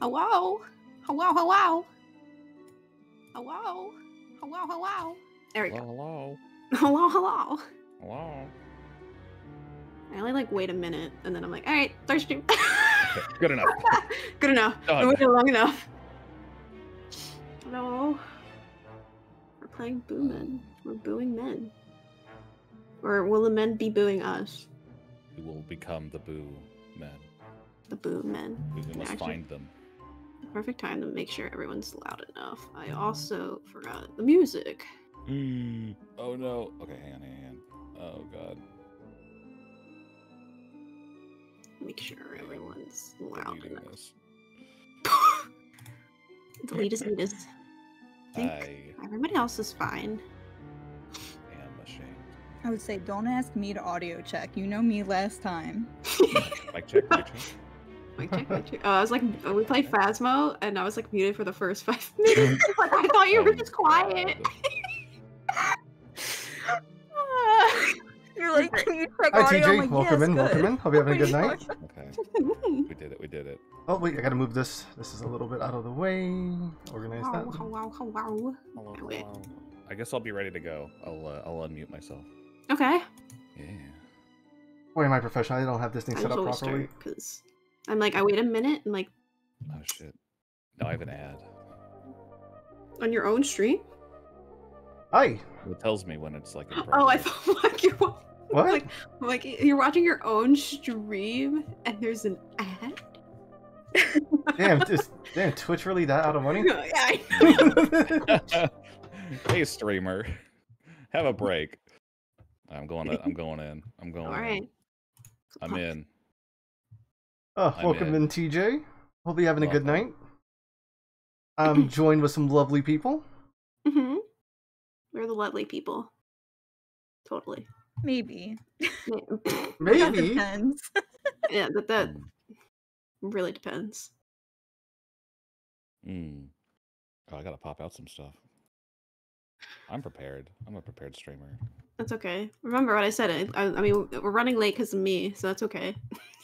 Hello? Hello, hello? Hello? Hello, hello? There we go. Hello, Hello, hello. hello. I only like wait a minute and then I'm like, all right, start stream. Okay, good enough. Good enough. I Done. waited long enough. Hello. We're playing Boo Men. We're booing men. Or will the men be booing us? We will become the boo men. The Boo Men. We must Actually- find them. Perfect time to make sure everyone's loud enough. I mm. also forgot the music. Mm. Oh no. Okay, hang on, hang on. Oh god. Make sure everyone's loud enough. this. Delete is neat as. I think I everybody else is fine. I am ashamed. I would say, don't ask me to audio check. You know me last time. Mic check, mic check. Mic check, mic check. Oh, I was like, we played Phasmo, and I was like muted for the first five minutes. like, I thought you were just quiet. You're like, can you check Hi, audio? I'm TJ. like, welcome yes, in. Welcome good. in. Hope you're having a good night. Okay, we did it, we did it. Oh wait, I gotta move this. This is a little bit out of the way. Organize that. Hello, hello, hello. Hello, hello. I guess I'll be ready to go. I'll uh, I'll unmute myself. Okay. Yeah. Boy, am I professional? I don't have this thing I set up properly. because I'm like, I wait a minute and like Oh shit. No, I have an ad. on your own stream. Hi. It tells me when it's like. in Oh, I progress. thought like you're What? like like you're watching your own stream and there's an ad. damn, just, damn, Twitch really that out of money? yeah, I hey streamer, have a break. I'm going. To, I'm going in. I'm going. All in. right. I'm in. Oh, I'm welcome in. in, TJ. Hope you're having a good night. I'm joined with some lovely people. Mm-hmm. We're the lovely people. Totally. Maybe. Yeah, That Maybe. depends. yeah that that Mm, really depends. mm. Oh, I gotta pop out some stuff. I'm prepared. I'm a prepared streamer. That's okay. Remember what I said. I, I, I mean, we're running late because of me, so that's okay.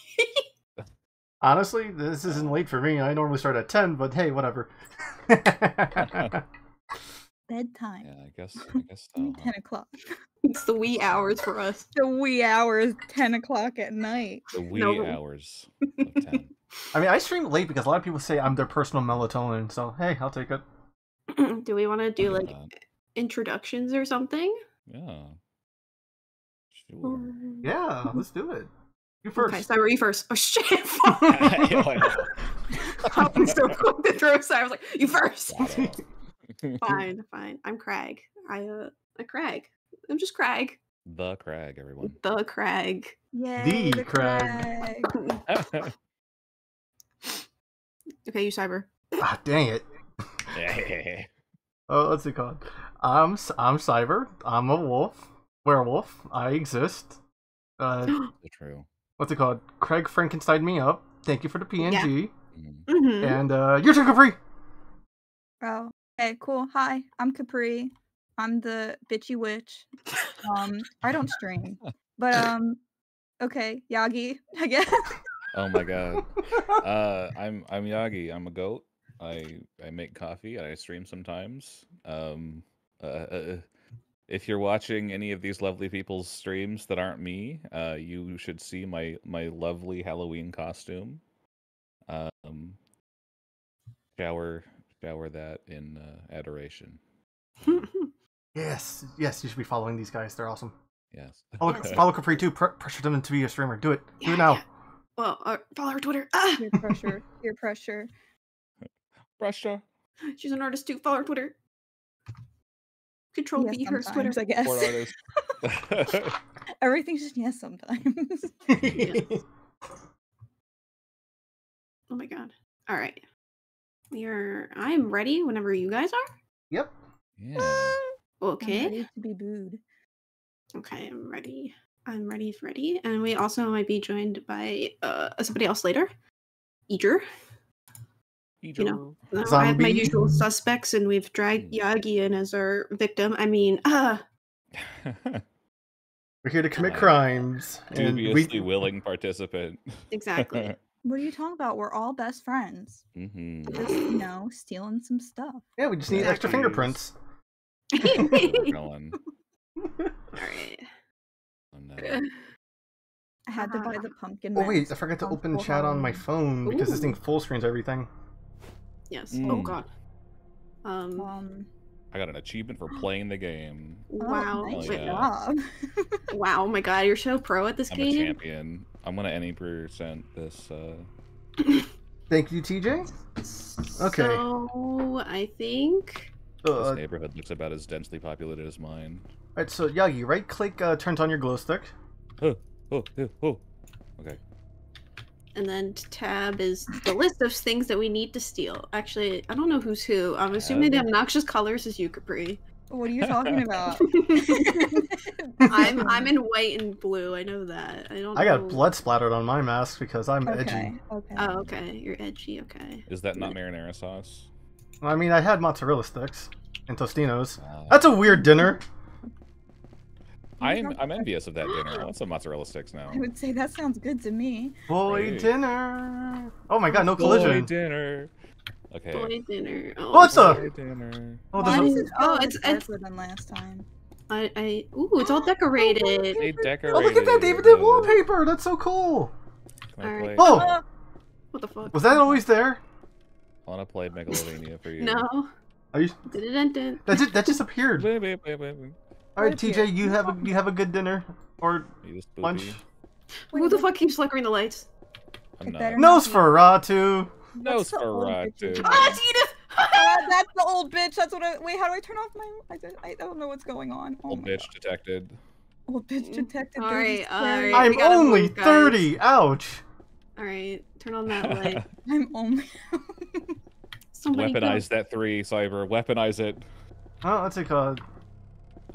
Honestly, this isn't late for me. I normally start at 10, but hey, whatever. Bedtime. Yeah, I guess. I guess so. huh? 10 o'clock. it's the wee hours for us. The wee hours, 10 o'clock at night. The wee No. hours of ten. I mean, I stream late because a lot of people say I'm their personal melatonin, so hey, I'll take it. do we want to do like that. introductions or something? Yeah. Sure. Um, yeah, let's do it. You Okay, first. Cyber, you first. Oh shit! Yeah, why not? I was so quick to throw aside. I was like, you first. Fine, fine. I'm Krag. I uh, a Krag. I'm just Krag. the Krag, everyone. The Krag. Yay, The Craig. Craig. okay, you Cyber. ah, dang it. Yeah. Oh, what's it called? I'm S- I'm Cyber. I'm a wolf, werewolf. I exist. Uh, True. What's it called? Craig Frankenstein me up. Thank you for the PNG. Mm. hmm And uh, your turn, Capri. Oh, okay, cool. Hi, I'm Capri. I'm the bitchy witch. Um, I don't stream, but um, okay, Yagi, I guess. Oh my god. Uh, I'm I'm Yagi. I'm a goat. I I make coffee. and I stream sometimes. Um, uh, uh, if you're watching any of these lovely people's streams that aren't me, uh, you should see my my lovely Halloween costume. Um, shower shower that in uh, adoration. yes, yes, you should be following these guys. They're awesome. Yes. Follow, follow Capri too. Pr- pressure them to be a streamer. Do it. Do it now. yeah. well, uh, follow her Twitter. Ah! Peer pressure, peer pressure. Russia. She's an artist too. Follow her Twitter. Control Yes, V her Twitter. I guess. Everything's just yes sometimes. Oh my god. All right. We are. I'm ready whenever you guys are. yep. yeah. I'm Okay. ready to be booed. Okay, I'm ready. I'm ready, ready. And we also might be joined by uh somebody else later. Eager. You know. Uh, I have my usual suspects, and we've dragged Yagi in as our victim. I mean, uh, We're here to commit Uh, crimes. And we, Dubiously willing participant. exactly. What are you talking about? We're all best friends. Mm-hmm. Just, you know, stealing some stuff. Yeah, we just need extra Exactly. fingerprints. Going. Alright. Oh, no. I had to buy the pumpkin. Oh wait, I forgot to open chat on my phone because this thing full screens everything. Yes. Oh Mm. god. Um. Um, I got an achievement for playing the game. oh, wow. nice Oh, yeah. job. Wow. Oh my god, you're so pro at this I'm a game. champion. I'm gonna any percent this. Uh, Thank you, TJ. Okay. So I think. this Uh, neighborhood looks about as densely populated as mine. Alright, so Yagi, right click uh, turns on your glow stick. Oh, oh, oh, oh. Okay. And then tab is the list of things that we need to steal. Actually, I don't know who's who. I'm assuming the obnoxious colors is you, Capri. what are you talking about? I'm I'm in white and blue. I know that. I don't. I got know- blood splattered on my mask because I'm Okay. edgy. Okay. Oh, okay. You're edgy. Okay. Is that not marinara sauce? I mean, I had mozzarella sticks and Totino's. Uh, That's a weird dinner. I'm I'm envious of that dinner. I want some mozzarella sticks now. I would say that sounds good to me. Boy Right. dinner. Oh my god, no collision. Boy dinner. Okay. Boy dinner. Oh, What's up? Boy dinner. Oh, Why does it Oh, it's- it's- darker than last time? I, I. Ooh, it's all decorated. They decorated. oh, look at that David did wallpaper. That's so cool. Alright. Oh, Uh, What the fuck? was that always there? I want to play Megalovania for you. No. Are you? That just that just appeared. All right, Right here. TJ, you have a you have a good dinner or lunch. spoopy. Who the fuck keeps flickering the lights? I'm It not. better not be- Nosferatu. That's the old Nosferatu. bitches. Ah, it's Edith! Ah, that's the old bitch. That's what I. Wait, how do I turn off my? I, just, I don't know what's going on. Oh Old my bitch detected. God. Old bitch detected. All dirty right, scary. all right. I'm only move, thirty. Ouch. All right, turn on that light. I'm only. Somebody go- Weaponize that three, Cyber. Weaponize it. Oh, what's it called?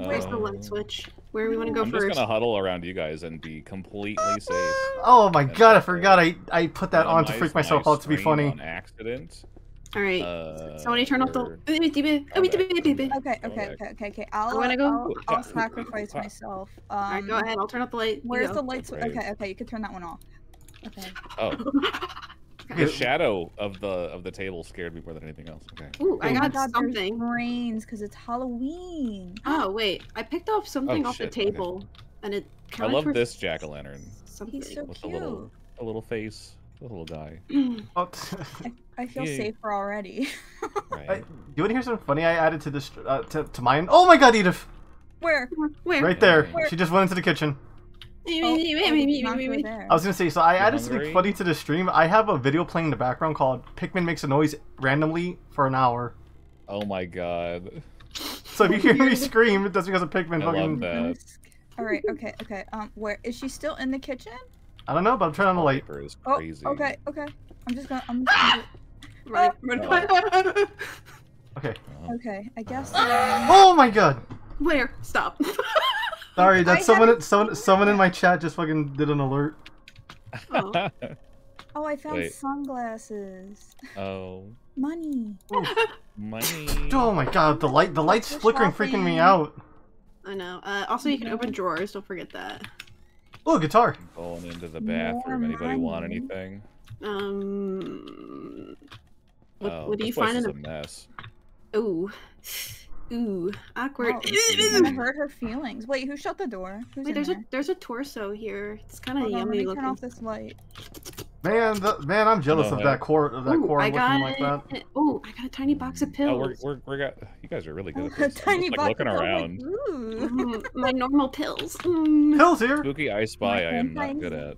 Where's the light Um, switch? Where do we want to go I'm first? just gonna huddle around you guys and be completely safe. Oh my And god, I forgot I I put that on to freak myself my out to be funny. On accident. All right. Uh, Somebody turn off the. Okay, okay, okay, okay, okay. I'll, I wanna go? I'll, I'll sacrifice myself. Um, All right, go ahead. I'll turn off the light. Where's go. the light switch? Okay, okay, you can turn that one off. Okay. Oh, Okay, the shadow of the of the table scared me more than anything else. Okay. Ooh, I Oh got God, something. Brains, because it's Halloween. Oh wait, I picked off something Oh, off shit, the okay. table, and it. I love for this jack o' lantern Something. He's so with a cute. little a little face, a little guy. Oh, I feel Yeah. safer already. Right. I, you want to hear something funny I added to this uh, to, to mine? Oh my god, Edith! Where? Where? Right there. Where? She just went into the kitchen. Oh, oh, I was gonna say, so I You added something funny to the stream. I have a video playing in the background called Pikmin makes a noise randomly for an hour. Oh my god. So if you hear me scream, that's because of Pikmin I love fucking. that. All right, okay, okay. Um, where is she still in the kitchen? I don't know, but I'm turning on the light. Wallpaper is Oh, crazy. okay, okay. I'm just gonna. I'm just gonna Run, run. Ah! Oh. Okay. Oh. okay, I guess. Um, oh my god! Where? Stop. Sorry, I that's someone. Someone. Someone in my chat just fucking did an alert. Oh. Oh, I found Wait. sunglasses. oh, Money. money. Oh my god, the light. The light's We're flickering, freaking me out. I know. Uh, also, you can open drawers. Don't forget that. Oh, guitar. Going into the More bathroom. Anybody want anything? Um. What, oh, what do you find in is the? a mess. Ooh. Ooh. Awkward. Oh, it's gonna hurt her feelings. Wait, who shut the door? Who's Wait, in there's a there's a torso here. It's kind of Hold on, let yummy me looking. turn off this light. Man, the, man, I'm jealous No, of that core. Of that Ooh, core I looking got like that. Oh, I got a tiny box of pills. Oh, we're we're we're got. You guys are really good Oh, at a this. I'm tiny just, box looking of pills, like, around. ooh. Mm, my normal pills. Mm. Pills here. Spooky I Spy. I am not anti- good at.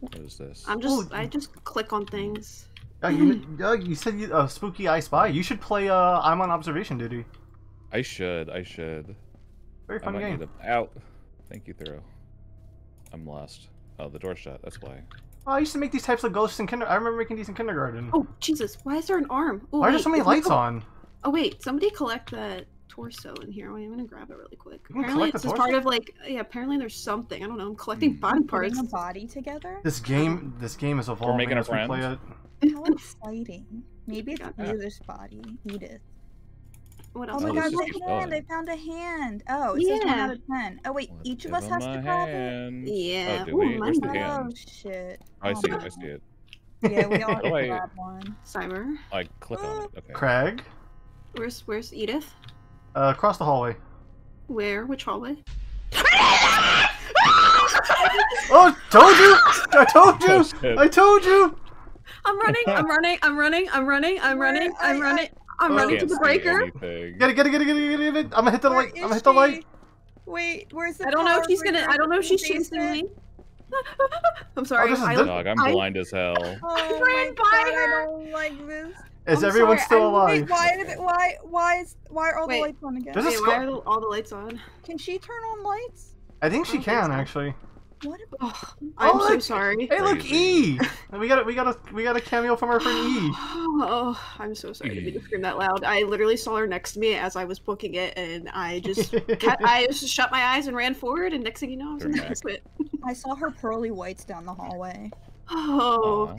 What is this? I'm just Oh, I just click on things. Uh, you, uh, you said you, uh, spooky I spy. You should play. Uh, I'm on observation duty. I should. I should. Very I fun might game. need a out. Thank you, Thorough. I'm lost. Oh, the door shut. That's why. Oh, I used to make these types of ghosts in kinder. I remember making these in kindergarten. Oh Jesus! Why is there an arm? Oh, Why are there wait, so many lights on? Oh wait, somebody collect that torso in here. Wait, I'm gonna grab it really quick. You Apparently, it's just part of like yeah. Apparently, there's something. I don't know. I'm collecting Hmm. body Putting parts. a body together? This game, this game is evolving making a as we play friend. it. How exciting. Maybe it's Got that. Edith's body. Edith. What Oh else? my Oh, god, this my just hand! going. I found a hand. Oh, it says one out of ten. Oh wait, Let's each of us has to a grab it. Yeah. Oh, do Ooh, we? Where's the money. Oh hand? shit. I Oh see it. I see it. Yeah, we all How do I- grab one. Cyber. I click on it. Okay. Craig, Where's where's Edith? uh, across the hallway. Where? Which hallway? Oh, told you! I told Oh, you! I told you! I'm running. I'm running. I'm running. I'm running. I'm running. I'm running. I'm Oh. running to the breaker. Get it, get it, get it, get it, get it. I'm gonna hit the Where light. I'm gonna hit the light. Wait, where's the I don't know if she's gonna. I don't know if she's chasing me. I'm sorry. Oh, this is I, dog, I'm I- blind as hell. Oh ran by god, her. I don't like this. Is I'm everyone sorry, still I'm- alive? Wait, why are the, why why is why are all Wait. the lights on again? Wait, why are all the lights on? Can she turn on lights? I think she don't think can so. actually. What? If, Oh, I'm so look. sorry. Hey, look, Crazy. E. We got a, we got a, we got a cameo from our friend E. Oh, I'm so sorry to be to scream that loud. I literally saw her next to me as I was booking it, and I just kept, I just shut my eyes and ran forward, and next thing you know, I was in the basement. I saw her pearly whites down the hallway. Oh, Aw.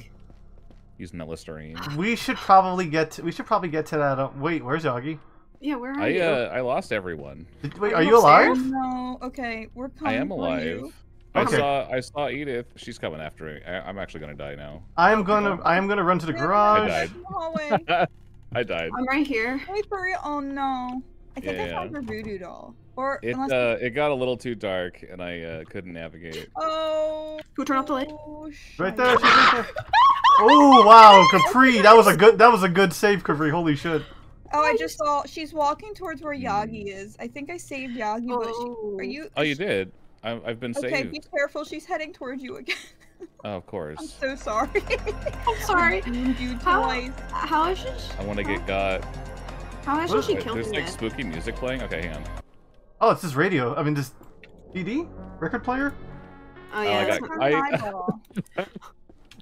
Using that Listerine. we should probably get. To, we should probably get to that. Uh, wait, where's Yagi? yeah. Where are I you? uh I lost everyone. Did, wait, Are are you you upstairs? alive? No, okay, we're coming I am for alive. You. I saw I saw Edith. She's coming after me. I, I'm actually gonna die now. I am gonna, I am gonna run to the Yeah, garage. died. in the hallway. I died. I'm right here. Wait for real? Oh no! I think I Yeah. found her voodoo doll. Or It unless. uh it got a little too dark and I uh, couldn't navigate. oh. Who turned off the light? oh, Right there, she's right there. Oh wow, Capri, that was a good, that was a good save, Capri. Holy shit. Oh, I just saw she's walking towards where. Yagi is. I think I saved Yagi, but she, Oh. are you? Oh, you did. I, I've been saying Okay, saved. be careful. She's heading towards you again. Oh, of course. I'm so sorry. I'm sorry. Doomed you How- twice. How is she? I want to get got. How actually she Wait, killed there's like then? spooky music playing. Okay, hang on. Oh, it's this radio. I mean, this CD record player. Oh, oh I yeah. got- that's Her not- I- eyeball.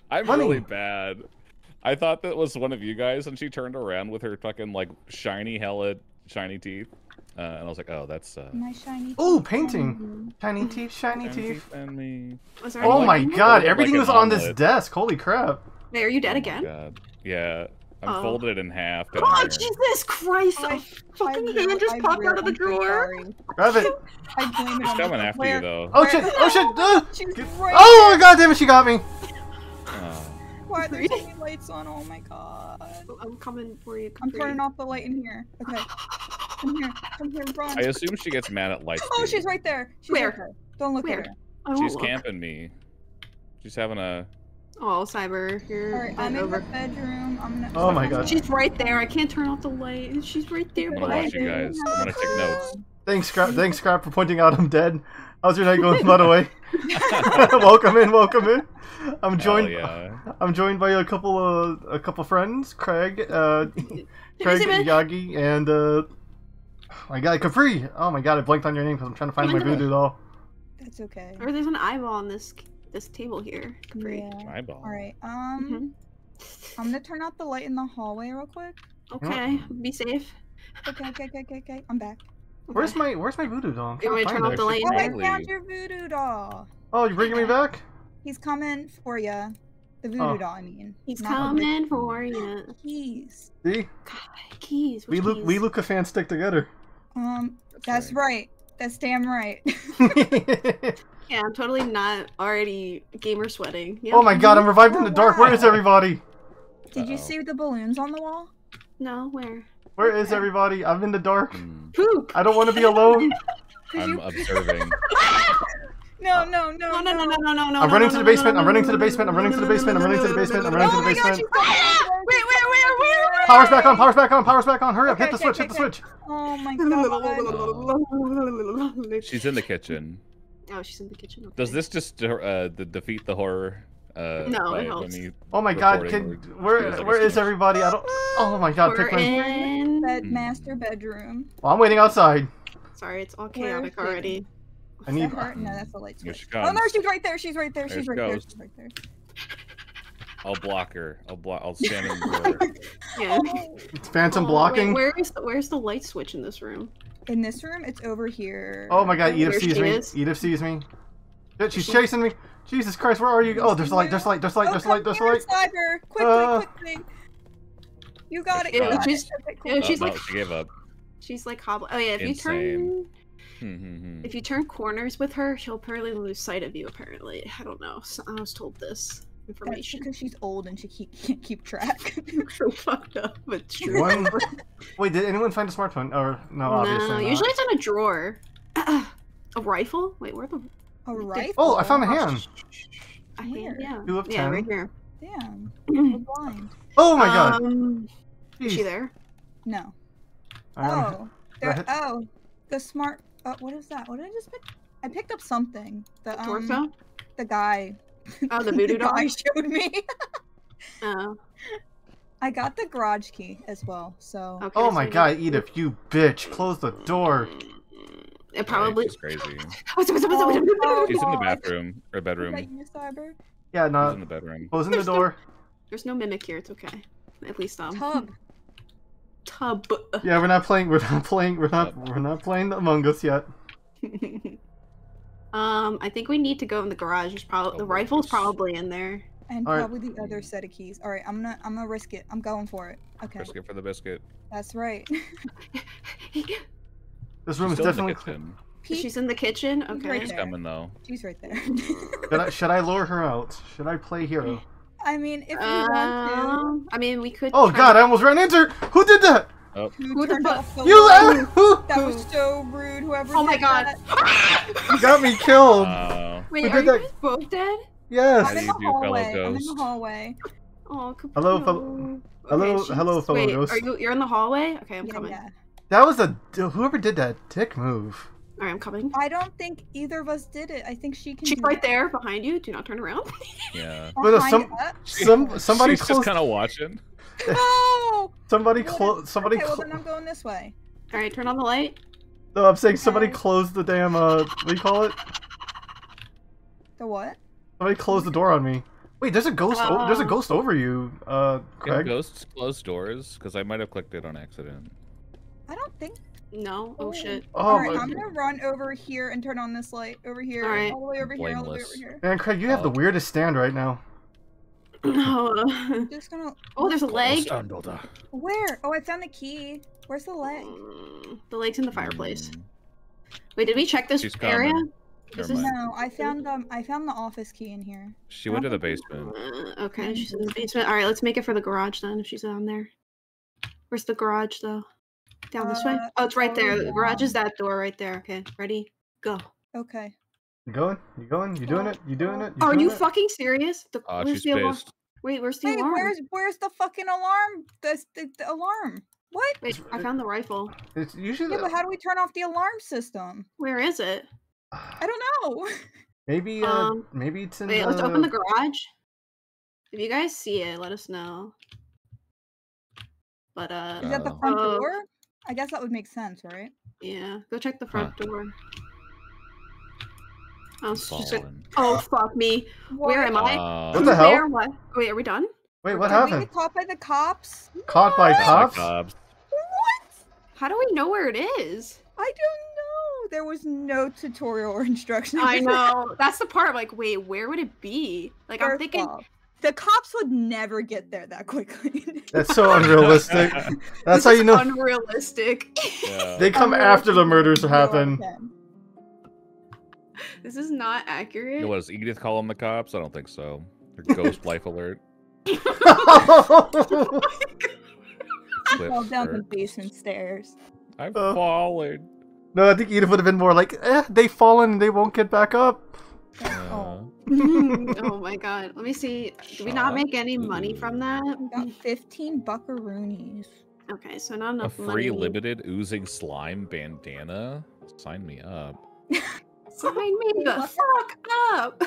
I'm Funny. really bad. I thought that was one of you guys, and she turned around with her fucking like shiny, hella shiny teeth, uh, and I was like, "Oh, that's uh." My shiny. Oh, painting. shiny. Shiny teeth, shiny shiny teeth. and me. Was there Oh any- my like- god, everything an was on this desk. Holy crap. Wait, are you dead Oh again? God. Yeah, I'm Oh. folded in half. down Oh. Jesus Christ! I- A fucking I hand will- just I popped will- out of the drawer. Grab it. I blame it She's coming after where- you though. Oh shit, oh shit. Uh, right oh there. god damn it, she got me. Oh. Why are there so many lights on? Oh my god. I'm coming for you. I'm turning off the light in here. Okay. Come here. Come here. Run. I assume she gets mad at lights. Oh, she's right there. She's Where? right there. Don't look Where? at her. I won't She's look. camping me. She's having a. Oh, Cyber, you're Alright, I'm in over. the bedroom. I'm gonna. Oh my God. She's right there. I can't turn off the light. She's right there. I'm gonna watch you guys. I'm gonna take notes. Thanks, Scrap. Thanks, Scrap, for pointing out I'm dead. How's your night going, by the way? welcome in, welcome in. I'm Hell joined. yeah. I'm joined by a couple of a couple friends, Craig, uh, Craig, see? Yagi, and uh, my guy Capri. Oh my god, I blanked on your name because I'm trying to find my voodoo doll. That's okay. Or there's an eyeball on this this table here. Capri. Yeah. Eyeball. Alright. Um, Mhm. I'm gonna turn out the light in the hallway real quick. Okay, be safe. Okay, okay, okay, okay, okay. I'm back. Where's my Where's my voodoo doll? I'm You want trying me to to turn find off the it. light? Oh, Probably. I found your voodoo doll. Oh, you're bringing me back? He's coming for ya. The voodoo Oh. doll, I mean. He's Not coming for you. Keys. See, God, keys. we Which Luke keys? we Luca fans stick together. Um, that's right. That's damn right. Yeah, I'm totally not already gamer sweating. Yep. oh my god, I'm revived in the dark. Where is everybody? Did you Uh-oh. see the balloons on the wall? No, where? Where is everybody? I'm in the dark. Hmm, Poop. I don't want to be alone. I'm observing. No, no, no, No, no, no, no, no, no, no. I'm running to the basement. I'm running to the basement. I'm running to the basement. I'm running to the basement. I'm running to the Oh my god, basement. she's coming! Wait, where, where, where? Power's back on. Power's back on. Power's back on. Hurry up! Hit the switch. Hit the switch. Oh my god. She's in the kitchen. Oh, she's in the kitchen. Okay. Does this just uh, the defeat the horror? Uh, No, by- it helps. Oh my god. Can, where feels like Where a is sketch. everybody? I don't. Oh my god. We're Pikmin. in. Bed Hmm. master bedroom. Well, I'm waiting outside. Sorry, it's all Where is chaotic she? already. I need. that her? No, that's the light switch. Oh no, she's right there. She's right there. There She's she right there. She's right there. I'll block her. I'll block. I'll stand in the door. Yeah. Oh. It's phantom Oh, blocking. Wait, where is the, where's the light switch in this room? In this room, it's over here. Oh my god. Edith sees me. is? Edith sees me. Shit, she's chasing me. Jesus Christ, where are you? Oh, there's a light. There's a light. There's a light. Oh, There's a light. come There's a here, light. Cyber! Quickly, Uh. quickly. You got it. Yeah, You got she's- it. Okay, cool. yeah, Oh, she's no, like- she gave up. She's like hobbling. Oh yeah, if you turn Hmm, hmm, hmm. if you turn corners with her, she'll apparently lose sight of you. Apparently, I don't know. So I was told this. information. because she's old and she keep, can't keep track. so fucked up, but it's true. One... Wait, did anyone find a smartphone? Or no, obviously no, not. usually it's in a drawer. a rifle? Wait, where the? A rifle. Oh, I found a hand. I think, Where? yeah. Two of yeah, right 10. here. Damn, we're blind. Oh my god. Um, is she there? No. Um, oh, there. Oh, the smart. Uh, what is that? What did I just pick? I picked up something. The um, Torso? the guy. Oh, the voodoo doll? guy showed me. Oh, I got the garage key as well. So okay. Oh so my god, got- Edith, you bitch. Close the door. It probably. She's crazy. Oh, She's in the God. bathroom or is that bedroom. you, Cyber? Yeah, She's in no. the bedroom. Closing the There's no- door. There's no mimic here. It's okay. At least um. Tub. Tub. Yeah, we're not playing. We're not playing. We're not. We're not playing the Among Us yet. um, I think we need to go in the garage. There's probably the Oh, rifle's yes. probably in there. And All right. probably the other set of keys. All right, I'm gonna I'm gonna risk it. I'm going for it. Okay, Risk it for the biscuit. that's right. This room is Still in the definitely. clean. Pete, She's in the kitchen. She's Okay. right She's coming though. she's right there. Should I, should I lure her out? Should I play hero? I mean, if you want Um, I mean, we could. Oh god, to- I almost ran into her. Who did that? to, Who who the turned fuck- off the You left. Who? That was so rude. Whoever. Oh my god. that. You got me killed. Uh, Wait, Who are you that? both dead? Yes. I'm in the hallway. I'm in the hallway. Oh, Hello, Caputo. fel- hello- she's- hello, fellow Wait, ghost. are you? You're in the hallway. Okay, I'm Yeah, coming. yeah. That was a whoever did that dick move. All right, I'm coming. I don't think either of us did it. I think she can. She's do right it. there behind you. Do not turn around. yeah. But, uh, some- Some somebody She's just kind of watching. No. Somebody Well, closed. Somebody. Okay, well then I'm going this way. All right, turn on the light. no, I'm saying somebody Okay. closed the damn. Uh, what do you call it? The what? Somebody closed the door on me. Wait, there's a ghost. o- there's a Uh, ghost over you, uh, Can Craig. ghosts close doors? Because I might have clicked it on accident. I don't think. No. Oh shit. Oh All right, my. I'm gonna run over here and turn on this light over here, All right. all the way over here, all the way over here. Man, Craig, you have the Oh. weirdest stand right now. No. Just gonna. oh, there's a leg. Where? Oh, I found the key. Where's the leg? Mm, The leg's in the fireplace. Mm, Wait, did we check this She's area? coming. This is mind. No, I found um, I found the office key in here. She went to the basement. Uh, okay, she's in the basement. All right, let's make it for the garage then. If she's down there. Where's the garage though? Down this way. Uh, Oh, it's right there. The garage is that door right there. Okay, ready? Go. Okay. You going? You going? You doing it? You doing it? You Are doing you it? fucking serious? The, Oh, where's she's the alarm? pissed. Wait, where's the Wait, alarm? where's where's the fucking alarm? The, the, the alarm. What? Wait, I found the rifle. It's usually. Yeah, but how do we turn off the alarm system? Where is it? I don't know. Maybe. Uh, Um, maybe it's in Wait, the. let's open the garage. If you guys see it, let us know. But uh, Is that the Oh. front Uh, door? I guess that would make sense, right? yeah, go check the front door. Oh, just like, oh fuck me. Where am I? Uh, What the hell? Where? What? Wait, are we done? Wait, what Did we happened? get caught by the cops? Caught by cops? cops. What? How do we know where it is? I don't know. There was no tutorial or instructions. I know. That's the part. Like, wait, where would it be? Like, I'm thinking. off, the cops would never get there that quickly. That's so unrealistic. That's this how is you know Unrealistic. Yeah. they come after the murders Zero out of happen. this is not accurate. You know, what does Edith call them the cops? I don't think so. They're Ghost life alert. I Fall down the basement stairs. I've Uh. fallen. no, I think Edith would have been more like, eh, they've fallen, and they won't get back up. Uh, oh my god. Let me see. Did we not make any money from that? We got 15 buckaroonies. Okay, so not enough a enough free money. limited oozing slime bandana. Sign me up. Sign me the fuck up.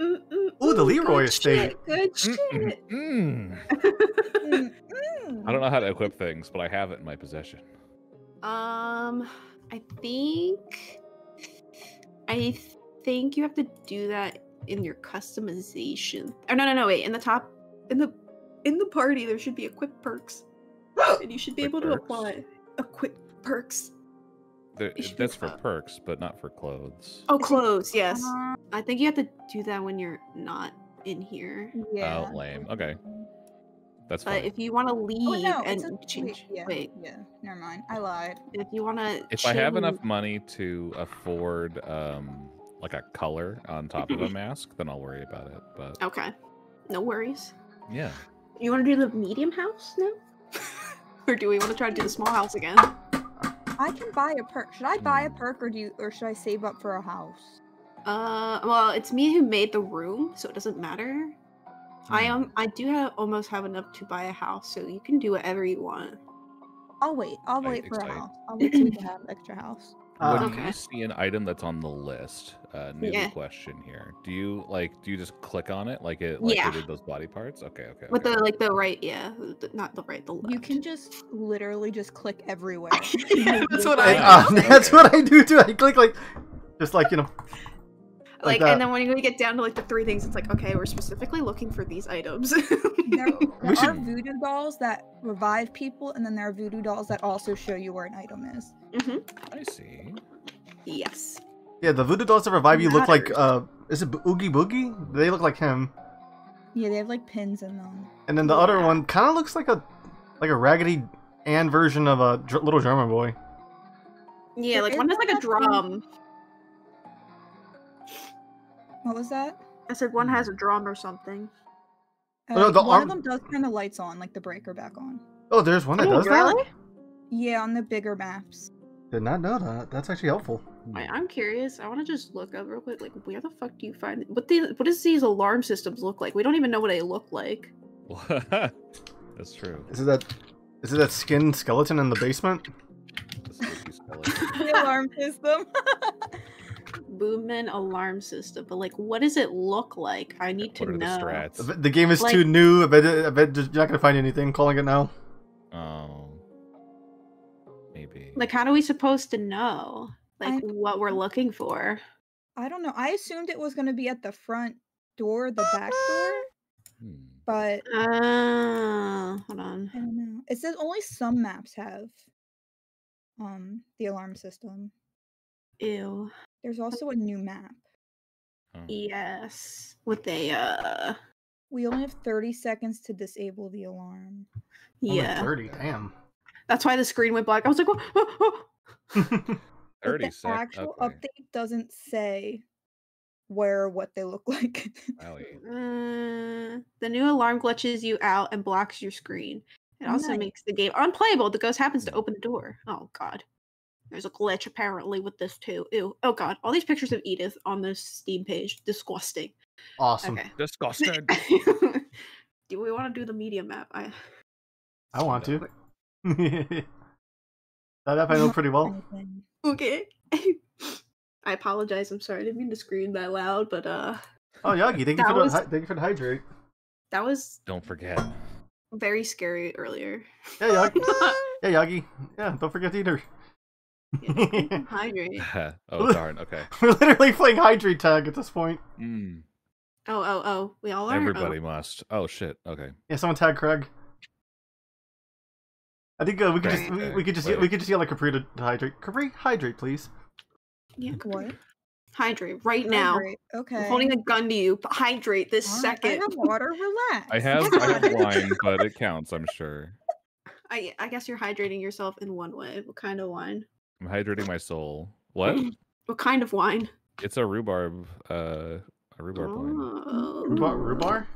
Mm, mm, Ooh, the mm, Leroy good estate. shit, Good shit. Mm. Mm, mm. I don't know how to equip things, but I have it in my possession. Um, I think I think you have to do that in your customization. Oh no no no wait! In the top, in the in the party, there should be equip perks, and you should be Quick able to perks? apply equip perks. There, It should be that's for fun. perks, but not for clothes. Oh, clothes. Yes, Uh, I think you have to do that when you're not in here. yeah. Oh, lame. Okay. That's But fine. if you want to leave Oh, no, and a, change, Wait, yeah, wait, yeah. Never mind. I lied. if you want to, if I have enough money to afford um like a color on top of a mask, then I'll worry about it. But Okay. No worries. Yeah. You want to do the medium house now? or do we want to try to do the small house again? I can buy a perk. Should I buy a Hmm. perk or do you, or should I save up for a house? Uh, well, it's me who made the room, so it doesn't matter. I Hmm. um, I do have almost have enough to buy a house, so you can do whatever you want. I'll wait. I'll Right, wait for a house. I'll wait till we have an extra house. Uh, when Okay. you see an item that's on the list, uh, new Yeah. question here. Do you like? Do you just click on it like it like Yeah. it did those body parts? Okay, okay. With okay. the like the right, yeah, not the right, the left. You can just literally just click everywhere. yeah, that's what I uh, do. that's what I do too. I click like, just like you know. Like, that. and then when you get down to like the three things, it's like, okay, we're specifically looking for these items. There, there are should- voodoo dolls that revive people, and then there are voodoo dolls that also show you where an item is. hmm I see. Yes. Yeah, the voodoo dolls that revive you look like uh, is it Oogie Boogie? They look like him, Yeah, they have like pins in them. and then the other one kind of looks like a like a Raggedy Ann version of a dr- little German boy. Yeah, There like is one has like a that's in- drum. What was that? I said one has a drum or something. Uh, no, the one arm- of them does turn the lights on, like the breaker back on. Oh, there's one that Oh, does that. really? Yeah, on the bigger maps. Did not know that. That's actually helpful. Wait, I'm curious. I want to just look up real quick. Like, where the fuck do you find what these? What does these alarm systems look like? We don't even know what they look like. That's true. Is it that? Is it that skinned skeleton in the basement? The spooky skeleton. the alarm system. Boo Men alarm system, but like, what does it look like? I need to What are the know. I strats? The game is Like- too new. I bet, I bet you're not gonna find anything calling it now. Oh. Maybe. Like, how are we supposed to know? Like, I- what we're looking for? I don't know. I assumed it was gonna be at the front door, the back door, Hmm. but Uh, hold on. I don't know. It says only some maps have um the alarm system. Ew. There's also a new map. Oh. Yes. With a uh, We only have 30 seconds to disable the alarm. Only yeah. thirty. Damn. That's why the screen went black. I was like, "What?" But 30 the sec- actual okay. update doesn't say where what they look like. Uh, the new alarm glitches you out and blocks your screen. It also Nice. makes the game unplayable. The ghost happens to Hmm. open the door. Oh god. There's a glitch apparently with this too. Ew. Oh god. All these pictures of Edith on this Steam page. Disgusting. awesome. Okay. Disgusted. do we want to do the media map? I I want to. that map I know pretty well. Okay. I apologize. I'm sorry. I didn't mean to scream that loud, but uh Oh, Yagi, thank you for the was- hy- thank you for the hydrate. that was Don't forget. very scary earlier. Yeah, Yagi. yeah, Yagi. Yeah, don't forget to eat her. Hydrate. oh darn. Okay. We're literally playing hydrate tag at this point. Mm. Oh, oh, oh. We all are. Oh. Everybody must. Oh shit. Okay. Yeah, someone tag Craig. I think uh, we could just we, we could just wait. we could just yell at Capri to, to hydrate. Capri, hydrate, please. Yeah. What? Hydrate right now. Hydrate, Okay. I'm holding a gun to you. but Hydrate this Alright, I second. have water. Relax. I have I have wine, but it counts. I'm sure. I, I guess you're hydrating yourself in one way. What kind of wine? I'm hydrating my soul. What? What kind of wine? It's a rhubarb. Uh, a rhubarb wine. Oh. Rhubar, rhubar?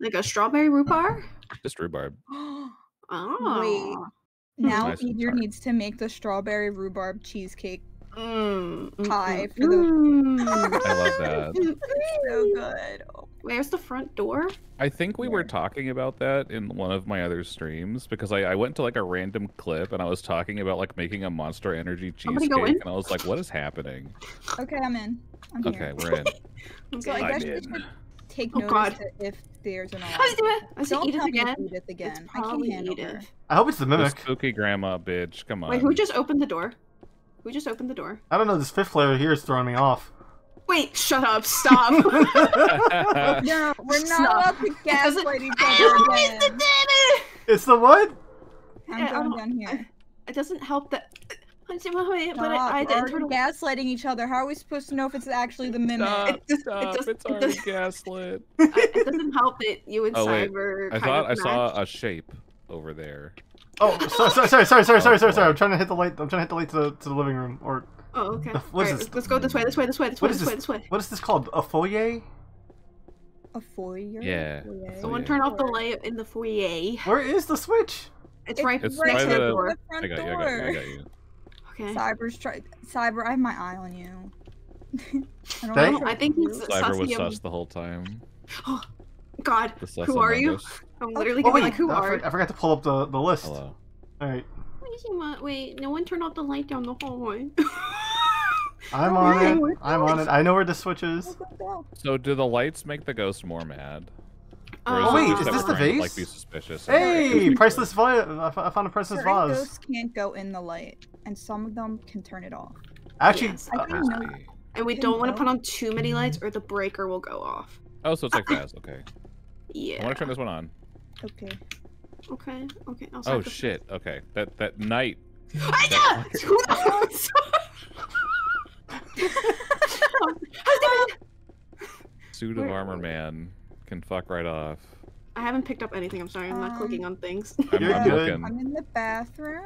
Like a strawberry rhubarb? Just rhubarb. Oh. Wait. now Nice and needs to make the strawberry rhubarb cheesecake. Mm, mm, Pie mm, for the- mm. I love that. So good. Oh, Where's the front door? I think we were talking about that in one of my other streams because I, I went to like a random clip and I was talking about like making a Monster Energy cheesecake and I was like, what is happening? Okay, I'm in. I'm Okay, here. we're in. So I Okay. I'm guess you in. should take Oh, notice God. if there's an I alarm. see it. I see Don't Edith tell again. Edith again. It's I can't probably handle her. I hope it's the The mimic. spooky grandma bitch. Come on. Wait, who just opened the door? Who just opened the door? I don't know. This fifth player here is throwing me off. Wait, shut up, stop. No, we're not Stop. allowed to gaslight each I other always again. did it! it's the what? I'm Yeah, going down here. It doesn't help that. Wait, But I, Stop, I we're internal. gaslighting each other. How are we supposed to know if it's actually the mimic? Stop, It just- it just- it's it already just- gaslit. it doesn't help that you and Oh, wait. Cyber. I kind thought of I saw a shape over there. Oh, sorry, sorry, sorry, sorry, sorry, Oh, sorry, sorry, sorry. I'm oh, trying to hit the light. I'm trying to hit the light to the, to the living room. Or Oh, okay. The- what is Alright, this? let's, let's go this way. This way. This way. This way. What This way. This way. what is this called? A foyer? A foyer. Yeah, a Foyer. Someone turn off the light in the foyer. Where is the switch? It's right It's next by to the the- door. the front I got you. I got you. I got you. Okay. Cyber's try. Cyber, I have my eye on you. I don't Thank- know I think he's- Cyber was sus the whole time. Oh, God, who are you? us. I'm literally Oh gonna wait, like, who I, are? for- I forgot to pull up the, the list. Hello. All right, What is he want? Wait, no one turned off the light down the hallway. I'm on yeah, it. I'm on it. I know where the switch is. So do the lights make the ghost more mad? Or Oh, wait, is this the vase? Like be suspicious. Hey, priceless vase. I found a priceless Certain vase. ghosts can't go in the light, and some of them can turn it off. Actually, Yes, I uh, didn't know. and we don't want to put on too many lights, or the breaker will go off. Oh, so it's like fast. Okay. Yeah. I want to turn this one on. Okay. Okay. Okay. I'll Oh sacrifice- shit. Okay. That that night. I That- know! Suit of armor man can fuck right off. I haven't picked up anything. I'm sorry. I'm not Um, clicking on things. I'm, You're I'm looking. I'm in the bathroom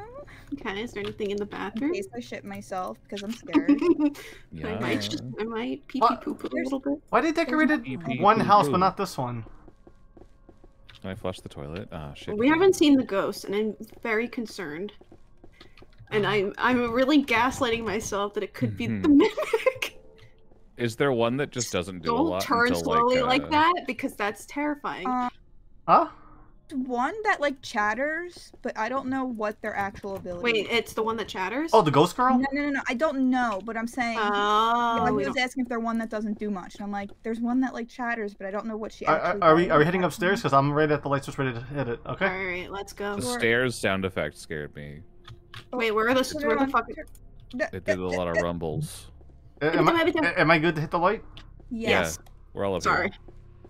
okay. Is there anything in the in bathroom? case I shit myself because I'm scared. I Yeah. might just, I might pee pee What? poo poo a little bit. why did they decorated Pee pee one house but not this one? Can I flush the toilet? Ah, shit. We haven't seen the ghost, and I'm very concerned. And I'm I'm really gaslighting myself that it could be the Mhm. mimic. Is there one that just doesn't do a Don't lot turn until slowly like, like, uh, that because that's terrifying. Uh, Huh? One that like chatters, but I don't know what their actual ability. Wait, is. it's the one that chatters. Oh, the ghost girl? No, no, no, no. I don't know, but I'm saying. Oh, yeah, we he was don't- asking if they're one that doesn't do much, and I'm like, there's one that like chatters, but I don't know what she. Are, actually are, are we are we heading upstairs? Because I'm right at the lights, just ready to hit it. Okay. All right, let's go. The Or- stairs sound effect scared me. Oh, Wait, where are the Turn it where the fuck? It did a lot of rumbles. Am I, a- am I good to hit the light? Yes. We're all up Sorry. here.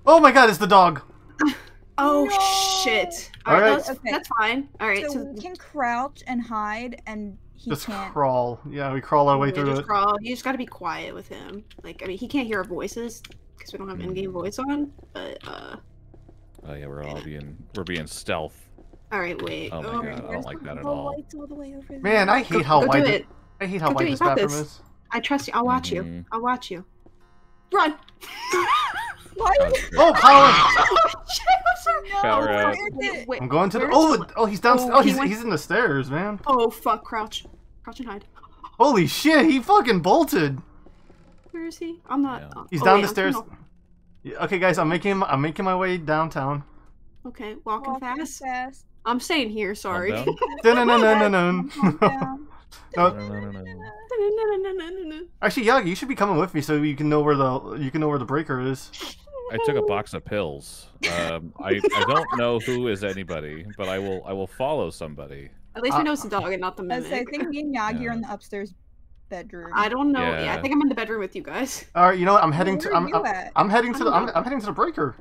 Oh my god, it's the dog. Oh No. shit! All All right, right. that's, Okay. that's fine. All right, So, so, we can crouch and hide, and he Just can't. crawl. Yeah, we crawl our way yeah, through just it. crawl. You just got to be quiet with him. Like, I mean, he can't hear our voices because we don't have in-game voice on. But uh, Oh yeah, we're all being we're being stealth. all right, wait. Oh my Oh, God, I don't like that at all. all the way over there. Man, I Go- hate how go wide. do it. I hate how Go do wide it, this bathroom this. is. I trust you. I'll watch you. Mhm. I'll watch you. Run! Why Oh, would shit. Oh, power! oh! I'm. Power no, up. where is it? Wait, I'm going to the. where's Oh, oh, he's down. Oh, Oh, he he's went- he's in the stairs, man. Oh fuck! Crouch, crouch and hide. Holy shit, he fucking bolted. Where is he? I'm not. Yeah. uh, He's oh, down wait, the stairs. turning Yeah, Okay, guys, I'm making I'm making my way downtown. Okay, walking Walking fast. fast. I'm staying here. Sorry. No, No, no, no, no, no. Actually, Yagi, you should be coming with me so you can know where the you can know where the breaker is. I took a box of pills. Um, I, I don't know who is anybody, but I will I will follow somebody. At least we Uh, know it's the dog and not the I was- I think me and Yagi Yeah. are in the upstairs bedroom. I don't know. Yeah. I think I'm in the bedroom with you guys. All right, you know what? I'm Where heading to I'm I'm. I'm heading to the I'm. I'm heading to the breaker.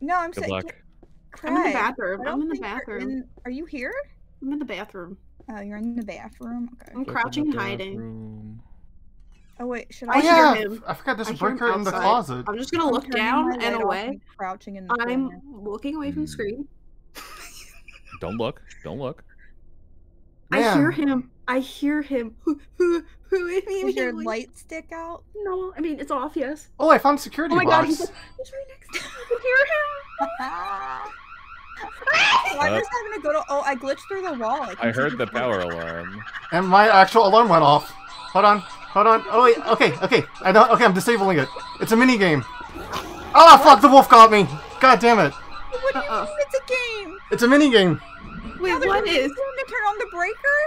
No, I'm Good saying. luck. I'm in the bathroom. I don't I'm in the bathroom. in- Are you here? I'm in the bathroom. Oh, you're in the bathroom. Okay. I'm Look crouching hiding. bathroom. Oh wait, should I I? Hear yeah, him. I forgot there's I a breaker in the closet. I'm just gonna I'm look down and away. and crouching in the I'm corner. looking away from the Hmm. screen. Don't look. Don't look. I hear him. I hear him. Who? Who? Who? is he? Does your Like, light stick out? No, I mean it's off. Yes. Oh, I found security Oh my god, box. he's, he's right next to me. I can hear him. So I'm just having to go to. Oh, I glitched through the wall. I can see heard the the- power alarm. And my actual alarm went off. Hold on, hold on. Oh wait, okay, okay. I don't. Okay, I'm disabling it. It's a mini game. Ah, fuck! The wolf got me. God damn it! What do you Uh-uh. mean it's a game? It's a mini game. Wait, Now there's what a is? reason to turn on the breaker?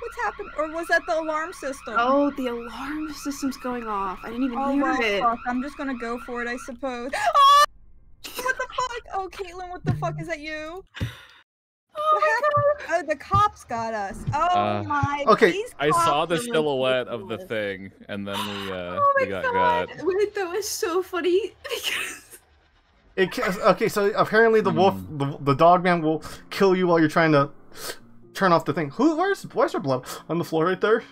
What's happened? Or was that the alarm system? Oh, the alarm system's going off. I didn't even Oh, hear well, it. fuck. I'm just gonna go for it, I suppose. Ah! What the fuck? Oh, Caitlin, what the fuck is that you? Oh What happened? Oh, the cops got us. Oh Uh, my. okay, I saw the silhouette of the thing, and then we uh Oh we got god. got. Wait, that was so funny because It okay. So apparently the wolf, Hmm. the, the dog man, will kill you while you're trying to turn off the thing. Who? Where's where's there blood on the floor right there?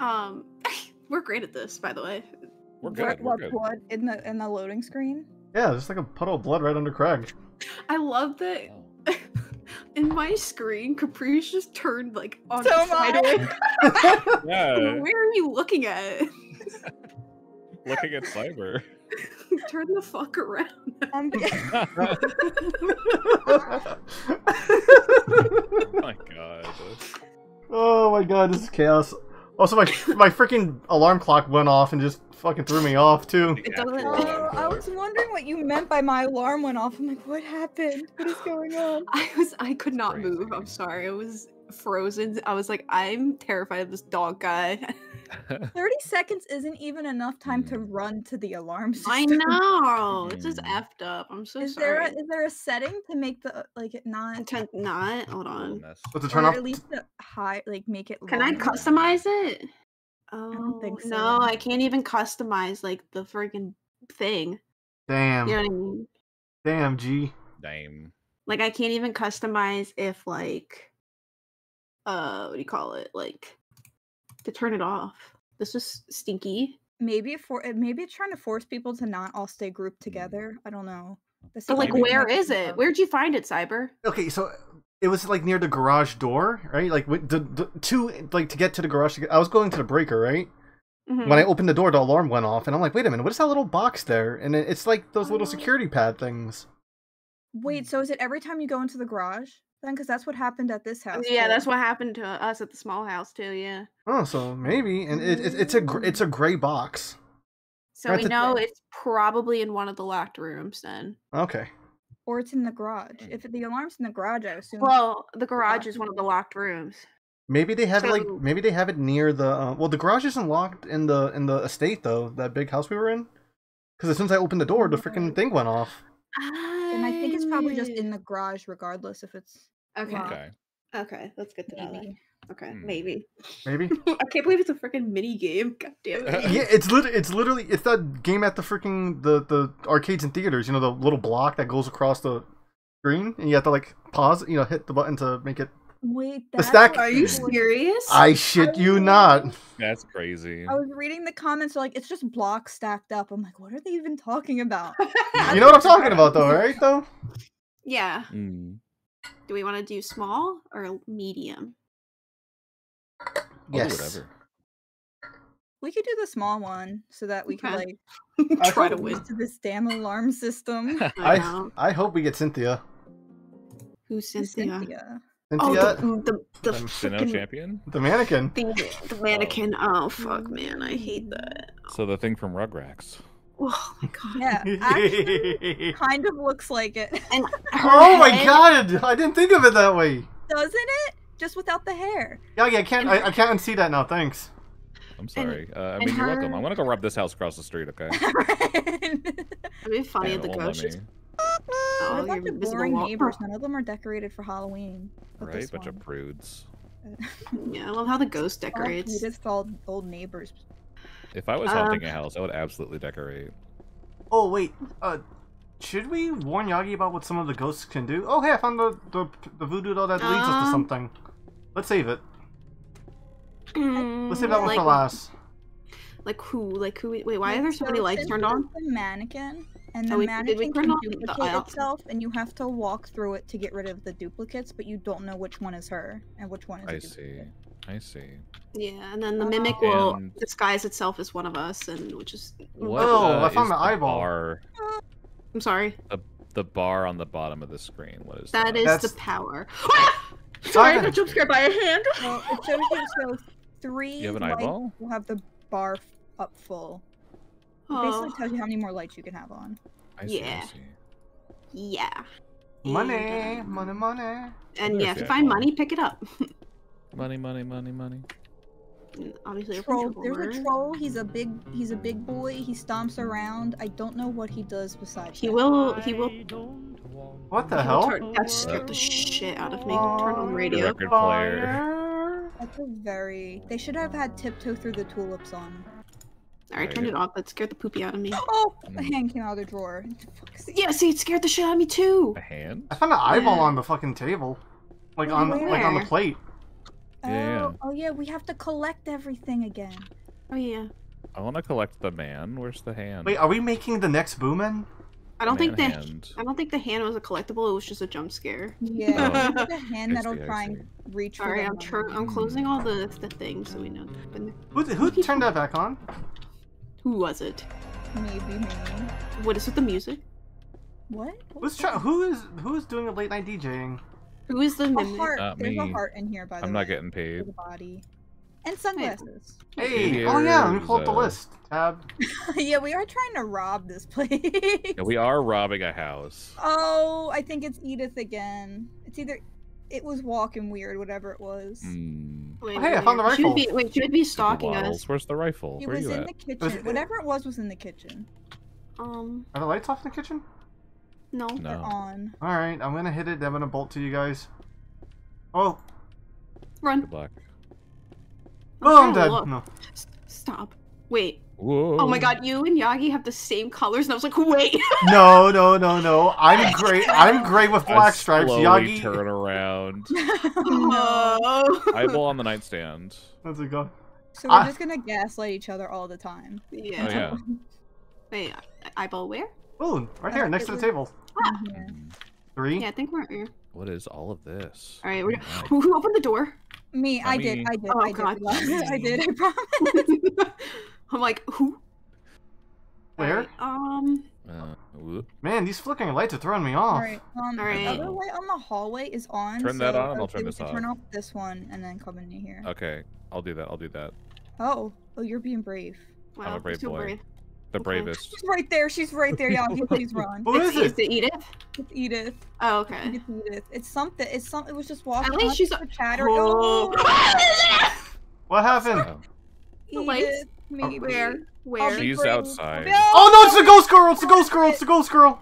um we're great at this, by the way. We're good. We're what good. blood in the in the loading screen? Yeah, there's like a puddle of blood right under Craig. I love that in my screen, Caprice just turned like on So its am sideways. Yeah, Where are you looking at? looking at cyber. turn the fuck around. Um, Oh my god. oh my god, this is chaos. Also, my my freaking alarm clock went off and just fucking threw me off too. It doesn't- Actual oh, I was wondering what you meant by my alarm went off. I'm like, what happened? What is going on? I was I could not move. I'm sorry. I was frozen. I was like, I'm terrified of this dog guy. 30 seconds isn't even enough time to run to the alarm system. I know. It's just Mm. effed up. I'm so Is there sorry. a, is there a setting to make the like it not Intent not. Hold on. Mess. What's it turn or off? at least the high like make it Can I customize it? Oh don't think no, so. I can't even customize like the freaking thing. Damn, You know what I mean? damn, G. Damn. Like I can't even customize if like uh what do you call it? Like to turn it off. This is stinky. maybe it for maybe it's trying to force people to not all stay grouped together. I don't know. That's the But like only thing I where can is think it? of. Where'd you find it, Cyber? Okay, so it was like near the garage door, right? Like with the, the to like to get to the garage. I was going to the breaker, right? Mhm. When I opened the door, the alarm went off, and I'm like, "Wait a minute, what is that little box there?" And it's like those little Oh. security pad things. Wait, so is it every time you go into the garage? Then because that's what happened at this house. Yeah, too. that's what happened to us at the small house too. Yeah. Oh, so maybe, and it, it, it's a gr- it's a gray box. So That's we a- know it's probably in one of the locked rooms then. Okay, Or it's in the garage. If the alarm's in the garage, I assume. Well, the garage locked is one of the locked rooms. maybe they have it like maybe they have it near the. Uh, well, the garage isn't locked in the in the estate though. That big house we were in. Because as soon as I opened the door, the freaking thing went off. And I think it's probably just in the garage, regardless if it's Okay. locked. Okay. Okay, that's good to know. maybe. Okay, Hmm. maybe. Maybe. I can't believe it's a freaking mini game. God damn it. yeah, it's lit- It's literally it's that game at the freaking the the arcades and theaters. You know the little block that goes across the screen, and you have to like pause. You know, hit the button to make it. Wait, The stack- Are you serious? I shit you not. That's crazy. I was reading the comments, they're like it's just blocks stacked up. I'm like, what are they even talking about? You know what I'm talking about, though, right? Though. yeah. Mm. Do we want to do small or medium? I'll Yes. whatever. We could do the small one so that we could Okay. like Try to win. to this damn alarm system. I I. I hope we get Cynthia. Who's Who's Cynthia? Cynthia. Oh, Cynthia, the the, the, Sinnoh freaking champion. the mannequin. the, the mannequin. Oh fuck, man, I hate that. So the thing from Rugrats. Oh my god. Yeah, actually, kind of looks like it, And oh my god! I didn't think of it that way. doesn't it? Just without the hair. Yeah, yeah, I can't. I, I can't see that now. Thanks. I'm sorry. uh, I mean, you're welcome. her- I want to go rob this house across the street. Okay. It'd be funny Yeah, if the it ghost just me. Oh, what a your bunch of boring neighbors. None of them are decorated for Halloween. but Right, this bunch of one. prudes. Yeah, I love how the ghost All decorates. cutest old, old neighbors. If I was Um, haunting a house, I would absolutely decorate. Oh wait. Uh, should we warn Yagi about what some of the ghosts can do? Oh hey, I found the the, the voodoo doll that leads us to Um, something. Let's save it. Let's save Mm, that one like, for last. Like who? Like who? Wait, why are Yeah, there so many lights turned on? The mannequin, and the Oh, we- mannequin can on the duplicate itself, and you have to walk through it to get rid of the duplicates, but you don't know which one is her and which one is. I a see. I see. Yeah, and then the Oh. mimic will And- disguise itself as one of us, and which is. What, Oh, uh, I found my the eyeball. Bar, I'm sorry. the the bar on the bottom of the screen. What is That is That's- the power. sorry, I got jump scared by a hand. Well, it shows you so three. You have an lights eyeball? will have the bar up full. It Oh, basically tells you how many more lights you can have on. I see, I Yeah. see. yeah. Money, And, um, money, money. And yeah, if you find money, pick it up. Money, money, money, money. Obviously, Troll. There's a troll. He's a big. He's a big boy. He stomps around. I don't know what he does besides. He that. will. He will. What the he hell? turn- that scared the shit out of me. Turn on the radio. Record player. That's a very. They should have had tiptoe through the tulips on. I turned it off. That scared the poopy out of me. Oh, a Mm. hand came out of the drawer. Yeah, see, it scared the shit out of me too. A hand? I found an eyeball Yeah. on the fucking table, like on like on the plate. Oh, Yeah. oh yeah, we have to collect everything again. Oh yeah. I want to collect the man. Where's the hand? Wait, are we making the next Boomin? I don't think Man that. hand. I don't think the hand was a collectible. It was just a jump scare. Yeah, Oh. we need a hand that'll try and reach for. Sorry, I'm I'm closing all the the things so we know. When Who who turned that back on? Who was it? Maybe me. What is with the music? What? Who's try- who is who is doing a late night DJing? Who is the A heart. Not There's a heart in here, by the I'm way. not getting paid. the body. And sunglasses. Hey, oh yeah, let me pull up the uh, list. Tab. yeah, we are trying to rob this place. Yeah, we are robbing a house. Oh, I think it's Edith again. It's either it was walking weird, whatever it was. Hmm. Wait, Hey, I found the wait. Should rifle. be, wait, should it be stalking us? Where's the rifle? It Where was you in at? the kitchen. Was it- Whatever it was was in the kitchen. Um, Are the lights off in the kitchen? no. No. They're on. All right, I'm gonna hit it. I'm gonna bolt to you guys. Oh, Run. Good luck. oh, I'm dead. look. No. S- Stop. Wait. Whoa. Oh my god, you and Yagi have the same colors, and I was like, wait. no, no, no, no. I'm great. I'm great with I black stripes. Yagi. turn around. no. Oh. Eyeball on the nightstand. How's it go? So we're Ah. just gonna gaslight each other all the time. yeah. Oh yeah. Wait, eyeball where? Oh, right here, Uh, next to the was- table. Yeah. Hmm. Three. Yeah, I think we're here. What is all of this? All right, we're Oh, my. who, who opened the door? Me, I did, I did, Oh, I God. did. I did, I promise. I'm like, who? Where? Alright, um, Uh. Man, these flickering lights are throwing me off. Alright, um, Alright. the other light on the hallway is on. Turn that on and I I'll turn this to Turn off. off this one and then come in here. Okay, I'll do that. I'll do that. Oh, oh, you're being brave. wow, a you're brave boy. brave. The Okay. bravest. She's right there. She's right there. Yagi, please run. Who it's, is it? it Edith? It's Edith. Oh, okay. it's Edith. It's something. It's something. It was just walking. At least she's to a- chatter. Oh. Oh, What happened? Oh. The lights? Edith, maybe. Where? Where? She's brave. outside. No! Oh no, it's the ghost girl! It's the ghost girl! It's the ghost girl!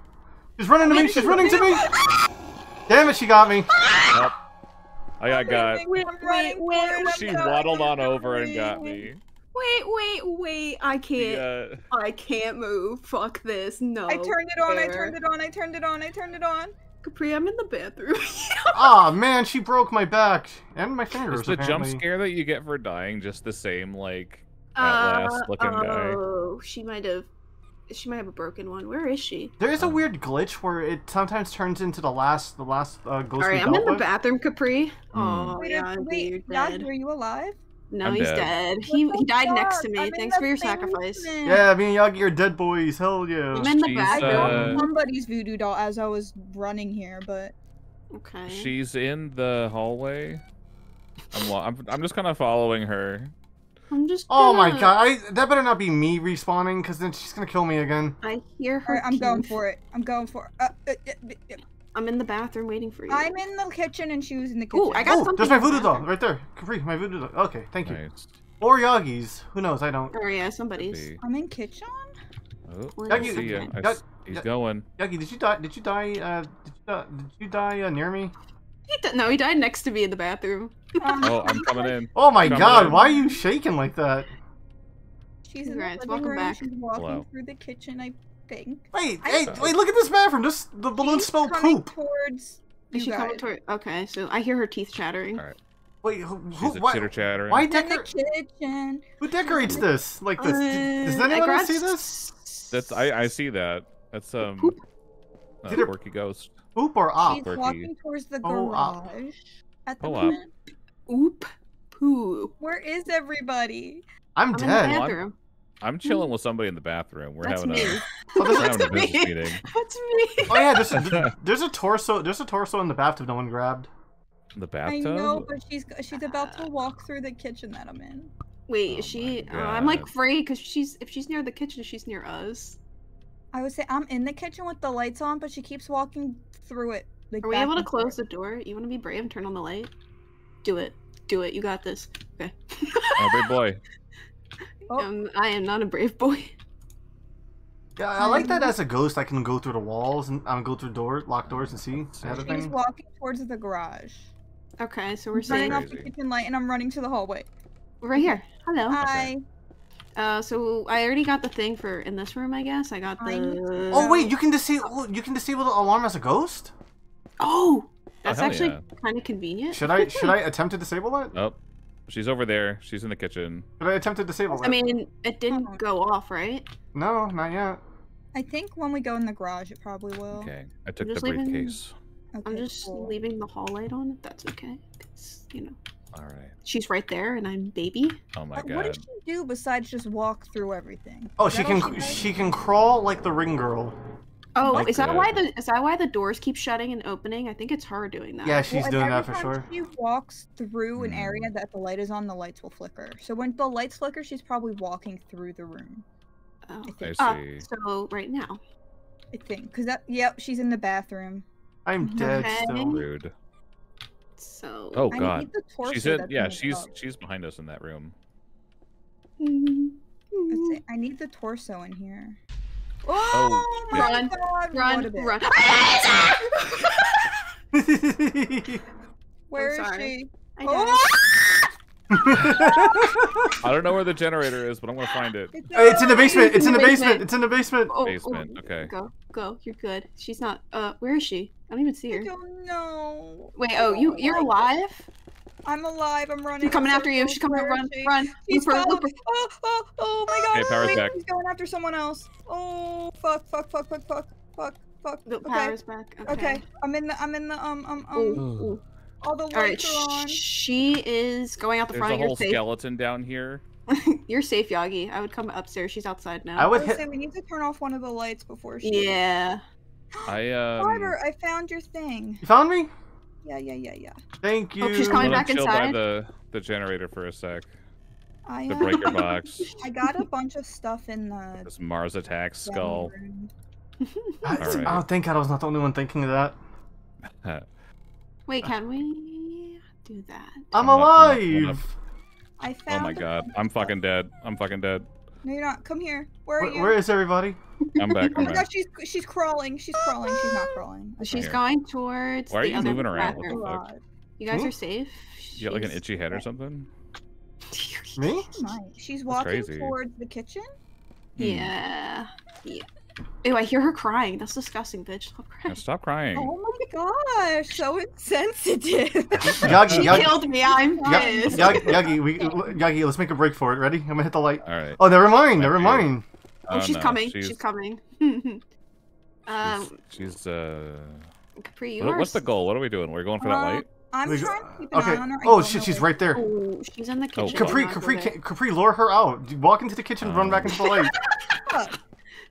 She's running to me! She's running to me! Damn it, she got me! Yep. I got got. I'm Wait, running wait, for it, I'm She going waddled on over and got me. Wait, wait, wait! I can't. Yeah. I can't move. Fuck this. No. I turned it on. I turned it on. I turned it on. I turned it on. Capri, I'm in the bathroom. Ah man, she broke my back and my fingers. Is the jump scare that you get for dying just the same, like, Outlast looking guy? Oh, she might have. She might have a broken one. Where is she? There is a weird glitch where it sometimes turns into the last, the last uh, ghost All we right, I'm dealt in the bathroom, Capri. Hmm. Oh, wait, yeah, wait, you're are you alive? No, I'm he's dead. dead. He, he the died next to me. I'm Thanks for your sacrifice. basement. Yeah, me and Yagi are dead boys. Hell yeah. I'm in the She's, I bathroom. uh, somebody's voodoo doll as I was running here, but Okay. She's in the hallway. I'm, I'm, I'm just kind of following her. I'm just. Oh my god, I, that better not be me respawning, because then she's gonna kill me again. I hear her. Alright, I'm going for it. I'm going for it. Uh, uh, uh, uh, I'm in the bathroom waiting for you. I'm in the kitchen and she was in the kitchen. Ooh, I got Oh, something there's my voodoo doll right there. Capri, my voodoo doll. Okay, thank you. Nice. Or Yagi's. Who knows? I don't. Oh yeah, somebody's. be. I'm in kitchen. Oh, One I Yagi- see ya. I Yag- He's Yag- going. Yagi, did you die? Did you die? Uh, did you die, did you die uh, near me? He di- no, he died next to me in the bathroom. Um, Oh, I'm coming in. Oh my Come god, in. why are you shaking like that? She's in Congrats, the welcome room. back. She's walking Hello. through the kitchen, I think. Wait, I- hey, wait, look at this bathroom. This the balloon She's spelled poop. towards you Is she coming guys. toward? Okay, so I hear her teeth chattering. Alright. Wait, who, who, She's a why, chitter chattering. why In the decor- kitchen. who decorates this like this? Did- Does Uh, anyone else see this? That's I I see that. That's um. Poop. Uh, Did it- quirky ghost. Poop or op? She's Quirky. walking towards the Oh, uh, garage. At the Oh, uh, moment. Oop. Poop. Where is everybody? I'm I'm in the dead. What? bathroom. I'm chilling with somebody in the bathroom. We're That's having me. a Oh, we're having a business me. meeting. That's me. oh yeah, there's a, there's a torso. There's a torso in the bathtub. No one grabbed. The the I know, but she's she's about to walk through the kitchen that I'm in. Wait, Oh is she? Uh, I'm like God. free because she's if she's near the kitchen, she's near us. I would say I'm in the kitchen with the lights on, but she keeps walking through it. Like Are we able to and forth. close the door? You want to be brave and turn on the light? Do it. Do it. You got this. Okay. Oh, big boy. Oh. um, I am not a brave boy. Yeah, I like that as a ghost. I can go through the walls and um, go through doors, lock doors, and see. That She's thing. walking towards the garage. Okay, so we're I'm turning saying off the kitchen light and I'm running to the hallway. we're right here. Hello. Hi. Uh, so I already got the thing for in this room. I guess I got the. Oh wait, you can disable. You can disable the alarm as a ghost. Oh, that's hell actually yeah. kind of convenient. Should I? Should I attempt to disable it? Oh, she's over there. She's in the kitchen. Should I attempt to disable it? I mean, it didn't go off, right? no, not yet. I think when we go in the garage, it probably will. Okay, I took the just leaving- briefcase. Okay, I'm just cool. leaving the hall light on, if that's okay. 'cause, you know. All right. She's right there, and I'm baby. Oh my Uh, what did she do besides just walk through everything? Oh, she can does? she can crawl like the ring girl. Oh, Like is that that. why the is that why the doors keep shutting and opening? I think it's her doing that. Yeah, she's Well, and doing that every for time sure. She walks through an area Hmm. that the light is on, the lights will flicker. So when the lights flicker, she's probably walking through the room. Oh. I I think. Ah, see. so right now. I think because that. Yep, she's in the bathroom. I'm dead Okay. still. Rude. So. Oh I god. need the torso. She's in. Yeah, she's tub. she's behind us in that room. Mm, That's mm. I need the torso in here. Oh, Oh, my Run, god! what Run, a bitch. run. Where is sorry. she? I Oh! died. I don't know where the generator is, but I'm gonna find it. it's in the basement. It's in the Basement. basement. It's in the basement. Oh, oh, Basement, okay. Go, go. You're good. She's not. Uh, where is she? I don't even see her. I her. don't know. Wait. Oh, you you're like it. alive? I'm alive. I'm running. She's coming after you. She's coming. Where Run, she? run. She's Looper, followed- looper. Oh, oh, oh my god. Okay, power's Wait, back. She's going after someone else. Oh, fuck, fuck, fuck, fuck, fuck, fuck, fuck. The Okay. power's back. Okay. Okay, I'm in the, I'm in the, um, um, um. Ooh, ooh. All the All right. lights are on. sh- She is going out the There's front. a You're whole safe. skeleton down here. You're safe, Yagi. I would come upstairs. She's outside now. I I would would say we need to turn off one of the lights before she. Yeah. I um. Cyber, I found your thing. You found me? Yeah, yeah, yeah, yeah. Thank you. Hope she's I'm coming gonna back chill by inside. the the generator for a sec. I, The uh, breaker box. I got a bunch of stuff in the This Mars attack skull. room. I- Alright. Oh, thank God I was not the only one thinking of that. Wait, can we do that? I'm I'm up, I'm up, I'm alive. I oh my god, I'm fucking dead. I'm fucking dead. No, you're not. Come here. Where are Where, you? where is everybody? I'm back. Oh I'm my back. god, she's she's crawling. She's crawling. She's not crawling. Okay. She's here. going towards Why are the you other moving around? What the fuck? You guys Hmm? are safe. You got like an itchy head or something? Me? She's walking towards the kitchen. Hmm. Yeah. Yeah. Ew, I hear her crying. That's disgusting, bitch. Stop Now crying. stop crying. Oh my gosh, so insensitive. Yagi, She Yagi, killed me. I'm Yagi, pissed. Yagi, Yagi, we, Yagi, let's make a break for it. Ready? I'm gonna hit the light. All right. Oh, never mind. Never you. mind. Oh, she's no, coming. She's, She's, coming. um, she's, she's, uh. Capri, you what- what's the goal? What are we doing? We're going for that Uh, light? I'm We- trying to keep an Okay. eye on her. I Oh shit, she's right there. Oh, she's in the Oh, kitchen. fuck. Capri, Do not go Capri, Capri, lure her out. Walk into the kitchen, run back Um, into the light.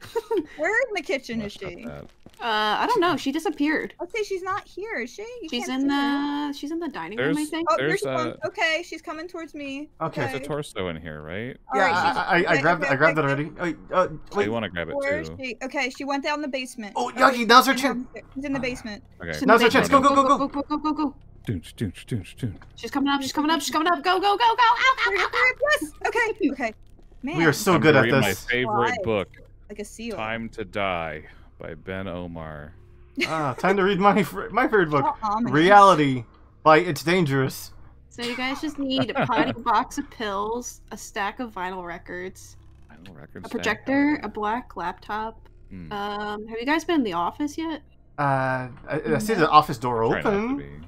Fuck. Where in the kitchen is she? Uh, I don't know. She disappeared. I'd she's not here, is she? You She's in see her. the. She's in the dining room. I think. Oh, There's, she comes. uh, Okay, she's coming towards me. Okay. There's a torso in here, right? Yeah, right, I, I, I grabbed, okay, I grabbed it already. Wait, uh, Oh, wait. you want to grab it Where is too? she? Okay, she went down the basement. Oh, Yagi, now's her in chance. She's in the basement. Okay. She's Now's the our chance. Go, go, go, go, go, go, go, go. Doonch, doonch, doonch, doonch. She's coming up. She's coming up. She's coming up. Go, go, go, go, go. Ow, ow, Hurry ow, up, hurry up, Yes. Okay. Okay. Man. We are so I'm good at read my favorite Why? book, like a seal. Time to Die, by Ben Omar. Ah, time to read my my favorite book, How. Reality by It's Dangerous. So you guys just need a potty box of pills, a stack of vinyl records, Final record a stack. projector, a black laptop. Hmm, Um, have you guys been in the office yet? Uh, I, I see the office door try not to open.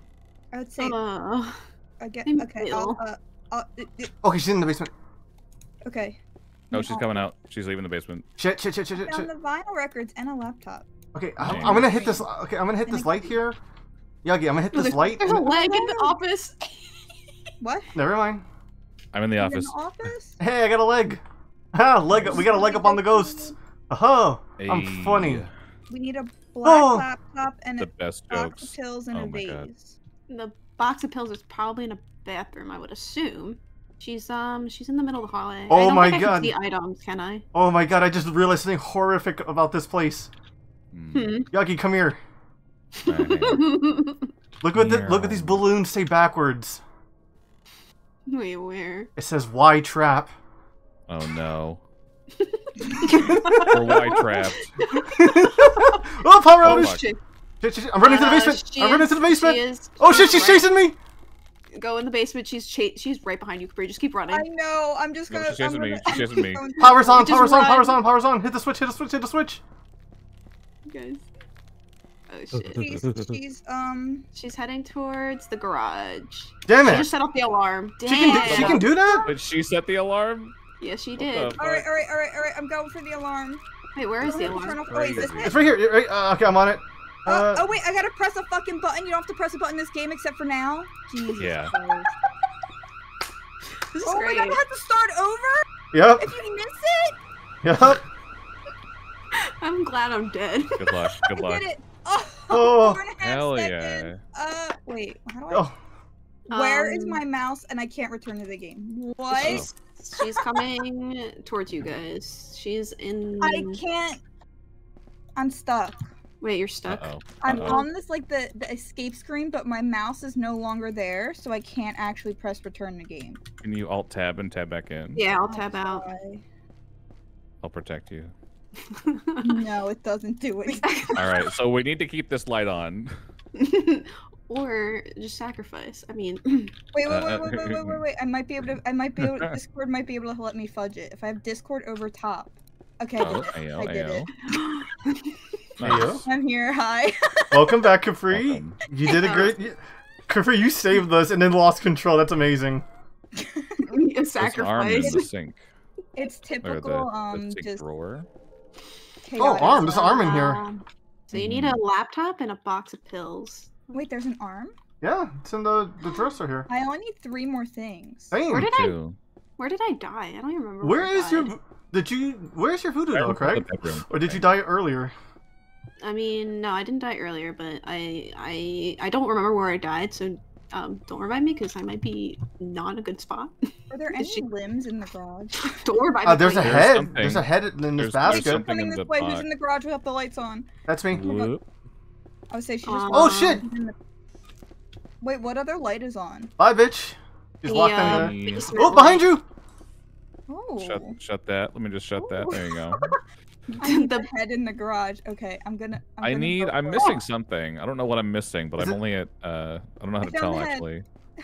I would say. Uh, I get. I'm Okay. ill. I'll, uh, uh, Okay, she's in the basement. okay. No, she's coming out. She's leaving the basement. Shit, shit, shit, shit, shit. Found shit. the vinyl records and a laptop. Okay, I'm, I'm gonna hit this. Okay, I'm gonna hit this light here. Yagi, I'm gonna hit this there's, light. there's a leg in the office. What? Never mind. I'm in the In office. the office? Hey, I got a leg. Ha, ah, leg. We got a leg up on the ghosts. Aha! I'm funny. We need a black Oh. laptop and The a best box jokes. of pills and Oh a my God. vase. The box of pills is probably in a bathroom, I would assume. She's um she's in the middle of the hallway. Oh I don't my think I God. can see items, can I? Oh my god! I just realized something horrific about this place. Hmm, Hmm. Come here. alright. Look what the, look what these balloons say backwards. Wait, where? It says "Y trap." Oh no. We're Y trapped. oh, power Oh outage! my- Shit. Shit, shit, shit. I'm running to the Uh, basement. I'm running is- to the basement. Oh shit! She's right- chasing me. Go in the basement. She's cha- she's right behind you, Capri. Just keep running. I know. I'm just gonna. she's chasing I'm me, gonna- she's chasing me. Powers on! Powers on! Powers on! Powers on! Hit the switch! Hit the switch! Hit the switch! guys. Oh shit. She's, she's um. She's heading towards the garage. Damn it! She just set off the alarm. Damn. She can do, she can do that. Did she set the alarm? Yeah, she did. All right. All right. All right. All right. I'm going for the alarm. Wait, where is the I'm gonna turn alarm? off- Oh, wait, is this it? It's right here. Right, uh, okay, I'm on it. Uh, Uh, oh wait, I gotta press a fucking button. You don't have to press a button in this game except for now. Jesus Yeah. Christ. This is Oh my god, I have to start over Yep. if you miss it. Yep. I'm glad I'm dead. Good luck. Good I luck. did it. Oh, Oh. four and a half Hell seconds. Uh, wait. How do I? Oh. Where is Um, my mouse? And I can't return to the game. What? She's, she's coming towards you guys. She's in. I can't. I'm stuck. Wait, you're stuck. Uh-oh. I'm Uh-oh. on this like the, the escape screen, but my mouse is no longer there, so I can't actually press return to game. Can you alt tab and tab back in? Yeah, I'll I'll tab out. I'll protect you. No, it doesn't do it. All right. So we need to keep this light on. or just sacrifice. I mean, Wait, wait, Uh, wait, wait, wait, wait, wait, wait. I might be able to. I might be able. Discord might be able to let me fudge it if I have Discord over top. Okay, I Oh, did it. ayo, I did ayo. it. Nice. I'm here. Hi. Welcome back, Capri. Welcome. You did a great. you- Capri, you saved us and then lost control. That's amazing. a This arm in sacrifice. the sink. It's Or the, typical. um, the just drawer. chaotic arm, there's an arm in here. Um, So you need a laptop and a box of pills. Wait, there's an arm. Yeah, it's in the the dresser here. I only need three more things. Same. Where did I? Where did I die? I don't even remember. Where I died. your? Did you? Where's your voodoo I doll, went Krag? Or did you die earlier? I mean, no, I didn't die earlier, but I I I don't remember where I died, so um, don't remind me because I might be not a good spot. Are there Is any she- limbs in the garage? don't revive Uh, me. there's a please. There's head. something. There's a head in this There's- there's basket. something in this the way. Who's in the garage without the lights on? That's me. Whoop. I would say she just. Um, Oh shit! Wait, what other light is on? Bye, bitch. She's The, locked uh, in there. Oh, behind you! Oh. Shut, shut that. Let me just shut that. There you go. I need The- bed in the garage. Okay, I'm gonna. I'm I gonna need. go I'm for it. missing something. I don't know what I'm missing, but Is I'm it- only at. Uh, I don't know how I to tell head. actually.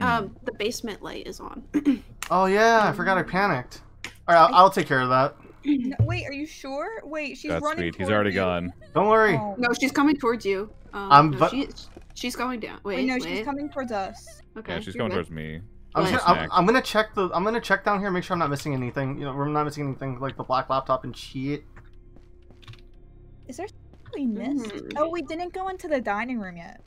Um, the basement light is on. Oh yeah, I forgot I panicked. All right, I'll, I'll take care of that. No, wait, are you sure? Wait, she's That's running. sweet. He's already you. gone. Don't worry. Oh. no, she's coming towards you. Um, I'm no, bu- she, she's going down. Wait, Wait, no, wait. she's coming towards us. Okay, Yeah, she's you're going good. towards me. I'm, just gonna, I'm, I'm gonna check the. I'm gonna check down here, make sure I'm not missing anything. You know, we're not missing anything like the black laptop and shit. Is there something we missed? Hmm. Oh, we didn't go into the dining room yet.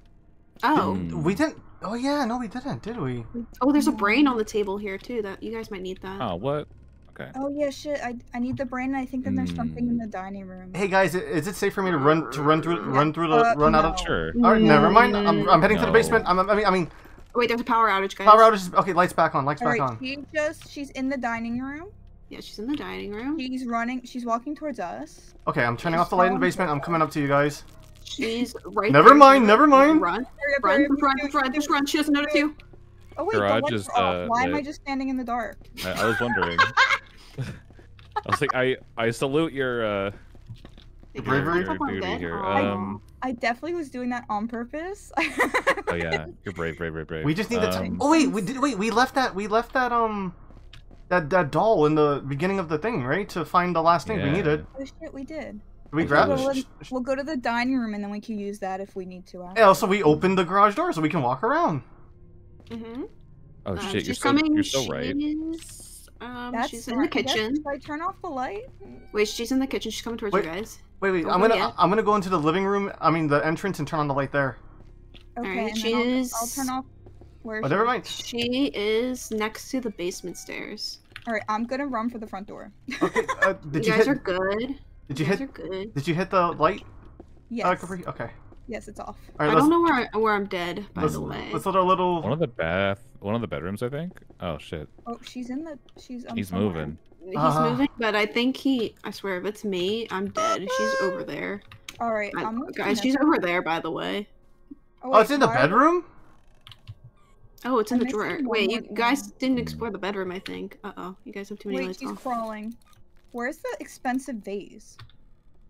Oh, Hmm. We didn't. Oh yeah, no, we didn't, did we? oh, there's a brain on the table here too. That you guys might need that. Oh, what? Okay. Oh yeah, shit. I I need the brain. and I think that there's something Hmm. in the dining room. Hey guys, is it safe for me to run to run through run through the Uh, run out of? no. Sure. All right, never mind. I'm, I'm heading to the basement. I'm, I mean, I mean, Wait, there's a power outage, guys. power outage. Okay, lights back on. Lights All back right, on. she just she's in the dining room. Yeah, she's in the dining room. She's running. She's walking towards us. Okay, I'm turning off the light in the basement. I'm coming up to you guys. She's right. Never there. mind, never mind. Run, Hurry run, run, run, just run. She doesn't notice you. Oh wait, the Garage lights is, are off. uh, Why am I just standing in the dark? I, I was wondering. I was like, I I salute your uh Your bravery? your duty here. Um, I definitely was doing that on purpose. oh yeah, you're brave, brave, brave, brave. We just need to. Um, oh wait, we did. Wait, we left that. We left that. Um, that that doll in the beginning of the thing, right? To find the last thing we Yeah. needed. oh shit, we did. Did we Okay, grab well, We'll, it? we'll go to the dining room and then we can use that if we need to. After. Yeah, also we opened the garage door so we can walk around. Mm-hmm. Oh Um, shit, you're she's so you're so right. She's, um, That's she's in the smart. I guess- kitchen. Should I turn off the light? Wait, she's in the kitchen. She's coming towards Wait. you guys. Wait, wait. Don't I'm go gonna yet. I'm gonna go into the living room. I mean the entrance and turn on the light there. Okay, Alright, and then I'll, I'll turn off. Where? Oh, never mind. She is next to the basement stairs. All right, I'm gonna run for the front door. Okay. Uh, did you you, guys hit? are good. Did you guys hit? are good. Did you hit the light? Yes. Uh, Capri? Okay. yes, it's off. All right. I don't know where I, where I'm dead. By let's, the way. let's let our little. One of the bath, one of the bedrooms, I think. Oh shit, Oh, she's in the. She's. Um, he's somewhere. moving. He's Uh. moving, but I think he. I swear, if it's me, I'm dead. She's over there. All right, I- I'm. guys, she's over there. By the way. Oh, it's in the bedroom. Oh, it's in I'm the drawer. Wait, more you guys didn't explore the bedroom. I think. Uh oh, you guys have too many Wait, lights she's off. crawling. Where's the expensive vase?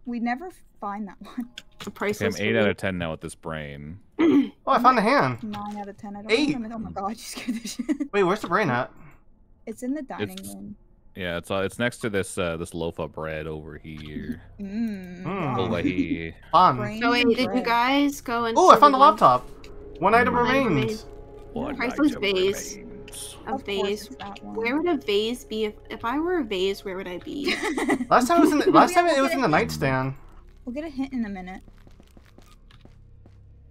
We never find that one. A Okay, I'm priceless. eight out of ten now with this brain. Oh, I found the hand. Nine out of ten. I don't Eight. remember. Oh my god, you scared the shit. Wait, where's the brain at? It's in the dining It's- room. Yeah, it's uh, it's next to this uh this loaf of bread over here. Mmm. Mm. Over here. Fun. Brain So wait, and did you guys go and? Oh, I found the laptop. One item One item remains. One Priceless item vase. remains. A vase. it's that one. Where would a vase be? If if I were a vase, where would I be? Last time it was in the, last time it was in the nightstand. We'll get a hint in a minute.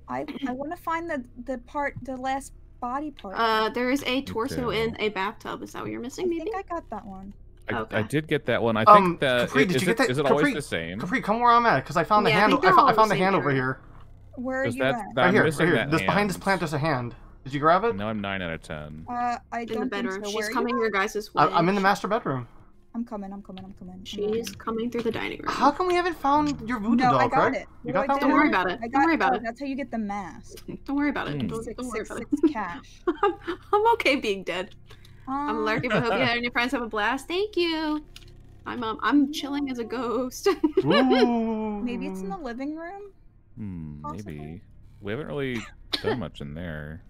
I I want to find the the part the last body part. Uh, there is a torso too. in a bathtub. Is that what you're I missing, maybe? think I got that one. I, I did get that one. I Um, think that Capri, i- did is you get it, that- is it always the same? Capri, come where I'm at, because I found the Yeah, I hand. think I, they're fo- all I found the same hand over here. Where are you that's- at? that- Right here, right here. that This behind this plant, there's a hand. Did you grab it? No, I'm nine out of ten. Uh, I in don't the bedroom. think so. She's coming you? your guys' way. I, I'm in the master bedroom. I'm coming. I'm coming. I'm coming. She's coming through the dining room. How come we haven't found your voodoo No, doll, I got Krag? it. You What got do I that do? Don't worry about it. I Don't got worry about it. That's how you get the mask. Don't worry about it. Hmm. Don't, Six don't worry six about it. cash. I'm, I'm okay being dead. I'm Um, lurking. I hope you and your friends have a blast. Thank you. I'm um, I'm chilling as a ghost. Maybe it's in the living room. Hmm, maybe. We haven't really done much in there.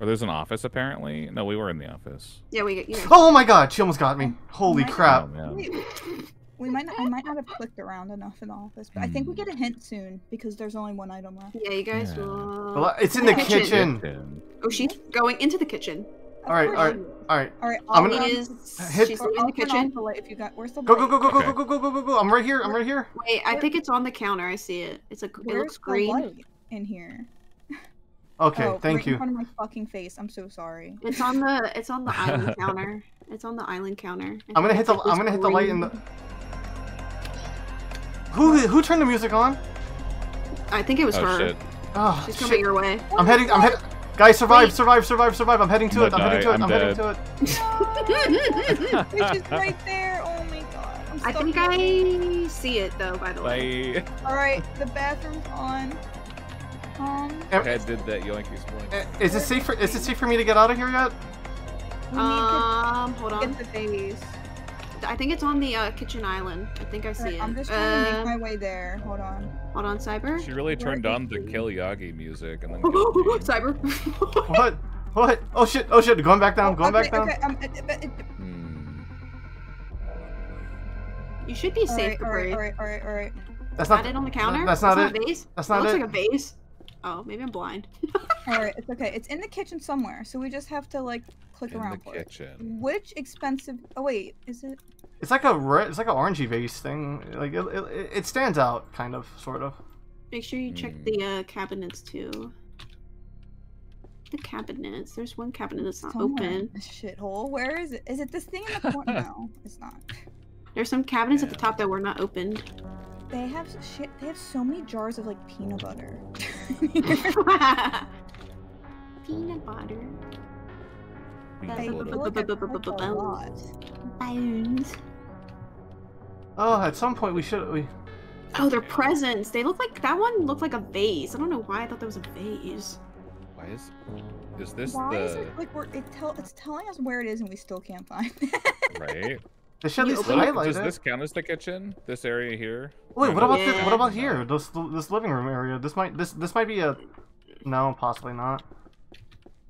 Or there's an office apparently. No, we were in the office. yeah, we get you. Oh my god, she almost got me. Holy oh my crap. Oh, man. We might not, I might not have clicked around enough in the office, but I think we get a hint soon because there's only one item left. Yeah, you guys Yeah. will. Well, it's in the Kitchen. kitchen. Kitchen. Oh, she's going into the kitchen. Of Alright, course. alright, alright. All right, I'm gonna- run- It is. hit- She's in the kitchen. the if you got. Where's the Go, go, go, go, go, Okay. go, go, go, go, go, go. I'm right here. I'm right here. Wait, I think it's on the counter. I see it. It's a. It Where's looks the green. light in here? Okay, oh, thank right In front of my fucking face. I'm so sorry. It's on the. It's on the island counter. It's on the island counter. I I'm gonna hit the it's I'm gonna hit the light in the green. Who who turned the music on? I think it was Oh her. shit. Oh, She's shit. coming your way. I'm heading I'm heading Guys, survive, Wait. survive, survive, survive. I'm heading to I'm it. I'm gonna heading to it. I'm I'm heading to it. Which is right there. Oh my god. I'm I think. I see it though. By the way. Bye. All right, the bathroom's on. Um, Em- I did that yoinky spring. eh, Is it safe for is it safe for me to get out of here yet? Um, hold on. get the vase. I think it's on the uh, kitchen island. I think I see Alright, it. I'm just trying to Uh, make my way there. Hold on. Hold on, Cyber. She really turned on the? Kill Yagi music and then. Cyber. What? What? Oh shit! Oh shit! Going back down. Oh, Going okay, back down. Okay, um, it, it, it, Hmm. you should be safe, all right, Capri. all right, all right, all right. That's Got not. it on the counter. that's not a it. vase. That's That not looks it. like a vase. Oh, maybe I'm blind. All right, it's okay. It's in the kitchen somewhere, so we just have to like click In the around for it. kitchen. Which expensive? Oh wait, is it? It's like a red. It's like an orangey vase thing. Like it, it, it stands out, kind of, sort of. Make sure you check Hmm. the uh, cabinets too. The cabinets. There's one cabinet that's not somewhere open. This shithole. Where is it? Is it this thing in the corner? no, it's not. There's some cabinets at the top that were not opened. They have shit. They have so many jars of like peanut butter. Peanut butter. I People like a lot. Bones. Oh, at some point we should we. Oh, they're presents. They look like that one looked like a vase. I don't know why I thought that was a vase. Why is is this Why is the it like we're it tell it's telling us where it is and we still can't find it? right? They should at least open highlight Does it. this count as the kitchen? This area here? Wait, what about this? What about here? This this living room area. This might this this might be a. No, possibly not.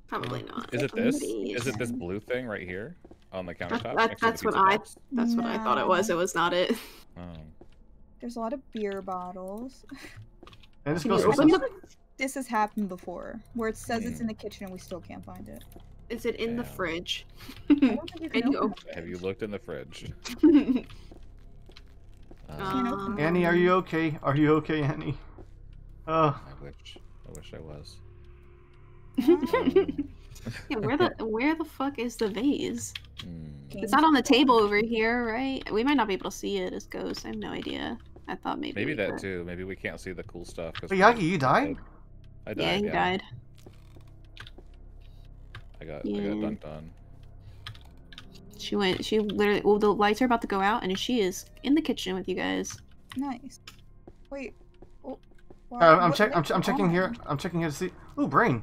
Probably not. Is it this? vase. Is it this blue thing right here on the countertop? that- next to the that's what I- box? That's what I thought it was. It was not it. Oh. There's a lot of beer bottles. And this goes you with open some- the? This has happened before, where it says it's Hmm. in the kitchen and we still can't find it. Is it in the fridge? I don't think we Can can you open Have you looked in the fridge? open? Uh, Can't open Um. Annie, are you okay? Are you okay, Annie? Oh, I wish. I wish I was. yeah, where the where the fuck is the vase? Hmm. It's not on the table over here, right? We might not be able to see it as ghosts. I have no idea. I thought maybe. Maybe that could. too. Maybe we can't see the cool stuff. But Yagi, you died? I died. Yeah, he died. I got. I Yeah. got dunked on. She went. She literally. Well, the lights are about to go out, and she is in the kitchen with you guys. Nice. Wait. Oh, why- Uh, I'm what check. I'm, ch- I'm are checking here. I'm checking here to see. Ooh, brain.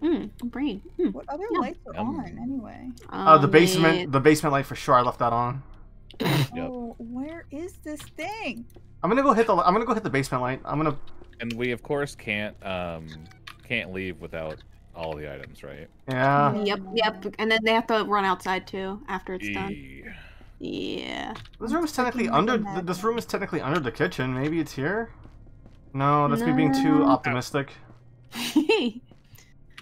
Hmm. Brain. Hmm. What other Yeah. lights are Yum. on anyway? Uh, the Um, basement. The basement light for sure. I left that on. Yep. Oh, where is this thing? I'm gonna go hit the. I'm gonna go hit the basement light. I'm gonna. And we of course can't um can't leave without all the items, right? Yeah. Yep. Yep. And then they have to run outside too after it's done. Yeah. This room is technically under. mad. th- This room is technically under the kitchen. Maybe it's here. No, that's me being too optimistic. Is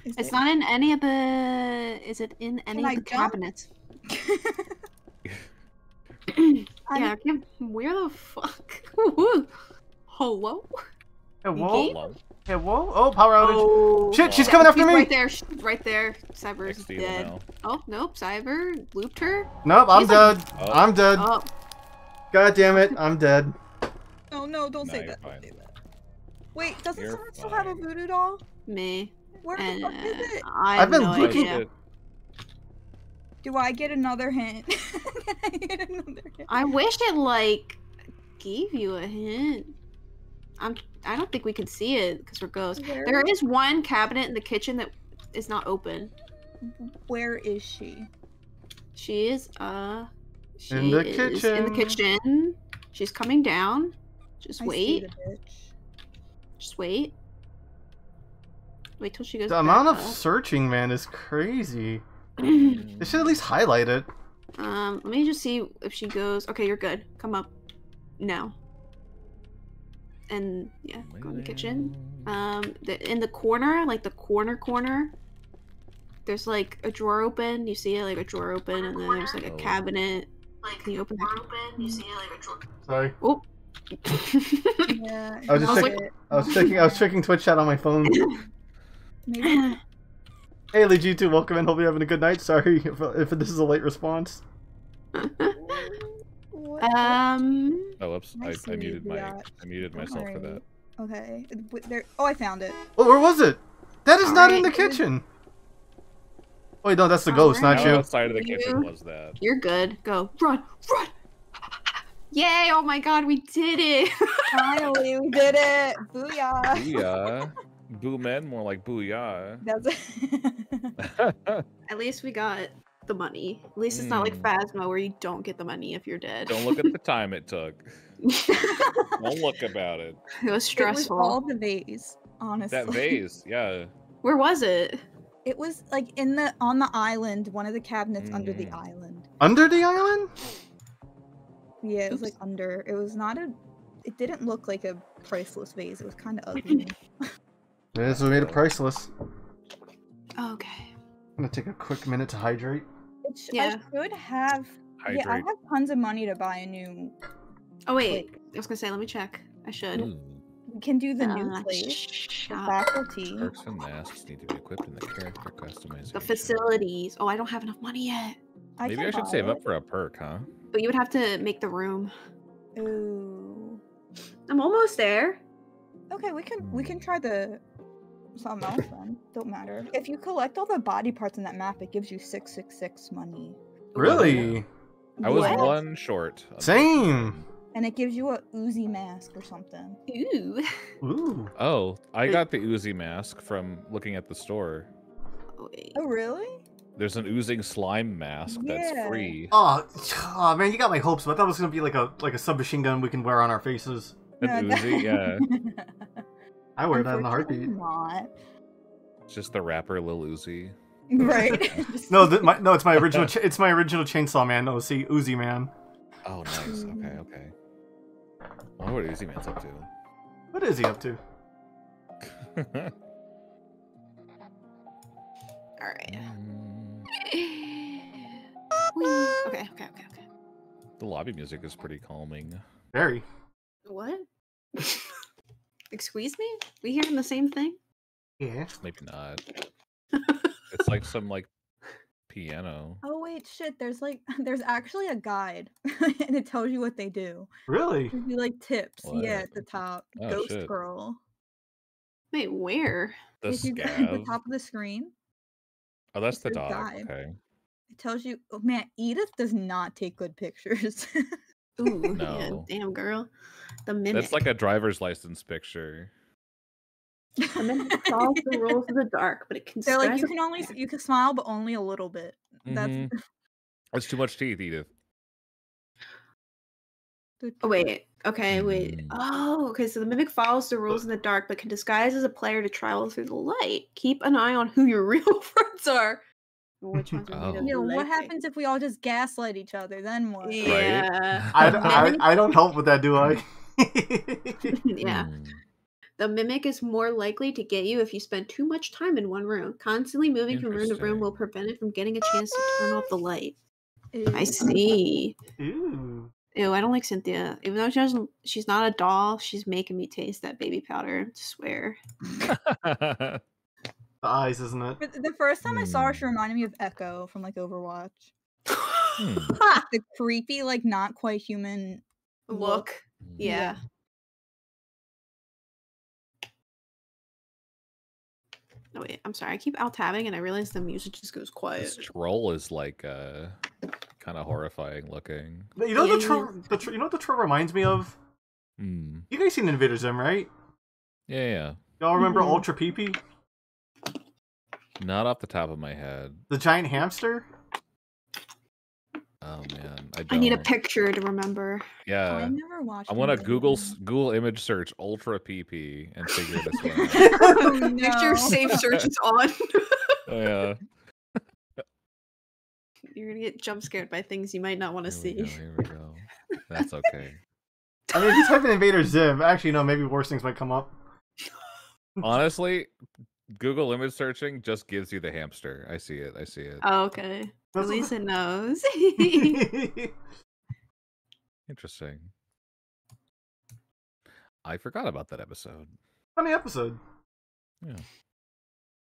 it's it- not in any of the. Is it in any Can of I the jump? cabinets? I'm- yeah. Kim, where the fuck? Hello. Hey, You whoa. Hello? Yeah, whoa. Oh, power outage. Oh, Shit, she's coming oh, after she's me. right there. She's right there. Cyber's Next dead. now. Oh nope, Cyber looped her. Nope, I'm She's like- dead. Oh. I'm dead. Oh, God damn it, I'm dead. Oh no, don't No, say that. Don't say that. Wait, doesn't You're someone still have a fine. voodoo doll? me. Where the And fuck is uh, it? I I've have been no looking- idea. Do I get another hint? Can I get another hint? I wish it like gave you a hint. I'm. I don't think we can see it because we're ghosts. Where, There is one cabinet in the kitchen that is not open. where is she? She is uh. She In the is in the kitchen. kitchen. She's coming down. Just I see wait. the bitch. Just wait. Wait till she goes. The back amount of up. searching, man, is crazy. They should at least highlight it. um, let me just see if she goes. Okay, you're good. Come up. now. And yeah, go in the kitchen. Um, the, in the corner, like the corner corner, there's like a drawer open. You see it like a drawer open, and then there's like a Oh. cabinet. Can you open that? open, you see it, like a drawer. Sorry. Oh. Yeah. I was just not checking- it. I was checking. I was checking Twitch chat on my phone. Maybe Hey, Lee G2, welcome in. Hope you're having a good night. Sorry if, if this is a late response. What? um. Oh, whoops! I, Nice I muted my yacht. I muted myself for that. Okay. There. Oh, I found it. Oh, where was it? That is not in the Alright, it was- kitchen. Wait, no, that's the ghost, not you. outside of the kitchen You- was that? You're good. Go. Run. Run. Yay! Oh my god, we did it! Finally, we did it! Booyah! Booyah! Boo men, more like booyah. That's At least we got the money. At least it's not like Mm. Phasmo where you don't get the money if you're dead. Don't look at the time it took. Don't look about it. it was It was stressful. all the vase, honestly. That vase, yeah. Where was it? It was like in the on the island, one of the cabinets under the Mm. island. Under the island? Yeah, it was like under. It was not a. It didn't look like a priceless vase. It was kind of ugly. This we made it priceless. Okay. I'm gonna take a quick minute to hydrate. It sh- Yeah. I should have. Yeah, I have tons of money to buy a new. Oh wait, I was gonna say, let me check. I should. Ooh. We can do the new Uh, place. The shop. faculty. Perks and masks need to be equipped in the character customization. The facilities. Oh, I don't have enough money yet. Maybe I should save it. up for a perk, huh? But you would have to make the room. Ooh. I'm almost there. Okay, we can we can try the something else then. Don't matter. If you collect all the body parts in that map, it gives you six six six money. Really? I was What? one short. Same. And it gives you a Uzi mask or something. Ooh. Ooh. Oh, I got the Uzi mask from looking at the store. Oh, wait. Oh really? There's an oozing slime mask that's free. Oh, oh, man, you got my hopes. But I thought it was gonna be like a like a submachine gun we can wear on our faces. An No, Uzi, yeah. I wear that in a heartbeat. Unfortunately Not. It's just the rapper Lil Uzi. Right. No, th- my, no, it's my original. Ch- it's my original Chainsaw Man. No, see, Uzi Man. Oh, nice. Okay, okay. I wonder what Uzi Man's up to. What is he up to? to. All right. Mm, Okay, okay, okay, okay. the lobby music is pretty calming. Very. What? Excuse me? We hearing the same thing? Yeah. Maybe not. It's like some like piano. oh wait, shit. There's like there's actually a guide, and it tells you what they do. Really? Gives you like tips. Yeah, at the top. Oh, Ghost shit. girl. Wait, where? The If you at the top of the screen, Oh, that's the dog. guide. Okay. it tells you. Oh man, Edith does not take good pictures. Ooh, yeah, No. damn girl. The mimic. That's like a driver's license picture. The mimic follows the rules of the dark, but it can. They're like you can only you can smile, but only a little bit. That's Mhm. That's too much teeth, Edith. Oh wait. Okay, wait. Mm. Oh, okay. So the mimic follows the rules in the dark, but can disguise as a player to travel through the light. Keep an eye on who your real friends are. Or Which ones are made of Oh. What happens if we all just gaslight each other? Then what? Yeah. I, I, I don't help with that, do I? yeah. Mm. The mimic is more likely to get you if you spend too much time in one room. Constantly moving from room to room will prevent it from getting a chance to turn off the light. I see. Ooh. Ew, I don't like Cynthia. Even though she doesn't, she's not a doll. She's making me taste that baby powder. I swear. The eyes, isn't it? But the first time I saw her, she Hmm. reminded me of Echo from like Overwatch. Hmm. The creepy, like not quite human Look. Yeah. Yeah. Oh wait, I'm sorry. I keep alt tabbing and I realize the music just goes quiet. This troll is like uh kind of horrifying looking. You know Yeah, the troll. The tr- you know what the troll reminds me of? Hmm. You guys seen Invader Zim, right? Yeah, yeah. Y'all remember Mhm. Ultra Peepi, Not off the top of my head. the giant hamster? Oh man, I don't. I need a picture to remember. Yeah, oh, I Yeah. never watched. I want to Google Google image search ultra PP and figure this one out. Oh, Make sure oh, safe search is on. Oh, yeah. You're gonna get jump scared by things you might not want to see. go, here we go. That's okay. I mean, if you type in Invader Zim, actually, no, maybe worse things might come up. Honestly, Google image searching just gives you the hamster. I see it. I see it. Oh, okay. At That's what- least it knows. Interesting. I forgot about that episode. Funny episode. Yeah.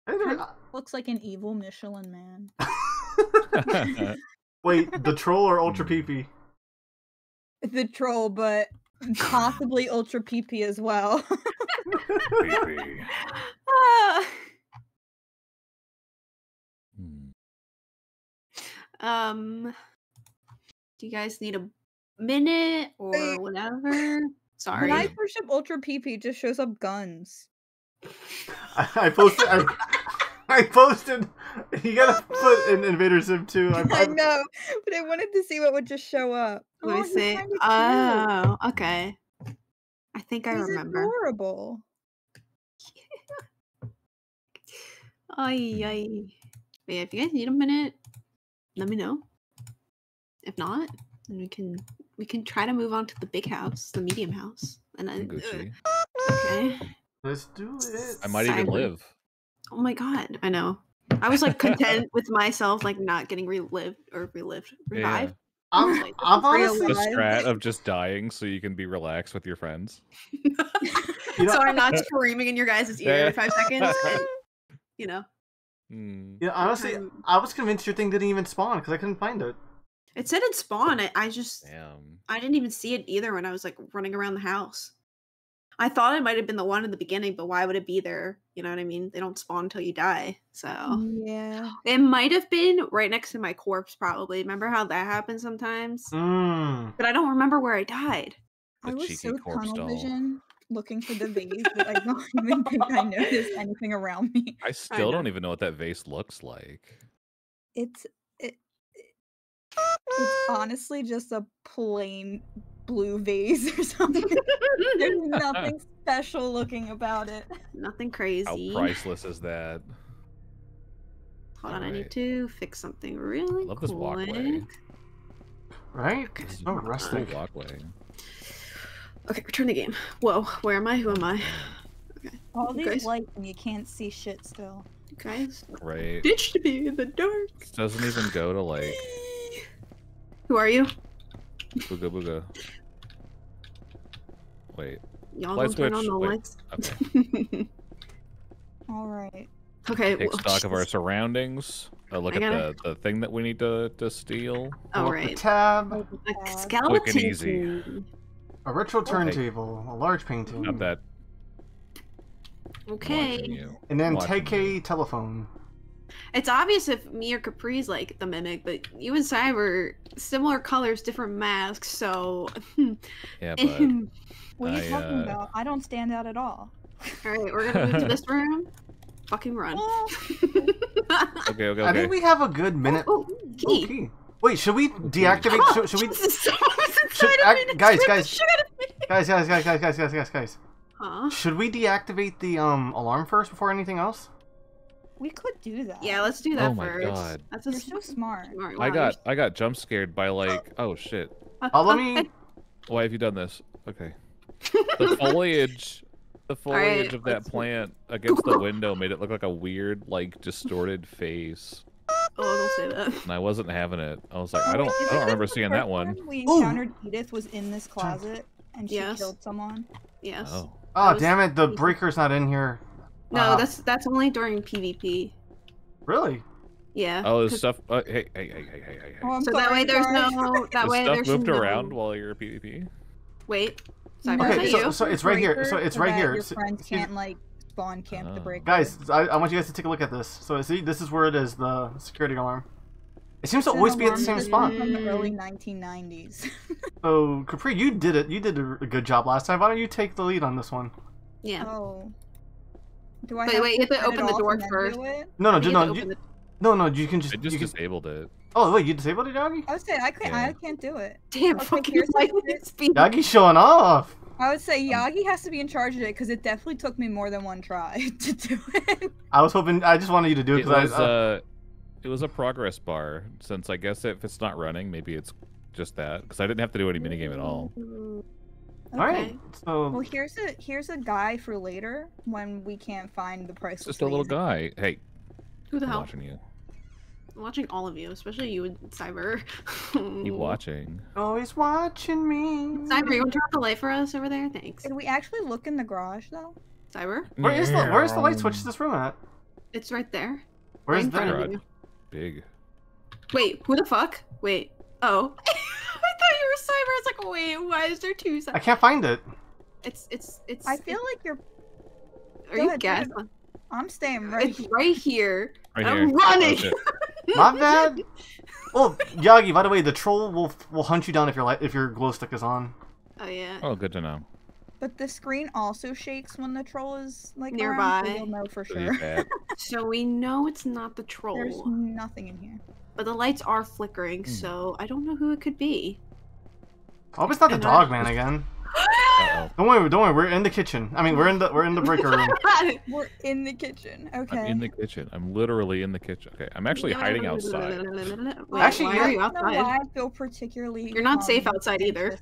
There- Looks like an evil Michelin man. Wait, the troll or Ultra hmm. Peepi? The troll, but possibly Ultra PP as well. PP. Hmm. um, do you guys need a minute or whatever? Sorry. when I search up Ultra PP, just shows up guns. I, I posted. I, I posted. You gotta put in Invader Zim too. I, I know, but I wanted to see what would just show up. Let Oh, me he's see. kinda cute. Oh, okay. I think I remember. adorable. Ay, ay. But yeah, if you guys need a minute, let me know. If not, then we can we can try to move on to the big house, the medium house. And then Gucci. okay. Let's do it. I might even Cyber. live. Oh my god, I know. I was like content with myself, like not getting relived or relived, Yeah. revived. I'm, Like, I'm real honestly. The strat of just dying so you can be relaxed with your friends. You know, so I'm not screaming in your guys' ear every five seconds. and, you know, Hmm. you honestly, Um, I was convinced your thing didn't even spawn because I couldn't find it. it said it spawn. I, I just Damn. I didn't even see it either when I was like running around the house. I thought it might have been the one in the beginning, but why would it be there? You know what I mean? They don't spawn until you die. So Yeah. it might have been right next to my corpse, probably. Remember how that happens sometimes? Mmm. But I don't remember where I died. The I was cheeky so corpse tunnel doll. vision looking for the vase that I don't even think I noticed anything around me. I still know. don't even know what that vase looks like. It's it, it- it's honestly just a plain blue vase or something. There's nothing special looking about it. Nothing crazy. How crazy. priceless is that? Hold on, I need to fix something really love this walkway. Right? Okay. So Cool rustic. walkway. Okay, return the game. Whoa, where am I? Who am I? Okay. All these Guys? lights and you can't see shit still. You guys Right. ditched me in the dark. This doesn't even go to like Who are you? Booga booga. Wait. Y'all Light don't turn on switch. the Wait, lights. Okay. All right. okay. Take well, stock of our surroundings. Uh, look I at gotta- the, the thing that we need to, to steal. All right. The tab. Open A tab. skeleton. easy. A retro turntable. A large painting. Not that Okay. And then Watching a telephone. It's obvious if me or Capri's like the mimic, but you and Cyber similar colors, different masks. So, Yeah, but What are you I, talking uh, about? I don't stand out at all. all. right, we're gonna move to this room. Fucking run. Oh, okay, okay, I think we have a good minute. Oh, key. Okay. Wait, should we deactivate? Oh, Should, should we, Jesus, should- I- guys, guys. shit out of me. guys, guys, guys, guys, guys, guys, guys, guys? Huh? Should we deactivate the um alarm first before anything else? We could do that. Yeah, let's do that Oh my first. God. That's a You're so smart. smart. I got I got jump scared by like oh shit. you're- Follow me. Why have you done this? Okay. The foliage the foliage Alright, of that let's- plant against the window made it look like a weird, like distorted face. Oh, don't say that. and I wasn't having it. I was like, oh, I don't, I don't remember seeing that one. time We Ooh. encountered Edith was in this closet and she Yes. killed someone. Yes. Oh, Oh was- damn it! The breaker's not in here. No, Uh, that's that's only during PvP. really. Yeah. oh, there's 'cause- stuff. Uh, hey, hey, hey, hey, hey, hey, hey. Oh, I'm So that way there's sorry. no that Does way stuff there's moved no... around while you're PvP? Wait. No, Cyber, Okay, so- so it's right here, so it's right here. Your So- friends excuse- can't like spawn camp the Oh. breaker. Guys, I, I want you guys to take a look at this. So see, this is where it is, the security alarm. It seems to It's an always be at the same spot. From the early 1990s. So Capri, you did it. You did a a good job last time. Why don't you take the lead on this one? Yeah. oh. Do I Wait, have wait, you have to open the door first. do it? No, no, just, no, you, no, no. You can just. I just you can, disabled it. oh wait, you disabled it, Yagi? I would say I can't. Yeah. I can't do it. Damn, Okay, fucking here's light speed. Yagi's showing off. I would say Yagi has to be in charge of it because it definitely took me more than one try to do it. I was hoping. I just wanted you to do it It because was I. Uh, uh, it was a progress bar. Since I guess if it's not running, maybe it's just that. Because I didn't have to do any minigame at all. All right. So Well, here's a here's a guy for later when we can't find the It's priceless. just a little guy. Hey, Who the I'm hell? watching you. I'm watching all of you, especially you and Cyber. Keep watching. always watching me. Cyber, you want to turn off the light for us over there? Thanks. Did we actually look in the garage though? Cyber, Where is the Where's the light switch to this room at? it's right there. Where's right the? Garage. Big. Wait, who the fuck? Wait. Oh. I thought you. I was like, wait, why is there two I can't find it. It's it's it's. I feel like you're. Are go you ahead, do gas? it. I'm staying right. It's right here. Right I'm here. running. That's. My bad. Oh, Yagi. By the way, the troll will will hunt you down if your light if your glow stick is on. Oh yeah. Oh, good to know. But the screen also shakes when the troll is like Nearby. Around, so you'll know for sure. So we know it's not the troll, There's nothing in here. but the lights are flickering. Hmm. So I don't know who it could be. I hope it's not the dog man again. Uh-oh. Don't worry, don't worry. We're in the kitchen. I mean, we're in the we're in the breaker room. We're in the kitchen. Okay. I'm in the kitchen. I'm literally in the kitchen. Okay, I'm actually hiding outside. Wait, Actually, why you- are I you don't know outside? why I feel particularly. You're not safe um, outside either.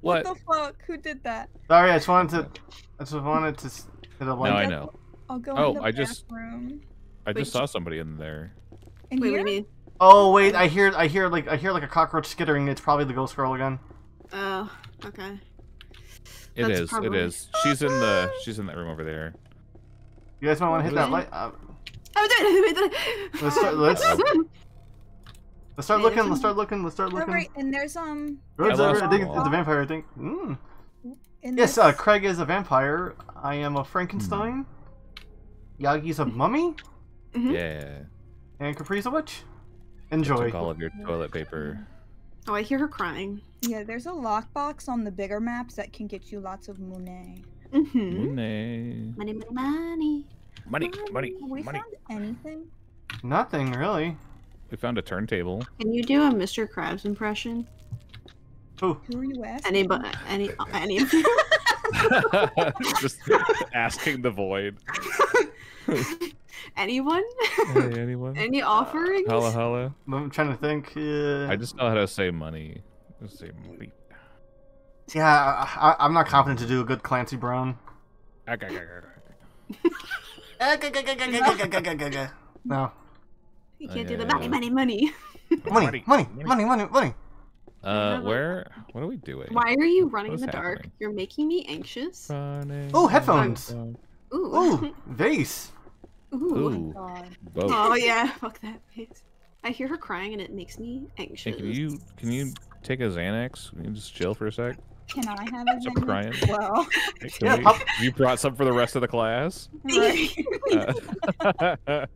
What? What the fuck? Who did that? Sorry, I just wanted to. I just wanted to s- hit a Now light. I I'll know. I'll go Oh, in the I just- bathroom. I Wait, just saw somebody in there. In Wait, here? what do you mean? Oh wait, I hear I hear like I hear like a cockroach skittering. It's probably the ghost girl again. Oh, okay. It That's is. probably- It is. She's in the. She's in that room over there. You guys might want to hit that light. Uh, Oh, did it? Let's start- let's- let's start looking. Let's start looking. Let's start Oh, looking. right, and there's um Rhodes, I I, think them it's a vampire. I think. Mm. Yes, this, uh, Krag is a vampire. I am a Frankenstein. Yagi's a mummy, Mhm. Yeah. and Capri's a witch. I Enjoy. Took all of your toilet paper. Oh, I hear her crying. Yeah, there's a lockbox on the bigger maps that can get you lots of money. Mm-hmm. Money. Money, money, money. Money. Money. Have we Money. found anything? Nothing really. We found a turntable. Can you do a Mr. Krabs impression? Ooh, Who are you asking? Any, but any, any of you? Just asking the void. Anyone? Hey, anyone? Any offerings? Holla holla. I'm trying to think. Uh, I just know how to say money. Just say money. yeah, I, I, I'm not confident to do a good Clancy Brown. No, You can't do the money, money, money. money, money, money, money, money. Uh, where? What are we doing? Why are you running in What's the dark? happening? You're making me anxious. Running Oh, headphones. down- Ooh. Ooh, vase. Ooh. Ooh, Oh yeah, fuck that face. I hear her crying and it makes me Hey, anxious. can you can you take a Xanax? Can you just chill for a sec? Can I have a Stop Xanax crying. well? Hey, Yeah, we- you brought some for the rest of the class. Right. Uh,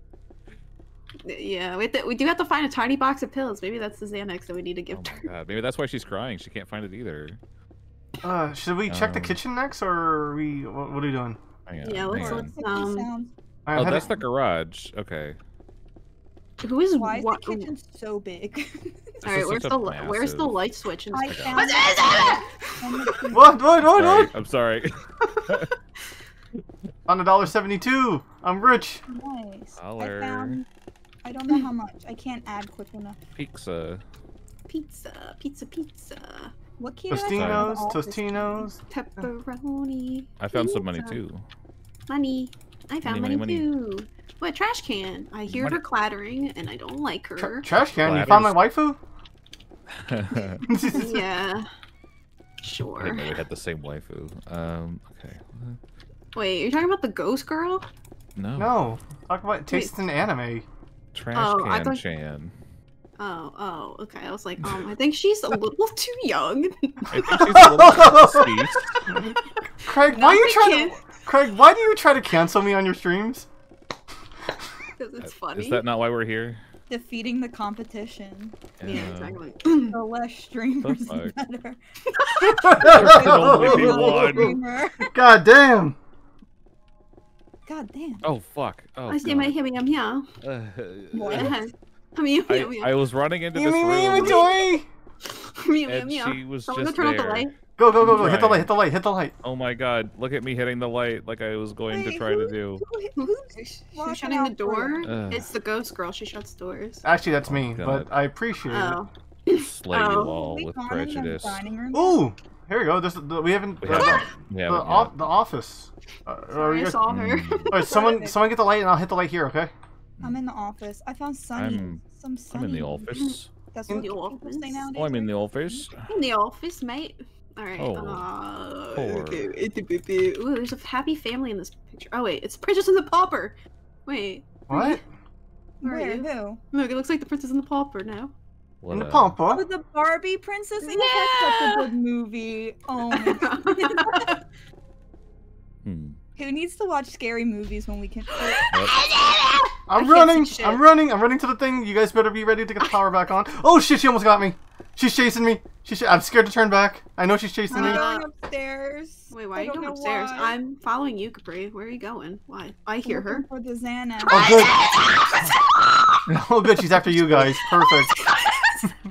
yeah, we, to, we do have to find a tiny box of pills. Maybe that's the Xanax that we need to oh give my to her. god, maybe that's why she's crying. She can't find it either. Uh, should we check the Um, kitchen next, or are we? What, what are you doing? Hang on, Yeah, let's- hang let's- Um, sounds. All right, Oh, head- that's the garage. Okay. Who is Why is the kitchen so big? This All right, where's the a li- where's the light switch? In I this found What is it? on the TV. What? What? What? Sorry, What? I'm sorry. On a dollar seventy-two. I'm rich. Nice. Dollar. I found. I don't know how much. I can't add quick enough. Pizza. Pizza, pizza, pizza, What key did I find? Totino's. Totino's. pepperoni. I found some money too. Money. I found Money, money, money, too. What trash can? I hear What- her clattering, and I don't like Tra- her. trash can. You found my waifu? Yeah. I Sure. didn't know we had the same waifu. Um, okay. Wait, you're talking about the ghost girl? No. no. Talk about taste in anime. Trash Oh, can thought- Chan. Oh, oh, okay. I was like, um, I think she's a little too young. I think she's a little deceased. Krag, why Not you trying to? Krag, why do you try to cancel me on your streams? Because it's funny. Is that not why we're here? Defeating the competition. Yeah, exactly. The less streamers, the better. only be one. Streamer. God damn. God damn. Oh fuck. Oh. I see my God. him, yum, yum. Uh, I I, yum, I yum. was running into this me, me, room, me, joy. Yum, yum, and she was just turn off the there. Light. Go, go, go, go. Hit the light, hit the light, hit the light. Oh my god! Look at me hitting the light like I was going to try who- to do. who- Who's Who's who's shutting the door? Ugh. It's the ghost girl. She shuts doors. Actually, that's me, God. but I appreciate Oh. Slay you Oh. all with gone in the prejudice. it. Ooh, here we go. This, the, we haven't. We the, haven't. We the, haven't off, the office. Uh, are Sorry, you I guys- saw her. Mm. Alright, someone, someone get the light, and I'll hit the light here. Okay. I'm in the office. I found Sunny. I'm- Some I'm in the office. That's In what the people office? say nowadays. Oh, I'm in the office. In the office, mate. All right. Oh. Uh, Poor. okay. Ooh, there's a happy family in this picture. Oh wait, it's Princess and the Pauper. Wait. What? Where Where? Who? Look, it looks like the Princess and the Pauper now. What In the a- Oh, pampa. the Barbie princess. Yeah. That's such a good movie. Oh my god. Hmm. Who needs to watch scary movies when we can? I'm I can't see running. I'm running. I'm running to the thing. You guys better be ready to get the power back on. Oh shit! She almost got me. She's chasing me. She's. I'm scared to turn back. I know she's chasing me. I'm. Going upstairs. Wait, why are you going upstairs? why. I'm following you, Capri. Where are you going? Why? I I'm hear her. For the Xanax. Oh good. oh good. She's after you guys. Perfect.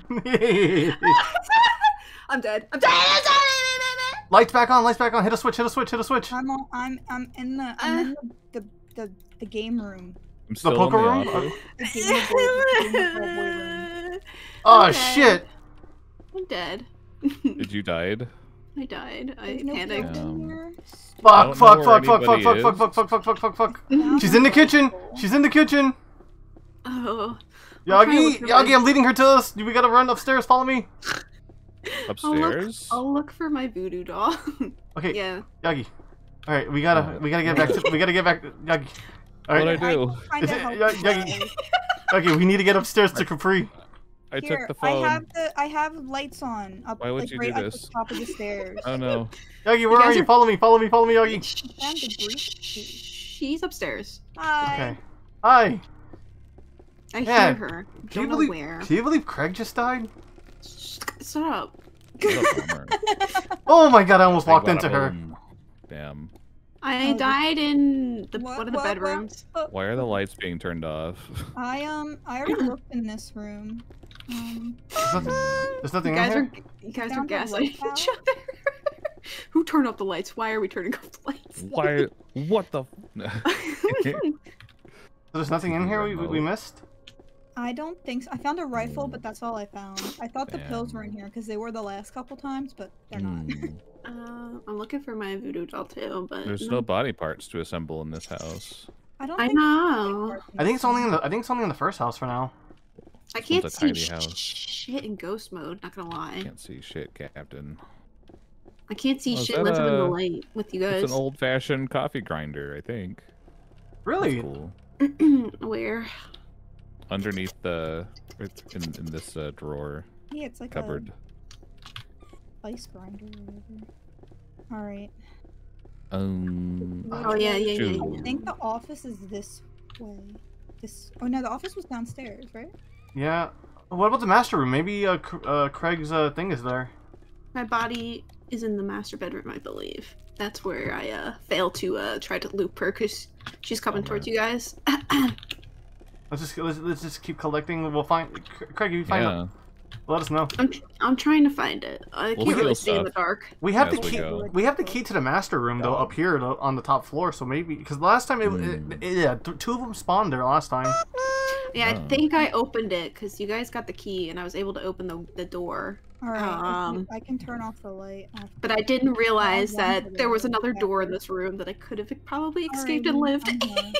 I'm dead. I'm dead. I'm dead. Lights back on. Lights back on. Hit a switch. Hit a switch. Hit a switch. I'm on, I'm I'm in the I'm in the, the, the the game room. I'm still poker the room? office. The game of boy, the game of boy room. Oh Okay. shit. I'm dead. Did you died? I died. I no panicked. Um, in here. I Fuck. Fuck. Fuck. Fuck. Fuck. Fuck. Fuck. Fuck. Fuck. Fuck. Fuck. Fuck. Fuck. She's in the kitchen. She's in the kitchen. Oh. I'm Yagi. look for my- Yagi. I'm leading her to us. We gotta run upstairs. Follow me. I'll look, Upstairs? I'll look for my voodoo doll. Okay. yeah. Yagi. All right. We gotta. Uh, We gotta get back to. We gotta get back. Yagi. All What'd right. I do? Trying Is it- help yeah, you yeah, guys. Okay. We need to get upstairs to Capri. I Here, took the phone. I have the I have lights on up Why would like you right do at this? the top of the stairs. Oh no. Yagi, where guys are you? are- Follow me. Follow me. Follow me, Yagi. Found the brief. She's upstairs. Hi. Okay. Hi. I Yeah. hear her. Can you Don't know believe? where. Can you believe Krag just died? Shut up. What a bummer. Oh my god! I almost walked bada into her. boom. Damn. I Oh, died in the What, one of the what, what? bedrooms. Why are the lights being turned off? I um I already looked in this room. Um, There's nothing, there's nothing You in guys here. are you guys are gaslighting each other. Who turned off the lights? Why are we turning off the lights? Why? What the? f- There's nothing in here we, we we missed. I don't think so. I found a rifle, but that's all I found. I thought the pills were in here because they were the last couple times, but they're not. Hmm. uh, I'm looking for my voodoo doll too, but There's no body parts to assemble in this house. I don't. I think know. I think it's only in the. I think it's only in the first house for now. I This can't one's a see tiny sh- house. shit in ghost mode. Not gonna lie, I Can't see shit, Captain. I can't see Oh, shit that unless I'm in the light with you guys. It's an old-fashioned coffee grinder, I think. Really? That's cool. Where? Underneath the, it's in in this uh, drawer Yeah, it's like cupboard. a ice grinder or whatever. All right. Um. Oh yeah, yeah, yeah. Yeah. I think the office is this way. This. Oh no, the office was downstairs, right? Yeah. What about the master room? Maybe uh, uh Krag's uh thing is there. My body is in the master bedroom, I believe. That's where I uh failed to uh try to loop her because she's coming Oh, towards you guys. Let's just let's, let's just keep collecting. We'll find Krag. If you find Yeah. it, let us know. I'm I'm trying to find it. I We'll can't really steal see in the dark. We have As the key. go. We have the key to the master room though up here though, on the top floor. So maybe because last time it, Hmm. it, it- yeah th- two of them spawned there last time. Yeah, Oh. I think I opened it because you guys got the key and I was able to open the the door. All right. I, Um, can, I can turn off the light. after- But I didn't realize one that there was another door in this room that I could have probably escaped Alrighty, and lived.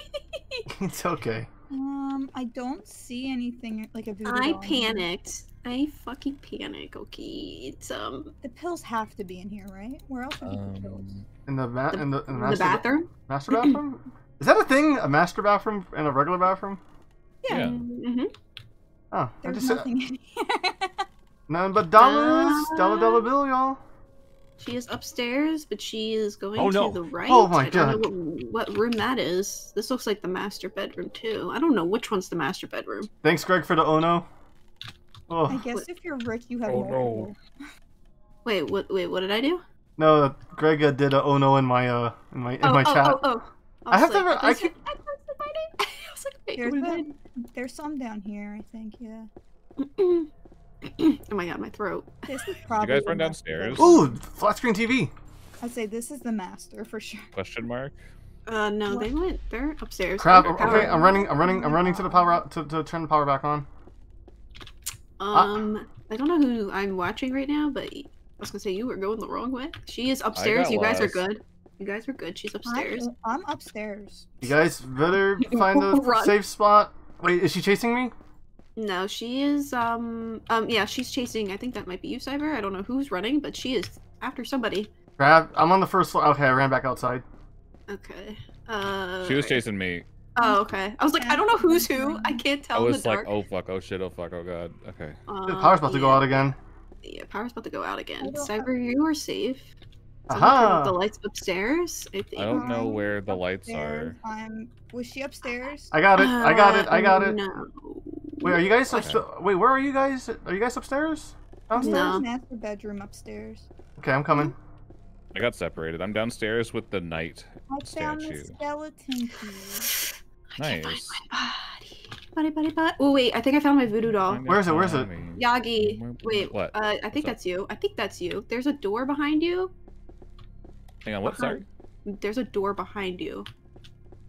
It's okay. Um, I don't see anything like a voodoo I doll panicked. I fucking panic. Okay, it's um The pills have to be in here, right? Where else would you put pills? Um, In the ma- The- in the, in the, the master, bathroom. master bathroom. Is that a thing? A master bathroom and a regular bathroom? Yeah. mm-hmm Oh, I There's just said nothing in here. nothing but dollars, Uh, dollar dollar bill, y'all. She is upstairs, but she is going Oh, no. to the right. Oh my I don't know what, what room that is. This looks like the master bedroom too. I don't know which one's the master bedroom. Thanks, Greg, for the Ono. I Oh I guess if you're rich, you have Oh, multiple. Wait, what? Wait, what did I do? no, Greg uh, did a Ono in my uh in my in oh, my oh, chat. oh, oh. I have was to- like, I is can- it- I my name. I was like, wait, There's, what did I a, there's some down here, I think. Yeah. do? oh my god, my throat. This is Did you guys run downstairs? bedroom. Ooh, flat screen TV. I'd say this is the master for sure. Question mark. Uh, no, What? they went. They're upstairs. Crap. Okay, power. I'm running. I'm running. I'm running to the power out to, to turn the power back on. Um, I don't know who I'm watching right now, but I was gonna say you were going the wrong way. She is upstairs. You guys are good. You guys are good. She's upstairs. I'm, I'm upstairs. You guys better find a safe spot. Wait, is she chasing me? No, she is. Um, um, yeah, she's chasing. I think that might be you, Cyber. I don't know who's running, but she is after somebody. Grab. I'm on the first floor. Okay, I ran back outside. Okay. Uh. She was alright. chasing me. Oh, okay. I was like, I don't know who's who. I can't tell I in the was like, dark. oh fuck, oh shit, oh fuck, oh god. Okay. The Um, power's about to go out again. Yeah, power's about to go out again. I don't Cyber, you are safe. Someone turn off Aha! the lights upstairs. I think. I don't know where the lights upstairs. are. I'm. Was she upstairs? I got it. I got it. I got Uh, it. No. Wait, are you guys upstairs? Wait, where are you guys? Are you guys upstairs? Downstairs? No. Master bedroom upstairs. Okay, I'm coming. I got separated. I'm downstairs with the knight. I found the skeleton key. I can't find Nice. my body. Body, body, body. Oh wait, I think I found my voodoo doll. Where is it? Where is it? Yagi, wait. What? Uh, I think up? that's you. I think that's you. There's a door behind you. Hang on, what? Sorry. There's a door behind you.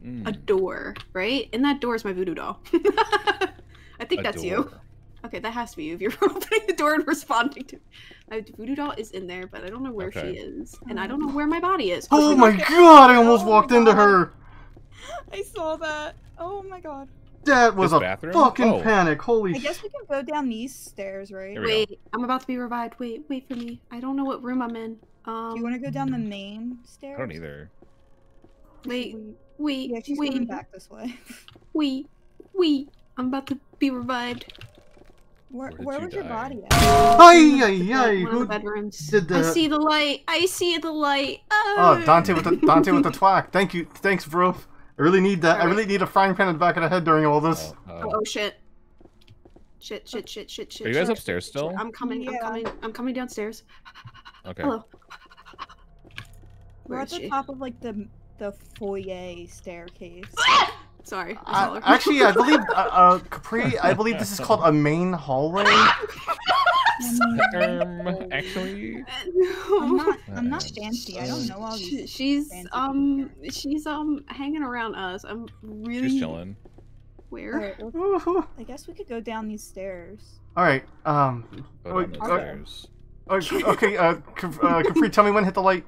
A Mm, door, right? And that door is my voodoo doll. I think a that's you. Okay, that has to be you if you're opening the door and responding to. Me. My voodoo doll is in there, but I don't know where Okay. she is, and I don't know where my body is. Oh my god! I almost Oh walked into her. I saw that. Oh my god. That was This a bathroom? fucking Oh. panic. Holy I guess we can go down these stairs, right? Here we go. Wait, I'm about to be revived. Wait, wait for me. I don't know what room I'm in. Um, Do you want to go down the main stairs? I don't either. wait, We- wait, Yeah, she's coming wait, back this way. wait, wait. I'm about to be revived. Where, Where did where you was your body at? Ay, ay, ay. Who the bedrooms. did I see the light. I see the light. Ah, oh, Dante with the Dante with the twack. Thank you. Thanks, bro. I really need that. I really need a frying pan in the back of the head during all this. Oh, Oh, oh. oh shit. Shit, shit, shit, shit, shit. Are you guys shit, upstairs shit, still? shit. I'm coming. I'm coming. I'm coming downstairs. Okay. Hello. We're Where at the she? top of like the the foyer staircase. Ah! Sorry. I saw I, her. actually, I believe uh, uh, Capri. I believe this is called a main hallway. Um, actually, I'm not. I'm not Uh, fancy. I don't know all these. she's fancy um she's um hanging around us. I'm really she's chilling. where? Alright, well, I guess we could go down these stairs. All right. Um. Go Oh, down the okay. stairs. Okay. okay uh, uh, Capri, tell me when to hit the light.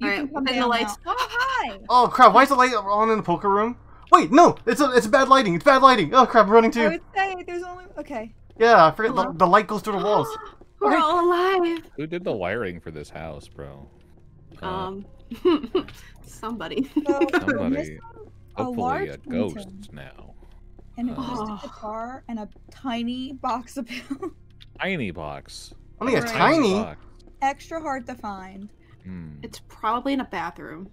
You Alright, can come the lights. now. Oh hi! Oh crap! Why is the light on in the poker room? Wait, no, it's a, it's bad lighting. It's bad lighting. Oh crap! I'm running too. I too. would say there's only okay. Yeah, I forget the, the light goes through the walls. We're Okay. all alive. Who did the wiring for this house, bro? Uh, Um, somebody. So, somebody. missing a Hopefully, large a ghost painting. now. an Oh. acoustic guitar and a tiny box of pills. Tiny box. Only a Right. tiny. Extra hard to find. Hmm, It's probably in a bathroom.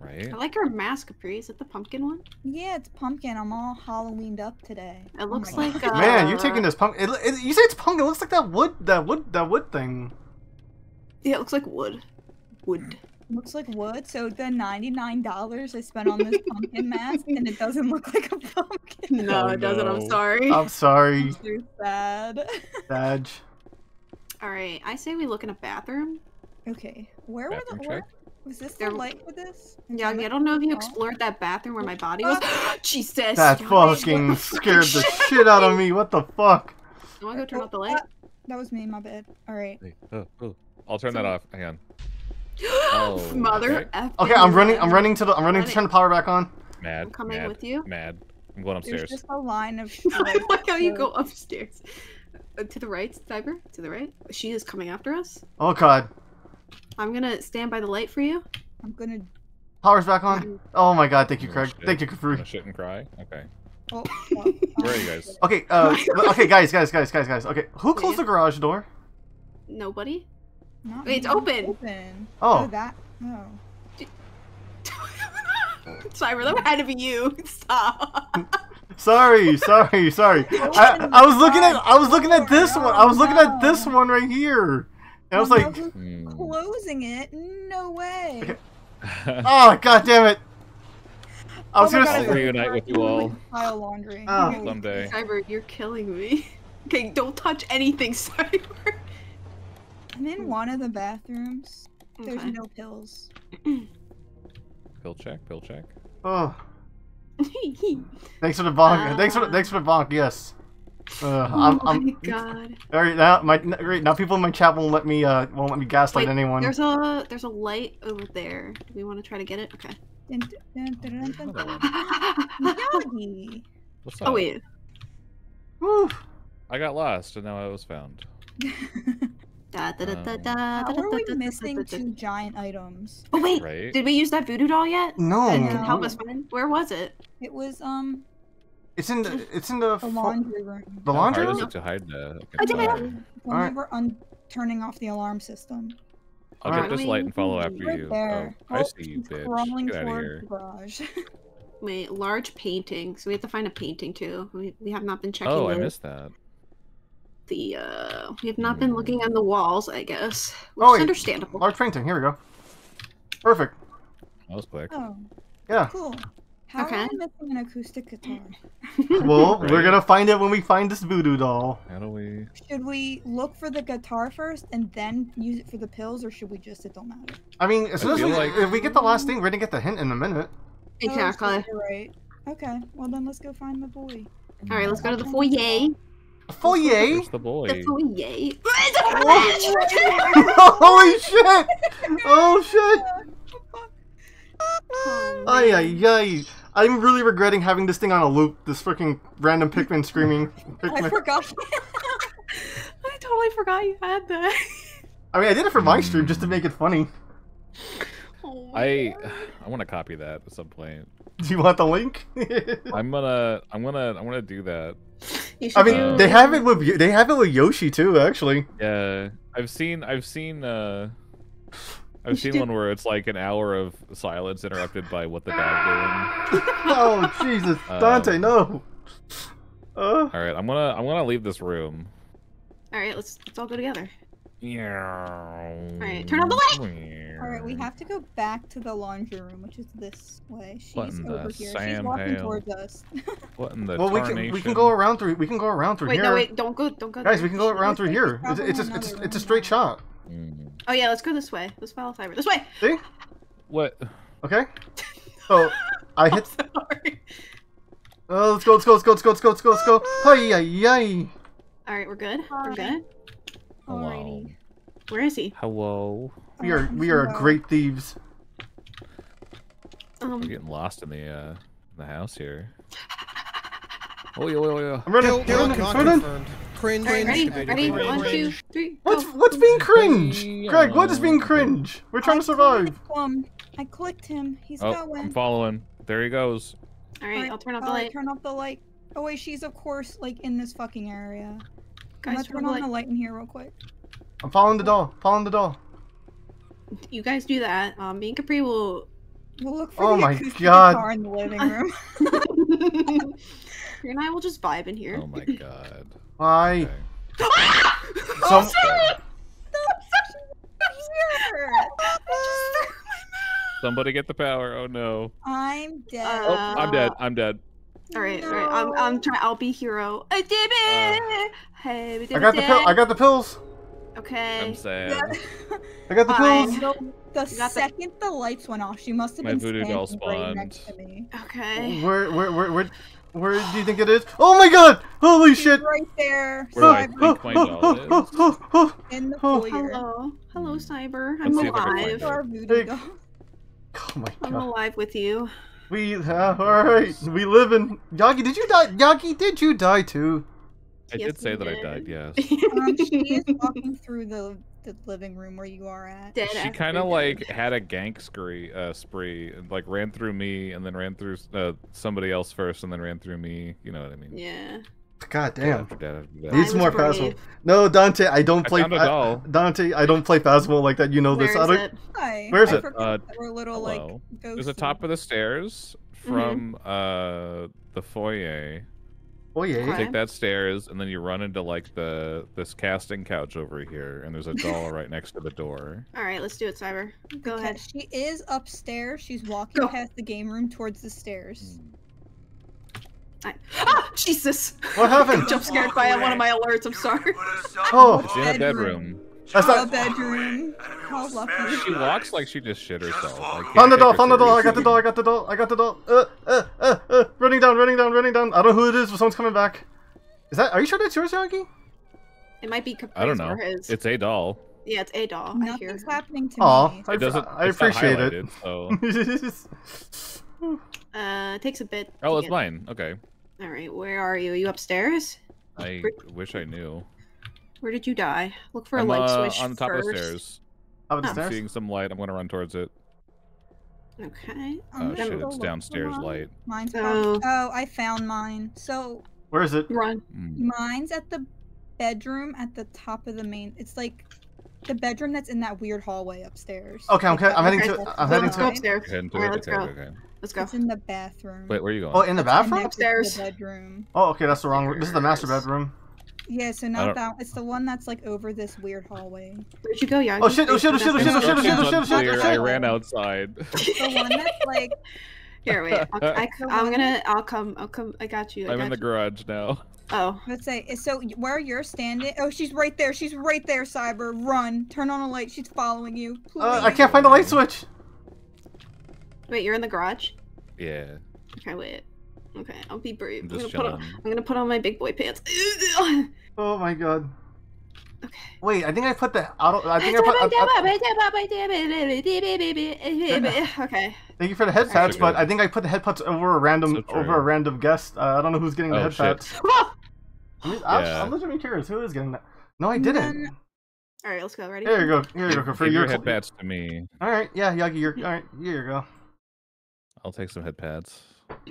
Right? I like her mask, Capri. Is it the pumpkin one? Yeah, it's pumpkin. I'm all Halloweened up today. It looks Oh like God. uh, Man, you're taking this punk. It, it, you say it's punk. It looks like that wood. That wood. That wood thing. Yeah, it looks like wood. Wood. Looks like wood. So the ninety-nine dollars I spent on this pumpkin mask, and it doesn't look like a pumpkin. No, Oh, it doesn't. I'm sorry. I'm sorry, I'm so sad. Badge. All right, I say we look in a bathroom. okay, where were the Bathroom where, check? was this the light for this? Is Yeah, I don't know if you explored that bathroom where my body was. Jesus. That fucking scared the shit out of me. What the fuck? You wanna go turn Oh, off the light? uh, That was me, my bad. All right. Oh, oh. I'll turn that off. Hang on. Oh, Mother okay. F. Okay, I'm running. I'm running to the. I'm running to turn the power back on. Mad. I'm coming mad, with you. Mad. I'm going upstairs. There's upstairs. just a line of. I like, like how you go upstairs. Uh, to the right, Cyber. To the right. She is coming after us. Oh god. I'm gonna stand by the light for you. I'm gonna. Power's back on. Oh my god, thank you, Oh, Krag. shit. Thank you, Gonna shit and cry. Okay. Oh, fuck. Where are you guys? Okay, uh, okay, guys, guys, guys, guys, guys. Okay, who closed the garage door? Nobody. not Wait, it's open. Open. Oh. that. Oh. Cyber, that had to be you. Stop. Sorry, sorry, sorry. I, I was looking at I was looking at this one. I was looking at this one right here. And I was like, no, who's Hmm. closing it? No way. Okay. oh god damn it. I was Oh gonna God, I'll I say, reunite with you all. Pile laundry. Oh. Holy Someday. Cyber, you're killing me. Okay, don't touch anything, Cyber. I'm in one of the bathrooms. There's no pills. Pill check. Pill check. oh, thanks for the bonk. thanks for the, thanks for the bonk. Yes. Uh, oh I'm, my I'm, god. all right now. My great now, people in my chat won't let me uh won't let me gaslight Wait, anyone. There's a there's a light over there. Do we want to try to get it? Okay. Dun, dun. oh Yagi. What's up? wait. Whew. I got lost and now I was found. Da, da, da, da, Oh. da, How da, da, are we da, da, missing da, da. two giant items? Oh wait, Right? did we use that voodoo doll yet? No, That No. can help us find. Where was it? It was um it's in the it's in the the laundry room. the How laundry hard is room. it to hide that? I did Okay, it. When Alright. we were un- turning off the alarm system. I'll Alright. get this light and follow after Right you. there. Oh, I see you, he's bitch. Crawling Get out of here. the garage. Wait, large painting. So we have to find a painting too. We, we have not been checking Oh, I the, missed that. the uh we have not been looking on the walls, I guess. Which Oh, is understandable. Large painting. Here we go. Perfect. That was quick. oh, Yeah. cool. How Okay. are we missing an acoustic guitar? Well, we're gonna find it when we find this voodoo doll. How do we? Should we look for the guitar first and then use it for the pills, or should we just? It don't matter. I mean, as soon I as we, like- if we get the last thing, we're gonna get the hint in a minute. Oh, so Exactly. you're right. Okay. Well then, let's go find the boy. All right, let's go to the foyer. Foyer! Where's the boy? The foyer. Holy shit! Oh shit! Oh, Ay man. ay ay! I'm really regretting having this thing on a loop. This freaking random Pikmin screaming. I forgot. I totally forgot you had that. I mean, I did it for my stream just to make it funny. Oh I God. I want to copy that at some point. Do you want the link? I'm gonna I'm gonna I'm gonna do that. I mean, do they have it with they have it with Yoshi too. Actually, Yeah, I've seen I've seen uh I've seen one where it's like an hour of silence interrupted by what the dog doing. oh Jesus, Dante, Um, no. Uh, All right, I'm gonna I'm gonna leave this room. All right, let's let's all go together. Yeah. All right, turn on the light. All right, we have to go back to the laundry room, which is this way. She's What in the over here. She's walking Hale? towards us. What in the well, we can we can go around through we can go around through Wait, here. no, wait, don't go, don't go. Guys, there. we can go around through here. It's, it's, a, it's, it's a straight shot. Mm. Oh yeah, let's go this way. Let's follow Cyber. This way. See? What? Okay. So I hit. Sorry. Oh, let's go, let's go, let's go, let's go, let's go, let's go, let's go. Hi, hi, hi. All right, we're good. We're good. Hello. Alrighty. Where is he? Hello. We are we are so- great thieves. We're Um, getting lost in the uh the house here. Oh yeah, oh yeah. I'm running. Kill, I'm kill, running. not I'm running. confirmed. Cringe. all right, ready, ready. Cringe. One, two, three. What's go. what's being cringe? Greg, what is being cringe? We're trying I to survive. him. I clicked him. He's Oh, going. I'm following. There he goes. All right, Alright, I'll turn off the alright, light. Turn off the light. Oh wait, she's of course like in this fucking area. I'm Guys, gonna turn turn on the the light. light in here real quick. I'm following the doll. Following the doll. You guys do that. Um, me and Capri will. We'll look for Oh the my acoustic God. guitar in the living room. you and I will just vibe in here. Oh my god. Why? Okay. Some. Oh, here. Somebody get the power. Oh no. I'm dead. Oh, I'm dead. I'm dead. All right, all right. I'm, I'm trying. I'll be hero. I did uh. it. hey, we did I got the it. pill. I got the pills. Okay. I'm sad. I got the pills. the got the- second the lights went off, she must have My been voodoo standing right next to me. Okay. Where where where where where do you think it is? Oh my god! Holy She's shit! right there. Where do I think my doll is? in the Oh. foyer. Hello, hello, Cyber. I'm see if I can find alive. Our voodoo Hey. Oh my god. I'm alive with you. We uh, all right. We live in Yagi. Did you die? Yagi, did you die too? I Yes, did say we that I died. Yes. Um, she is walking through the the living room where you are at. Dead She kind of like had a gank spree, uh, spree, and, like ran through me, and then ran through uh, somebody else first, and then ran through me. You know what I mean? Yeah. God damn. after after dead. Needs more brave. Phasmo. No, Dante, I don't play. found a I- doll. Dante, I don't play Phasmo like that. You know Where this. is I don't. it? Hi. Where's I it? forgot Uh, that we're little like hello. ghosts. There's the top of the stairs Mm-hmm. from uh the foyer. Oh yeah. Okay. Take that stairs, and then you run into like the this casting couch over here, and there's a doll right next to the door. All right, let's do it, Cyber. Go Okay, ahead. She is upstairs. She's walking Go. past the game room towards the stairs. I- Ah, Jesus! What happened? Jump scared by one of my alerts. I'm sorry. Oh, She's in a Bedroom. Bedroom. that's not. bedroom. How lucky. She walks like she just shit herself. I Found the take doll. Found the doll. I got the seriously. doll. I got the doll. I got the doll. Uh, uh, uh, uh. Running down. Running down. Running down. I don't know who it is, but someone's coming back. Is that? Are you sure that's yours, Yagi? It might be Caprice I don't know. his. It's a doll. yeah, it's a doll. I hear. Nothing's happening to Aw, me. I, It doesn't. I appreciate it. So. Uh, it takes a bit. Oh, it's mine. Okay. All right, where are you? Are you upstairs? I wish I knew. Where did you die? Look for a I'm light uh, switch on the top first. of the stairs. Up the Oh. I'm seeing some light. I'm gonna run towards it. Okay. Oh gonna shit! It's downstairs mine. light. Mine's So- probably- Oh, I found mine. So Where is it? Run. Mm. mine's at the bedroom at the top of the main. It's like the bedroom that's in that weird hallway upstairs. Okay, I'm Like I'm heading to- I'm heading let's to- upstairs. Heading to All right, let's Okay, go. okay. Let's go. It's in the bathroom. Wait, where are you going? Oh, in the bathroom? next to the Upstairs. bedroom. Oh, okay, that's the wrong. Room. This is the master bedroom. Yeah, so don't- that. It's the one that's like over this weird hallway. Where'd you go, Yagi? Oh, shit, oh, shit, oh, shit, oh, shit, oh, shit, oh, shit, oh, shit, oh, shit, oh, Unclear, I ran outside. The one that's like Here, wait. I'll, I, I'm gonna. I'll come. I'll come. I got you. I I'm in the garage now. Oh, let's say so where you're standing. Oh, she's right there. She's right there. Cyber, run! Turn on a light. She's following you. Please. Uh, I can't find the light switch. wait. You're in the garage. Yeah, Okay, wait. Okay, I'll be brave. I'm I'm, gonna put on. I'm gonna put on my big boy pants. Oh my god. okay. Wait, I think I put the auto. I think I put. I- I- okay. thank you for the head Alright. but I think I put the head pats over a random So over a random guest. Uh, I don't know who's getting the Oh, head shit. I'm, I'm, Yeah. I'm legitimately curious who is getting that. No, I didn't. None- All right, let's go. Ready? Here you go. Here you go. For Give your your head to me. All right. Yeah, Yagi, you're all right. Here you go. I'll take some head pads.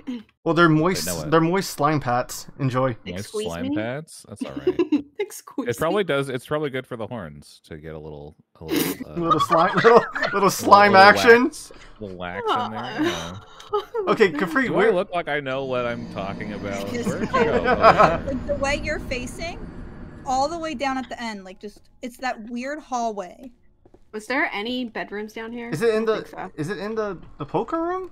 Well, they're moist. now they're moist slime pads. Enjoy. Nice Excuse slime me? pads. That's all right. Excuse It probably me. does. It's probably good for the horns to get a little, a little, uh, little slime, little little slime little action. wax- little wax in there. yeah. Okay, Capri, Do I look like I know what I'm talking about? Yes. Where'd you go? The way you're facing, all the way down at the end, like just it's that weird hallway. Was there any bedrooms down here? Is it in the? So. Is it in the the poker room?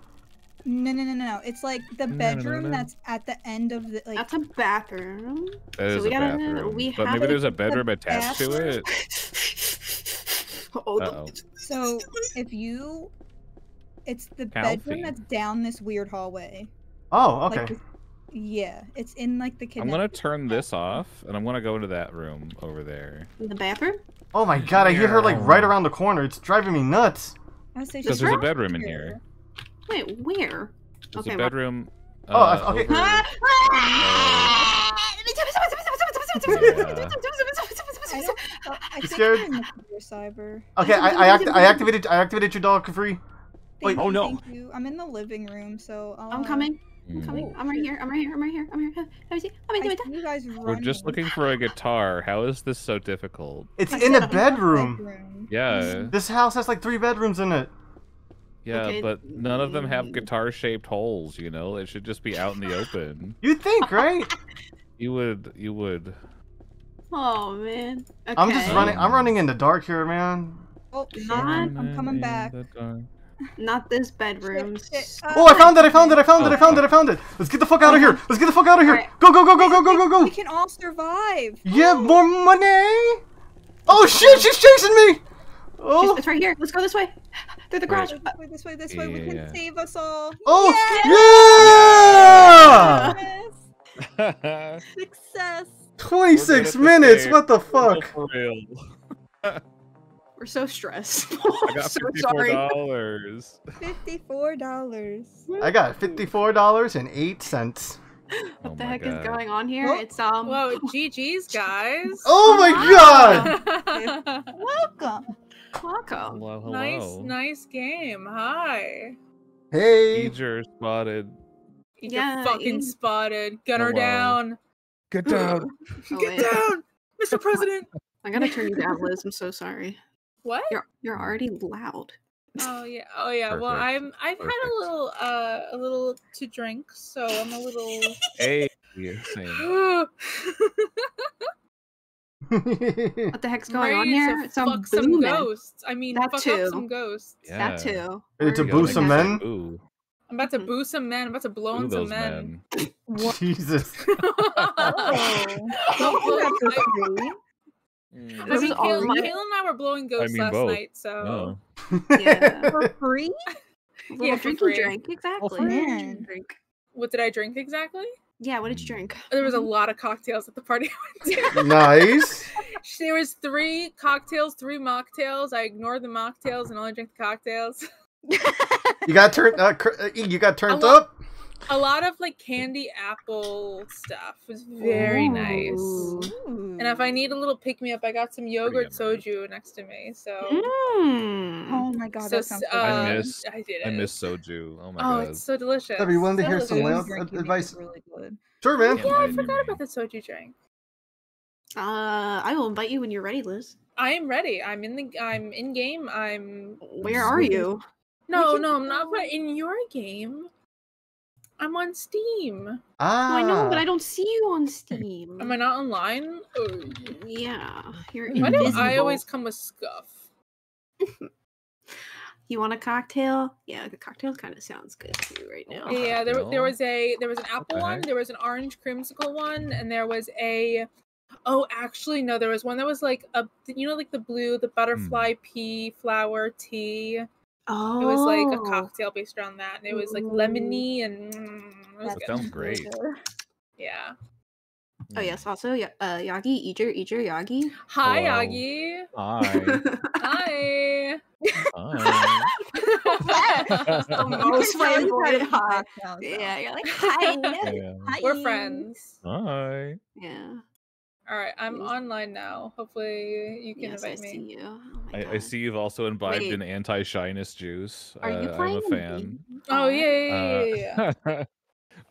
No, no, no, no, no. It's like the No, no, no, bedroom no. that's at the end of the like. That's a bathroom. That So we a gotta- bathroom. we but have maybe there's a bedroom attached to it. oh, Uh-oh. So if you, it's the Alfie. bedroom that's down this weird hallway. Oh, Like okay. this- yeah, it's in like the. Kitchen. I'm gonna turn this off, and I'm gonna go into that room over there. in the bathroom? Oh my god, I hear her like right around the corner. It's driving me nuts. I would say Because there's a bedroom in here. Wait, where? There's Okay, a well- bedroom. Oh, uh, okay. over-! I don't. oh, I You scared? you're in the clear, cyber. Okay, I I, act- I activated I activated your dog, Capri. Wait, Thank oh no. Thank you. I'm in the living room, so I'll, I'm uh, coming. I'm coming. I'm right here. I'm right here. I'm right here. I'm right here. Let me see. I'm I into it. you guys running. We're just looking for a guitar. How is this so difficult? It's in said a bedroom. bedroom. Yeah, This house has like three bedrooms in it. Yeah, Okay. but none of them have guitar-shaped holes. You know, it should just be out in the open. You'd think, right? You would, you would. Oh man. Okay. I'm just running. I'm running in the dark here, man. Oh, shit. Not- I'm coming back. Not this bedroom. shit. Oh, I found it! I found it! I found it! I oh. found it! I found it! Let's get the fuck out of here! Uh-huh. Let's get the fuck out of here! Go go go go go go go go! We can all survive. Yeah, more money! Oh shit! She's chasing me! Oh It's right here. Let's go this way. Through the garage. This way, this way, this way. We can save us all. oh yeah! Yes! Success. Twenty six We're good at this minutes. What the fuck? for real. We're so stressed. I got so fifty-four sorry. dollars. Fifty-four dollars. I got fifty-four dollars and eight cents. What Oh the my heck is going on here? Whoa. It's um. Whoa, GG's, guys. Oh my god! Welcome. Welcome. Hello, hello. nice, nice game. Hi. Hey, Eager spotted. You Yeah, get fucking Ian. spotted. Gun her Hello. down. Get down. Oh, Get wait. down, Mr. President. I gotta turn you down, Liz. I'm so sorry. what? You're you're already loud. Oh yeah. Oh yeah. Well, I'm. I've had a little, uh, a little to drink, so I'm a little. hey. Same. What the heck's going on here? To some fuck some ghosts. I mean, That fuck too. up some ghosts. Yeah. That too. Ready to We're- boo some men? Ooh, I'm about to boo some men. I'm about to blow ooh in some men. men. Jesus. Oh. Don't do that for free. Mm. I This mean, all Kayla, my- Kayla and I were blowing ghosts mean, last both. night, so Oh. Yeah. For free? Little Yeah, for drinky free. drink. Exactly. free. What did you Man. drink? what did I drink exactly? Yeah, what did you Mm. drink? There was a Mhm. lot of cocktails at the party. I went to. nice. there was three cocktails, three mocktails. I ignored the mocktails and only drank the cocktails. You got turned. Uh, uh, you got turned lo- up. A lot of like candy apple stuff it was very nice. Ooh. And if I need a little pick me up, I got some yogurt soju next to me. So, Mm. Oh my god, so that sounds so uh, I good. miss- I did I miss soju. Oh my Oh, god. it's so delicious. Are you willing to so hear some delicious. loud- Drink you make advice? really good. Sure, man. Yeah, I forgot about the soju drink. Uh, I will invite you when you're ready, Liz. I am ready. I'm in the. I'm in game. I'm. Where are you? No, no, I'm not. But in your game, I'm on Steam. Ah. Oh, I know, but I don't see you on Steam. Am I not online? Oh, Yeah, you're Why do invisible. I always come with scuff? You want a cocktail? Yeah, the cocktail kind of sounds good too right now. Yeah, there, there was a there was an apple one, there was an orange creamsicle one, and there was a oh actually no, there was one that was like a you know like the blue the butterfly pea flower tea. Oh, It was like a cocktail based around that, and it was like lemony and mm, it was That good. sounds great. Yeah. Oh yes, also Ya- uh, Yagi, Eater, Eater, Yagi. Hi, Hello. Aggie. Hi. Hi. Hi. the most Really flamboyant try hi. Yeah, you're like hi. Yeah. Hi. We're friends. Hi. yeah. All right, I'm Yes. online now. Hopefully, you can Yes, I invite see you. Oh I, I, see you've also imbibed Wait. in anti-shyness juice. Are you Uh, playing? I'm a a fan. game? Oh yeah, yeah, yeah, yeah. yeah. Uh,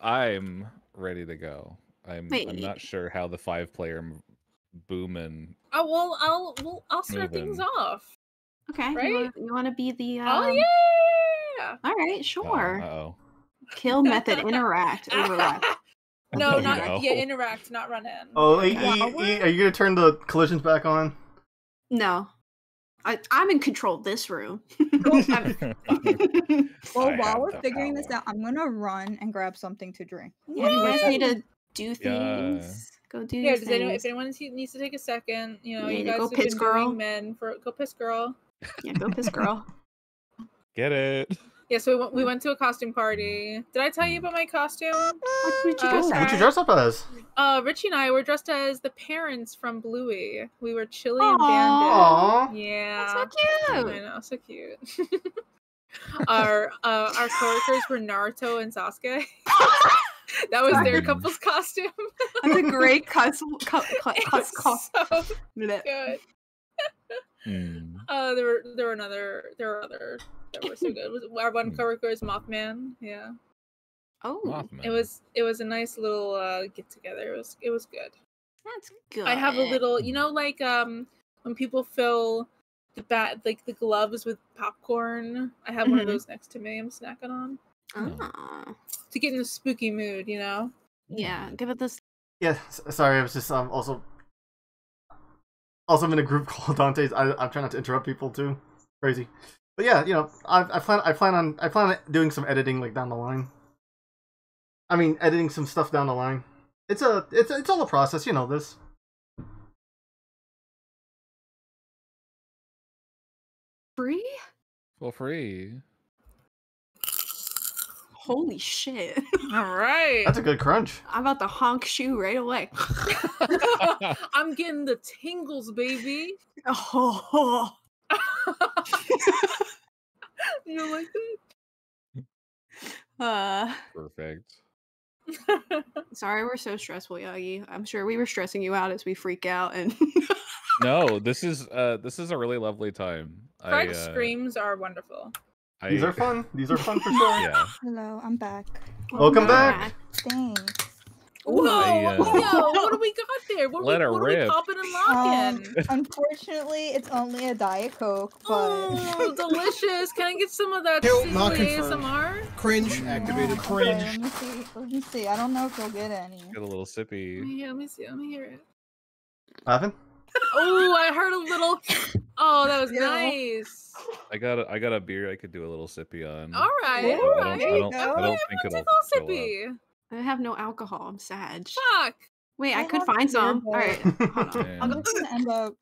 I'm ready to go. I'm I'm not sure how the five player m- booming. Oh well, I'll well, I'll start things off. Okay. Right? You want, you want to be the? Um, oh yeah. All right, sure. Uh oh. Kill method interact overlap. No, not no. yeah. Interact, not run in. Oh, E- E- E- are you gonna turn the collisions back on? No, I, I'm in control of this room. Well, I while we're the figuring this out, I'm gonna run and grab something to drink. yeah, you guys need to do Yeah. things. Go do Yeah, your does anyone, if anyone needs- needs to take a second, you know, Yeah, you guys go have piss been girl. men for go piss girl. Yeah, go piss girl. Get it? Yeah, so we went, we went to a costume party. Did I tell you about my costume? What did you Uh, do? Ooh, sorry. what you dress up as? Uh, Richie and I were dressed as the parents from Bluey. We were Chili and Bandit. Aw. Yeah. That's so cute. I cute. know, so cute. our uh, our coworkers were Naruto and Sasuke. that was their couple's costume. That's a great cuss, was cuss. so good. Hmm. Uh, there were there were another there were other that were so good. Was our one Hmm. coworker is Mothman. Yeah, Oh, Mothman. it was it was a nice little uh, get together. It was it was good. that's good. I have a little, you know, like um when people fill the bat like the gloves with popcorn. I have one of Mhm. those next to me. I'm snacking on Ah, to get in the spooky mood. You know. yeah, give it this. Yeah, sorry, I was just um also also I'm in a group called Dante's. I, I'm trying not to interrupt people too. Crazy, but yeah, you know, I, I plan I plan on I plan on doing some editing like down the line. I mean, editing some stuff down the line. It's a it's it's all a process, you know this. Free? For free. Holy shit! All right. That's a good crunch. I'm about to honk shoe right away. I'm getting the tingles, baby. oh, You like Uh, Perfect. sorry, we're so stressful, Yagi. I'm sure we were stressing you out as we freak out and. No, this is uh this is a really lovely time. Krag I, uh, screams are wonderful. I, These are fun. These are fun for sure. Yeah. Hello, I'm back. Welcome back. Thanks. Whoa, I, uh, yo, what do we got there? What, Let are her we, what are we popping and Um, locking? unfortunately, it's only a Diet Coke, but Oh, delicious! Can I get some of that Nope, not confirmed. ASMR? Cringe activated. Okay, Cringe. Let me see. Let me see. I don't know if you'll get any. Get a little sippy. Yeah, let me see. Let me hear it. Laughing? Oh, I heard a little. Oh, that was Yeah. nice. I got a, I got a beer I could do a little sippy on. All right, Yeah, all I don't, I don't. I don't think it'll a little fill up. Sippy. I have no alcohol. I'm sad. Fuck. Wait, I, I could find some. but- All right, hold on. I'll I'm go, gonna end up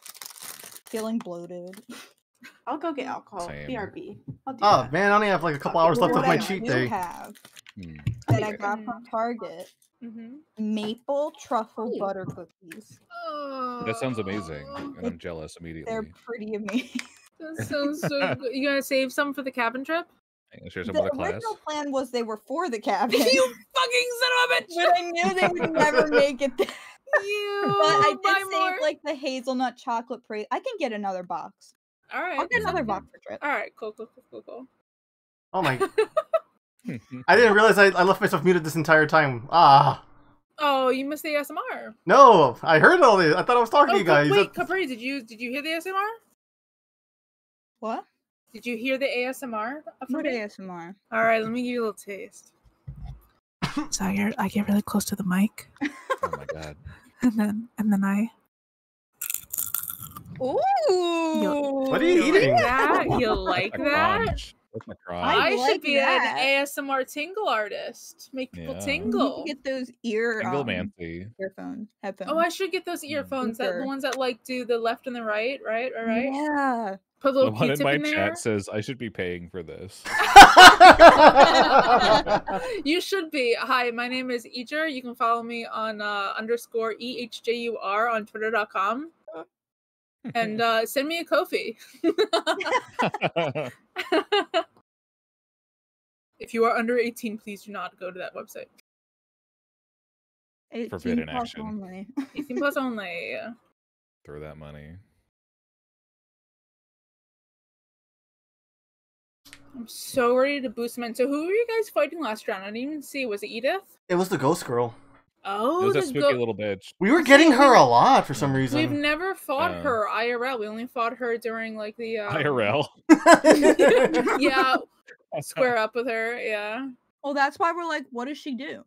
feeling bloated. I'll go get alcohol. Same. BRB. I'll do Oh that. man, I only have like a couple Okay, hours left of what my I cheat day. have Hmm. that I got from Target Mm-hmm. maple truffle Ooh. butter cookies. Oh, That sounds amazing, and I'm jealous immediately. They're pretty amazing. That sounds so good. You gonna save some for the cabin trip? I'm gonna some the with the class. original plan was they were for the cabin, you fucking son of a bitch! but I knew they would never make it there. You But I buy did more. save like the hazelnut chocolate praise. I can get another box. All right, I'll get sounds another good. box for trip. All right, cool, cool, cool, cool, cool. Oh my! I didn't realize I, I left myself muted this entire time. Ah, Oh, you missed the ASMR. no! I heard all this. I thought I was talking Oh, to you guys. wait, Capri, did you did you hear the ASMR? What? Did you hear the ASMR? from What me? ASMR? All right, let me give you a little taste. So I get, I get really close to the mic, oh my god. and then and then I. Ooh. What are you You eating? like that? You like My that? crunch. That's my crunch. I, I should like be that. an ASMR tingle artist. Make people Yeah. You tingle. need to get those ear um, Inglemancy. earphones, headphones. Oh, I should get those earphones. That the Super. ones that like do the left and the right, right, right, right. Yeah. Put a The little one in my in chat says I should be paying for this. you should be. Hi, my name is Eager. You can follow me on uh, underscore E H J U R on twitter.com. And uh, send me a Ko-fi. if you are under 18, please do not go to that website. 18 Forbidden plus action. only. 18 plus only. Throw that money. I'm so ready to boost men. So who were you guys fighting last round? I didn't even see. Was it Edith? it was the ghost girl. Oh, it was the a spooky go- little bitch. We were getting her a lot for some reason. We've never fought Yeah. her IRL. We only fought her during like the um, IRL. yeah, square up with her. Yeah. well, that's why we're like, what does she do?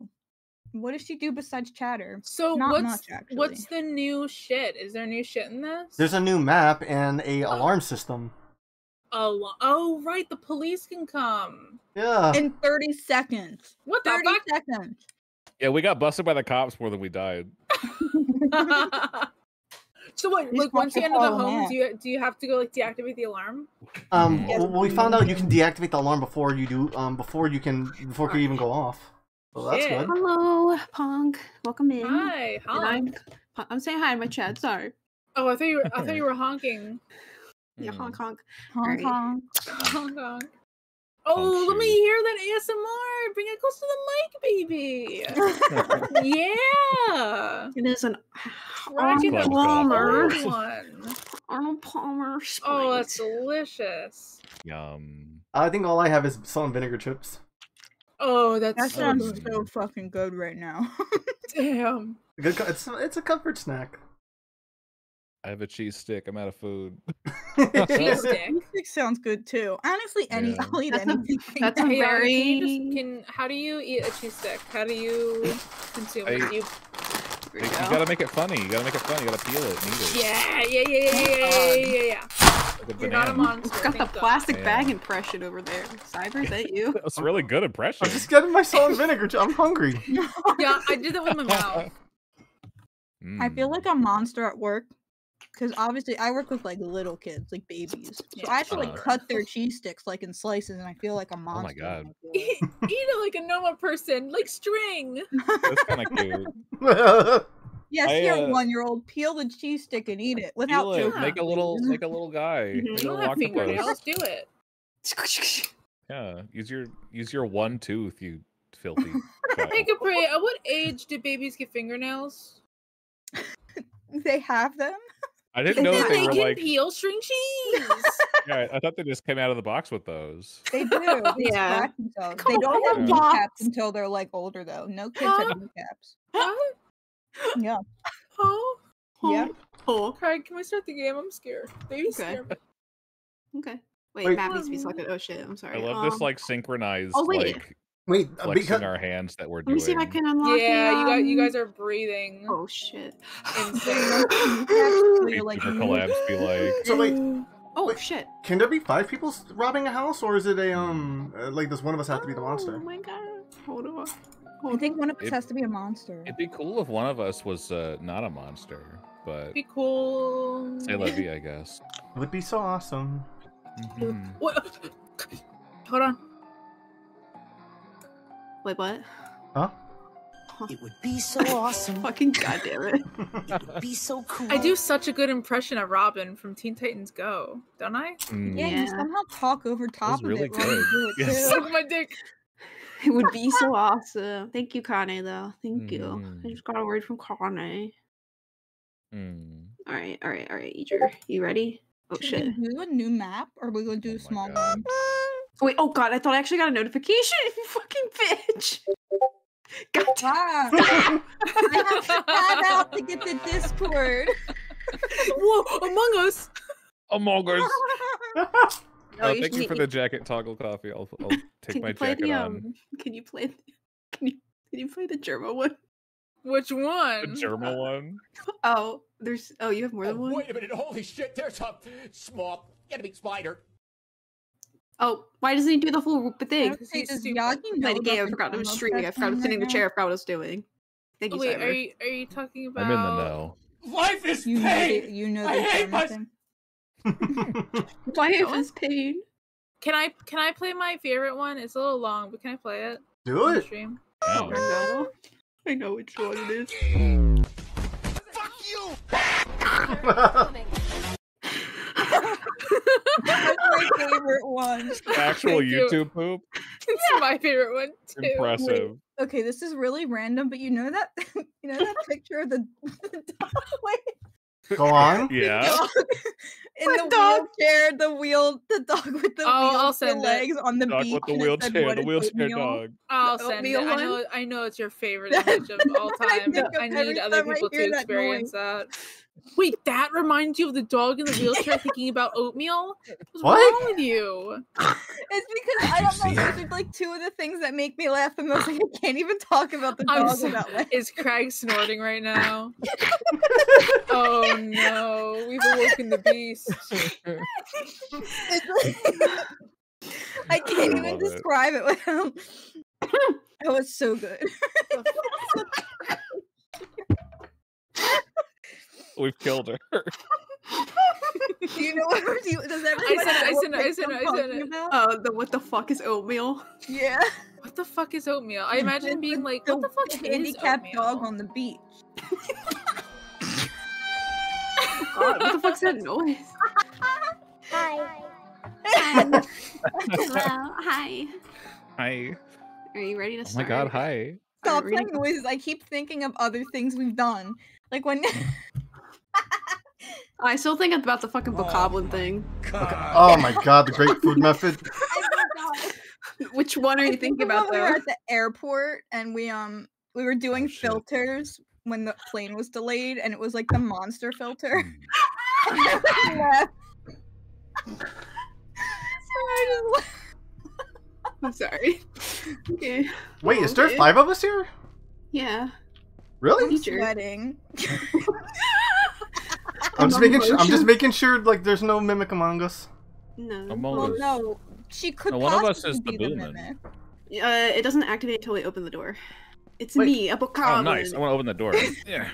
What does she do besides chatter? So Not what's much, what's the new shit? Is there new shit in this? There's a new map and a alarm system. Oh, oh right, the police can come. Yeah. In 30 seconds. What the 30 fuck? seconds. Yeah, we got busted by the cops more than we died. so what? These Like once you enter the home, do you do you have to go like deactivate the alarm? Um, Yes, well, we we found out you can. can deactivate the alarm before you do. Um, before you can, before it can even go off. So that's Shit. good. Hello, Pong. Welcome in. Hi, And hi. I'm, I'm saying hi in my chat. Sorry. Oh, I thought you were. I thought you were honking. Yeah, Hmm. honk honk. Hong Alright. Kong. Hong Kong. Oh, let me hear that ASMR. Bring it close to the mic, baby. yeah. It is an Rocking Club Palmer. one. Arnold Palmer. Oh, that's delicious. Yum. I think all I have is salt and vinegar chips. Oh, that's That so sounds good. so fucking good right now. Damn. Good. co- It's it's a comfort snack. I have a cheese stick. I'm out of food. Cheese stick. It sounds good too. Honestly, any Yeah. I'll eat That's a- anything. that's a Hey, very. can you can, how do you eat a cheese stick? How do you consume it? I- Do you, Here You go. gotta make it funny. You gotta make it fun. You gotta peel it and eat it. yeah, yeah, yeah, yeah, yeah, yeah, yeah, yeah. Like a You're not a banana. monster. Got the thank God. plastic Yeah. bag impression over there. Cyber, is that you? That's a really good impression. I'm just getting my salt and vinegar. I'm hungry. Yeah, I did that with my mouth. I feel Mm. like a monster at work because obviously I work with like little kids, like babies. So Yeah. I have to like Uh. cut their cheese sticks like in slices, and I feel like a monster. when God. I do eat it. it like a normal person, like string. That's kind of cute. yes, I, here, uh, one-year-old, peel the cheese stick and eat it without Peel it. choking. Make a little, make a little guy. Mhm. You don't have fingernails. Do it. Yeah, use your use your one tooth, you filthy. Hey Capri, at what age do babies get fingernails? They have them. I didn't know Then that they they were can like. peel string cheese. Yeah, I thought they just came out of the box with those. They do. They Yeah. themselves. Come They don't on, have Yeah. kneecaps until they're like older though. No kids Huh? have kneecaps. what? Yeah. Oh, Yeah. Oh, Krag, can we start the game? I'm scared. Baby Okay. scare me. okay. Wait, Wait. Matt needs to be selected. Oh shit, I'm sorry. I sorry. love this Um, like synchronized oh, wait. like Wait, uh, flexing because our hands that we're Let doing. me see if I can unlock. Yeah, the, you guys, you guys are breathing. Oh shit. Insane. What You're like, collabs be like. so wait, Oh Wait. shit. can there be five people robbing a house, or is it a um uh, like does one of us have to be the monster? Oh my god. Hold on. I think one of us It- has to be a monster. It'd be cool if one of us was uh, not a monster, but Be cool. say la vie, I guess. It would be so awesome. Mhm. What? Hold on. Wait, what? Huh? It would be so awesome. Fucking goddamn it. It would be so cool. I do such a good impression of Robin from Teen Titans Go, don't I? Mm. Yeah, Yeah. you somehow talk over top really of it while you good. do it Yes. too. Suck my dick. It would be so awesome. Thank you, Kane, though. Thank you. I Mhm. just got a word from Kane. Mm. All right, all right, all right. Eager, you ready? Oh Should shit. we do a new map or are we gonna do Oh a small God. one? Wait, oh god, I thought I actually got a notification. You fucking bitch. God damn. Wow. I have to tab out to get the Discord. Whoa, Among Us. Among Us. No, Oh, you thank you for the jacket toggle coffee. I'll, I'll take Can my play jacket the on. um? Can you play? Can you can you play the German one? Which one? The one? German one. Oh, there's. Oh, you have more Oh, than one. wait a minute! Holy shit! There's a small, gotta be spider. Oh, why doesn't he do the full thing? Because Hey, he's does stupid. Yagi know Played a about game. I forgot I was streaming. I forgot I was sitting in the chair. I forgot what I was doing. Thank Oh, you, wait, Cyber. are you are you talking about? I'm in the know. Life is You know, pain. the, you know I the hate German my- thing. Why No? is pain? Can I can I play my favorite one? It's a little long, but can I play it Do it. stream? Yeah. Oh, I know. I know which one it is. Fuck you! That's my favorite one. Actual YouTube poop. It's my favorite one too. Impressive. Okay, this is really random, but you know that you know that picture of the, the dog, wait, Go on. the Yeah. dog in What the dog? wheelchair, the wheel, the dog with the Oh, I'll wheelchair send it. legs on the Dog beach. with the and it said, wheelchair. The wheelchair oatmeal?" dog. I'll The send it. oatmeal I know I know it's your favorite image of all what I time. I, need other people hear to that experience that. Wait, that reminds you of the dog in the wheelchair thinking about oatmeal? What's What? wrong with you? It's because I don't know. Those are like two of the things that make me laugh the most. Like, I can't even talk about the I'm dog so- without laughing. Is Krag snorting right now? oh no, we've awoken the beast. I can't even describe it. describe it without. That was so good. We've killed her. Do you know what? Do you, does everybody sent it, I know what it, I picture sent it, I'm I sent it. about? Oh, the what the fuck is oatmeal? Yeah. What the fuck is oatmeal? I imagine It's being the- like, what the fuck the is handicapped oatmeal? dog on the beach? God, what the fuck's that noise? Hi. Hello, hi. Hi. Are you ready to Oh my god, hi. Stop reading- playing noises. I keep thinking of other things we've done. Like when I still think about the fucking bokoblin thing. Oh my god, the great food method. Which one are you I think thinking about when we were at the airport and we um we were doing Oh, filters when the plane was delayed and it was like the monster filter. Hmm. Yeah. So I just laughed. I'm sorry. Okay. Wait, is there five of us here? Yeah. Really? I'm sweating. I'm just making sure. I'm just making sure like there's no mimic among us. No. Among Well, Us. no, she could No, one of us is the be the mimic. Uh, it doesn't activate until we open the door. It's Wait. me, a bokoblin. Oh, nice. I want to open the door. Yeah.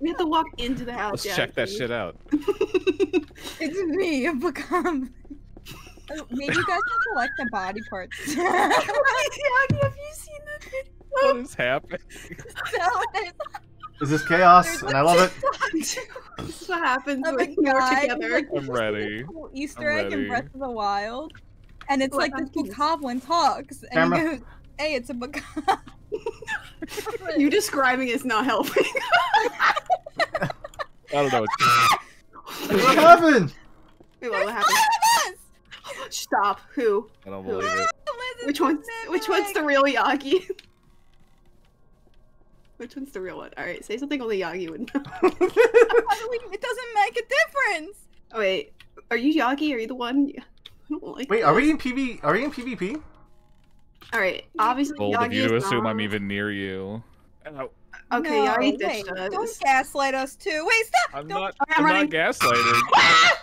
We have to walk into the house. Let's yeah, check that okay. shit out. It's me, a become. Maybe you guys can collect the body parts. Yagi, have you seen that video? What is happening? so there's Is this chaos? And I love it. this is what happens a when oh big we're together. like, I'm ready. cool Easter I'm egg in. Breath of the Wild. and it's What like this happened? bokoblin talks, and Camera. he goes, "Hey, it's a bokoblin." You describing is not helping. I don't know. What happened? Wait, what, what happened? Stop. Who? I don't Who? believe it. Which one's which one's the real Yagi? Which one's the real one? All right, say something only Yagi would know. We- it doesn't make a difference. Oh wait, are you Yagi? Are you the one? I don't like Wait, are we in PV? Are we in PvP? All right, obviously Bold Yagi of you to assume not. I'm even near you. Ow. Okay, no, Yagi wait, ditched Don't us. gaslight us too. Wait, stop! I'm Don't- not. I'm I'm, running. not gaslighting.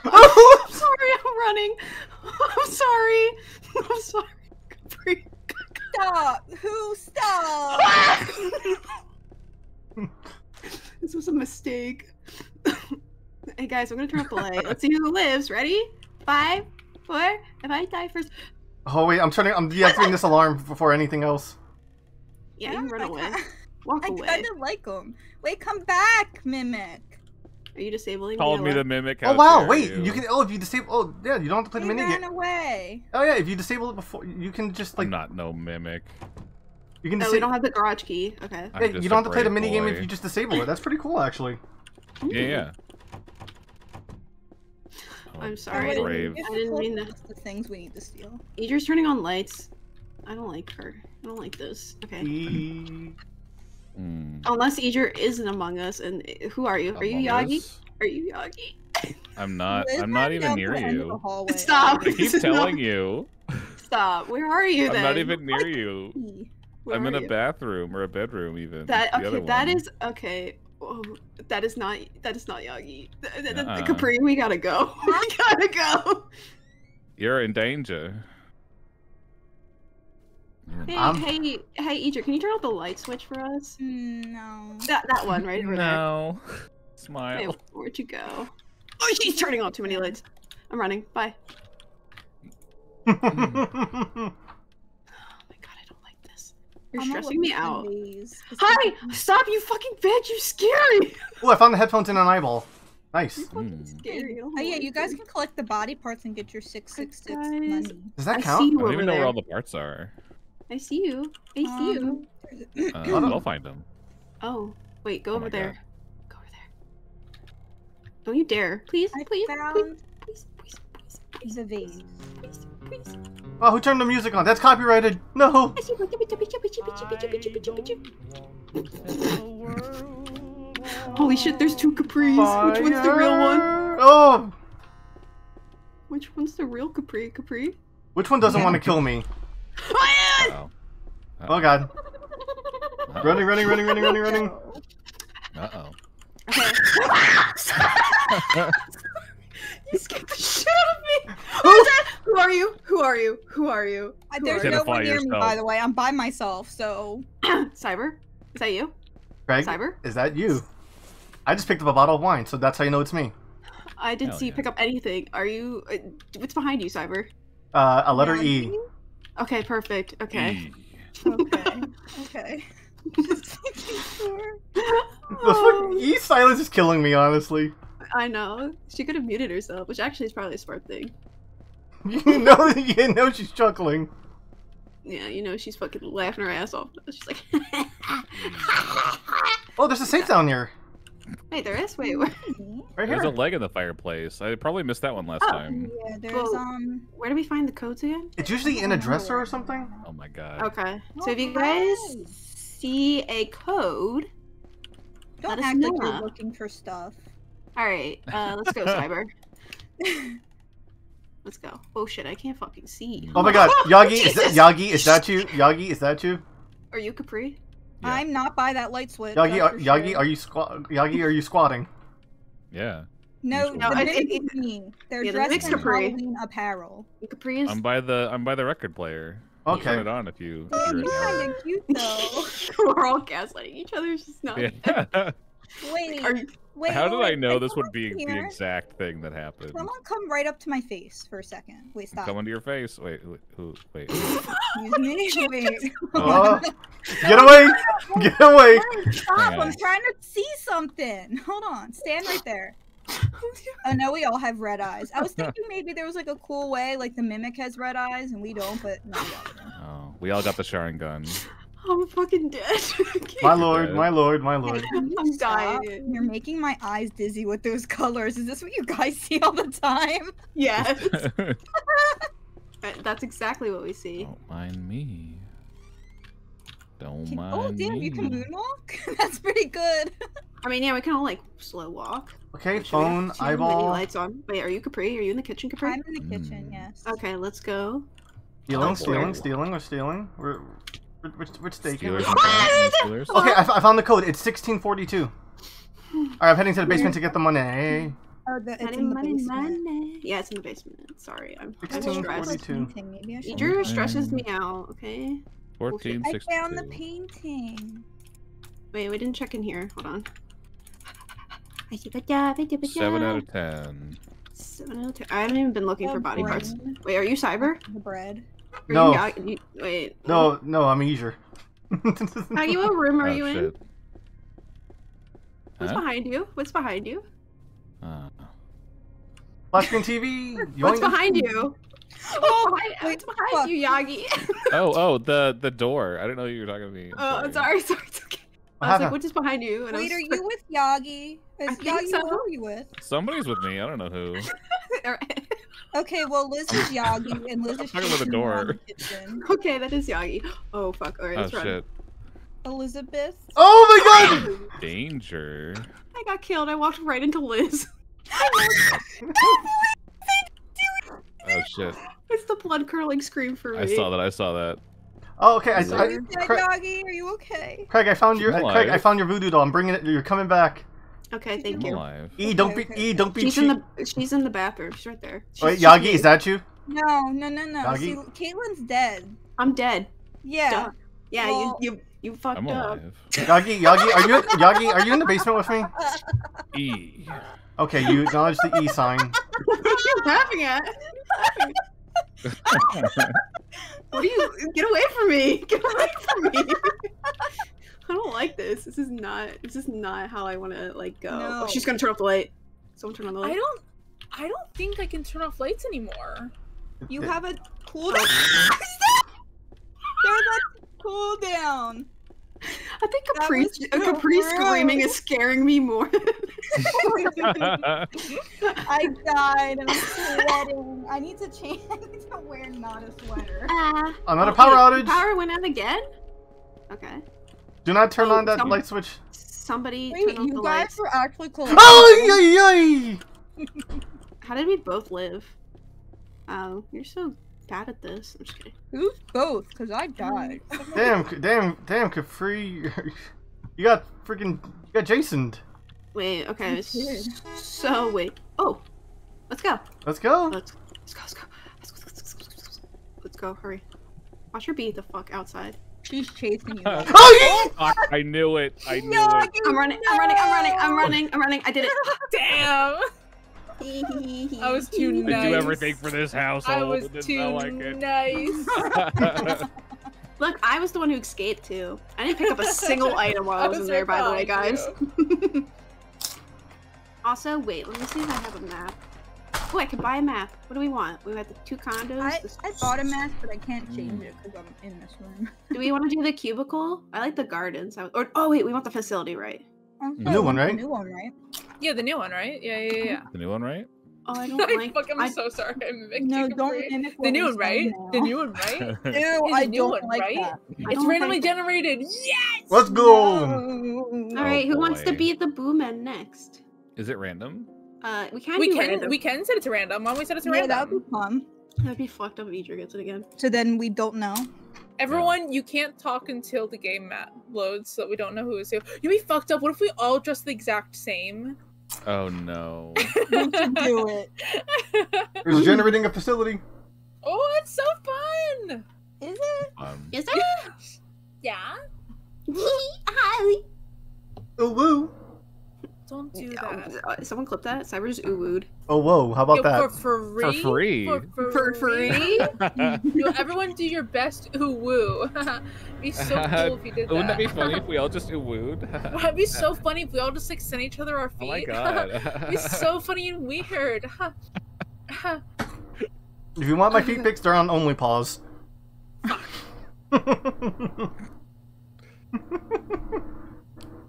oh, I'm sorry, I'm running. I'm sorry. I'm sorry. Capri. Stop! Who stop? this was a mistake. hey guys, I'm gonna turn up the light. Let's see who lives. Ready? Five, four. If I die first, Oh wait, I'm turning. I'm deactivating this alarm before anything else. yeah, you run I away. kinda- Walk I away. kind of like him. Wait, come back, Mimic. Are you disabling Called me or the what? mimic. Oh wow, wait, you. you can. Oh, if you disable. Oh yeah, you don't have to play He the mini ran game. away. Oh yeah, if you disable it before, you can just like I'm not no mimic. You can. No, Disa- we don't have the garage key. Okay. Yeah, you don't have to play the mini game if you just disable it. That's pretty cool, actually. Yeah, yeah. Oh, I'm sorry, I Oh, didn't- Brave. it's I didn't the mean to- list of things we need to steal. Idri's turning on lights. I don't like her. I don't like this. Okay. E- Hmm. Unless Idra isn't among us, and who are you? Are you Among Yagi? Us? Are you Yagi? I'm not. Liz I'm not even near the end of the you. Stop. I keep telling not- you. Stop. Where are you I'm then? not even near you. Where I'm in are a you? bathroom or a bedroom, even. That okay? other That one. is okay. Oh, that is not. That is not Yagi. Th- Nuh-uh. Capri, we gotta go. we gotta go. You're in danger. Hey, I'm- hey, hey, Idra, can you turn off the light switch for us? No. That that one right over there. No. Smile. Hey, Smile. where'd you go? Oh, she's turning on too many lights. I'm running. Bye. Hmm. Oh my god, I don't like this. You're I'm stressing me out. these. Hi! Stop, you fucking bitch! You're scary! oh, I found the headphones in an eyeball. Nice. You fucking Mm. scary. Oh yeah, you guys can collect the body parts and get your six six six Guys. money. Does that I count? see I you don't even know there. where all the parts are. I see you. I see you. Um, Uh, I'll find them. Oh, wait, go Oh over my there. Go over there. Don't you dare. Please, I please, found please, the vase. please, please, please. Oh, who turned the music on? That's copyrighted. No. Holy shit, there's two Capris. Which one's the real one? Oh, Which one's the real Capri? Capri? which one doesn't want to kill me? Oh, Oh. Oh god. Uh-oh. Running, running, running, running, running, running. Uh-oh. Okay. you scared the shit out of me. Who's that? Who are you? Who are you? Who are you? Uh, Who There's no one near me, by the way. I'm by myself, so Cyber? Is that you? Greg, Cyber? is that you? I just picked up a bottle of wine, so that's how you know it's me. I didn't Hell see you yeah. pick up anything. Are you? Uh, what's behind you, Cyber? Uh, a letter Yeah, E. Okay, perfect. Okay. E. okay, okay. Just making sure. The fucking E silence is killing me, honestly. I know. She could have muted herself, which actually is probably a smart thing. You know, you know she's chuckling. Yeah, you know, she's fucking laughing her ass off. She's like, Oh, there's a safe down here. wait, there is? Wait, where, Right here. There's a leg in the fireplace. I probably missed that one last Oh. time. Yeah, there's Well- um. where do we find the codes again? It's usually in a dresser or something. Oh my god. Okay. So Oh, if you guys hi. see a code, Don't us act like know. you're looking for stuff. All right, uh, let's go, Cyber. Let's go. Oh shit, I can't fucking see. Oh my god, Yagi, is that Yagi? Is that you? Yagi, is that you? Are you Capri? Yeah. I'm not by that light switch. Yagi, are, Yagi, sure. are you squat? Yagi, are you squatting? Yeah. No, No, the I mimic think- me. They're Yeah, dressed mimic's in Capri. Halloween apparel. Capri is. I'm by the I'm by the record player. I'll Okay. Turn it on if you. Yeah, If you're you're kind of cute though. We're all gaslighting each other. It's just not. yeah. Wait, Are you- wait. How did I know this would someone be the exact thing that happened? Someone come right up to my face for a second. Wait, stop. Come into your face. Wait, wait, who? Wait. Excuse me. Wait. Oh, uh, get away! Get away! Stop! Hang I'm trying to see something. Hold on. Stand right there. Oh, I know we all have red eyes. I was thinking maybe there was like a cool way, like the mimic has red eyes and we don't, but no, we all don't. Oh, we all got the Sharingan. I'm fucking dead. My lord, my lord, my lord. You I'm stop? dying. You're making my eyes dizzy with those colors. Is this what you guys see all the time? Yes. That's exactly what we see. Don't mind me. Don't Can- mind oh damn, me. you can moonwalk? That's pretty good. I mean, yeah, we can all like slow walk. Okay, Make sure we have phone, eyeball. lights on. Wait, are you Capri? Are you in the kitchen, Capri? I'm in the kitchen, Mm. yes. Okay, let's go. Stealing, Oh, stealing, boy. stealing, or stealing. We're, we're, we're, we're staking. Steelers and Browns and Steelers. Okay, I, f- I found the code. It's 1642. Alright, I'm heading to the basement to get the money. Oh, the, it's Money, in the money, basement. money. Yeah, it's in the basement. Sorry, I'm, I'm stressed. forty-two. Painting. Maybe I should. Drew stresses me out. Okay. 14, I found the painting. Wait, we didn't check in here. Hold on. 7 out of 10. Seven out of ten. I haven't even been looking Oh, for body parts. Wait, are you cyber? The bread. Are you No. Yag- you- wait. No, no, I'm Easier. Are you what room are oh, you in? What's Huh? behind you? What's behind you? Uh, Flash screen TV. What's behind you? Oh, What's behind, wait, what's behind you, Yagi? oh, oh, the the door. I didn't know you were talking to me. oh, I'm sorry, sorry, it's okay. What I was like, what is behind you? And I Wait, was are you with Yagi? Is Yagi so. who are you with? Somebody's with me. I don't know who. Alright. Okay, well Liz is Yagi and Liz is talking about the chasing me around door. the okay, that is Yagi. Oh fuck! All right, Oh let's run. shit. Elizabeth. Oh my god! Danger. I got killed. I walked right into Liz. Oh shit. It's the blood curdling scream for me. I saw that. I saw that. Oh, okay. I, Are I, you dead, Krag, Yagi? Are you okay? Krag, I found your Krag. I found your voodoo doll. I'm bringing it. You're coming back. Okay, thank I'm you. alive. E, don't be. Okay, E, don't be She's cheap. in the she's in the bathroom. She's right there. She's, Wait, Yagi, me. is that you? No, no, no, no. Yagi? See, Caitlin's dead. I'm dead. Yeah. Duh. Yeah, Well- you you you fucked I'm up. alive. Yagi, Yagi, are you Yagi? Are you in the basement with me? E. Okay, you acknowledge the E sign. what are you laughing at? What are you? Get away from me! Get away from me! I don't like this. This is not. This is not how I want to like go. No. Oh, she's gonna turn off the light. Someone turn on the light. I don't. I don't think I can turn off lights anymore. You have a cooldown. Oh. There's a cooldown. I think That Capri, was uh, so Capri screaming is scaring me more. I died I'm sweating. I need to change. I need to wear not a sweater. Ah. Another Oh, power wait, outage. Power went out again. Okay. Do not turn Oh, on that some- light switch. Somebody Wait, turn off you the guys lights. were actually close. Oh, yay, yay. How did we both live? Oh, you're so bad at this. I'm just kidding. Who's both? Because I um, died. Damn, damn, damn, Capri. You got freaking. You got Jason. Wait, okay. You s- did. So wait. Oh, let's go. Let's go. Let's let's go. Let's go. Let's go. Let's go. Let's go. Let's go. Let's go. Hurry. Watch her be the fuck outside. She's chasing you. Oh, Fuck, oh, I knew it. I knew No, it. I'm running. I'm running. I'm running. I'm running. I'm running. I did it. Damn! It. I was too I nice. do everything for this household. I was It didn't too like it. nice. Look, I was the one who escaped too. I didn't pick up a single item while I I was in there. By the way, guys. also, wait. Let me see if I have a map. Oh, I can buy a map. What do we want? We have the two condos. I, I bought a map, but I can't hmm. change it because I'm in this room. Do we want to do the cubicle? I like the gardens. I- Or oh wait, we want the facility, right? Okay, new one, right? New one, right? Yeah, the new one, right? Yeah, yeah, yeah. The new one, right? Oh, I don't I like. Fuck, I'm I- so sorry. I mimicked No, don't mimic The what new one, right? now. The new one, right? Ew, I don't one, like right? that. I It's randomly think- generated. Yes. Let's go. No. All right, who wants to boy. be the boomman next? Is it random? Uh, we can We can random. we can set it to random. Why don't we set it to Yeah, That would be fun. That'd be fucked up if Idra gets it again. So then we don't know. Everyone, you can't talk until the game map loads, so that we don't know who is who. You'd be fucked up. What if we all dress the exact same? Oh no. We should do it. It's generating a facility. oh, it's so fun. Is it? Um, Is there? Yeah. Hi. Oh woo. Don't do that. uh, someone clip that. Cyber's ooh Oh whoa, how about Yo, that? For free. For free. For, For free? Yo, everyone do your best ooh woo. be so cool if you did that. Wouldn't that be funny if we all just wooed? It'd be so funny if we all just like send each other our feet. Oh my god. It'd be so funny and weird. If you want my feet pics, they're on only pause. I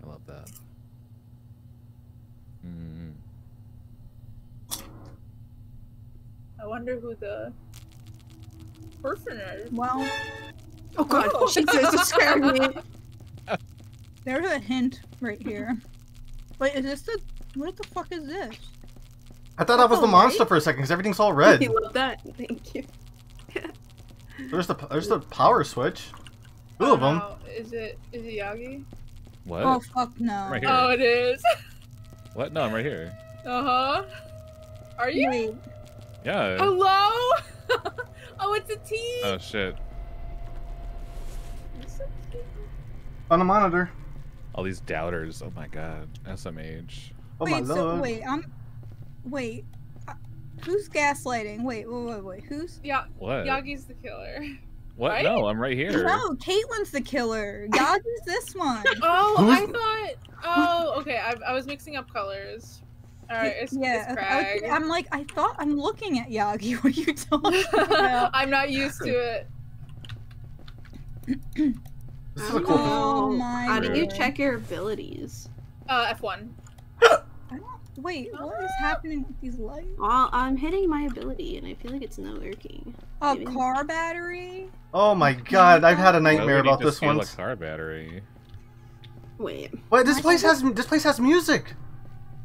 love that. Mm. I wonder who the person is. Well, Oh god, Oh. Jesus, it scared me. there's a hint right here. Wait, is this the? What the fuck is this? I thought that was the Oh, monster right? for a second because everything's all red. I love that. Thank you. There's the there's the power switch. Two of them. Wow, Is it is it Yagi? What? Oh fuck no. Right here. Oh, it is. What? No, I'm right here. Uh huh. Are you? Wait, Yeah. Hello? oh, it's a T. Oh shit. It's a T. On the monitor. All these doubters. Oh my god. SMH. Oh my wait, so lord. wait, I'm. Wait, uh, who's gaslighting? Wait, wait, wait, wait. Who's? Yeah, What? Yagi's the killer. what? right? No, I'm right here. No, Caitlin's the killer. Yagi's this one. Oh, Who's- I thought. Oh, okay. I, I was mixing up colors. All right, it's, yeah, it's okay, I'm like, I thought I'm looking at Yagi. What are you talking about? I'm not used to it. This is a cool. Oh my How do you check your abilities? Uh, F1. Wait, what is happening with these lights? Well, I'm hitting my ability and I feel like it's not working. A Maybe. car battery? Oh my god, I've had a nightmare about this steal one. a car battery. Wait. Wait, this Why place has this place has music.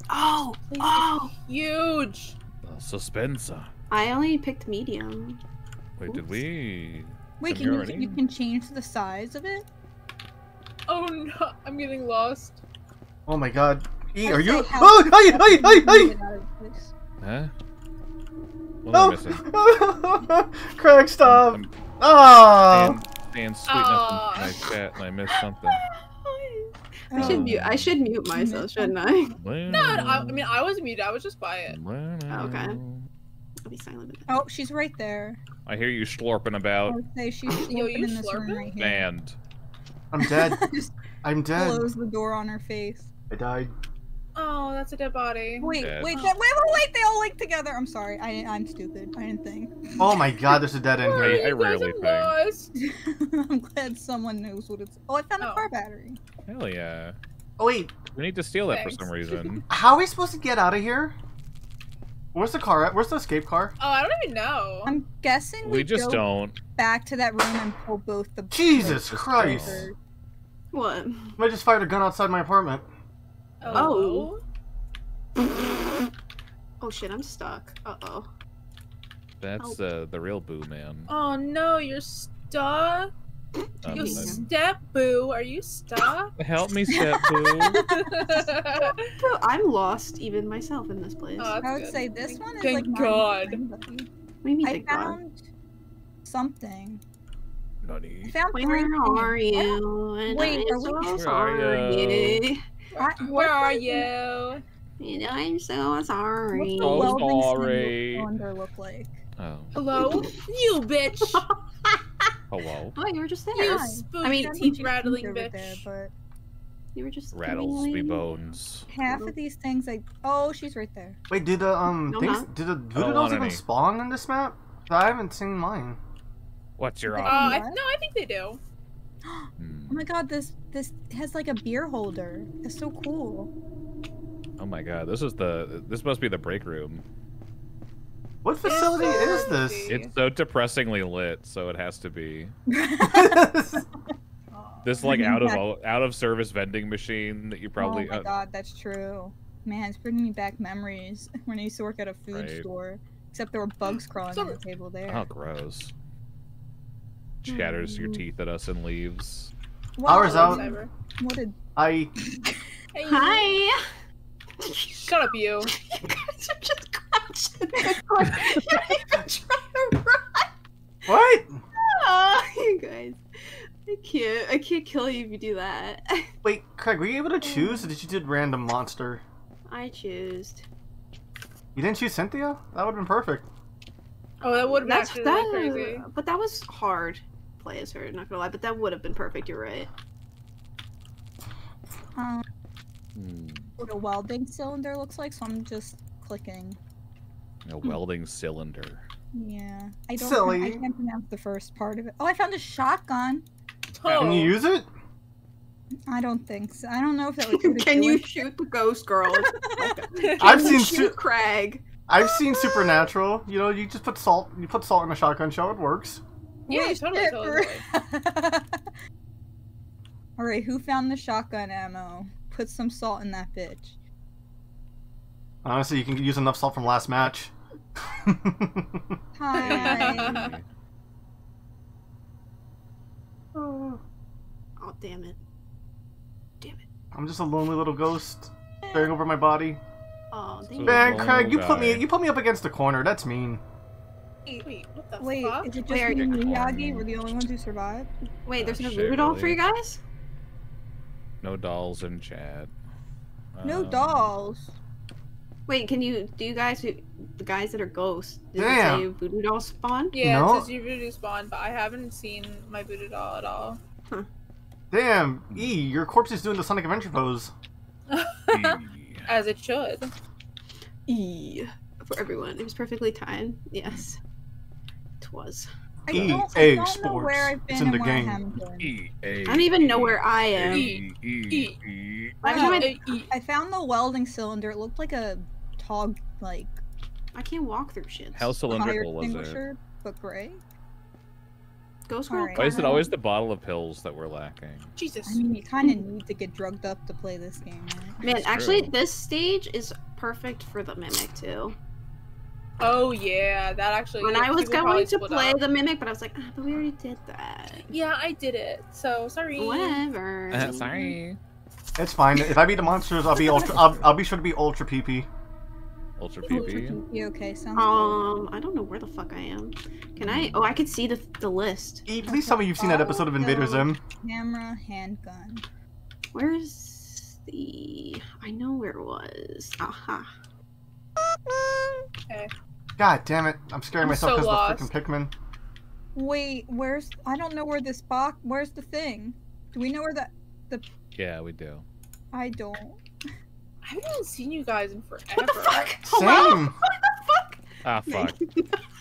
Oh! Oh! Huge. Uh, Suspensa. I only picked medium. Wait, did we? Wait, can you, already? you can change the size of it? Oh no, I'm getting lost. Oh my god. E, I'd are you? Oh, hey, hey, hey, hey! Get out of. Huh? What am I missing? Oh, Krag, stop! I'm Ah! saying, saying sweet Aw. enough in my chat and I missed something. I should mute. I should mute oh. myself, shouldn't I? No, no, I, I mean I was muted. I was just quiet. Oh, oh, okay. I'll be silent. Oh, she's right there. I hear you slurping I about. would say she's Yo, slurping you in this room right here. Band. I'm dead. I'm dead. close the door on her face. I died. Oh, that's a dead body. Wait, Dead. wait, that, wait, wait, wait! They all link together. I'm sorry. I, I'm stupid. I didn't think. Oh my god, there's a dead end here. I you guys rarely are? I'm glad someone knows what it's. Oh, I found a Oh. car battery. Hell yeah. Oh wait, We need to steal that for some reason. how are we supposed to get out of here? Where's the car at? Where's the escape car? Oh, I don't even know. I'm guessing we, We just go don't. back to that room and pull both the. Jesus Christ. triggers. What? I just fired a gun outside my apartment. Oh. Oh shit, I'm stuck. Uh oh. That's uh, the real boo man. Oh no, you're stuck. Um, You step boo. Are you stuck? Help me, step boo. oh, Bro, I'm lost even myself in this place. that's I would good. say this one is Thank like. not God. even buddy. what do you mean, I thank God? found something. I Nutty. found three Where things. are you? And Wait, are we- so Where are sorry. I- Where are does the- you? And I'm so What's sorry. the Oh, welding sorry. cylinder look like? Oh, Hello? you bitch. hello. Oh, you were just You there. Hi. spooky I mean, Found teeth rattling bitch. there, but You were just Rattles me bones. half of these things, like, oh, she's right there. Wait, did the um No, things not. did the don't voodoo even any. spawn in this map? I haven't seen mine. What's your Uh, Uh, op? I, What? no, I think they do. Oh Hmm. my god, this this has like a beer holder. It's so cool. Oh my god, this is the. This must be the break room. What facility is this? It's so depressingly lit, so it has to be oh this like out of Back- all- out of service vending machine that you probably. Oh my uh, god, that's true. Man, it's bringing me back memories when I used to work at a food Right. store. Except there were bugs crawling So- on the table there. oh, gross. Chatters your teeth at us and leaves. Hours Wow, out. Cyber. What did I Hey, Hi. Shut up, you. you guys are just crouching. you don't even try to run. what? Oh, you guys. I can't. I can't kill you if you do that. Wait, Krag, were you able to choose, or did you do random monster? I choose. You didn't choose Cynthia? That would have been perfect. Oh, that would have been That's that, crazy. but that was hard. To Play as her, not gonna lie, but that would have been perfect. You're right. Um, Hmm. what a welding cylinder looks like, so I'm just clicking. A welding cylinder. Yeah. I don't Silly. I can't pronounce the first part of it. Oh, I found a shotgun. Can you Oh. use it? I don't think so. I don't know if that would Can you shoot the ghost girl? I've seen shoot Krag. I've seen Supernatural. You know, you just put salt. You put salt in a shotgun shell. It works. Yeah, Wait, totally, totally. for- Alright, who found the shotgun ammo? Put some salt in that bitch. Honestly, you can use enough salt from last match. Hi. Oh, damn it. Damn it. I'm just a lonely little ghost staring over my body. Oh, So damn Man, lonely Krag, you put me you put me up against the corner. That's mean. Wait, what the Wait, fuck? is it just Wait, are me you- and Miyagi? We're the only ones who survived? Wait, there's Oh, no shit, voodoo doll for you guys? No dolls in chat. No Um, dolls. Wait, can you do you guys who the guys that are ghosts? Does Damn. it say voodoo doll spawn? Yeah, No. it says you voodoo spawn, but I haven't seen my voodoo doll at all. Damn, E, your corpse is doing the Sonic Adventure pose. As it should. E for everyone. It was perfectly timed. Yes. It was. I EA don't, I don't know Sports. where I've It's been in the where I game. haven't been. A. I don't even know where I am. Every Wow. time I, I found the welding cylinder. It looked like a tall, like I can't walk through shit. How cylindrical was it? but gray. Ghost girl. Alright. Why is it always the bottle of pills that we're lacking? Jesus. I mean, you kind of need to get drugged up to play this game, right? Man, That's actually, true. this stage is perfect for the mimic too. Oh yeah, that actually. When I was going to play up. the mimic, but I was like, ah, but we already did that. Yeah, I did it. So sorry. Whatever. Uh, sorry. It's fine. If I beat the monsters, I'll be ultra. I'll, I'll be sure to be ultra Peepi. Ultra Ultra Peepi. Peepi, okay, sounds Um, I don't know where the fuck I am. Can I? Oh, I could see the the list. E, please tell me you've seen that episode of Invader Zim. Camera, handgun. Where's the? I know where it was. Aha. God damn it! I'm scaring I'm myself because lost. of the freaking Pikmin. Wait, where's? I don't know where this box. Where's the thing? Do we know where the the? Yeah, we do. I don't. I haven't seen you guys in forever. What the fuck? Hello? What the fuck? Ah, fuck.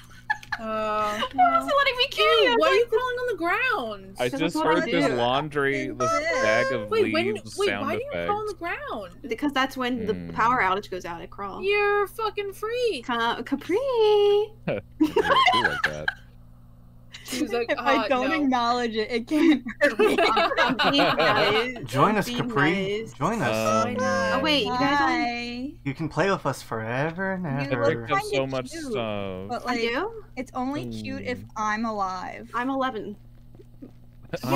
Uh, Why is well. it letting me kill Dude, you? why are you crawling on the ground? I just what I heard this laundry, this bag of Wait, when? leaves Wait, sound why do you effect. crawl on the ground? Because that's when the Hmm. power outage goes out. I crawl. You're fucking free. Ca- Capri. I do like that. She was like, if uh, I don't no. acknowledge it, it can't hurt me. I'm, I'm being nice. Join us, Capri. nice. Join us. Oh wait, you guys on? Hi. you can play with us forever and You look ever. picked up so much cute, stuff. But I do. it's only cute if. I'm alive. I'm 11. What?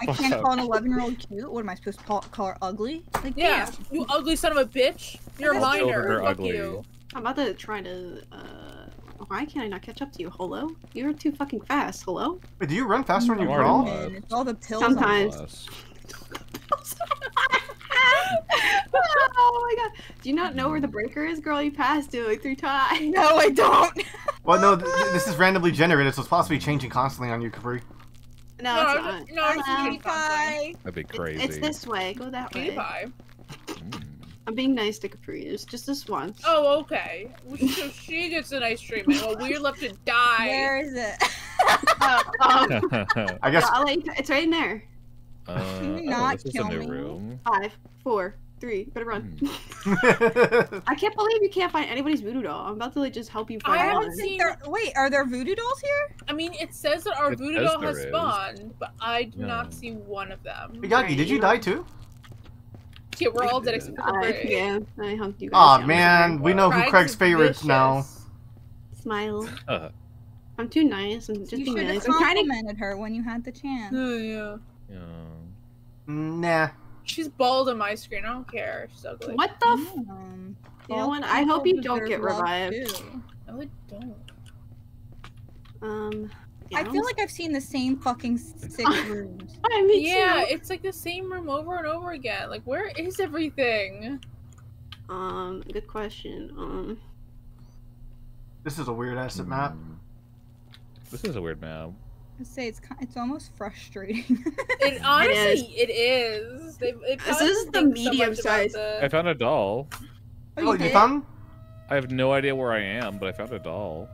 I can't call an 11 year old cute. What am I supposed to call, call her ugly? Like, Yeah, damn. you ugly son of a bitch. You're a Children minor. are Fuck ugly. you. I'm about to try to. Uh, why can't I not catch up to you? Hello? You're too fucking fast. Hello? Wait, do you run faster when you crawl? it's all the pills. Sometimes. Oh my god. Do you not know where the breaker is, girl? You passed it like three times. No, I don't. Well, no, th- th- this is randomly generated, so it's possibly changing constantly on you, Capri. No, No, it's not. no, it's Hello. not. Bye. That'd be It's- crazy. It's this way. Go that way. PewDiePie. Mm. I'm being nice to Capri. It's just this once. Oh, okay. So she gets a nice treatment while we're left to die. Where is it? Uh, um, I guess. yeah, I'll you, it's right in there. uh, you oh, not this is a kill me? room. Five, four, three. Better run. Hmm. I can't believe you can't find anybody's voodoo doll. I'm about to like just help you find. I find haven't one. seen- There, wait, are there voodoo dolls here? I mean, it says that our It voodoo doll has there is. spawned, but I do No. not see one of them. Yagi, did you die too? Yeah, we're all dead except for I, Capri. yeah, I hunked you guys. Aw, down. man, we know who Krag's Krag's favorites now. Smile. Uh, I'm too nice. I'm just you being should have nice. I'm trying to. complimented her when you had the chance. Oh, yeah. yeah. Nah. She's bald on my screen. I don't care. She's ugly. What the? F- Um, You know what? I hope you don't get revived. too. No, I don't. um. Yeah, I feel like I've seen the same fucking six rooms. I me Yeah, too. it's like the same room over and over again. Like, where is everything? Um, good question. Um, This is a weird ass map. Hmm. This is a weird map. I say it's ki- it's almost frustrating. It honestly, it is. They, it This is the think so medium size. the- I found a doll. Oh, you did? found? I have no idea where I am, but I found a doll.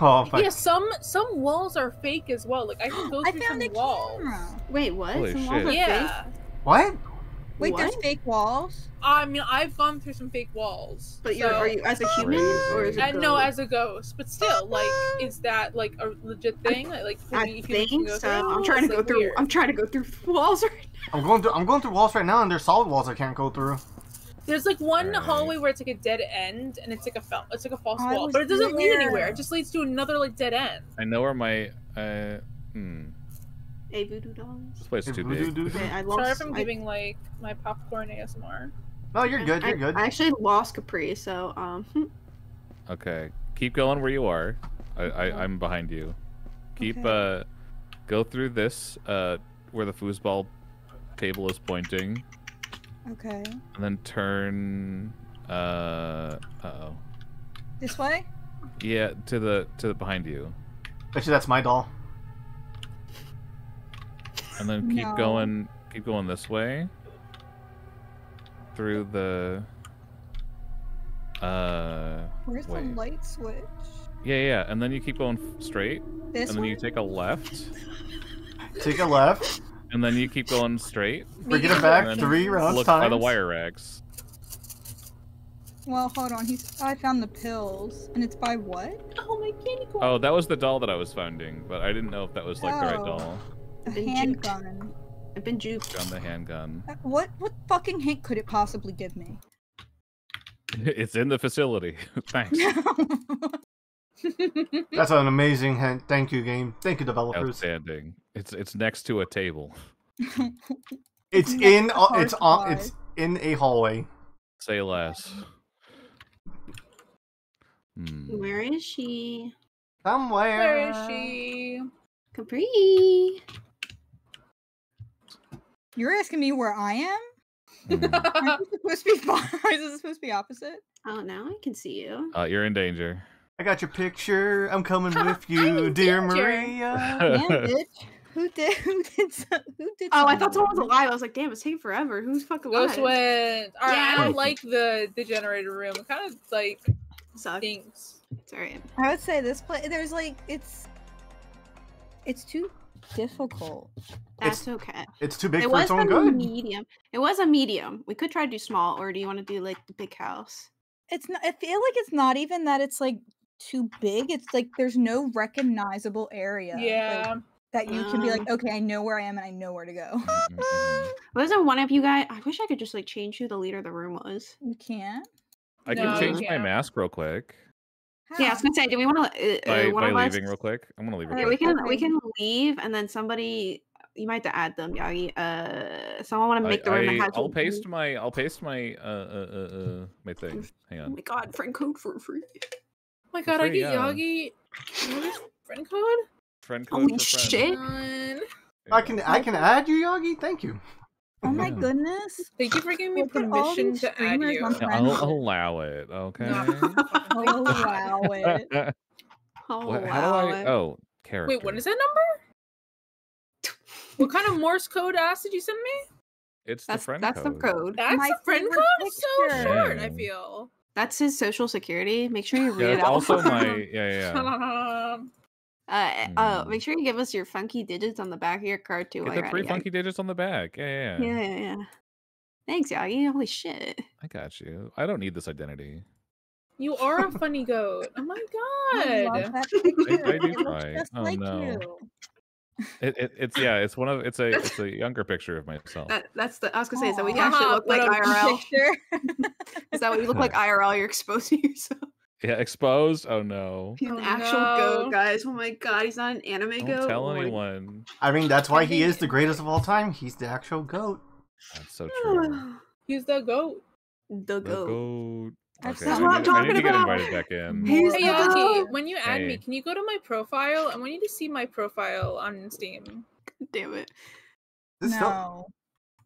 Oh, fuck. Yeah, some some walls are fake as well. Like I can go I through found some a walls. camera. wait, what? Holy Some walls are Yeah. What? Wait, there's fake walls. I mean, I've gone through some fake walls. But you're so- are you as a human or as a no, as a ghost, but still, like, is that like a legit thing? Like, like I we- humans can think go so. through? I'm oh, trying to It's, go like, through. weird. I'm trying to go through walls right I'm going through. I'm going through walls right now, and there's solid walls I can't go through. There's like one Right. hallway where it's like a dead end, and it's like a fel- it's like a false I wall, but it doesn't lead anywhere. It just leads to another like dead end. I know where my. Uh, hmm. A voodoo dolls. This place is too Voodoo big. doo doo. Okay, I Sorry lost. if I'm I- giving like my popcorn ASMR. No, you're good. You're good. I actually lost Capri, so um. hmm. Okay, keep going where you are. I, I I'm behind you. Keep Okay. uh, go through this uh where the foosball table is pointing, Okay. and then turn uh uh oh This way? yeah to the to the behind you, Actually, that's my doll. and then keep No. going keep going this way through the uh Where's Wait. the light switch? yeah yeah, and then you keep going straight, This and then one? you take a left, Take a left. And then you keep going straight. Bring it Medium back And three rounds Look times. by the wire racks. Well, hold on. He's. I found the pills, and it's by what? Oh my candy corn. Oh, that was the doll that I was finding, but I didn't know if that was like the right Oh. doll. A Been juked. handgun. I've been duped. On the handgun. Uh, What? What fucking hint could it possibly give me? It's in the facility. Thanks. That's an amazing hint. Thank you, game. Thank you, developers. Outstanding. It's it's next to a table. It's Next in. to uh, car It's on. supplies. It's in a hallway. Say less. Hmm. Where is she? Somewhere. Where is she? Capri. You're asking me where I am? Aren't you supposed to be? far- Is this supposed to be opposite? Oh, now I can see you. Uh, you're in danger. I got your picture. I'm coming with you, dear danger. Maria. Damn, bitch. Who did? Who did? so- Who did? Oh, I thought someone was alive. I was like, damn, it's taking forever. Who's fucking Ghost alive? went. All right, I don't like the the generator room. It kind of like Suck. stinks. It's alright. I would say this place. There's like it's. It's too difficult. That's okay. It's too big It for was its a own good. medium. It was a medium. We could try to do small, or do you want to do like the big house? It's not. I feel like it's not even that it's like too big. It's like there's no recognizable area. like, Yeah. That you can be like, Um, okay, I know where I am and I know where to go. Wasn't one of you guys? I wish I could just like change who the leader of the room was. you can't. I No, can you change my can't. mask real quick Yeah, I was How? gonna say, do we want to? Uh, by, uh, one by of us- leaving real quick. I'm gonna leave real Yeah, we quick. can we Okay. can leave, and then somebody you might have to add them, Yagi. Uh, someone want to make the room that I, has. will a- paste my I'll paste my uh uh uh, uh my thing. Hang Oh on. my god, friend code for free. Oh my god, I free, get yeah. Yagi. Yagi's friend code. Friend code Holy for shit. Fun. I can. I can add you, Yagi. Thank you. Oh my Yeah. goodness. Thank you for giving me Look permission to add you. on Yeah, friend I'll allow it. Okay. Oh allow it. Oh What- wow. how do I? Oh, character. Wait, what is that number? What kind of Morse code ass did you send me? It's that's, the That's friend that's code. the code. That's My the friend favorite code? It's so short, I feel. That's his social security. Make sure you read Yeah, it it's out. also my yeah yeah. yeah. uh, uh, Mm. make sure you give us your funky digits on the back of your card too. Get the three it, Yagi. funky digits on the back. Yeah, yeah, yeah. Yeah, yeah, yeah. Thanks, Yagi. Holy shit. I got you. I don't need this identity. You are a funny goat. Oh my I god. love that picture. I do it try. just Oh, like no. you. It, it it's yeah. It's one of it's a it's a younger picture of myself. That, that's the. I was gonna say, is that what you actually look like IRL? Picture. Is that what you look like IRL? You're exposing yourself. Yeah, exposed. Oh no! He's an Oh, actual no. goat, guys. Oh my god, he's not an anime Don't goat. tell my- anyone. I mean, that's why he is the greatest of all time. He's the actual goat. That's so true. He's the goat. the The goat. goat. That's Okay, not I what need, I'm I talking need to get about. invited back in. He's Hey the when you add me, can you go to my profile? I want you to see my profile on Steam. Damn it. This still- No.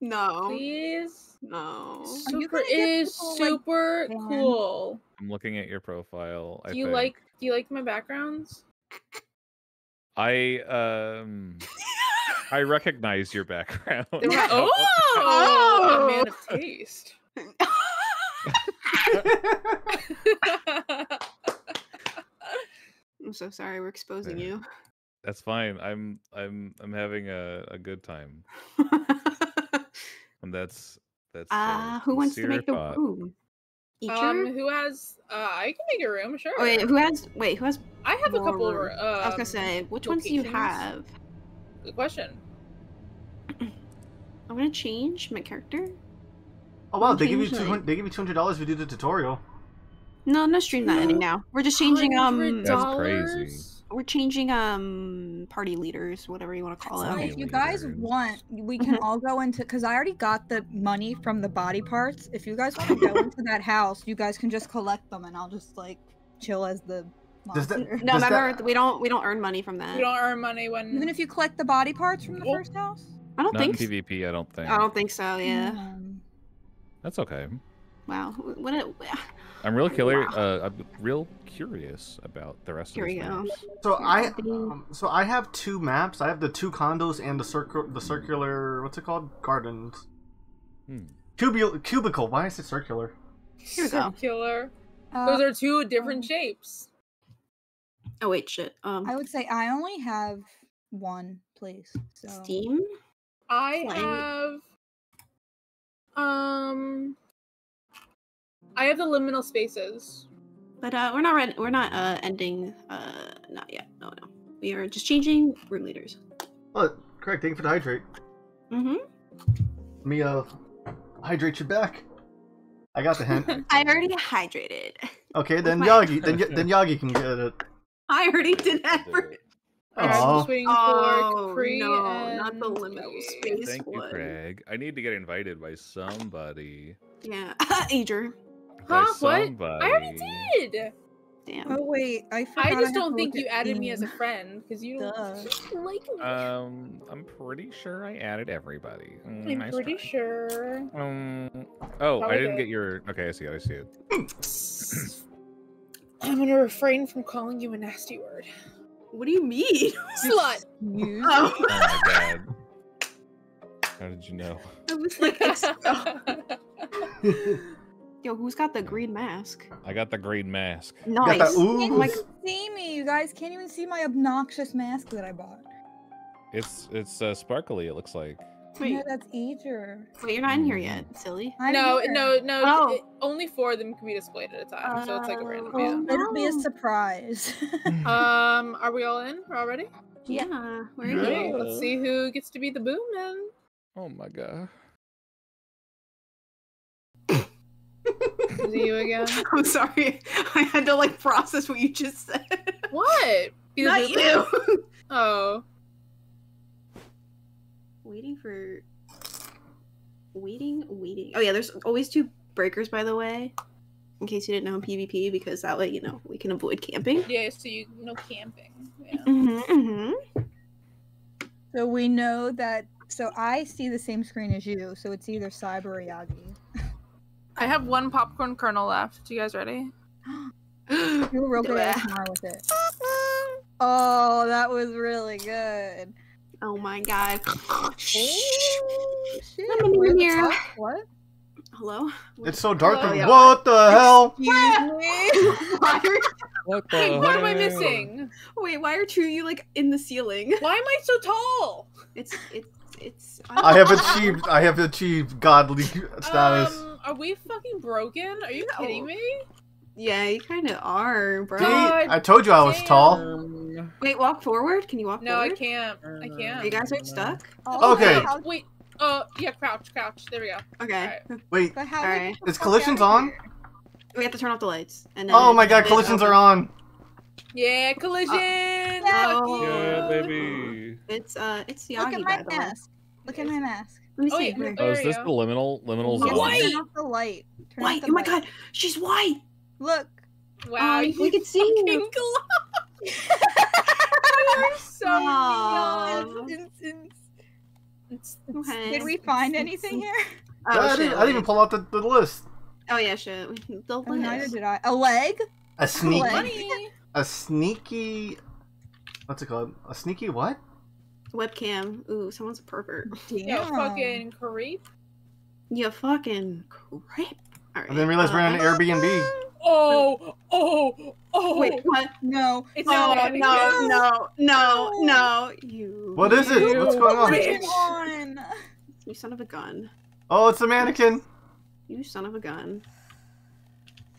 No. please. No. Super is people, super banned? cool. I'm looking at your profile. I Do you think. like do you like my backgrounds? I um. I recognize your background. They oh, Oh! a man of taste. I'm so sorry. We're exposing Yeah. you. That's fine. I'm I'm I'm having a, a good time, and that's that's. Ah, uh, who wants to sincere make the thought. room? Eacher? um, who has? Uh, I can make a room, sure. Oh, wait, who has? Wait, who has? I have a couple. room? Uh, I was gonna say, which ones do you have? Good question. I'm gonna change my character. Oh wow, they give you Change, two like- hundred. They give you two hundred dollars if you do the tutorial. No, I'm not stream that any now. We're just changing um. That's crazy. We're changing um party leaders, whatever you want to call So them. If you guys want, we can Mhm. all go into because I already got the money from the body parts. If you guys want to go into that house, you guys can just collect them, and I'll just like chill as the Does that- monster. No, Does that- remember we don't we don't earn money from that. We don't earn money when. Even if you collect the body parts from the Oh. first house. I don't Not in think. s- PvP. I don't think. I don't think so. Yeah. Um, That's okay. Wow. What? A, I'm real curious. Wow. Uh, I'm real curious about the rest Here of we these maps. So I, um, so I have two maps. I have the two condos and the circle, the circular. What's it called? Gardens. Hmm. Cubicle. Cubicle. Why is it circular? Here circular. uh, Those are two different um, shapes. Oh wait, shit. Um, I would say I only have one place. So Steam. I Fine. have. Um. I have the liminal spaces. But uh, we're not ready. We're not uh ending. Uh, not yet. No, no. We are just changing room leaders. Oh, correct. Thank you for the hydrate. Mm-hmm. Let me uh hydrate your back. I got the hint. I already hydrated. Okay, then my- Yagi, then Y- then Yagi can get it. I already did that. For... I'm just waiting Oh for Capri no, and not the liminal Dougie. space Thank you. Krag. I need to get invited by somebody. Yeah, Adrian. By Huh? What? somebody. I already did. Damn. Oh wait, I forgot. I just to don't think you added me as a friend because you don't like me. Um, I'm pretty sure I added everybody. Mm, I'm nice pretty try. sure. Um. Oh, I didn't did. get your. Okay, I see it. I see it. I'm gonna refrain from calling you a nasty word. What do you mean? Slut. You- oh, Oh my god. How did you know? I was like, ex-. yo, who's got the green mask? I got the green mask. Got Nice. that Can't Like- see me, you guys can't even see my obnoxious mask that I bought. It's it's uh, sparkly. It looks like. Wait, Yeah, that's Eager. wait, you're not in here yet, silly. I'm no, here. no, no. Oh. it- only four of them can be displayed at a time, so it's like a random. Oh, yeah. It'll be a surprise. Um, are we all in? We're all ready? Yeah, where are Yeah. you? Let's see who gets to be the boom man. Oh my god. Is it you again? I'm sorry. I had to like process what you just said. What? Be the Not boom man? you. Oh, waiting for. Waiting, waiting. Oh yeah, there's always two breakers, by the way, in case you didn't know in PvP, because that way you know we can avoid camping. yeah. So you know camping. Yeah. Mm-hmm, mm-hmm. so we know that. So I see the same screen as you, so it's either Cyber or Yagi. I have one popcorn kernel left. You guys ready? You were real good it. ASMR with it. Oh, that was really good. Oh my god. Oh, shit. Let me Where's in the here. top? What? Hello. It's so dark. Oh, and yeah. What the hell? Excuse me. are, What the Wait, what am I missing? wait, why are two of you like in the ceiling? Why am I so tall? It's it's it's. I have achieved. I have achieved godly status. Um, are we fucking broken? Are you No. kidding me? Yeah, you kind of are, bro. God I told you I was damn. tall. Wait, walk forward. Can you walk No, I can't. I can't. You guys are stuck. Oh, Okay. how- Wait. Uh, yeah, crouch, crouch. There we go. Okay. Wait, But Alright. is collisions on? We have to turn off the lights. And then Oh my god, collisions open- are on. Yeah, collision. Oh. yeah, baby. It's uh, it's Look at my mask. Look at my mask. Let me Oh, see. yeah, Where? there Oh, is this the liminal liminal Yeah. zone? White. Turn off the light. Turn White. the Oh my light. god, she's white. Look. Wow, Oh, you we can see you. You're so it's- Okay. Did we find anything here? Oh, I, didn't, I didn't even pull out the, the list. Oh yeah, shit. The Oh, neither list. did I. A leg? A sneaky, What? Money. a sneaky. What's it called? A sneaky what? Webcam. Ooh, someone's a pervert. Damn. Yeah, fucking creep. You fucking creep. All right. I didn't realize we're on an uh, Airbnb. Oh, oh, oh. Wait, what? No. It's No, not no, no, no, no. You. What is it? What's going on? What's Bitch. on? You son of a gun. Oh, it's a mannequin. You son of a gun.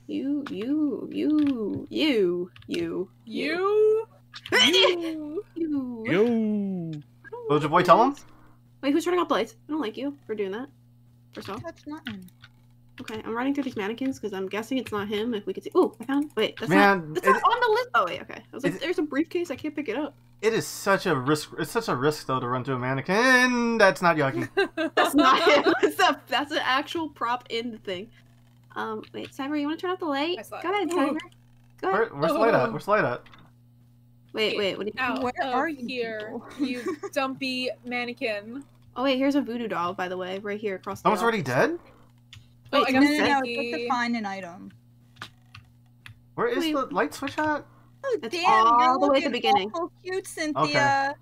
You, you, you, you, you, You. you, You. you. Yo. What did your boy tell him? Wait, who's turning off the lights? I don't like you for doing that. First off. Touch nothing. Okay, I'm running through these mannequins because I'm guessing it's not him. If we could see. Ooh, I found. Wait, that's Man, not. That's it- not on the list. Oh wait, okay. I was like, Is- there's a briefcase. I can't pick it up. It is such a risk. It's such a risk though to run through a mannequin. That's not Yagi. That's not him. That's a, that's an actual prop in the thing. Um, wait, Cyber, you want to turn off the light? I saw Go it. ahead, Cyber. Go ahead. Where, ahead. where's Light at? Where's Light at? Wait, wait. What do you? Where are you here, people? you dumpy mannequin. Oh wait, here's a voodoo doll, by the way, right here across the. Someone's hall. already dead. Oh, Wait, I No, got no, no. It's Sneaky. to find an item. Where is Wait. the light switch at? Oh, It's damn. all the way at the beginning. awful cute, Cynthia.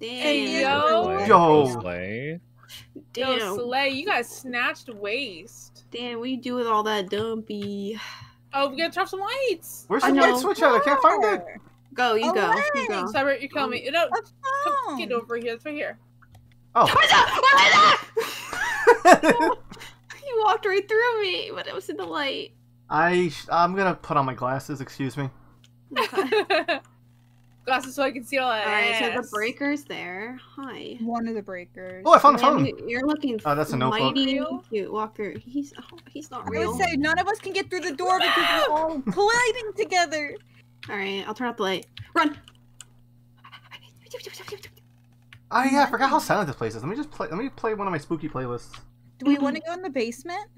Damn. Hey, yo. Yo. Slay. Yo, Damn. Slay, you got snatched waist. Damn, what you do with all that dumpy? Oh, we gotta turn off some lights. Where's the light switch at? I can't find it. Go, you go. You go. Cyber, you're killing me. No, A come, get over here. It's right here. Oh. you walked right through me, but it was in the light. I sh- I'm gonna put on my glasses. Excuse me. Okay. Glasses so I can see all that. Alright, so the breaker's there. Hi. One of the breakers. Oh, I found the phone. you- You're looking Oh, that's a notebook. mighty cute. Walk through. He's oh, he's not I real. would say none of us can get through the door because we're all colliding together. Alright, I'll turn off the light. Run! Oh yeah, I forgot how silent this place is. Let me just play. Let me play one of my spooky playlists. Do we want to go in the basement?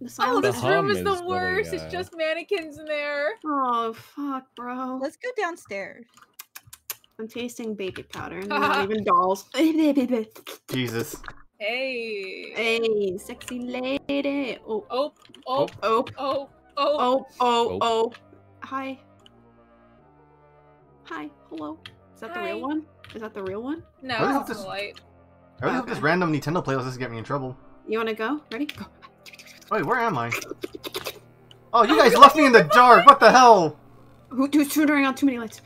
The Oh, The this room is is the really, worst. uh, It's just mannequins in there. Oh fuck, bro. Let's go downstairs. I'm tasting baby powder. and they're not even dolls. Jesus. Hey, Hey. sexy lady. Oh, Oh, oh, oh, oh, oh. oh, oh, Oh. oh. Hi. Hi. Hello. Is that the real one? Is that the real one? No, What is it's this? the light. I really hope this random Nintendo playlist doesn't get me in trouble. You wanna go? Ready? Go. Wait, where am I? Oh, you guys left me in the dark. What the hell? Who, who's turning on too many lights?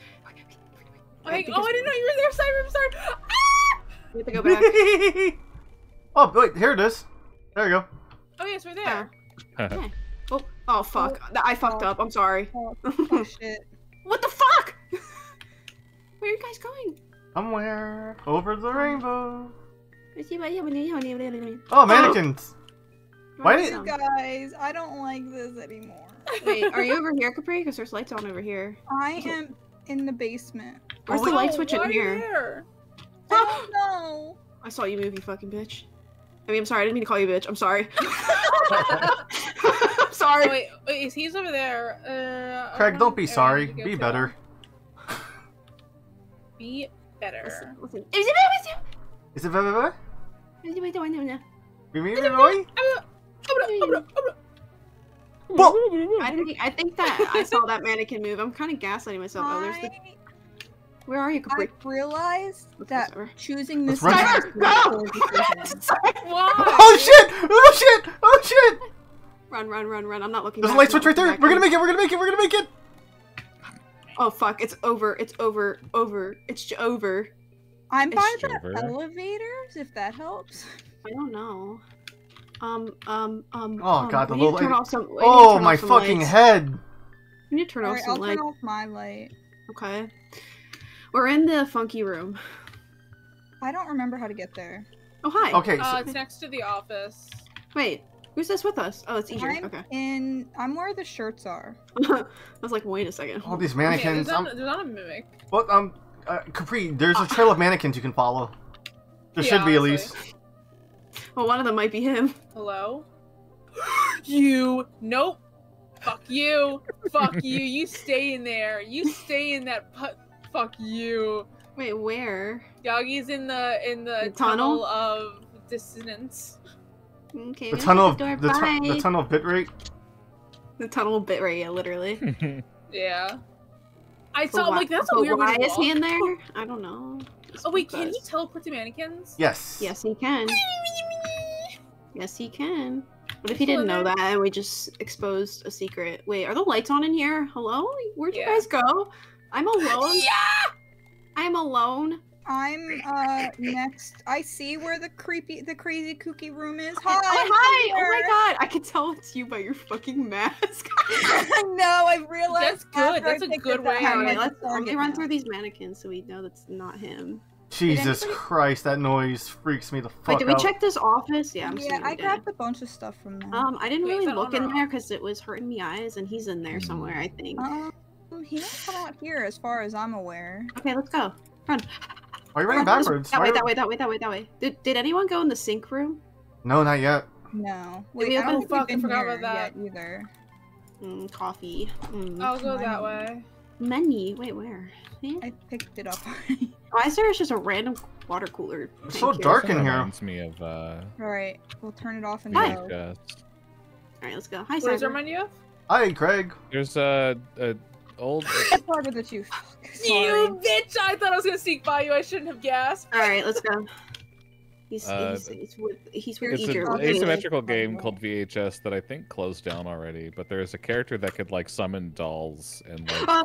Like, think oh, I didn't know you were there, Cyber. I'm sorry. Ah! We have to go back. oh wait, here it is. There you go. Oh, yes, we're there. Oh, oh fuck. I fucked up. I'm sorry. Oh, oh shit. what the fuck? Where are you guys going? Somewhere over the rainbow. Oh, mannequins. Why did- You guys, I don't like this anymore. Wait, are you over here, Capri? Because there's lights on over here. I am in the basement. Where's Oh, the light Oh, switch why in are you here? there? I don't know. I saw you move, you fucking bitch. I mean, I'm sorry. I didn't mean to call you bitch. I'm sorry. I'm sorry. Oh, wait, wait, is he's over there? Uh, Krag, don't be sorry. Aaron to go Be better. Be better. Listen, listen. Is it very very? I didn't. Think, I think that I saw that mannequin move. I'm kind of gaslighting myself. Oh, there's the. Where are you, I Capri? realized Let's that go, Cyber. choosing this Let's run. path Cyber, was a poor go! Why? Oh shit! Oh shit! Oh shit! Run, run, run, run! I'm not looking. There's a light switch right there. We're gonna make it. We're gonna make it. We're gonna make it. Oh fuck! It's over. It's over. Over. It's j- over. I'm by It's the over. elevators, if that helps. I don't know. Um. Um. Um. Oh, um, God, the we need to little turn off some. we Oh turn my some fucking lights. head! We need to turn off Alright, some I'll lights. turn off my light. Okay. We're in the funky room. I don't remember how to get there. Oh hi. Okay, Uh, so, it's next to the office. Wait. Who's this with us? Oh, it's Eager. I'm Okay. in. I'm where the shirts are. I was like, wait a second. all these Okay, there's mannequins. not, um, there's not a mimic. what? Um, uh, Capri, there's a trail of mannequins you can follow. There Yeah, should be at least. Well, one of them might be him. Hello? you. Nope. Fuck you. Fuck you. You stay in there. You stay in that put. Fuck you. Wait, where? Yagi's in the in the, The tunnel? tunnel? of dissonance. Okay. The tunnel opened of the the, tu- the tunnel bitrate. The tunnel bit right, yeah, literally. Yeah. I But saw why- like that's a but weird way Why to is he walk. in there? I don't know. Oh wait, can he teleport to mannequins? Yes. Yes, he can. Yes, he can. What if he didn't know that and we just exposed a secret? Wait, are the lights on in here? Hello? Where'd you guys go? I'm alone. Yeah. I'm alone. I'm uh next. I see where the creepy, the crazy kooky room is. Oh, Hi. hi! Oh my god! I can tell it's you by your fucking mask. I know. I realized. That's good, that's a good way. how Alright, much let's it's let me run through these mannequins so we know that's not him. Jesus anybody- Christ, that noise freaks me the fuck Wait, did we out. check this office? Yeah, I'm yeah, I we did. grabbed a bunch of stuff from there. Um, I didn't Wait, really look in or there because it was hurting my eyes, and he's in there somewhere, I think. Um, he don't come out here, as far as I'm aware. Okay, let's go. Run. Why are you running Run, this- backwards? That Why way, are- that way, that way, that way, that way. Did, did anyone go in the sink room? No, not yet. No. we Wait, I open- don't think fuck, I forgot about that. yet either. Mm, coffee. Mm. I'll go that way. Menu. Wait, where? I picked it up. Why is there just a random water cooler? It's thing so here? dark in Kinda here. Reminds me of uh, Alright, we'll turn it off and Hi. go. Alright, let's go. Hi, What does it Cyber. remind you of? Hi, Krag. There's a, a old. Barbara that you. Sorry. You bitch! I thought I was gonna sneak by you. I shouldn't have gasped. Alright, let's go. He's, Uh, he's, he's with he's with It's an Okay. asymmetrical game called VHS that I think closed down already. But there's a character that could like summon dolls and like. Oh,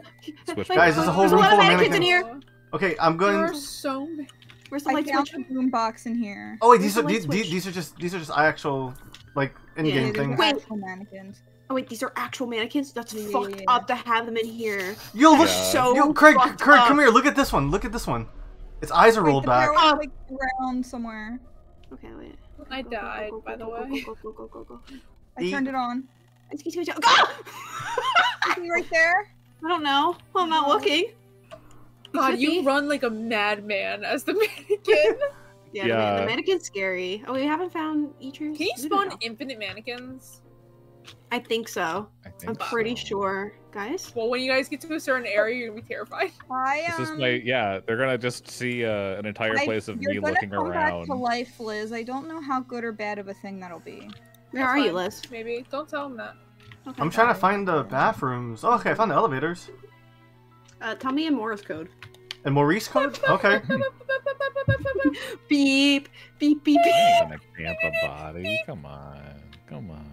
Switch wait, Guys, there's a whole there's room lot full of of mannequins in here. Okay, I'm There going. are so many. Where's the I light found switch? the boom box in here. Oh wait, Where's these are the light these, these, these are just these are just actual like in-game these are things. Wait. mannequins. Oh wait, these are actual mannequins. That's Yeah, fucked yeah. up to have them in here. Yo, look, Yeah. So yo, Krag, Krag, up. come here. Look at this one. Look at this one. Its eyes are Wait, rolled the pair back. was, like around somewhere. Okay, wait. I Go, go, go, died, go, by go, the way. Go, go, go, go, go, go. I The- turned it on. Excuse me. Ah! Is he right there? I don't know. I'm not looking. God, you be. run like a madman as the mannequin. Yeah, The, man- the mannequin's scary. Oh, we haven't found Idris. Can you spawn infinite mannequins? I think so. I I'm think pretty so. sure, guys. Well, when you guys get to a certain area, you're gonna be terrified. I This is um. my yeah. They're gonna just see uh, an entire I- place of me gonna looking come around. back to life, Liz. I don't know how good or bad of a thing that'll be. Where That's are you. Liz? Maybe. Don't tell him that. Okay. I'm trying to find the bathrooms. Oh, okay, I found the elevators. Uh, tell me in Morse code. And Maurice code? Okay. beep, beep, beep, beep. I'm gonna camp a body. Come on, come on.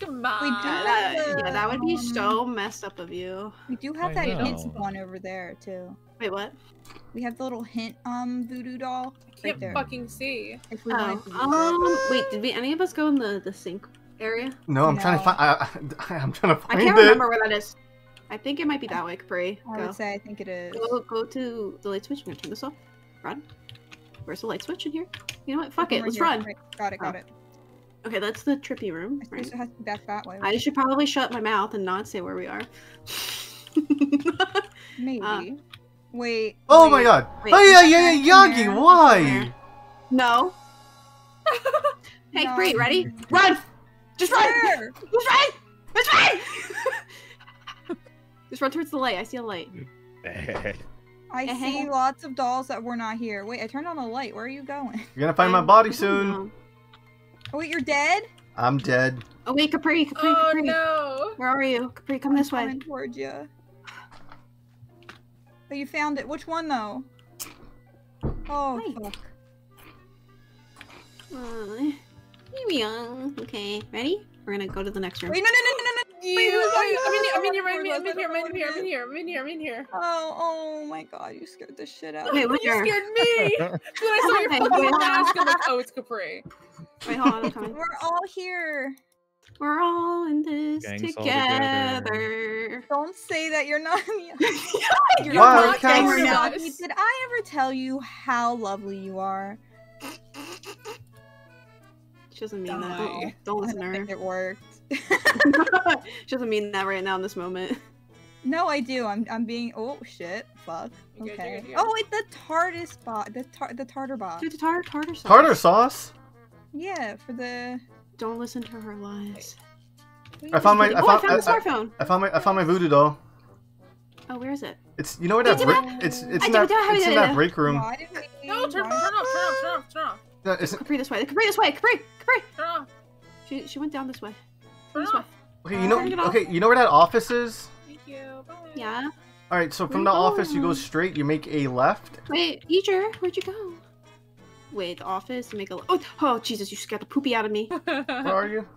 Come on. We do Yeah, have that, the, yeah, that would be um, so messed up of you. We do have I that hint know. one over there too. Wait, what? We have the little hint um voodoo doll I can't there. fucking see. If we Oh, wanted to it. um, wait, did we any of us go in the the sink area? No, I'm trying to find. I, I, I'm trying to find. It. I can't it. remember where that is. I think it might be that way, Capri. I Go. would say I think it is. Go, go to the light switch. I'm gonna turn this off. Run. Where's the light switch in here? You know what? Fuck it. Let's here. run. Right, Got it. Got Oh. it. Okay, that's the trippy room. I Right. it has to back that way. I should probably shut my mouth and not say where we are. Maybe. Uh, wait. Oh my god. wait, oh yeah, yeah, yeah, there? Yagi, why? No. Hey, No. Capri, ready? Run! Just run! Where? Just run! Just run! Just run towards the light. I see a light. I see lots of dolls that were not here. Wait, I turned on the light. Where are you going? You're gonna find my body I don't soon. Know. Oh wait, you're dead. I'm dead. Oh wait, Capri, Capri, Oh Capri. no. Where are you? Capri, come I'm this way. coming towards you. Oh, you found it. Which one though? Oh Wait. fuck. Uh, here. Okay, ready? We're gonna go to the next room. Wait, no, no, no, no, no, no. You, I'm, in here. I'm in here. I'm in here. I'm in here. I'm in here. I'm in here. I'm in here. I'm in here. Oh, oh my god, you scared the shit out Wait, me. You scared me. When I saw your fucking mask, I'm like, oh, it's Capri. Wait, hold on, We're all here. We're all in this together. together. Don't say that you're not. You're Why not can't now. Did I ever tell you how lovely you are? She doesn't mean that. Die. Don't, don't listen to her. it worked. she doesn't mean that right now in this moment. no, I do. I'm I'm being. Oh shit! Fuck. You good, you Okay. good, you Oh wait, the TARDIS bot. The tar the tartar bot. Dude, tar- tartar sauce. Tartar sauce. Yeah, for the. Don't listen to her lies. I found my. I oh, found. I found the I, I, smartphone. I found my. I found my voodoo doll. Oh, where is it? It's you know what I that did break, not- it's it's in that not- it's in that break room. Why did we? No, turn, turn off, turn off, turn off, turn off, No, it's, Capri this way. Capri this way. Capri. Capri. turn off, She she went down this way. Turn This way. off. okay, you know Turn it off. okay, you know where that office is? Thank you. Bye. Yeah. All right, so from you the office you go straight. You make a left. Wait, Eager, where'd you go? Wait, the office. Make a. Oh, oh, Jesus! You scared the poopy out of me. Where are you?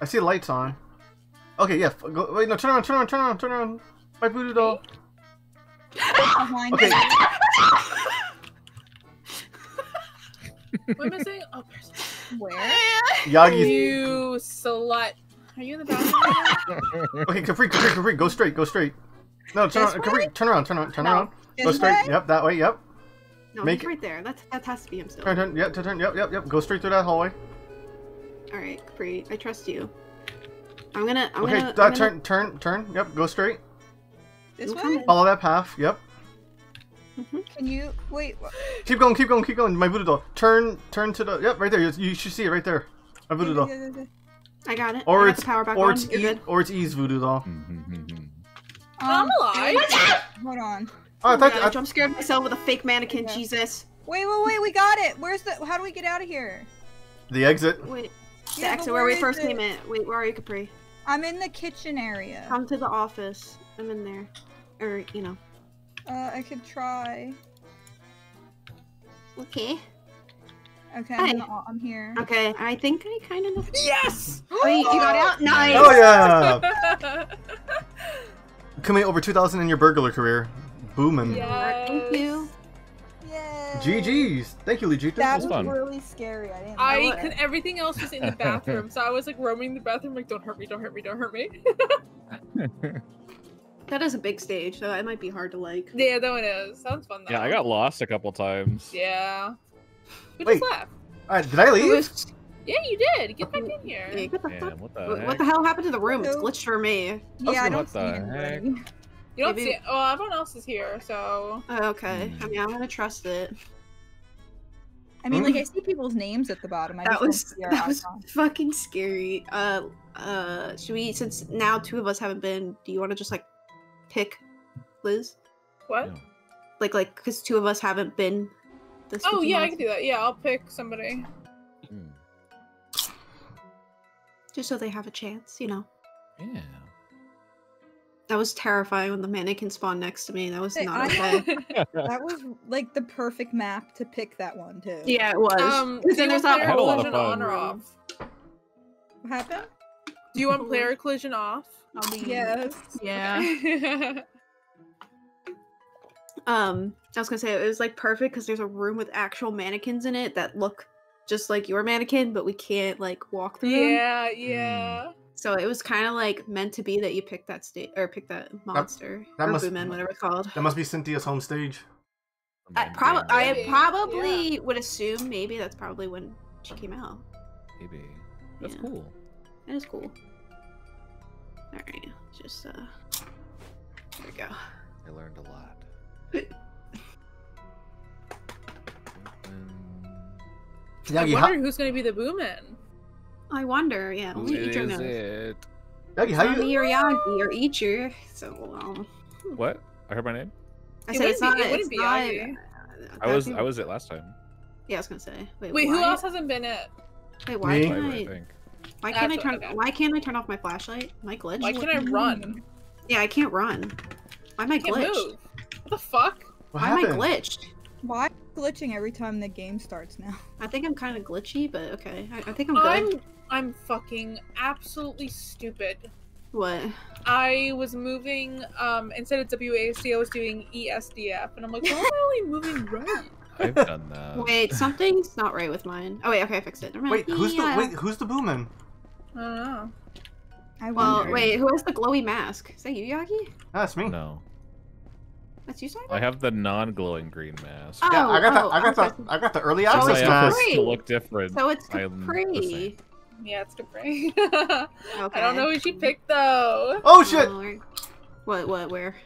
I see lights on. Okay, yeah. Go, wait, no, turn around, turn around, turn around, turn around. My voodoo doll. Behind Okay. What am I saying? Oh, there's Where? Yagi's. you slut. Are you in the bathroom? Okay, Capri, Capri, Capri, go straight, go straight. No, turn around, Capri, turn around, turn around, turn No. around. Go This straight. way? Yep, that way. Yep. No, Make he's right there. That that has to be him still. Turn, turn. Yep, turn, turn. Yep, yep, yep. Go straight through that hallway. All right, Capri, I trust you. I'm gonna. I'm okay, gonna. uh, I'm gonna- turn, turn, turn. Yep, go straight. This way? Follow that path. Yep. Can you wait? wha- Keep going, keep going, keep going. My voodoo doll. Turn, turn to the. Yep, right there. You, you should see it right there. My voodoo doll. I got it. Or I got it's the power back or on. it's You're e, good. or it's E's voodoo doll. Mhm. I'm Um, alive. hold on. Oh, I Oh my thought. God, I, I jump scared myself with a fake mannequin. Okay. Jesus. Wait, wait, wait. We got it. Where's the? How do we get out of here? the exit. Wait. The Yeah, exit where we first it? came in. Wait, where are you, Capri? I'm in the kitchen area. Come to the office. I'm in there. Or you know. Uh, I could try. Okay. Okay, Hi. I'm, in I'm here. Okay. I think I kind of know. Yes. Oh, Wait, you got out? Nice. Oh yeah. Commit over 2,000 in your burglar career. Boomin'. yes. Thank you. Yay! GG's. Thank you, Legit. That was was fun. really scary. I didn't. I like could. Everything else was in the bathroom, so I was like roaming the bathroom, like, "Don't hurt me! Don't hurt me! Don't hurt me!" That is a big stage, so it might be hard to like. yeah, that one is. Sounds fun though. Yeah, I got lost a couple times. Yeah. Who Wait. just left? Alright, did I leave? was- Yeah, you did. Get back in here. Hey, what the Man, fuck? what the What, heck? what the hell happened to the room? It's glitched for me. was Yeah, I don't what see the anything. You don't Maybe- see. Oh, everyone else is here, so. Oh, okay. Hmm. I mean, I'm gonna trust it. I mean, like Hmm? I see people's names at the bottom. I That was see that was icon. fucking scary. Uh, uh, should we? Since now two of us haven't been, do you want to just like pick Liz? What? Like, like, because two of us haven't been. The Oh yeah, I can do that. Yeah, I'll pick somebody. Hmm. Just so they have a chance, you know. Yeah. That was terrifying when the mannequin spawned next to me. That was Hey, not I- okay. That was like the perfect map to pick that one too. yeah, it was. Um, do you then there's want not I had a lot of player collision on or off? What happened? Do you want player collision off? I'll be- Yes. Yeah. Yeah. Um, I was gonna say it was like perfect because there's a room with actual mannequins in it that look just like your mannequin, but we can't like walk through them. yeah, yeah. So it was kind of like meant to be that you pick that state or pick that monster that or must- Boo Men, whatever it's called. That must be Cynthia's home stage. I, prob- I Maybe, probably would assume maybe that's probably when she came out. Maybe. That's Yeah. cool. That is cool. All right, just uh, there we go. I learned a lot. I Yagi, wonder how, who's gonna be the Boo Men. I wonder. Yeah, Who only Ichir is knows. it? Yagi, how Not you? me or Yagi or Ichir. So um, What? I heard my name. I It said it's wouldn't it wouldn't it's be not. Yagi. uh, I was that I was it last time. Yeah, I was gonna say. Wait, Wait, who else hasn't been it? Wait, why Me? can't I I? think. Why can't I turn? okay. Why can't I turn off my flashlight? My glitch. Why can't I run? Yeah, I can't run. Why am I I can't glitched? move. What the fuck? What Why am I happened? glitched? Why glitching every time the game starts now? I think I'm kind of glitchy, but okay. I, I think I'm good. I'm I'm fucking absolutely stupid. What? I was moving um instead of WASD, I was doing ESDF, and I'm like, why am I only moving right? I've done that. Wait, something's not right with mine. Oh wait, okay, I fixed it. Never mind. Wait, who's Yeah. the wait? Who's the boomin? I don't know. I Well, wonder. wait, who has the glowy mask? Is that you, Yagi? That's me. No. That's you, Simon? I have the non-glowing green mask. Oh, Yeah, I got oh, the I got I'm the. I got the early So access it's mask. to look different. So it's I'm the Capri. Yeah, it's Capri. I don't know who she picked though. Oh shit! Oh, What? What? Where?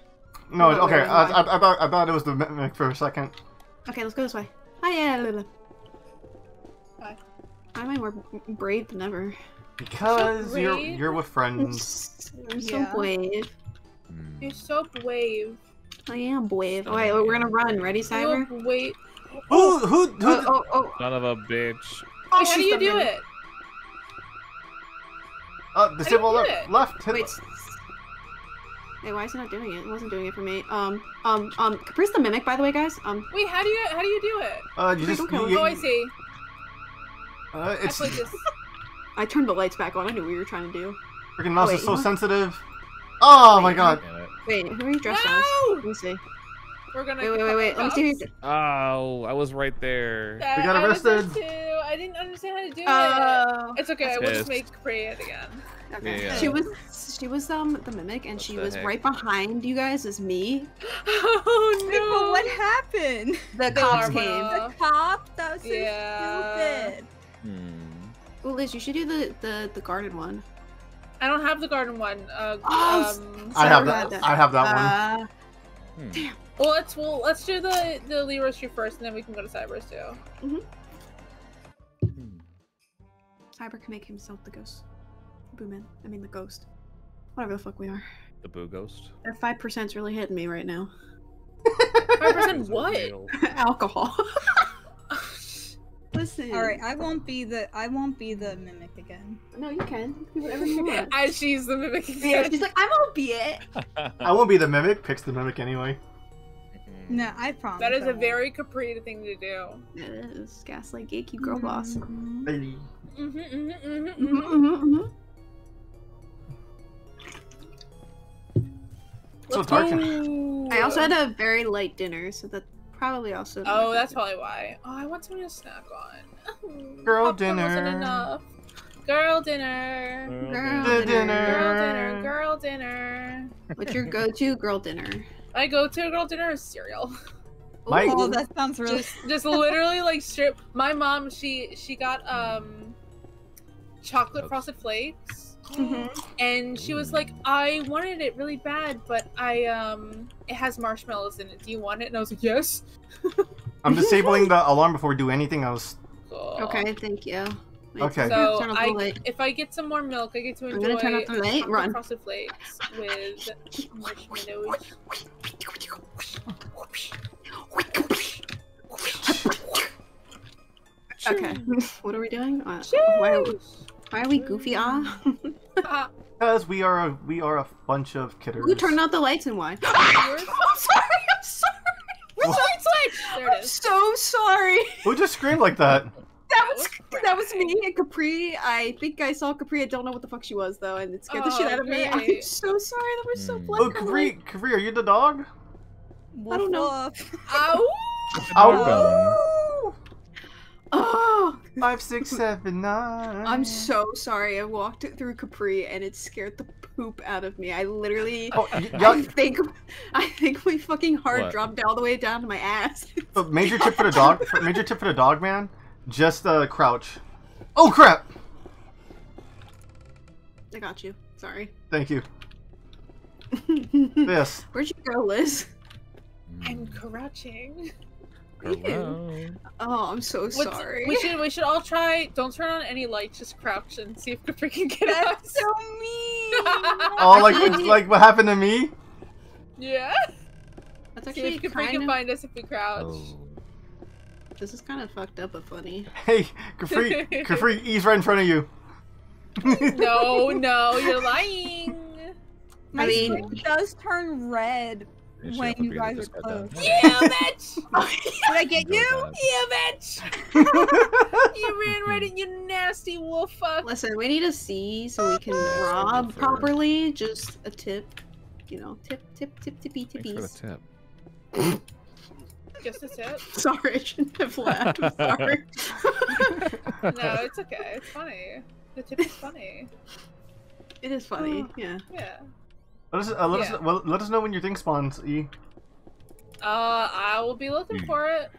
No, Not okay. wearing I. I, I thought I thought it was the mimic for a second. Okay, let's go this way. Hi, yeah. la, la. Hi. Why am I more brave than ever? Because you're you're with friends. I'm so Yeah. brave. You're so brave. I am brave. Oh, wait, we're gonna run. Ready, Cyber? You're wait. Who who who? Oh, oh, oh. Son of a bitch. oh Wait, how do you do it? Uh, disable do left. it? Left. Hit Wait. s- Wait, why is it not doing it? It wasn't doing it for me. Um, um, um, Caprice the Mimic, by the way, guys. Um, Wait, how do you how do you do it? Uh, you just. Okay, You, you, Oh, I see. Uh, I it's played this. I turned the lights back on. I knew what you were trying to do. freaking mouse wait, is so sensitive. Oh my god. Damn it. Wait, who are you dressed as? Let me see. We're gonna. Wait, wait, wait, wait. Let me see. Who. Oh, I was right there. That- We got I was arrested. Too. I didn't understand how to do it. Oh. It's okay. We'll just make Capri it again. Okay. Yeah. She was she was um the mimic and What she was heck? right behind you guys as me. Oh Wait, but no! what happened? The The cops alarm came. The cop? That was so Yeah. stupid. Hmm. Oh, Liz, you should do the the the garden one. I don't have the garden one. Uh, Oh, um, I have that. about. I have that one. Uh, Hmm. well, let's well let's do the the Leroy Street first, and then we can go to Cybers too. Hmm. Cyber can make himself the ghost. Boomin. I mean the ghost. Whatever the fuck we are. The Boo Ghost. That five percent's really hitting me right now. Five percent what? Alcohol. Listen. All right, I won't be the I won't be the mimic again. No, you can. Do whatever you want. As she's the mimic. yeah, she's like, I won't be it. I won't be the mimic. Picks the mimic anyway. No, I promise. That is I a won't. very Capri thing to do. It is. Gaslight gatekeep girl boss. Mhm. Hey. Mm-hmm, mm-hmm, mm-hmm, Mhm, mm-hmm. mhm, mhm. So dark. I also had a very light dinner, so that probably also. Oh, that's probably why. Oh, I want something to snack on. Girl Popcorn wasn't dinner. enough. Girl dinner. Girl The dinner. dinner. Girl dinner. Girl dinner. What's your go-to girl dinner? I go to girl dinner is cereal. My- Oh, that sounds really. just just literally like strip. My mom, she she got um chocolate frosted flakes, Mhm. and she was like, I wanted it really bad, but I um it has marshmallows in it. Do you want it? And I was like, yes. I'm disabling the alarm before we do anything else. Cool. Okay, thank you. Wait, Okay. So turn off the I, if I get some more milk, I get to enjoy it. I'm enjoy gonna turn off the light, run. frosted flakes with marshmallows. Okay, what are we doing? Uh, why, are we, why are we goofy? Ah, Ah, Because we are a we are a bunch of kidders. who turned out the lights and why? I'm sorry. I'm sorry. Where's the light switch? There it I'm so sorry. Who just screamed like that? That was was that was me and Capri. I think I saw Capri. I don't know what the fuck she was though, and it scared the shit Oh, out of me. I'm so sorry. That was so Hmm. black. Oh, Capri, white. Capri, are you the dog? I don't know. Woof, woof. Ow! Oh, five, six, seven, nine. I'm so sorry. I walked it through Capri and it scared the poop out of me. I literally. Oh, y- I y'all, think I think my fucking heart What? dropped all the way down to my ass. so major tip for the dog. Major tip for the dog, man. Just uh, crouch. Oh crap! I got you. Sorry. Thank you. Where'd This. you go, Liz? I'm crouching. Hello. Oh, I'm so What's- sorry. We should we should all try. Don't turn on any lights. Just crouch and see if Capri can get That's us. so mean. Oh, like what, like what happened to me? yeah. That's See actually if Capri kind can of. find us if we crouch. Oh. This is kind of fucked up but funny. Hey, Capri, Capri, he's right in front of you. No, no, you're lying. My I mean- screen does turn red Yeah, she when you guys are close. Yeah, bitch. Did I get Go you? Yeah, bitch. You ran right in, you nasty wolf fuck. Listen, we need to see so we can rob properly. Just a tip. You know, tip, tip, tip, tippy, Thanks for the tip. Just a tip. Sorry, I shouldn't have laughed. I'm sorry. No, it's okay. It's funny. The tip is funny. it is funny. Oh, yeah. Yeah. Let us, uh, let, Yeah. us, well, let us know when your thing spawns, E. Uh, I will be looking Mm. for it.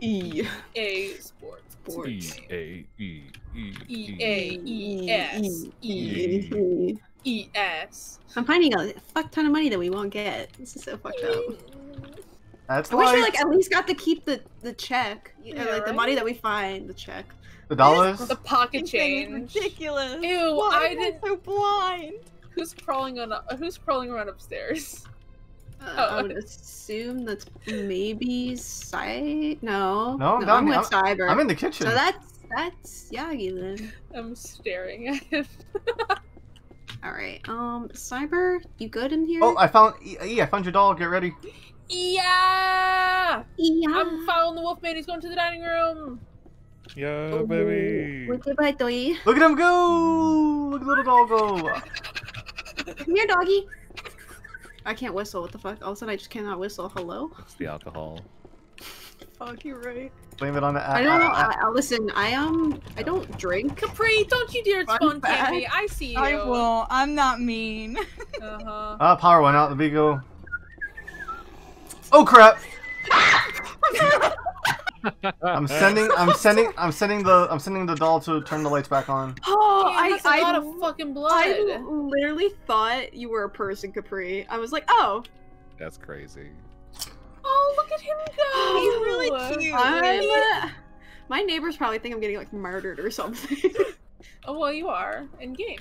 E. A sports. E A E E E A E S E E. E S. I'm finding a fuck ton of money that we won't get. This is so fucked up. That's I wish we like at least got to keep the the check. You know, Yeah, like the money that we find, the check. the dollars. The pocket This thing is change. ridiculous. Ew, Why I am didn't- so blind. Who's crawling on? Who's crawling around upstairs? Uh, Oh. I would assume that's maybe Cy. No, No, no, down I'm here. with Cyber. I'm in the kitchen. So that's that's Yagi then. I'm staring at him. All right. Um, Cyber, you good in here? Oh, I found Yeah, I found your doll. Get ready. Yeah! yeah. I'm following the wolfman. He's going to the dining room. Yo, baby. Okay, bye, doggy. Look at him go! Look at the little doll go. Come here, doggy. I can't whistle. What the fuck? All of a sudden, I just cannot whistle. Hello? It's the alcohol. Fuck, you're right. Blame it on the. I don't know. I, I, listen, I um, I don't drink. Capri, don't you dare spawn camp I see you. I will. I'm not mean. Uh-huh. Ah, power went out. The Vigo. Oh crap! I'm sending. I'm sending. I'm sending the. I'm sending the doll to turn the lights back on. Oh, Damn, I, that's a I, lot of fucking blood. I literally thought you were a person, Capri. I was like, oh, That's crazy. Oh, look at him go! He's really cute. I'm. uh, my neighbors probably think I'm getting like murdered or something. Oh, well, you are in game.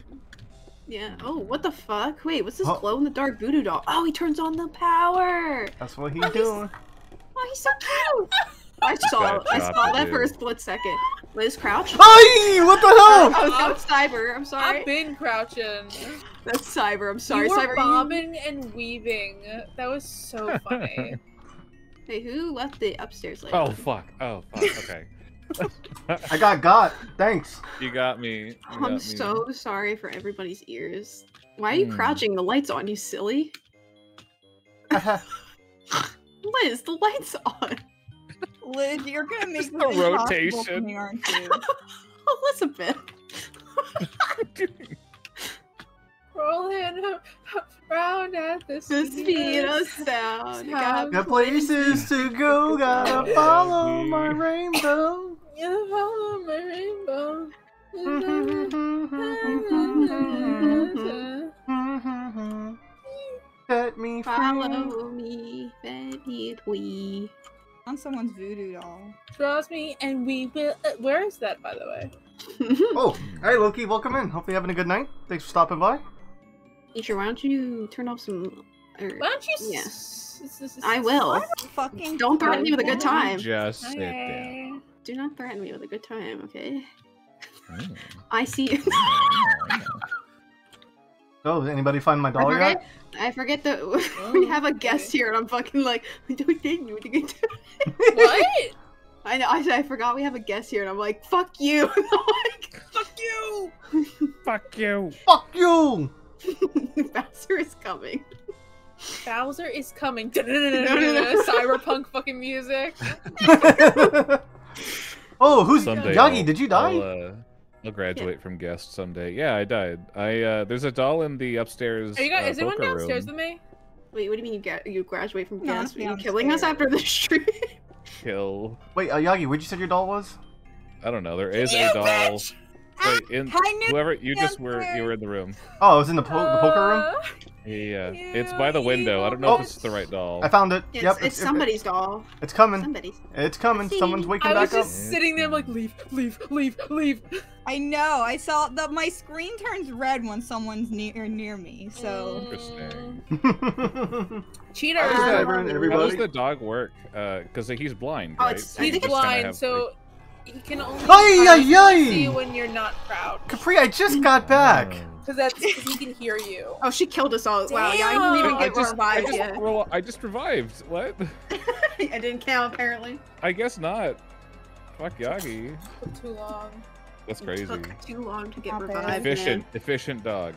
yeah. Oh, what the fuck? Wait, what's this Oh. glow in the dark voodoo doll? Oh, he turns on the power. That's what he's Oh, he's- doing. Oh, he's so cute. I saw. I saw that do. for a split second. Liz Crouch. Ay! What the hell? Oh, no, it's Cyber. I'm sorry. I've been crouching. That's Cyber. I'm sorry. you were Cyber. you- and weaving. That was so funny. Hey, who left the upstairs light? Oh fuck. Oh fuck. Okay. I got got. Thanks. You got me. You I'm me. so sorry for everybody's ears. Why are you Hmm. crouching? The lights on, you silly. Liz, the lights on. Liz, you're gonna make Just this the impossible for rotation. me, aren't you? Elizabeth. Rolling round at the The speed of sound. You Got places to go. Gotta follow my rainbow. You follow my rainbow. Set me free. Follow me, Betty we. On someone's voodoo doll. Trust me, and we will. Uh, where is that, by the way? Oh, hey Loki, welcome in. Hope you're having a good night. Thanks for stopping by. Teacher, why don't you turn off some? Or, Why don't you? Yeah. s- s- s- I will. Fucking Don't threaten me with a good time. Just sit down. Do not threaten me with a good time, okay? Mm. I see you. Oh, did anybody find my I doll yet? I forget that we oh, have a guest here, and I'm fucking like, don't threaten me with a good time. What? I know. I, I forgot we have a guest here, and I'm like, "Fuck you!" I'm like, Fuck you! Fuck you. Fuck you! Bowser is coming. Bowser is coming. no, no. Cyberpunk fucking music. oh, who's Someday. Yagi? I'll- Did you die? I'll, uh, I'll graduate from guest someday. Yeah, I died. I uh, there's a doll in the upstairs. Are you guys? uh, is anyone poker downstairs room. with me? Wait, what do you mean you get you graduate from No, guest? I'm Are you killing us after the stream? Kill. Wait, uh, Yagi, where'd you say your doll was? I don't know. There is You a doll. bitch! Wait, in I knew whoever you just were, you were in the room. Oh, it was in the, po- the poker room. Uh, Yeah, You it's by the window. I don't know Oh. if it's the right doll. I found it. It's, yep, it's somebody's doll. It's coming. Somebody's. It's coming. See? Someone's waking back up. I was back up. just sitting there like, leave, leave, leave, leave. I know. I saw that my screen turns red when someone's near near me. So Interesting. Cheaters. How does, Uh, that, everyone- how everybody- does the dog work? Because he's blind, Oh, right? it's- So He's you blind, have, so like- he can only Ay, uh, ay, ay! see you when you're not proud. Capri, I just got back. Because that's 'cause he can hear you. Oh, she killed us all. Wow, yeah, I didn't even Damn. I get just, I revived just, yet. well, I just revived. What? I didn't count apparently. I guess not. Fuck Yagi. Took too long. That's It crazy. took too long to get Not revived. Efficient, man. efficient dog.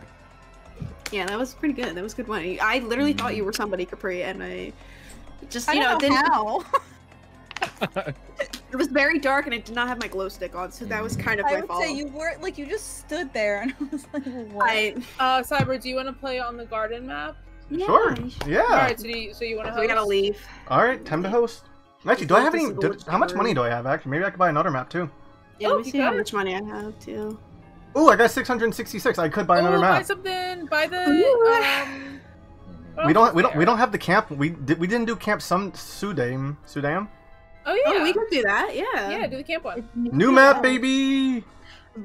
Yeah, that was pretty good. That was good one. I literally thought Mm. you were somebody, Capri, and I just I you know didn't. how. It was very dark, and I did not have my glow stick on, so that was kind of I my would fault. say you were like you just stood there, and I was like, what? I Uh, Cyber, do you want to play on the garden map? yeah, Sure. Yeah. All right, so do you, so you want to? We gotta leave. All right, time to host. Actually, do I have any? is Do, how much money do I have? Actually, maybe I could buy another map too. Yeah, Oh, let me see how much money I have too. Ooh, I got 666. I could buy another oh, buy map. something. Buy the. Um. We don't. We don't. We don't have the camp. We did. We didn't do camp. Some Sudam. Sudam. Oh yeah. Oh, we could do that. Yeah. yeah, do the camp one. New map, baby.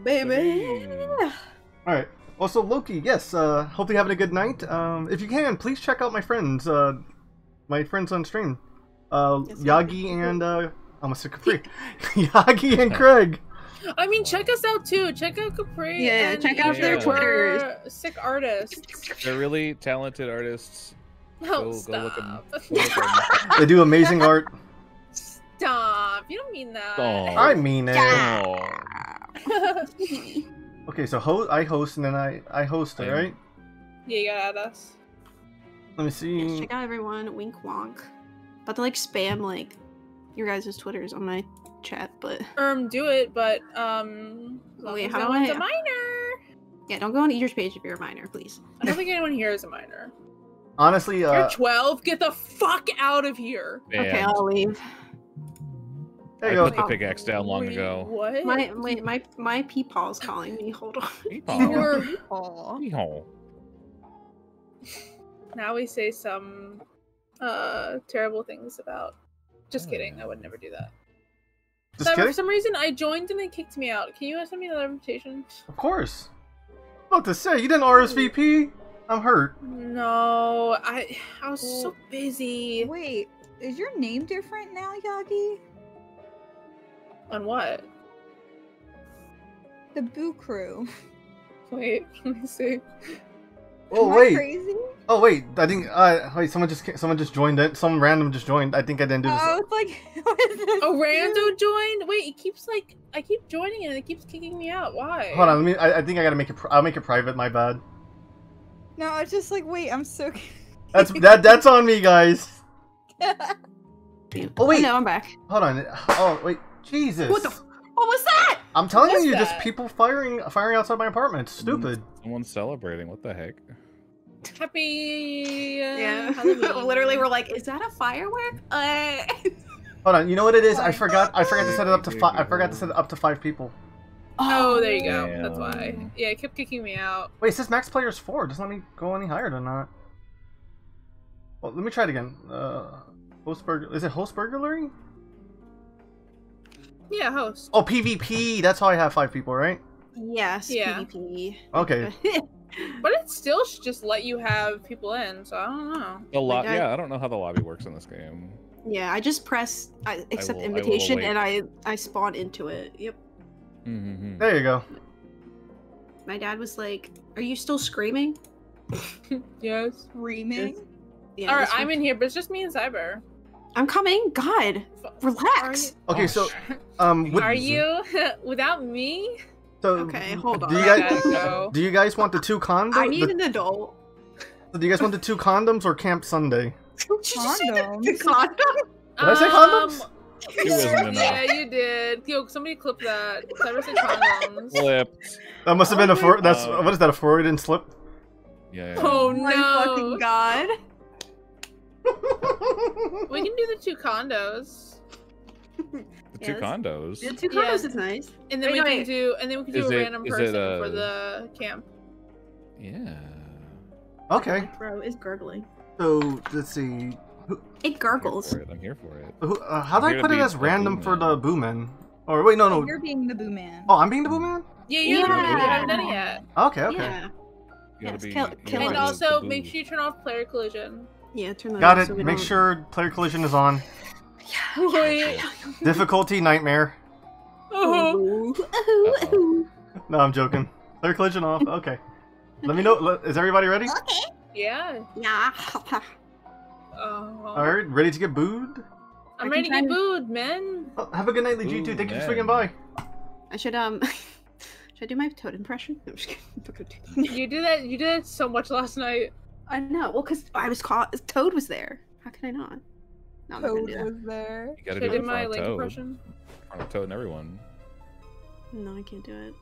baby. Baby. All right. Also, Loki, yes. Uh, hope you're having a good night. Um, if you can, please check out my friends. Uh, my friends on stream. Uh, Yes, Yagi and uh, almost said Capri. Yagi and Krag. I mean, check us out too. Check out Capri. Yeah, and check out their either Twitters. Sick artists. They're really talented artists. Oh, Go- go stop. look 'em. Go look 'em. They do amazing art. Stop. You don't mean that. Aw. I mean it. Aw. Okay, so ho- I host and then I I host it, right? yeah, you gotta add us. Let me Yes, see. check out everyone. Wink wonk. About to like spam like your guys' Twitters on my chat, but Um, do it, but um. as long Wait, how do no one's I- a minor. yeah, don't go on Eater's page if you're a minor, please. I don't think anyone here is a minor. Honestly, uh, You're uh, 12. Get the fuck out of here. Okay, I'll leave. There I you put go. the pickaxe down long Wait, ago. What? My wait, my my peepaw's calling me. Hold on. Yeehaw. You're- Aw. Yeehaw. now we say some uh terrible things about. Just kidding. I would never do that. Just Cyber, for some reason, I joined and they kicked me out. Can you send me another invitation? Of course. About to say you didn't RSVP. I'm hurt. No, I I was so busy. Wait, is your name different now, Yagi? On what? The Boo Crew. Wait, let me see. Oh Am wait. crazy? Oh wait. I think. Uh, wait. Someone just someone just joined it. Some random just joined. I think I didn't do this. I was like, what is this? Oh. Rando joined. Wait, it keeps like I keep joining it and it keeps kicking me out. Why? Hold on. Let me. I, I think I gotta make it. Pri- I'll make it private. My bad. No, it's just like, wait, I'm so. That's that. That's on me, guys. Oh, wait. no, I'm back. Hold on. Oh wait. Jesus. What the? f- What was that? I'm telling What you, was just people firing firing outside my apartment. Stupid. Someone's celebrating. What the heck? Happy. Uh, Yeah, literally, we're like, is that a firework? Uh... Hold on. You know what it is? I forgot. I forgot to set it up to five. I forgot to set it up to five people. Oh, there you go. That's why. Yeah, it kept kicking me out. Wait, it says max players four. Doesn't let me go any higher than that. Well, let me try it again. Uh, host burg- Is it host burglary? Yeah, host. Oh, PvP. That's how I have five people, right? Yes, Yeah. PvP. Okay. But it still should just let you have people in, so I don't know. The lo- Like, I- yeah, I don't know how the lobby works in this game. yeah, I just press I accept I will invitation await. and I I spawn into it. Yep. Mm-hmm. There you go. My dad was like, "Are you still screaming?" Yes. Screaming. Yeah. Alright, I'm one- in here, but it's just me and Cyber. I'm coming. God, relax. Okay, Oh, so um, with- Are you without me? So, Okay, hold Do you on. guys I go. do you guys want the two condoms? I need the- an adult. do you guys want the two condoms or Camp Sunday? Did you say the, the Condoms. condom? Did I say condoms? Um, Two isn't enough. yeah, you did. Yo, somebody clip that. Cyber said condoms. Flipped. That must have been a for- that's Uh, what is that a Freudian slip? Yeah. yeah. Oh my no. fucking god. We can do the two condos. The two condos. The two Yeah. condos is nice. And then Wait, we can do and then we can do Is a it- random person uh, for the camp. Yeah. okay, My throat is gurgling. so let's see. It I'm here gurgles. for it. I'm here for it. Who, uh, how do I'm I here put it as random boo for man. the boo man? Or wait, no, no. You're being the Boo Man. Oh, I'm being the boo man. Yeah, you're the one who Yeah. haven't done it yet. Okay, okay. Yeah. You gotta Yes, be. kill- you kill And also make sure you turn off player collision. Yeah, turn that Got on it. so Make don't- sure player collision is on. Yeah, Wait. Difficulty nightmare. Oh. Ooh, ooh, Uh-oh. No, I'm joking. Player collision off. Okay. Let me know. Is everybody ready? Okay. Yeah. Yeah. Oh. All right, ready to get booed? I'm ready to get booed, man. Oh, have a good night, Lee G2. Ooh, Thank you for swinging by. I should um. should I do my Toad impression? No, I'm just kidding. You did that. You did it so much last night. I know. Well, cause I was caught. Toad was there. How can I not? No, not Toad was there. You gotta Should I do do it my for link Toad. impression? For Toad and everyone. No, I can't do it.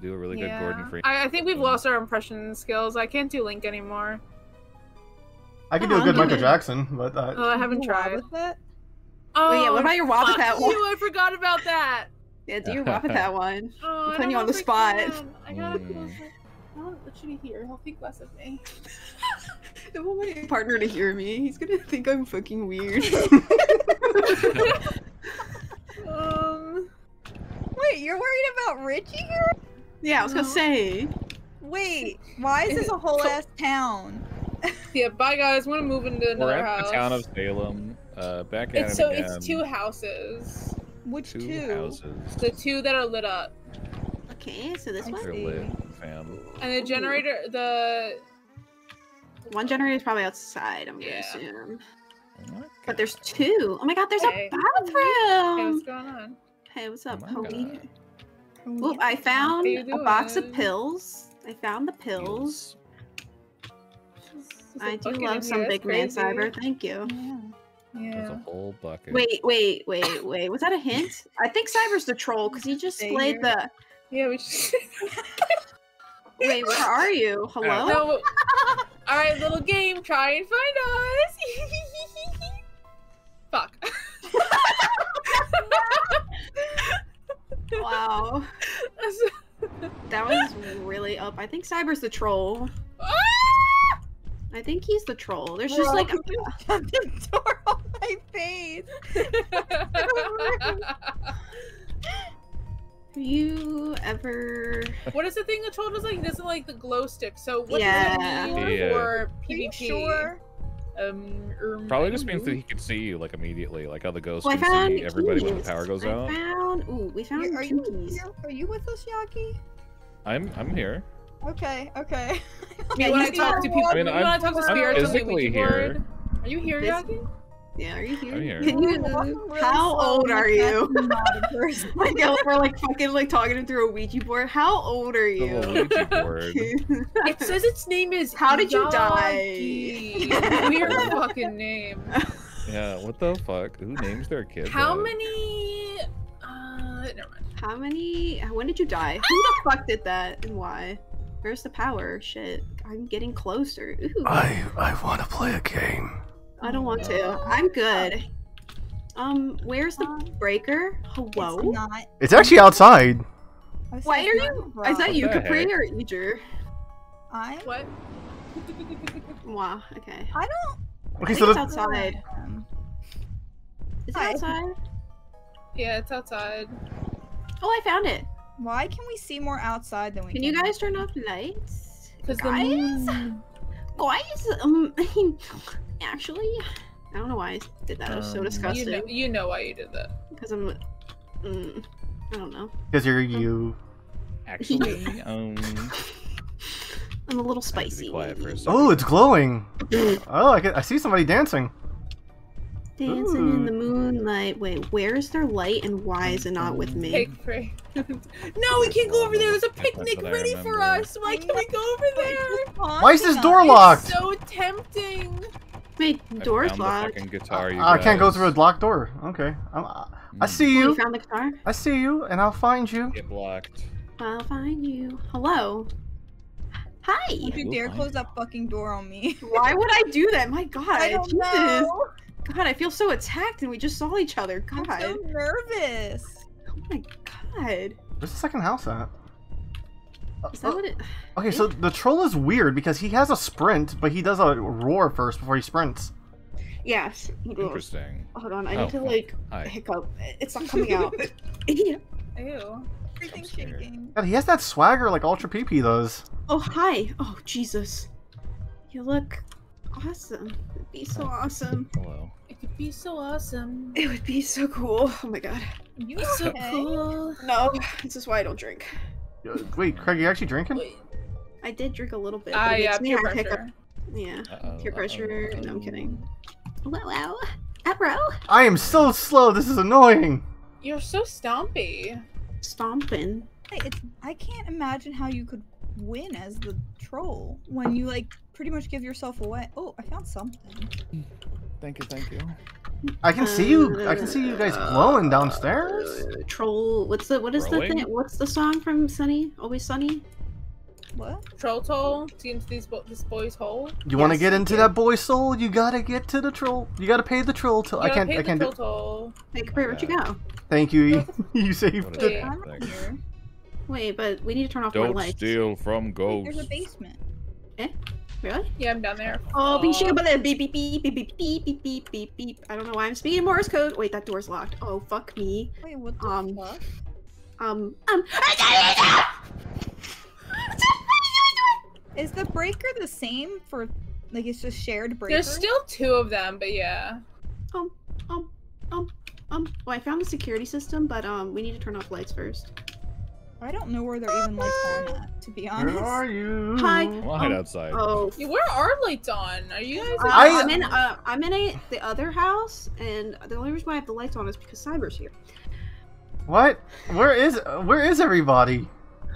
Do a really good Gordon Freeman. I, I think we've lost our impression skills. I can't do Link anymore. I can do a good Michael good. Jackson, but uh, Oh, I haven't tried. with it? Oh, yeah, what about your Wobbuffet fuck one? you, I forgot about that. Yeah, do your wop at that one. Oh, I'm putting you on the know I spot. I gotta Mm. Close it. I don't let you hear. He'll think less of me. I don't want my partner to hear me. He's gonna think I'm fucking weird. Um, Wait, you're worried about Richie here? yeah, I was gonna say. Wait, why is this a whole ass town? Yeah, bye guys. Want to move into We're another at house. the town of Salem. Uh, back at It's it so again. it's two houses. Which Two two? houses. The two that are lit up, Okay, so this I one. They're see. lit, fam. and the generator, the One generator is probably outside. I'm gonna Yeah. assume. Oh But there's God. two. Oh my god, there's Hey. a hey, bathroom. what's going on? Hey, what's up, Oh my homie? God. Oh, Oop, I found a box of pills. I found the pills. I do love some big that's man cyber. Thank you. Yeah. There's a whole bucket. Wait, wait, wait, wait. Was that a hint? I think Cyber's the troll because he just Stay played here. the. Yeah, we just. Wait, where are you? Hello? no. All right, little game. Try and find us. Fuck. Wow, that was really up. I think Cyber's the troll. Ah! I think he's the troll. There's just Bro, like you shut the door on my face. Have you ever? what is the thing the troll does like? He doesn't like the glow stick. So what Yeah. does it mean Yeah. for PvP? sure? Um, um, Probably just means that he could see you like immediately, like how the ghost Well, can see everybody when the power goes I out. found. Ooh, we found You- Are two you keys. here? Are you with us, Yagi? I'm I'm here. Okay, okay. You want to talk to people? I mean, you I'm- want to talk to I'm spirits on the physically here. Are you here, This- Yagi? Yeah, are you here? I'm here. Can you- really How old are you? not a person. like, yeah, we're like fucking like talking him through a Ouija board. How old are you? Ouija board. It says its name is. How did you Yagi. Weird fucking name. Yeah, what the fuck? Who names their kid? How that? many? Uh, never mind. How many? When did you die? Who the fuck did that and why? Where's the power? Shit, I'm getting closer. Ooh, I, I I want to play a game. Don't want to. I'm good. Um, where's the breaker? Hello. It's not. It's actually outside. I said Why are you? a Is that you, Capri heck? or Eager? I. What? Wow. Okay. I don't. Okay, I so think it's outside. Um, Is it Hi. outside? Yeah, it's outside. Oh, I found it. why can we see more outside than we Can can? you guys turn off the lights? Because the Guys? moon. Guys, um, actually, I don't know why I did that. It was so Um, disgusting. You know, you know why you did that. Because I'm, mm, I don't know. because you're you. Actually, um, I'm a little I have to be spicy. quiet for a. Oh, it's glowing. Oh, I, can, I see somebody dancing. Dancing in the moonlight. Wait, where's their light and why is it not with me? Take free. no, we can't go over there. There's a picnic ready for us. Why can't we go over there? Why is this door locked? It's so tempting. Wait, door's locked. guitar, you I can't go through a locked door. Okay. I'm, I I Mm, see Oh, you you. found the guitar? I see you, and I'll find you. Get blocked. I'll find you. Hello. Hi. Don't you We'll dare close you. that fucking door on me. Why would I do that? My God. I don't Jesus. know. God, I feel so attacked and we just saw each other. God. I'm so nervous. Oh my God. Where's the second house at? Is that what it? Okay, so the troll is weird because he has a sprint, but he does a roar first before he sprints. Yes. Interesting. Hold on, I Oh, need to like Hi. hiccup. It's not coming out. yeah. Ew. Everything's shaking. God, he has that swagger like Ultra Peepi does. Oh hi. Oh Jesus. You look awesome. It'd be so awesome. Hello. It could be so awesome. It would be so cool. Oh my god. You It's so cool. No, this is why I don't drink. Uh, Wait, Krag, you actually drinking? Wait. I did drink a little bit. Ah, but it yeah, makes me peer have pressure. Yeah. Uh-oh, Peer pressure. uh-oh, No, I'm kidding. Wow, wow. Abro. I am so slow. This is annoying. You're so stompy. Stomping. Hey, it's I can't imagine how you could win as the troll when you like pretty much give yourself away. Oh, I found something. Thank you, thank you. I can see you. I can see you guys uh, glowing uh, downstairs. Uh, uh, troll. What's the what is the thing? What's the song from Sunny? Always Sunny. What? Troll toll to get into these bo- this boy's hole. You want to get into you. that boy soul? You gotta get to the troll. You gotta pay the troll. Till You I can't. pay I can't. troll toll. Hey, Capri, where'd you go? Thank you. You saved What it. is Wait. that I'm thing? here. Wait, but we need to turn off more Don't lights. steal from Wait, ghosts. there's a basement. Eh? Really? Yeah, I'm down there. Oh, beep, Aw. beep, beep, beep, beep, beep, beep, beep, beep, beep, beep, beep. I don't know why I'm speaking Morse code. Wait, that door's locked. Oh, fuck me. Wait, what the Um, fuck? Um, um. Is the breaker the same for like it's just shared breaker? There's still two of them, but yeah. Um, um, um, um. Well, I found the security system, but um, we need to turn off lights first. I don't know where they're even lights on at, to be honest. Where are you? Hi. I'll hide Um, outside. Oh, Yeah, Where are lights on? Are you guys? Uh, I- I'm in. Uh, I'm in a the other house, and the only reason why I have the lights on is because Cyber's here. What? Where is where is everybody?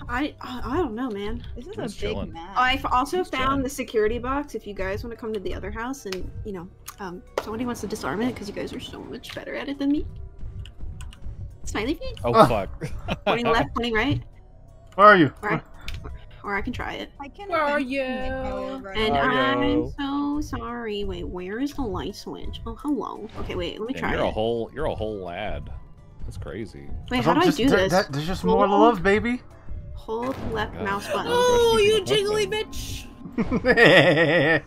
I I, I don't know, man. This is Just a big chilling. map. I've also Just found chilling. the security box. If you guys want to come to the other house, and you know, um, somebody wants to disarm it because you guys are so much better at it than me. Smiley face. oh Ah. fuck. Pointing left, pointing right, Where are you? or I, or I can try it. I can. Where are can make my way you? And there. I'm so sorry. Wait, where is the light switch? Oh, hello. Okay, wait. Let me Damn, try you're a whole you're a whole lad. That's crazy. Wait, how do I do there- this? that- there's just more love, baby. Hold left God. mouse button. Oh, you Listen. jiggly bitch! Jiggly,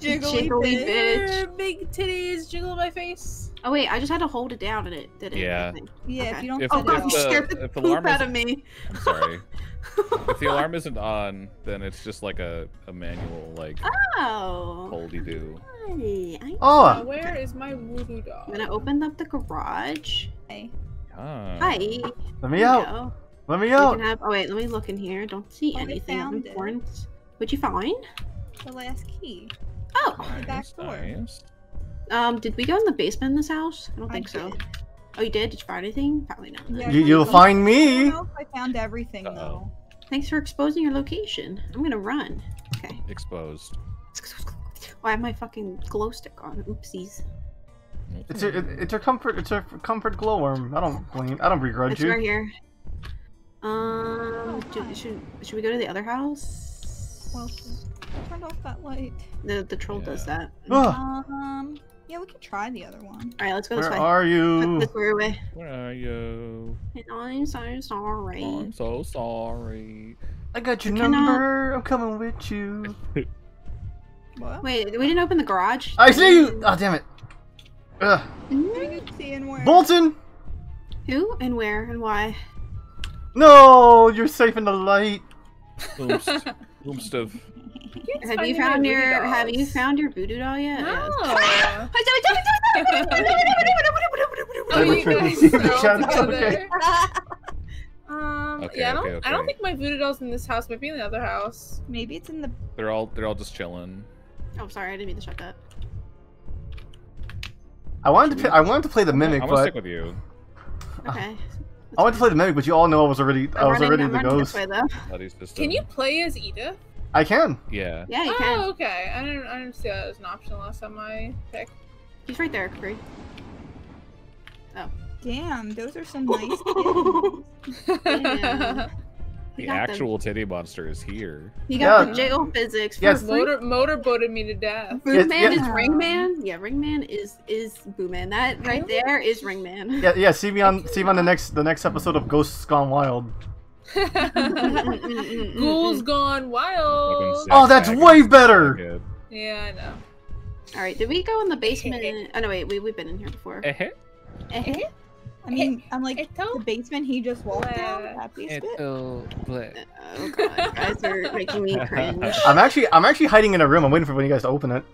Jiggly bitch. bitch. Big titties jiggle my face. Oh wait, I just had to hold it down and it did it. Yeah. Yeah, Okay. if you don't If- Oh set if god, you the- scared the if the poop alarm out of me. I'm sorry. if the alarm isn't on, then it's just like a, a manual like Oh. holdy do. Hi. I- Now, Oh, where is my voodoo doll? I'm gonna open up the garage. Hey. Hi. let me out. go. Let me out. can have. Oh wait, let me look in here. Don't see Oh, anything of it. importance. What'd you find? the last key. Oh. the back door. nice. Um, did we go in the basement in this house? I don't I think so. did. Oh, you did? Did you find anything? Probably not. Yeah, you, you'll don't- find I me. don't know if I found everything Uh-oh. though. Thanks for exposing your location. I'm gonna run. Okay. Exposed. Oh, I have my fucking glow stick on. Oopsies. It's your, it, it's your comfort. It's your comfort glowworm. I don't blame. I don't begrudge It's you. right here. Um, do, should should we go to the other house? Well, turned off that light. the the troll does that. Ugh, Um, yeah, we could try the other one. All right, let's go this way. where are you? This way, way. Where are you? And I'm so sorry. I'm so sorry. I got your I cannot- number. I'm coming with you. What? Wait, we didn't open the garage. I see you. Oh damn it. Ugh. Bolton. Who and where and why? No, you're safe in the light. Oomst. Oomst of. Have you found your Have you found your voodoo doll yet? No. Yeah. Oh, you guys Shut are all up, together. okay. Um, Okay, yeah, I don't, okay, I don't okay. think my voodoo doll's in this house. Maybe in the other house. Maybe it's in the. They're all they're all just chilling. Oh, sorry, I didn't mean to shut that. I wanted to. Play, I wanted to play the I'm mimic, gonna stick but with you. Okay. I wanted to play the mimic, but you all know I was already. I I'm was running, already I'm the running ghost. way though. Buddy system. Can you play as Edith? I can. Yeah. Yeah, you oh, can. okay. I didn't, I didn't see that as an option last time I picked. He's right there, Capri. Oh. Damn, those are some nice kittens. Yeah. The You got them. actual titty monster is here. You got Yeah. the jail physics. For Yes. Motor motorboated me to death. Boo Yes, Man yes. is Ringman. Yeah, Ring Man is is Boo Man. That right there is Ring Man. Yeah, yeah. See me on. See me on the next. The next episode of Ghosts Gone Wild. Ghouls gone wild. Oh, that's way better. Yeah, I know. All right, did we go in the basement? Oh no, wait, we we've been in here before. Eh-heh. Eh, I mean, I'm like It's the basement he just walked down. Bleh. That basement. Oh god, guys are making me cringe. I'm actually. I'm actually hiding in a room. I'm waiting for when you guys to open it.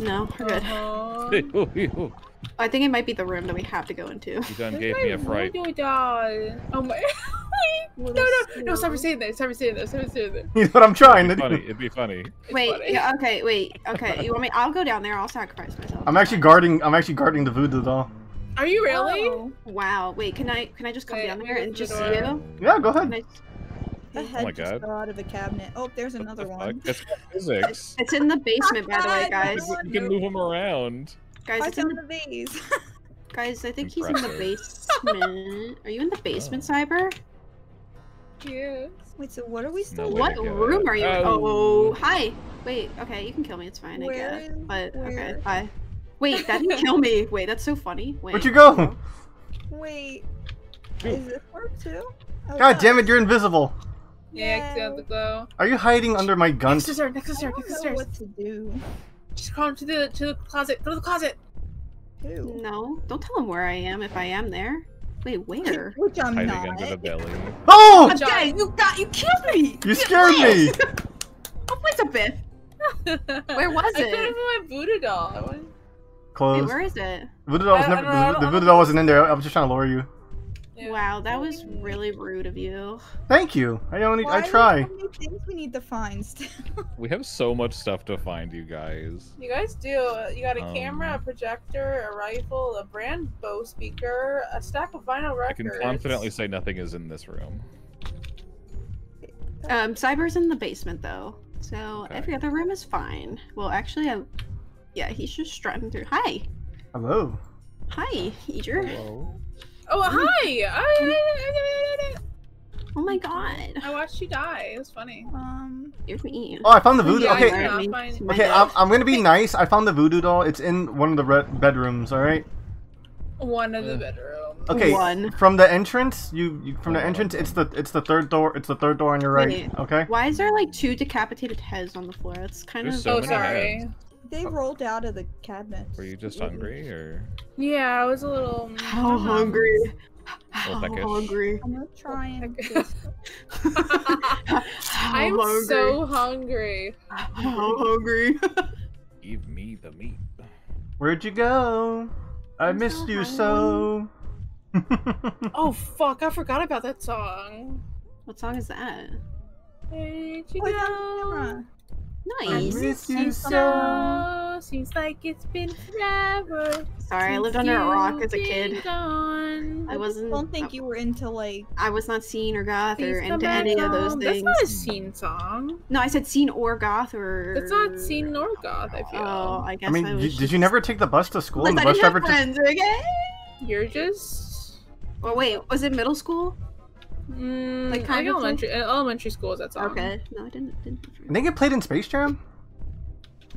No, we're good. You you I think it might be the room that we have to go into. You done gave me a fright. voodoo doll? Oh my! no, no, no! Stop saying that! Stop saying that! Stop saying that! You know what I'm trying to It'd be funny. do. It'd be funny. It's Wait, funny. yeah, okay, wait, okay. You want me? I'll go down there. I'll sacrifice myself. I'm actually guarding. I'm actually guarding the voodoo doll. Are you really? Oh, Wow. Wait, can I? Can I just come Wait, down let there and just see door. you? Yeah, go Can ahead. the I, head my just God. fell out of a cabinet. Oh, there's another What one. It's physics. it's in the basement, by the way, guys. You can move them around. Guys, I it's in the, the vase. guys. I think he's in the basement. Are you in the oh. basement, Cyber? Yes. Wait, so what are we still? way What room are you in? Oh. Oh, hi. Wait, okay, you can kill me. It's fine, I Where guess. is- But okay, bye. Wait, that didn't kill me. Wait, that's so funny. Wait. Where'd you go? Wait, is this work too? Oh, God no. damn it! You're invisible. Yeah, I got the glow. Are you hiding under my gun? Next to her, next to I her, next to know her. what to do. Just crawl into the to the closet. Go to the closet. Ew. No, don't tell him where I am if I am there. Wait, where? Which I'm Hiding not. under the belly. Oh! Okay, you got you killed me. You scared me. Oh, wait, a Biff. Where was it? I put it? couldn't my voodoo doll. I went- Wait, where is it? Voodoo doll was I- I never. know, The, the voodoo doll wasn't in there. I was just trying to lure you. Yeah. Wow, that was really rude of you. Thank you. I only. Why I are there try. So many things we need to find still. We have so much stuff to find, you guys. You guys do. You got a camera, a Um, projector, a rifle, a brand bow speaker, a stack of vinyl records. I records. can confidently say nothing is in this room. Um, Cyber's in the basement though, so Okay. every other room is fine. Well, actually, I, yeah, he's just strutting through. Hi, Hello. hi, Eager. Hello. Oh, hi! I, Oh my god, I watched you die. It was funny. Um, you're me. Oh, I found the voodoo. Yeah, okay. know. Alright, me- fine. my Okay. I'm, I'm gonna be nice. I found the voodoo doll. It's in one of the red bedrooms. All right. One of the Yeah. bedrooms. Okay. One. From the entrance, you, you from the entrance, it's the it's the third door. It's the third door on your right. Wait. Okay. Why is there like two decapitated heads on the floor? That's kind There's of. so oh, sorry. heads. They oh. rolled out of the cabinet. Were you just hungry, or Yeah, I was a little. How hungry? How peckish. hungry? I'm gonna try and. Okay. I'm hungry? so hungry. How hungry? give me the meat? Where'd you go? I I'm missed so you hungry. so. Oh fuck! I forgot about that song. what song is that? Where'd you Oh, it's on go? Camera. I Nice. miss you Seems so. so. Seems like it's been forever. Sorry, I lived under a rock as a kid. Gone. I wasn't. don't think you were into like. I was not scene or goth or come into back any of those things. That's not a scene song. No, I said scene or goth or. That's not scene nor goth. I feel. Oh, I guess I mean, I y- was did you never take the bus to school Listen, and the I bus didn't driver? have T- friends, okay? You're just. Well, wait, was it middle school? Mm, Like, like kind of elementary. in elementary schools. That's all. Okay, no, I didn't. didn't I think it played in Space Jam.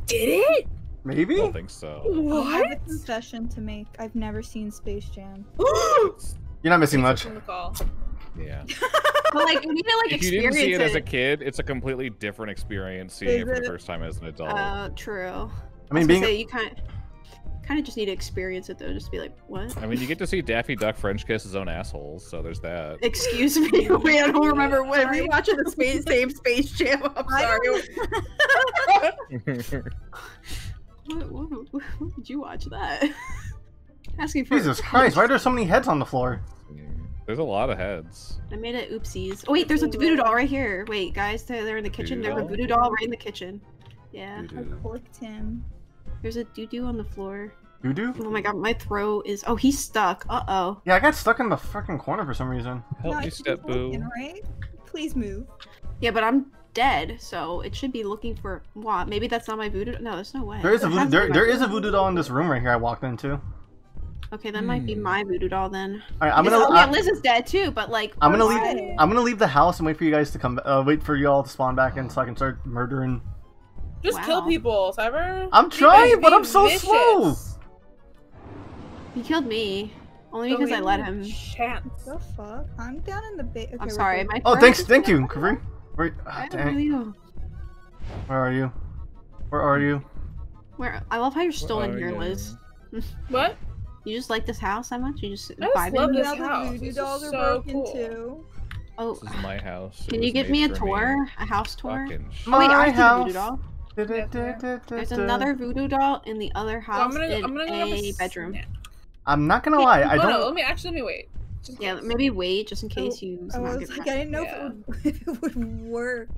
Did it? Maybe. I don't think so. I have a What? confession to make. I've never seen Space Jam. You're not missing much. From the call. Yeah. but like, we need to like if you didn't see it, as a kid, it's a completely different experience seeing Is it for the first time as an adult. Uh, true. I mean, was gonna being say, you kind kind of just need to experience it though, just to be like, what? I mean, you get to see Daffy Duck French kiss his own asshole, so there's that. Excuse me. Wait, I don't remember. What, are we watching the space, same Space Jam? I'm sorry. don't- What, what, what, what did you watch that? Asking for Jesus Christ, why are there so many heads on the floor? There's a lot of heads. I made it oopsies. Oh wait, there's a voodoo doll right here. Wait, guys, they're, they're in the kitchen. Voodoo There's a voodoo doll right in the kitchen. Yeah. I corked him. There's a doo doo on the floor. You do? Oh my god, my throat is. Oh, he's stuck. Uh oh. Yeah, I got stuck in the fucking corner for some reason. Help No, me, I should step boo. looking, right? Please move. Yeah, but I'm dead, so it should be looking for what? Maybe that's not my voodoo. No, there's no way. There is a voodoo. There, there is a voodoo doll in this room right here. I walked into. Okay, that might be Hmm. my voodoo doll then. All right, I'm gonna. oh, yeah, Liz is dead too, but like. I'm gonna why? leave. I'm gonna leave the house and wait for you guys to come. Uh, wait for you all to spawn back in so I can start murdering. Just kill people, Cyber. I'm trying, but I'm so vicious. slow. He killed me only So because I let him. Chance. The fuck? I'm down in the ba- okay, I'm sorry. My Oh, thanks, thank you, bad. Capri. Wait, ah, dang. Where are you? Where are you? Where I love how you're still in here, you? Liz. What? You just like this house that much? You just I just vibing? love Now this the house. voodoo This is dolls are so broken cool. too. Oh, This is my house. It can you give me a for me. tour? A house tour? Fucking sh- Oh wait, My I see the house. voodoo doll. There's There's another voodoo doll in the other So house I'm gonna, in I'm gonna go have bedroom. Yeah. I'm not gonna lie. I Oh, don't. no, let me actually let me wait. Just Yeah, maybe wait just in Oh, case you. I was like, I didn't know Yeah. if, it would, if it would work.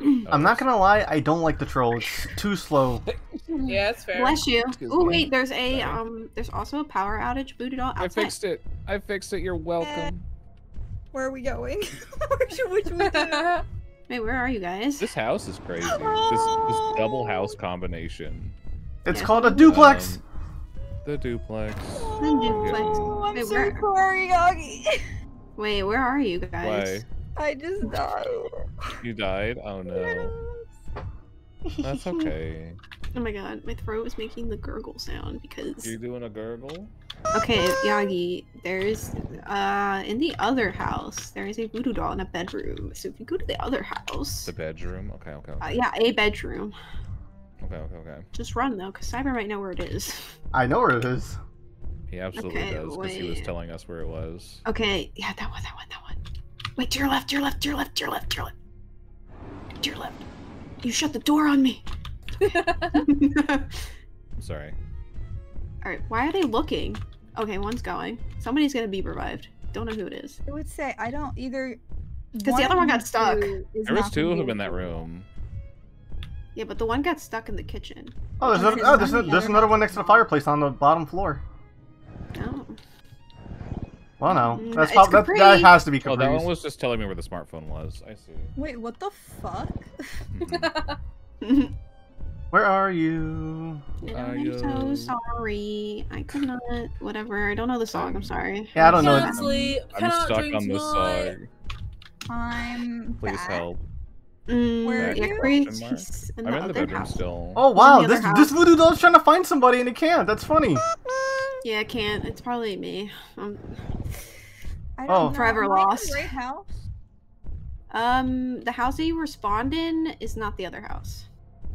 I'm not gonna lie. I don't like the troll. It's too slow. Yeah, it's fair. Bless you. Oh wait, there's a um, there's also a power outage voodoo doll out. I fixed it. I fixed it. You're welcome. Where are we going? Where should we, should we do? Wait, where are you guys? This house is crazy. This this double house combination. It's Yeah. called a duplex. Um, the duplex. The duplex. Oh, I'm Wait, so where- sorry, Yagi. Wait, where are you guys? Why? I just died. You died? Oh no. That's okay. Oh my god, my throat is making the gurgle sound because. You're doing a gurgle? Okay, Yagi, there's uh in the other house there is a voodoo doll in a bedroom. So if you go to the other house, The bedroom? Okay, okay, okay. uh, yeah, a bedroom. Okay, okay, okay. Just run though, cause Cyber might know where it is. I know where it is. He absolutely Okay, does because he was telling us where it was. Okay, yeah, that one, that one, that one. Wait, to your left, to your left, to your left, to your left, to your left. To your left. You shut the door on me. I'm sorry. All right, why are they looking? Okay, one's going. Somebody's gonna be revived. Don't know who it is. I would say I don't either. Because the other one got stuck. two is There was two gonna of them in that room. Yeah, but the one got stuck in the kitchen. Oh, there's, another, oh, there's, I'm a, there's another one next to the fireplace on the bottom floor. Oh. Well, no, Mm, that's it's prob- that, Capri. that has to be Oh, that Capri's. one was just telling me where the smartphone was. I see. Wait, what the fuck? Where are you? I'm so sorry. I could not. Whatever. I don't know the song. I'm sorry. Yeah, I don't know Cannot it. sleep, I'm stuck on this song. I'm Please back. help. Mm, Where are you? Capri, Question mark? he's in I'm in the bedroom house. still. Oh wow, this other this house. voodoo doll's trying to find somebody and it can't. That's funny. Yeah, I can't. It's probably me. Um, I Oh. don't know. Forever am I in the lost. right house? um, the house that you respond in is not the other house.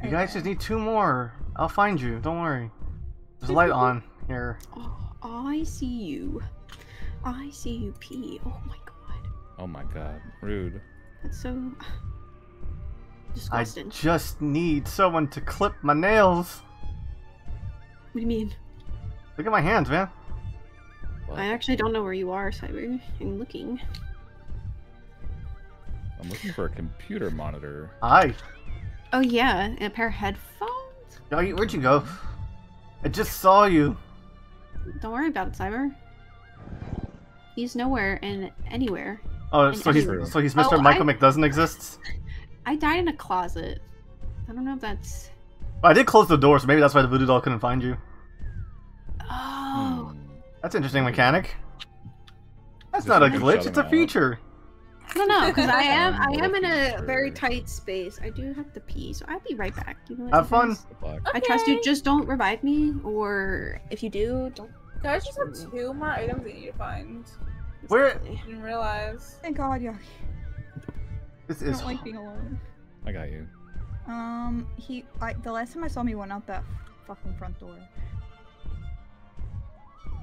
You guys just need two more. I'll find you. Don't worry. There's a light on here. Oh, I see you. I see you pee. Oh my god. Oh my god, rude. That's so I just need someone to clip my nails. What do you mean? Look at my hands, man. What? I actually don't know where you are, Cyber. I'm looking. I'm looking for a computer monitor. Hi. Oh yeah, and a pair of headphones. Doggy, where'd you go? I just saw you. Don't worry about it, Cyber. He's nowhere and anywhere. Oh, And so he's so he's Mr. Oh, Michael I- McDoesn't exists. I died in a closet. I don't know if that's. I did close the door, so maybe that's why the voodoo doll couldn't find you. Oh. Hmm. That's an interesting mechanic. That's Just not a glitch, it's a out. feature. No, no, because I am I am in a very tight space. I do have to pee, so I'll be right back. You know Have fun. guys? Good luck. I trust you. Just don't revive me, or if you do, don't. Guys just have two more items that you need to find. Where- I didn't realize. Thank God, yeah. This I is don't like being alone. I got you. Um, he. I the last time I saw him, he went out that fucking front door.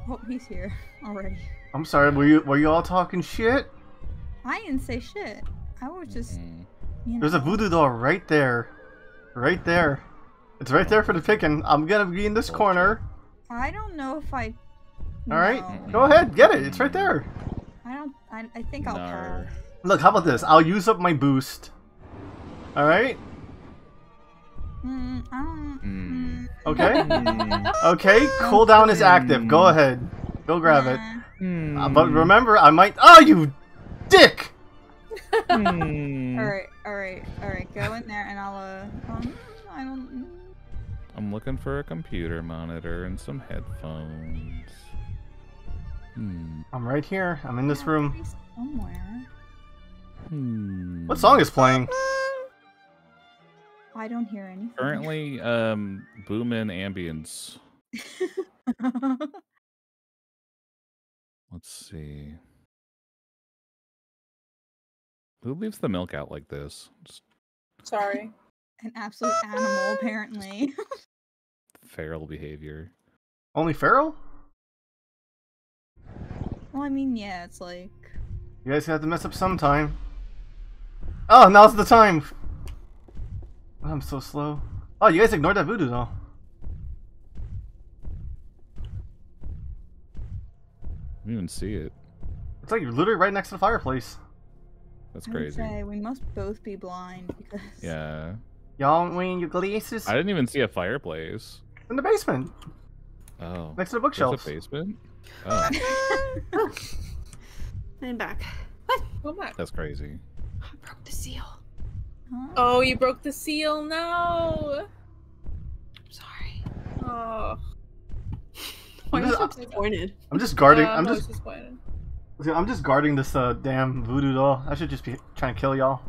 Oh, he's here already. I'm sorry, were you were you all talking shit? I didn't say shit. I was just, Mm. you know. There's a voodoo doll right there. Right there. It's right there for the picking. I'm gonna be in this corner. I don't know if I. Alright? know. Go ahead, get it. It's right there. I don't. I, I think I'll Nar. pass. Look, how about this? I'll use up my boost. Alright? Mm, Mm. Mm, Okay? Mm. Okay, cooldown is active. Go ahead. Go grab it. nah. Hmm. Uh, but remember, I might. Oh, you dick! Hmm. Alright, alright, alright. Go in there and I'll, uh. Um, I don't. I'm looking for a computer monitor and some headphones. Hmm. I'm right here. I'm in this Yeah, room. Somewhere. Hmm. What song is playing? I don't hear anything. Currently, um, booming ambience. Let's see. Who leaves the milk out like this? Just Sorry. An absolute animal, apparently. feral behavior. Only Feral? well, I mean, yeah, it's like. You guys have to mess up sometime. Oh, now's the time! Oh, I'm so slow. Oh, you guys ignored that voodoo doll. I didn't even see it. It's like you're literally right next to the fireplace. That's I crazy. say we must both be blind because. Yeah. Y'all wearing your glasses? I didn't even see a fireplace. In the basement, Oh. next to the There's bookshelves. a basement? Oh, Oh. I'm back. What? Go back. that's crazy. I broke the seal. Huh? Oh, you broke the seal. No. I'm sorry. Oh. Why are you so just- disappointed? I'm just guarding. Yeah, I'm always just. Disappointed. I'm just guarding this uh, damn voodoo doll. I should just be trying to kill y'all.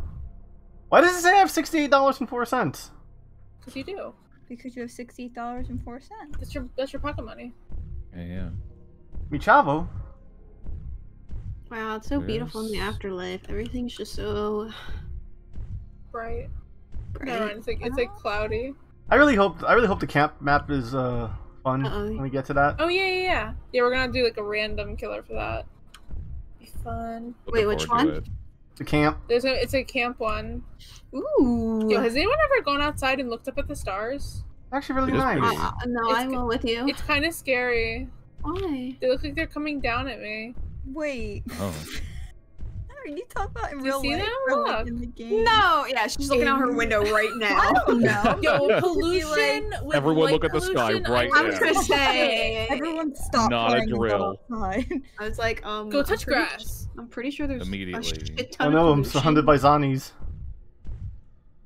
Why does it say I have sixty-eight dollars and four cents? Cause you do. Because you have sixty-eight dollars and four cents. That's your that's your pocket money. Yeah, yeah. Mi chavo. Wow, it's so beautiful in the afterlife. Everything's just so Right. bright. No, it's like it's like cloudy. I really hope. I really hope the camp map is uh fun Uh-oh. when we get to that. Oh yeah, yeah, yeah. Yeah, we're gonna do like a random killer for that. Be fun. Looking Wait, which one? it. The camp. There's a it's a camp one. Ooh. Yo, has anyone ever gone outside and looked up at the stars? Actually, really nice. Uh, no, It's I'm with you. It's kind of scary. Why? They look like they're coming down at me. Wait. Oh. Are you talking about in Do you real see life them? or like in the game? No, yeah, she's looking out her window right now. I don't know. Yo, pollution. with Everyone light look at the sky pollution, right I I was gonna say. Everyone stop Not a playing drill. I was like, um. Go I'm touch pretty- grass. I'm pretty sure there's Immediately. a shit I ton know of I'm pollution. surrounded by zombies.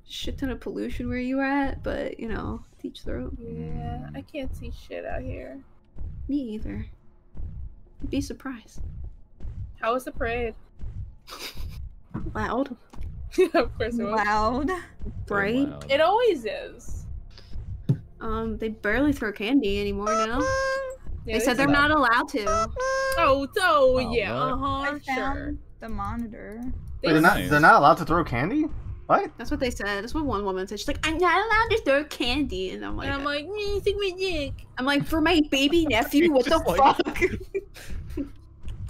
shit ton of pollution where you are at, but you know, teach their own. Yeah, I can't see shit out here. Me either. You'd be surprised. How was the parade? Loud, yeah, of course it was. Loud. bright. Wow. It always is. Um, they barely throw candy anymore now. Yeah, They said they're not. not allowed to. Oh, oh, Oh, yeah, what? uh huh, I sure. found the monitor. They Wait, they're not. They're not allowed to throw candy. What? That's what they said. That's what one woman said. She's like, I'm not allowed to throw candy, and I'm like, and I'm like, mm, take my dick. I'm like, for my baby nephew, what the like- fuck?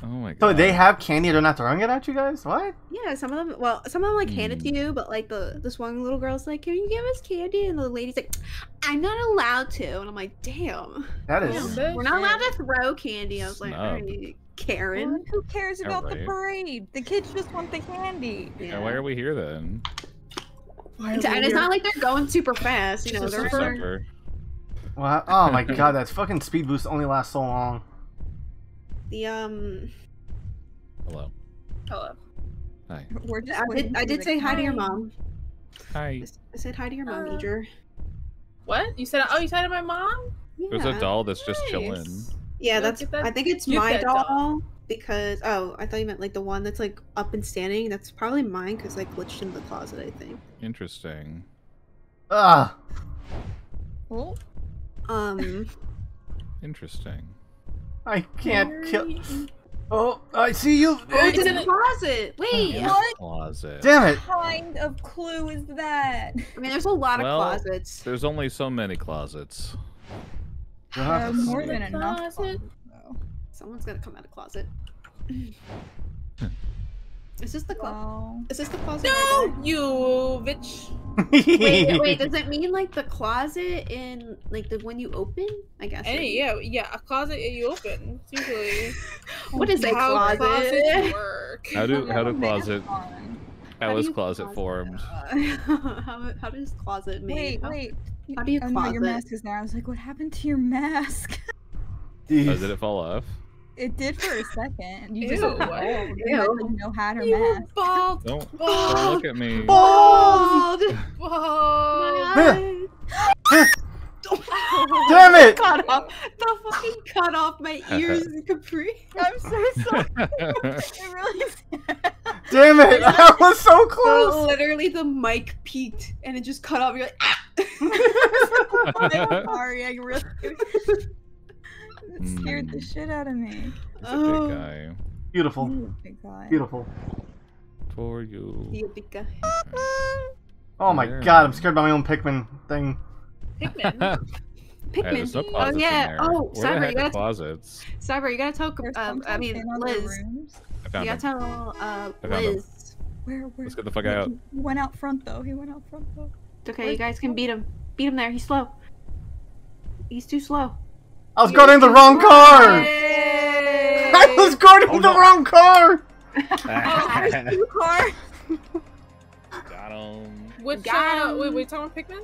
Oh my god. So they have candy. They're not throwing it at you guys. What? yeah, some of them. Well, some of them like hand it to Hmm. you, but like the this one little girl's like, can you give us candy? And the lady's like, I'm not allowed to, and I'm like, damn, That is. Yeah, is. bitch. we're not allowed to throw candy. I was like, Snub. alright, Karen. Well, who cares about the parade? The kids just want the candy. Yeah, why are we here then? And it's not like they're going super fast, you know. Just They're, for- they're What? Oh my god, that fucking speed boost only lasts so long. The um. Hello. Hello. Hi. We're just I did. I did say hi to your mom. Hi. I s- I said hi to your mom, Uh, Major. What? You said? Oh, you said to my mom? There's a doll that's just chilling. Yeah, that's. that- I think it's my doll, doll. because oh, I thought you meant like the one that's like up and standing. That's probably mine because I glitched in the closet. I think. Interesting. Ah. Oh, Um. Interesting. I can't kill. Oh, I see you. Oh, it's in in a- closet. Wait. In What? Closet. Damn it. what kind of clue is that? I mean, there's a lot Well, of closets. There's only so many closets. Uh, more than the enough. closet. closets. Someone's gonna come out of closet. Is this the closet? Well, Is this the closet? No, right you bitch. Wait, wait. Does it mean like the closet in like the one you open? I guess. it Any, yeah, yeah, a closet you open. It's usually What is a how closet? work. How do how do a mask closet on. how do is you closet formed? Uh, how, how does closet made? Wait, How- wait. how do you oh, no, your mask is there. I was like, what happened to your mask? Oh, did it fall off? It did for a second. You just Ew. looked. You Ew. had like no hat or You were mask. bald, Don't, bald, don't look at me. Bald! bald. My eyes. Damn it! Cut off the fucking cut off my ears, and Capri. I'm so sorry. It really Damn it! I was so So close. literally, the mic peaked and it just cut off. You're like, ah! I'm sorry. I really it scared the Hmm. shit out of me. He's a Oh. big guy. Beautiful. Big guy. Beautiful. For you. You big guy. Oh my There. god, I'm scared by my own Pikmin thing. Pikmin. Hey, there's Pikmin. Oh yeah. Oh, Where Cyber, heck you gotta, closets? Cyber, you gotta tell. Cap- There's some I mean, Liz. rooms. I You found gotta him. tell uh, I him. Liz. Where, where? Let's get the fuck out. He he went out front though. He went out front though. It's okay. You guys can beat him. Beat him there. He's slow. He's too slow. I was guarding the wrong car! Yay! I was guarding Oh, the no. wrong car! Two car. Got him. Which Got uh, wait, wait, talking Pikmin?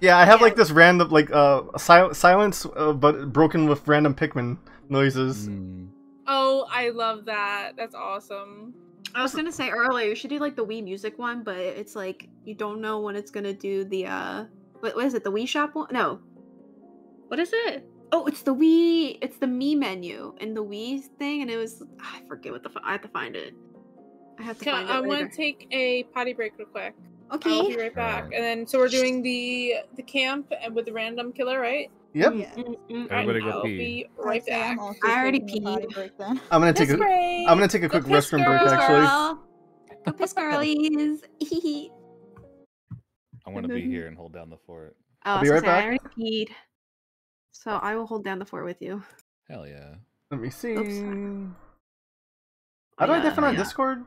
Yeah, I have Yeah. like this random, like, uh, sil- silence, uh, but broken with random Pikmin noises. Hmm. Oh, I love that. That's awesome. I was gonna say earlier, you should do like the Wii Music one, but it's like you don't know when it's gonna do the uh, what, what is it? The Wii Shop one? No. What is it? Oh, it's the Wii. It's the Mii menu and the Wii thing, and it was I forget what the fu- I have to find it. I have to Can, find it. I want to take a potty break real quick. Okay. I'll be right back. Alright. And then, so we're doing the the camp and with the random killer, right? Yep. Yeah. Alright, Everybody go I'll pee. be I'd right say back. I'm already taking a potty peed. break then. I'm gonna take Piss a, break. I'm gonna take a quick piss, restroom break, girl. actually. Girl. Go piss girlies. I want to be mm-hmm. here and hold down the fort. Oh, I'll be was right gonna back. I already peed. So I will hold down the fort with you. Hell yeah. Let me see. Oops. How do I Yeah, on yeah. Discord?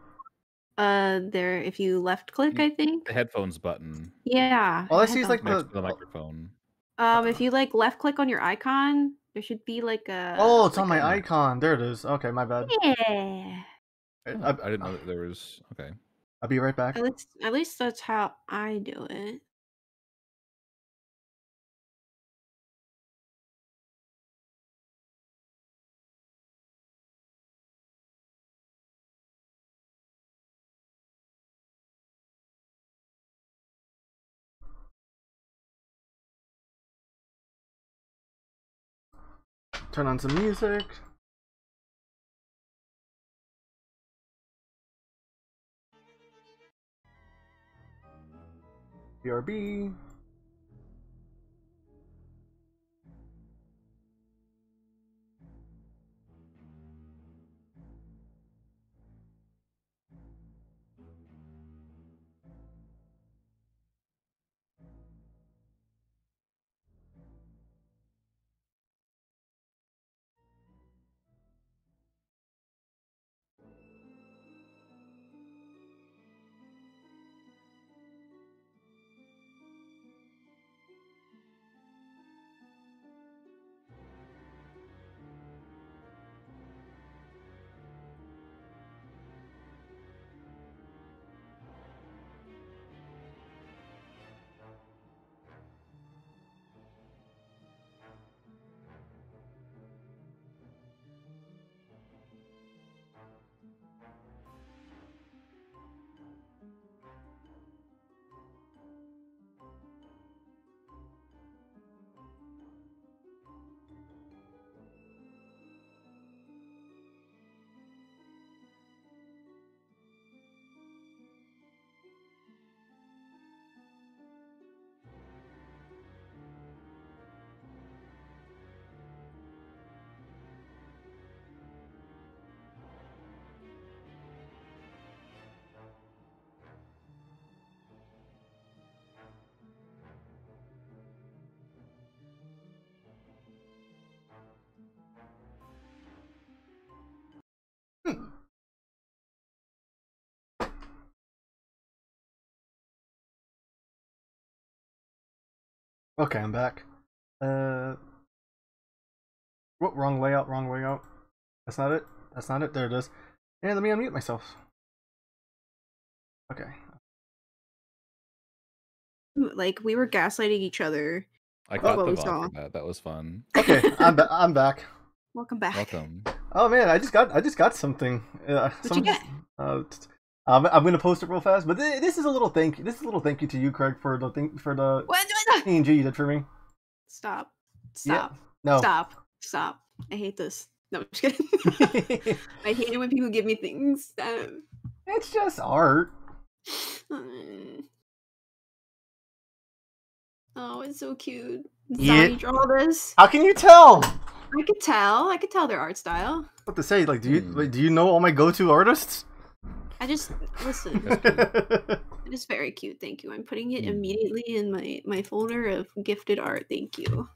Uh, there. If you left click, I think. The headphones button Yeah. All I the see is like next the. the microphone. Um, if you like left click on your icon, there should be like a. Oh, it's on my a- icon. There it is. Okay, my bad. Yeah. I, Oh, I, I didn't know that there was. Okay. I'll be right back. At least, at least that's how I do it. Turn on some music. BRB. Okay, I'm back. Uh, whoop, wrong layout, wrong layout. That's not it. That's not it. There it is. And let me unmute myself. Okay. Like we were gaslighting each other. I caught what the we vibe saw. for that. That was fun. Okay, I'm ba- I'm back. Welcome back. Welcome. Oh man, I just got I just got something. Uh, What'd you get? Uh, t- um, I'm gonna post it real fast, but th- this is a little thank you. This is a little thank you to you, Krag, for the thing for the What? PNG you did for me. Stop. Yeah. Stop. No. Stop. Stop. I hate this. No, I'm just kidding. I hate it when people give me things that. it's just art. Mm. Oh, it's so cute. Yeah. Draw this. How can you tell? I could tell. I could tell their art style. What to say? Like, do you Hmm. like, do you know all my go-to artists? I just listen. It is very cute. Thank you. I'm putting it Mm. immediately in my my folder of gifted art. Thank you.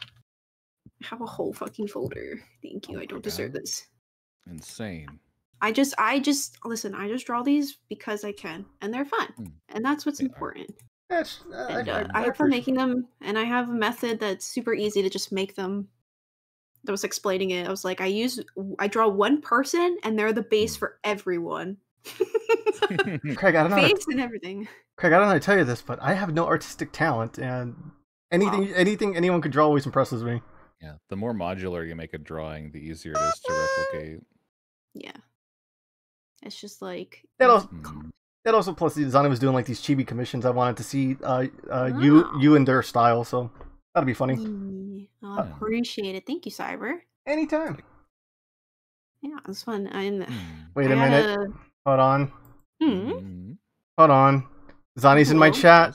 I have a whole fucking folder. Thank you. Oh I don't deserve God. this. Insane. I just I just listen, I just draw these because I can and they're fun. Mm. And that's what's They important. That's, uh, And uh, I, have fun making them and I have a method that's super easy to just make them. I was explaining it. I was like, I use I draw one person and they're the base Mm. for everyone. It. Krag, I don't know. How to, Face and everything. Krag, I don't know how to tell you this, but I have no artistic talent, and anything anything anyone could draw always impresses me. yeah. The more modular you make a drawing, the easier it is to replicate. Yeah. It's just like That also, Mm. that also plus Zani was doing like these chibi commissions. I wanted to see uh, uh you Wow. you and their style, so that'd be funny. Mm, I Fun. appreciate it. Thank you, Cyber. Anytime. Yeah, it's fun. I'm Mm. Wait a I minute. a- Hold on. Hmm? Mm. Hold on. Zani's in my chat.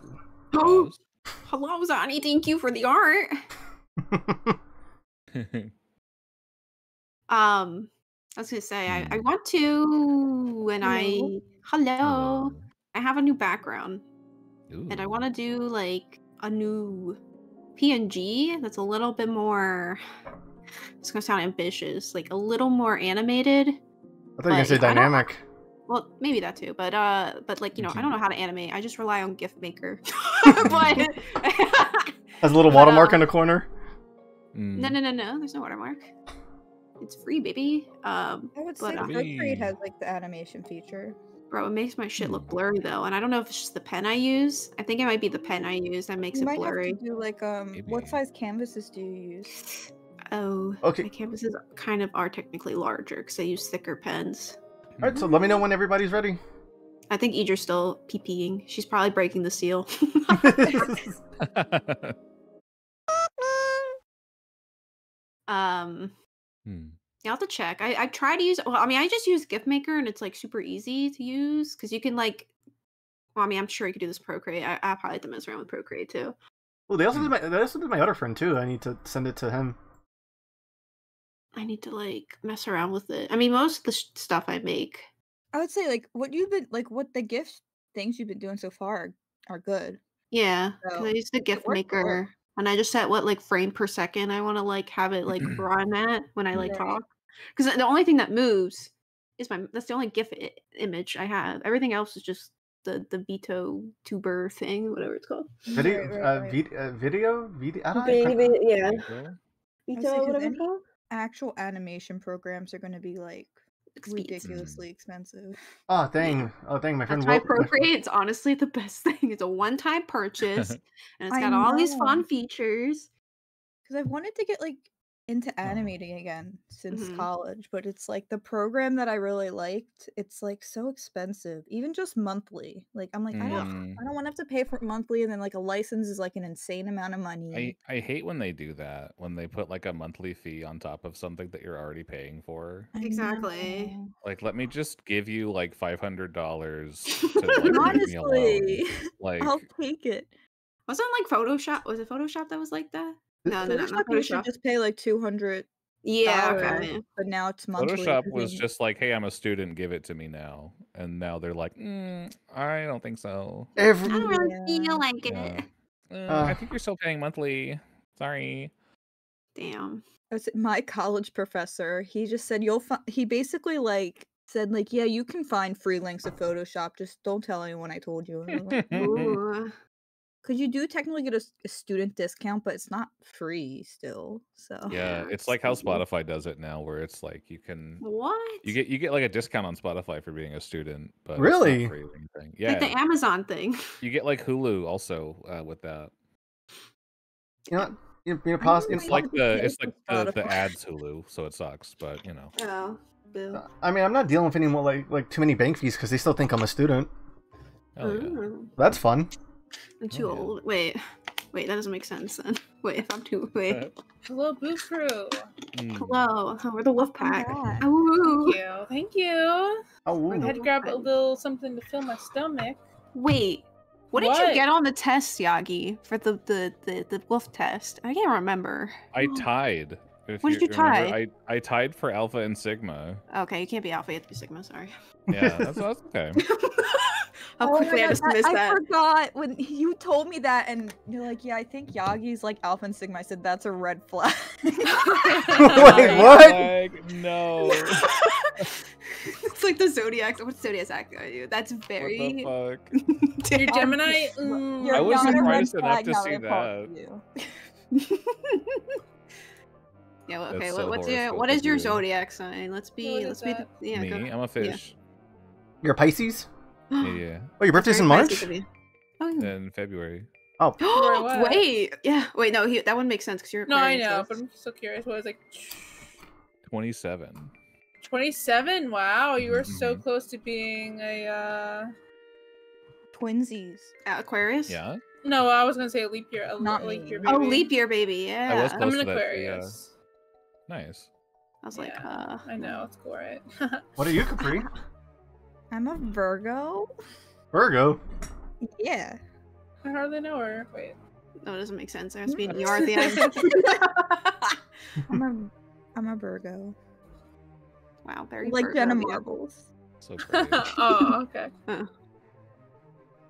Oh, hello, Zani. Thank you for the art. Um, I was gonna say I, I Hmm. want to when I Hello? hello. I have a new background and I want to do like a new PNG that's a little bit more. It's gonna sound ambitious, like a little more animated. I thought you were gonna But say I dynamic. Well, maybe that too, but uh, but like you know, I don't know how to animate. I just rely on GIF Maker. But Has a little But, watermark uh, in the corner. Mm. no, no, no, no. There's no watermark. It's free, baby. Um, I would But, say uh, Procreate Free. has like the animation feature. bro, it makes my shit look Hmm. blurry though, and I don't know if it's just the pen I use. I think it might be the pen I use that makes You it might blurry. have to do like um, what size canvases do you use? Oh, Okay. My canvases kind of are technically larger because I use thicker pens. All right, so let me know when everybody's ready. I think Idra's still PPing. She's probably breaking the seal. um, Hmm. yeah, I'll have to check. I I try to use. Well, I mean, I just use GIF Maker, and it's like super easy to use because you can like. Well, I mean, I'm sure you could do this Procreate. I, I probably have to mess around with Procreate too. Well, they also did my they also did my other friend too. I need to send it to him. I need to like mess around with it. I mean, most of the sh- stuff I make. I would say like what you've been like what the gift things you've been doing so far are, are good. Yeah, So, I use the gift work for. Maker, and I just set what like frame per second I want to like have it like run at when I like Right. talk. Because the only thing that moves is my. That's the only GIF I- image I have. Everything else is just the the Vito tuber thing, whatever it's called. Video, Right, right, uh, right. vid- uh, video, video. I don't Baby, know. yeah, There you go. I was like, 'cause any actual animation programs are going to be like Expedia. ridiculously expensive. Oh dang! Oh dang! My friend. That's why Will- my- Procreate is honestly the best thing. It's a one-time purchase, and it's got all these fun features. Because I've wanted to get like into animating again since Mhm. college, but it's like the program that I really liked. It's like so expensive, even just monthly. Like I'm like I don't, Mm. I don't want to have to pay for it monthly, and then like a license is like an insane amount of money. I, I hate when they do that when they put like a monthly fee on top of something that you're already paying for. Exactly. Like, let me just give you like five hundred dollars like, leave me alone. Honestly, Like, I'll take it. Wasn't like Photoshop? Was it Photoshop that was like that? No, no, no, Photoshop, you should just pay like two hundred, Yeah, okay. but now it's monthly. Photoshop 'cause was just like, "Hey, I'm a student. Give it to me now." And now they're like, mm, "I don't think so." Every I don't really Yeah. feel like Yeah. it. Uh, Uh. I think you're still paying monthly. Sorry. Damn. I was- my college professor he just said you'll find he basically like said like yeah you can find free links of photoshop just don't tell anyone i told you Ooh. because you do technically get a student discount but it's not free still so Yeah, Yeah, it's like how. Spotify does it now, where it's like you can What? you get you get like a discount on Spotify for being a student, but it's not Really? free or anything. like Yeah, the Amazon thing. you get like Hulu also uh, with that. you know, you know, you know, I pos- don't It's like the it's like the, the ads Hulu, so it sucks. But you know, Oh, boo. I mean, I'm not dealing with any more like like too many bank fees because they still think I'm a student. hell yeah. That's fun. I'm too Oh, yeah. old. Wait, wait, that doesn't make sense then. Wait, if I'm too wait. Hello, Boo Crew. Mm. Hello, we're the wolf pack. back. Ooh. Thank you. Thank you. Oh, I ooh. had to grab a little something to fill my stomach. Wait, what did you get on the test, Yagi, for the the the, the wolf test? I can't remember. I tied. If What did you remember, tie? I I tied for Alpha and Sigma. Okay, you can't be alpha, you have to be sigma. Sorry. Yeah, that's, that's okay. How Oh my quickly I God, just I- missed I that. forgot when you told me that, and you're like, "Yeah, I think Yagi's like Alpha and Sigma." I said, "That's a red flag." Wait, what? Like, no. it's like the zodiac. What zodiac sign are you? That's What very. the fuck? You're Gemini. Mm, You're I was not surprised enough to see they're calling you. yeah. Well, That's okay. so What, what's your what is your you. zodiac sign? Let's be. What is let's be. The, yeah. Me, go. I'm a fish. You're Pisces. Yeah, yeah. Oh, your birthday's in March. Pisces. Oh. In February. Oh, what? wait. Yeah. Wait. No. He, that one makes sense because you're. No, I Aquarius, so know, but I'm so curious. What was like 27. 27? Wow, you were so Mhm. close to being a. uh Twinsies. Aquarius. Yeah. No, I was gonna say a leap year. A Not leap me. year. Oh, leap year baby. Yeah. I was I'm close an to that, yeah. Nice. I was like, Yeah, uh, I know it's cool, right? what are you, Capri? I'm a Virgo. Virgo. Yeah. I hardly know her. Wait. No, it doesn't make sense. There has to be an. ER at the end. I'm a I'm a Virgo. wow, very like Jenna Virgo-y. Marbles. So pretty. oh, okay.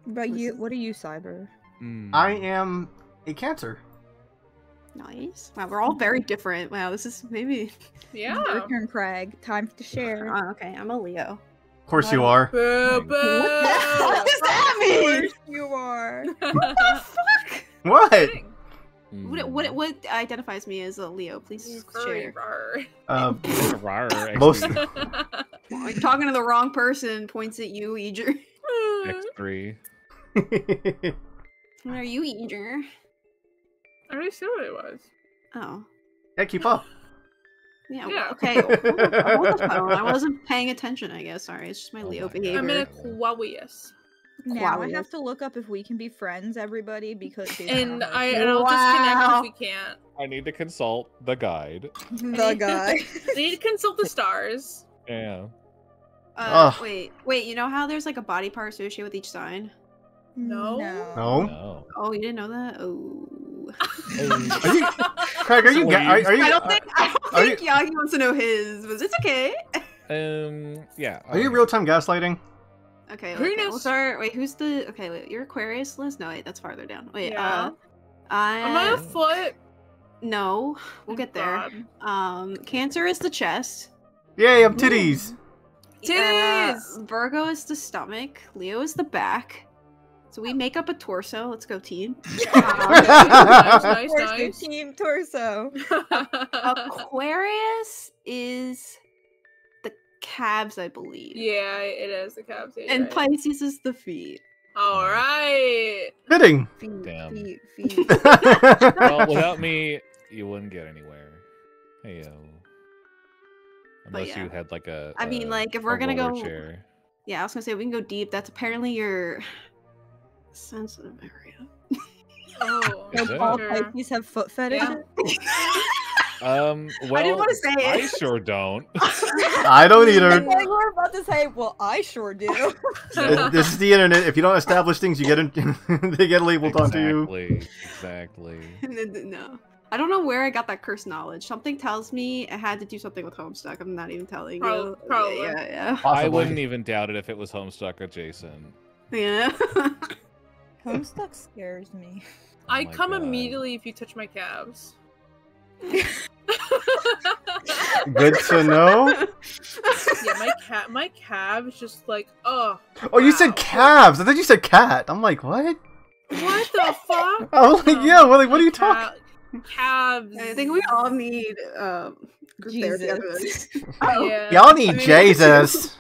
What about This you? What are you, Cyber? Mm. I am a Cancer. Nice. Wow, we're all very different. Wow, this is maybe. Yeah. Your turn, Krag. Time to share. Oh, okay, I'm a Leo. Course you are. Boo boo. What does that mean? Of course you are. The Fuck. What? What, what what identifies me as a Leo? Please share. rar. Uh, Most- X3, talking to the wrong person. Points at you, Eager. X3. What are you, Eager? I already said what it was. Oh. yeah, keep up. Yeah. Yeah. Okay. hold the- the phone. I wasn't paying attention. I guess. Sorry, it's just my Oh Leo my God. behavior. I'm in Behavior. Aquarius. Now I have to look up if we can be friends, everybody, because And I friendship- and I'll disconnect if we can't. I need to consult the guide. the guide. I need to consult the stars. Yeah. Uh, Ugh. wait, wait. You know how there's like a body part associated with each sign? No. No. No. Oh, you didn't know that? Oh. Are you, Krag? Are you? ga- Are, are you? I don't think I don't are think Yagi wants to know his, but it's okay. Um. Yeah. Are you um, real time gaslighting? Okay, Who wait, we'll knows? start. Wait, who's the? Okay, wait. You're Aquarius, Liz. No, wait, that's farther down. Wait, Yeah. uh, I. Am I a foot? No, we'll get there. Um, Cancer is the chest. Yay! I'm titties. Titties! Uh, Virgo is the stomach. Leo is the back. So we make up a torso. Let's go, team. nice, nice, Torso nice. team torso. Aquarius is the calves, I believe. yeah, it is the calves. yeah, And right. Pisces is the feet. All right. Fitting. Feet, Damn. feet, feet. Well, without me, you wouldn't get anywhere. Hey yo. Unless yeah. you had like a. I mean, like, if we're gonna go- Chair. yeah, I was gonna say we can go deep. That's apparently your sensitive area. Oh, Is So all. Pisces have foot fetishes. Um. Well, I didn't want to say I it. sure don't. I don't either. Like we're about to say, well, I sure do. This is the internet. If you don't establish things, you get in, they get labeled onto you. Exactly. Exactly. no. I don't know where I got that cursed knowledge. Something tells me it had to do something with Homestuck. I'm not even telling Prob- you. probably. Yeah, yeah, I wouldn't even doubt it if it was Homestuck adjacent. yeah. Yeah. Homestuck scares me. I Oh my come God. immediately if you touch my calves. Good to know. yeah, my cat, my calves just like, oh, Oh, you said Wow. calves. I thought you said cat. I'm like, what? what the fuck? I was like, yeah. What? What are you talking? Ca- Calves. I think we all need um, group therapy after Jesus. this. Oh, Yeah. Y'all need I mean, Jesus.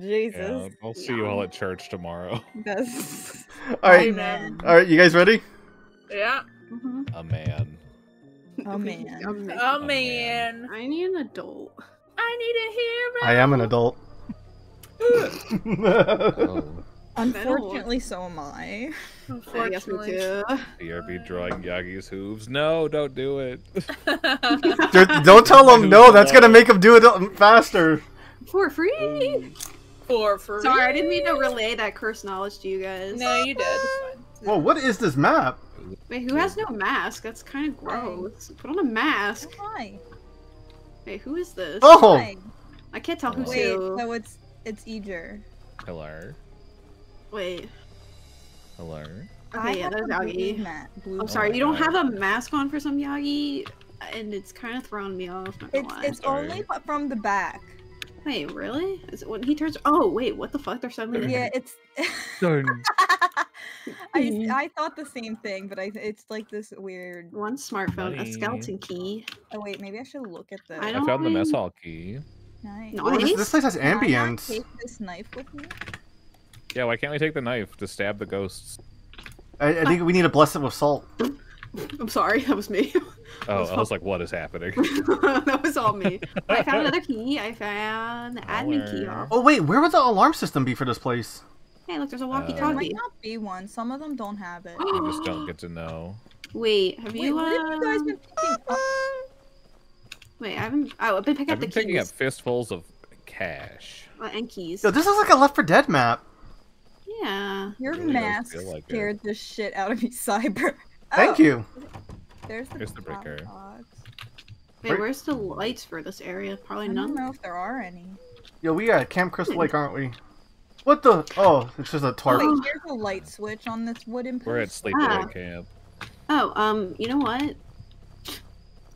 Jesus. Yeah, I'll see you all at church tomorrow. That's All right, Amen. all right. You guys ready? Yeah. Mhm. A man. Oh man. A man. Oh man. man. I need an adult. I need a hero. I am an adult. Oh. Unfortunately, so am I. I guess me Unfortunately. too. BRB drawing Yagi's hooves. No, don't do it. Just don't tell them no. That's gonna make them do it um, faster. For free. For free. Sorry, I didn't mean to relay that cursed knowledge to you guys. No, you did. It's fine. Whoa, what is this map? Wait, who has no mask? That's kind of gross. Put on a mask. Hi. Wait, who is this? Oh, Hi. I can't tell who's Wait, who. so it's it's Eager. Hello. Wait. Hello. Okay, yeah, have that's the blue Yagi. blue I'm sorry, you don't have a mask on for some Yagi, and it's kind of throwing me off. Not It's it's only from the back. Wait, really? Is it when he turns? Oh, wait, what the fuck? They're suddenly. Yeah, it's. Darn. I mm-hmm. I thought the same thing, but I it's like this weird. One smartphone, a skeleton key. Oh wait, maybe I should look at the. I I don't found the mess hall key. Nice. Ooh, this, this place has Can I ambience. Take this knife with me. Yeah, why can't we take the knife to stab the ghosts? I, I think we need to bless it with salt. I'm sorry, that was me. Oh, was I was like, what is happening? that was all me. I found another key. I found the admin key. Oh wait, where would the alarm system be for this place? Hey, look, there's a Uh, There walkie-talkie. might not be one. Some of them don't have it. we just don't get to know. Wait, have Wait, you? what have you guys um, been picking up? Wait, I haven't. Oh, I've been picking I've up the been picking up fistfuls of cash. uh, and keys. Yo, this is like a Left 4 Dead map. Yeah. Your really does mask feel like it. scared the shit out of me, Cyber. Thank Oh, you. There's the, Here's the top breaker. box. Wait, Where- where's the lights for this area? Probably I don't none. know if there are any. Yo, we are at Camp Crystal Lake, aren't we? What the? Oh, it's just a Oh, tarp. wait, here's a light switch on this wooden We're at post. Sleepaway Ah. Camp. Oh, um, you know what?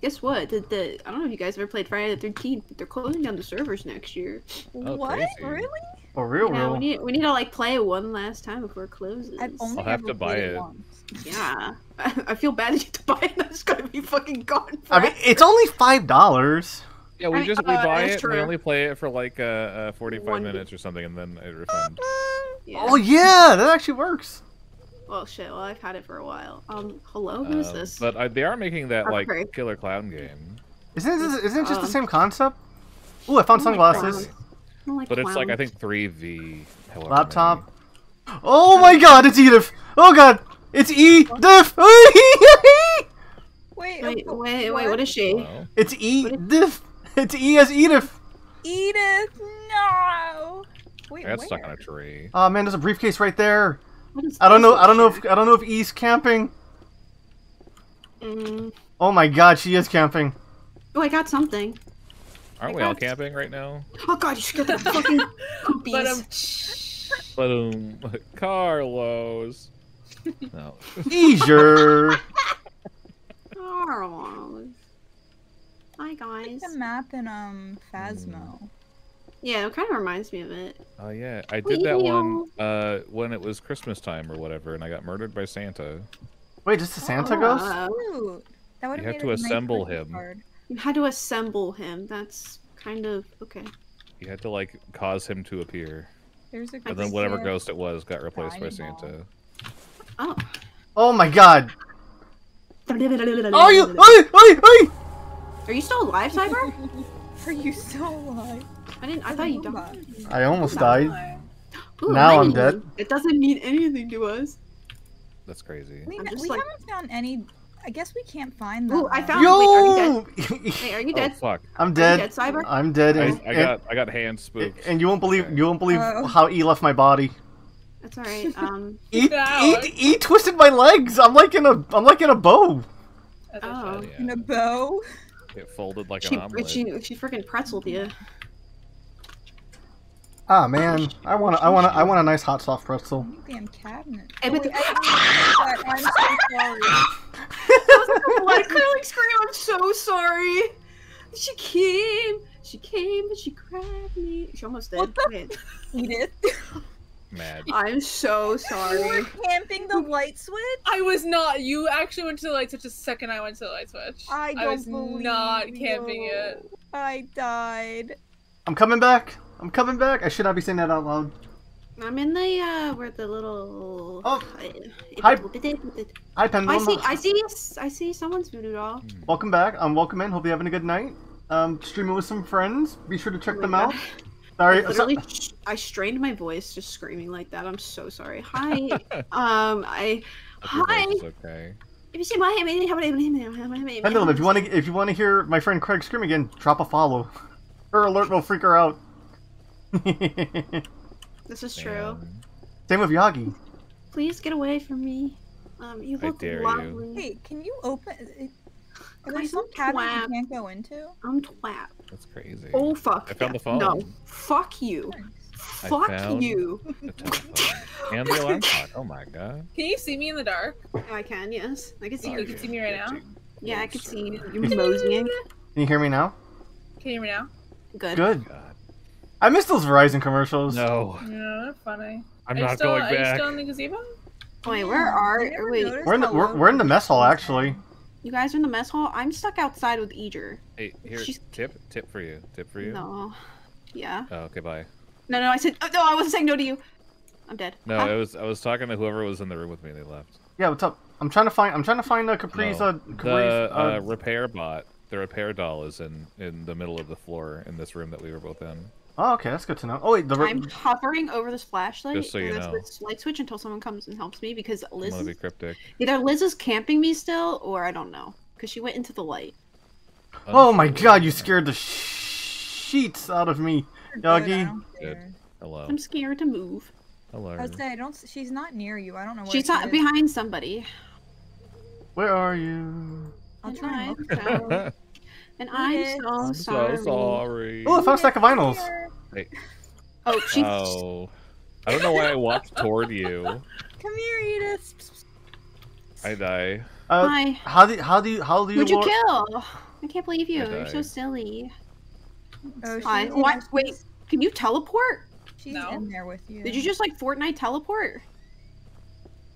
Guess what? The, the I don't know if you guys ever played Friday the Thirteenth, but they're closing down the servers next year. Oh, what? crazy. Really? A real Yeah, rule. we need we need to like play it one last time before it closes. I've only I'll have to buy played it. once. Yeah, I feel bad that you have to buy it. That's gonna be fucking gone. I mean, it's only five dollars. Yeah, we I mean, just we uh, buy it. and We only play it for like uh, uh 45 One- minutes or something, and then it refunds. Yeah. Oh yeah, that actually works. Well, shit. Well, I've had it for a while. Um, hello, who is Um, this? But uh, they are making that like Okay. Killer Clown game. Isn't it, isn't it just the Um, same concept? Ooh, I found Oh sunglasses. God. Like But it's like I think three v. however Laptop. Oh my god, it's Edith! Oh god! It's E diff! Wait, Wait, wait, wait. What is she? It's E diff! It's E as Edith! Edith, no. Wait, I got where? stuck on a tree. Oh man, there's a briefcase right there. I don't know. I don't know if? I don't know if E's camping. Mm. Oh my god, she is camping. Oh, I got something. Aren't I we all camping right now? Oh god, you scared the fucking poopies. But um, But um, Carlos. No. Easier. Carlos. Hi guys. The map in um Phasmo. Yeah, it kind of reminds me of it. Oh yeah, I did that one uh when it was Christmas time or whatever, and I got murdered by Santa. Wait, just the Santa ghost? Uh, That would You have have made to a nice assemble him. card. you had to assemble him. That's kind of okay. You had to like cause him to appear, There's a and then whatever ghost it was got replaced by Dragon Ball. Santa. Oh. Oh my god. Are you oi, oi, oi! Are you still alive, Cyber? Are you still alive? I didn't. I thought you died. I almost died. Ooh, Now I'm dead. It doesn't mean anything to us. That's crazy. We, I'm ne- just we like- haven't found any. I guess we can't find them. Ooh, I though. found- wait, are you Yo! Hey, are you dead? Oh dead? fuck! I'm Are you dead. dead, Cyber? I'm dead. I, And, I got I got hand spooked. and, and you won't believe Okay. you won't believe Oh. how E left my body. That's all right. Um. E, Ouch. e, e twisted my legs. I'm like in a I'm like in a bow. Oh. Yeah, In a bow. it folded like She an omelet. she she freaking pretzeled you. Ah man, I want I want I want a nice hot soft pretzel. Damn cabinet. Oh, wait, I didn't notice that. I'm so sorry. That was like a blood curdling scream. I'm so sorry. She came. She came, but she grabbed me. She almost did. What the- Wait, Edith. Mad. I'm so sorry. You sorry. were camping the light switch? I was not. You actually went to the light switch the second I went to the light switch. I don't was believe not you. camping it. I died. I'm coming back. I'm coming back. I should not be saying that out loud. I'm in the uh where the little. Oh. I, Hi. I Hi Pendulum. I see. I see. I see someone's voodoo doll. Welcome back. Um, welcome in. Hope you're having a good night. Um, streaming with some friends. Be sure to check Oh them my out. God. Sorry. I literally, sh- I strained my voice just screaming like that. I'm so sorry. Hi. um. I. Hi. okay. If you see my Pendulum, if you want to, if you want to hear my friend Krag scream again, drop a follow. Her alert will freak her out. This is true. Damn. Same with Yagi. Please get away from me. Um, you I look dare you. lovely. Hey, can you open? it- Are there some I'm cabinet you can't go into? I'm twat. That's crazy. Oh fuck. I found yeah. the phone. No. Fuck you. I Fuck found- you. The telephone. and the alarm clock. Oh my god. Can you see me in the dark? I can. Yes. I can see oh, You you. can see me right now. Yeah, I can see you. You're moseying. Can you hear me now? Can you hear me now? Good. Good. Oh god. I miss those Verizon commercials. No, No, not funny. I'm are you not still, going are you still in the gazebo? Wait, where are? I never Wait, We're in the we're, we're in the the mess hall voice actually. You guys are in the mess hall. I'm stuck outside with Eager. Hey, here, She's- tip, tip for you, tip for you. No. Yeah. Oh, okay, bye. No, no. I said. Oh, no, I wasn't saying no to you. I'm dead. No, Huh? I was I was talking to whoever was in the room with me. and They left. Yeah, what's up? I'm trying to find I'm trying to find uh, Capri's No. uh Capri's the uh, uh, repair bot, the repair doll, is in in the middle of the floor in this room that we were both in. Oh, okay, that's good to know. Oh wait, the I'm hovering over this flashlight Just so you and know. this light switch until someone comes and helps me because I'm Liz gonna be is, cryptic. either Liz is camping me still or I don't know because she went into the light. Oh my god, you scared the sheets out of me. Good, I Yagi. don't Good. care. Hello. I'm scared to move. Hello. I would say I don't. She's not near you. I don't know where She's she not is. behind somebody. Where are you? I'll try and I'm look for her. so, I'm Yes. so I'm sorry. so sorry. Oh, I found a stack of vinyls. Hey, Oh, she. oh. I don't know why I walked toward you. Come here, Edith. I die. Uh, Hi. how do how do you how do you Who'd you kill? I can't believe you. You're so silly. Oh, Hi. she's What? in- Wait. Can you teleport? She's No. in there with you. Did you just like Fortnite teleport?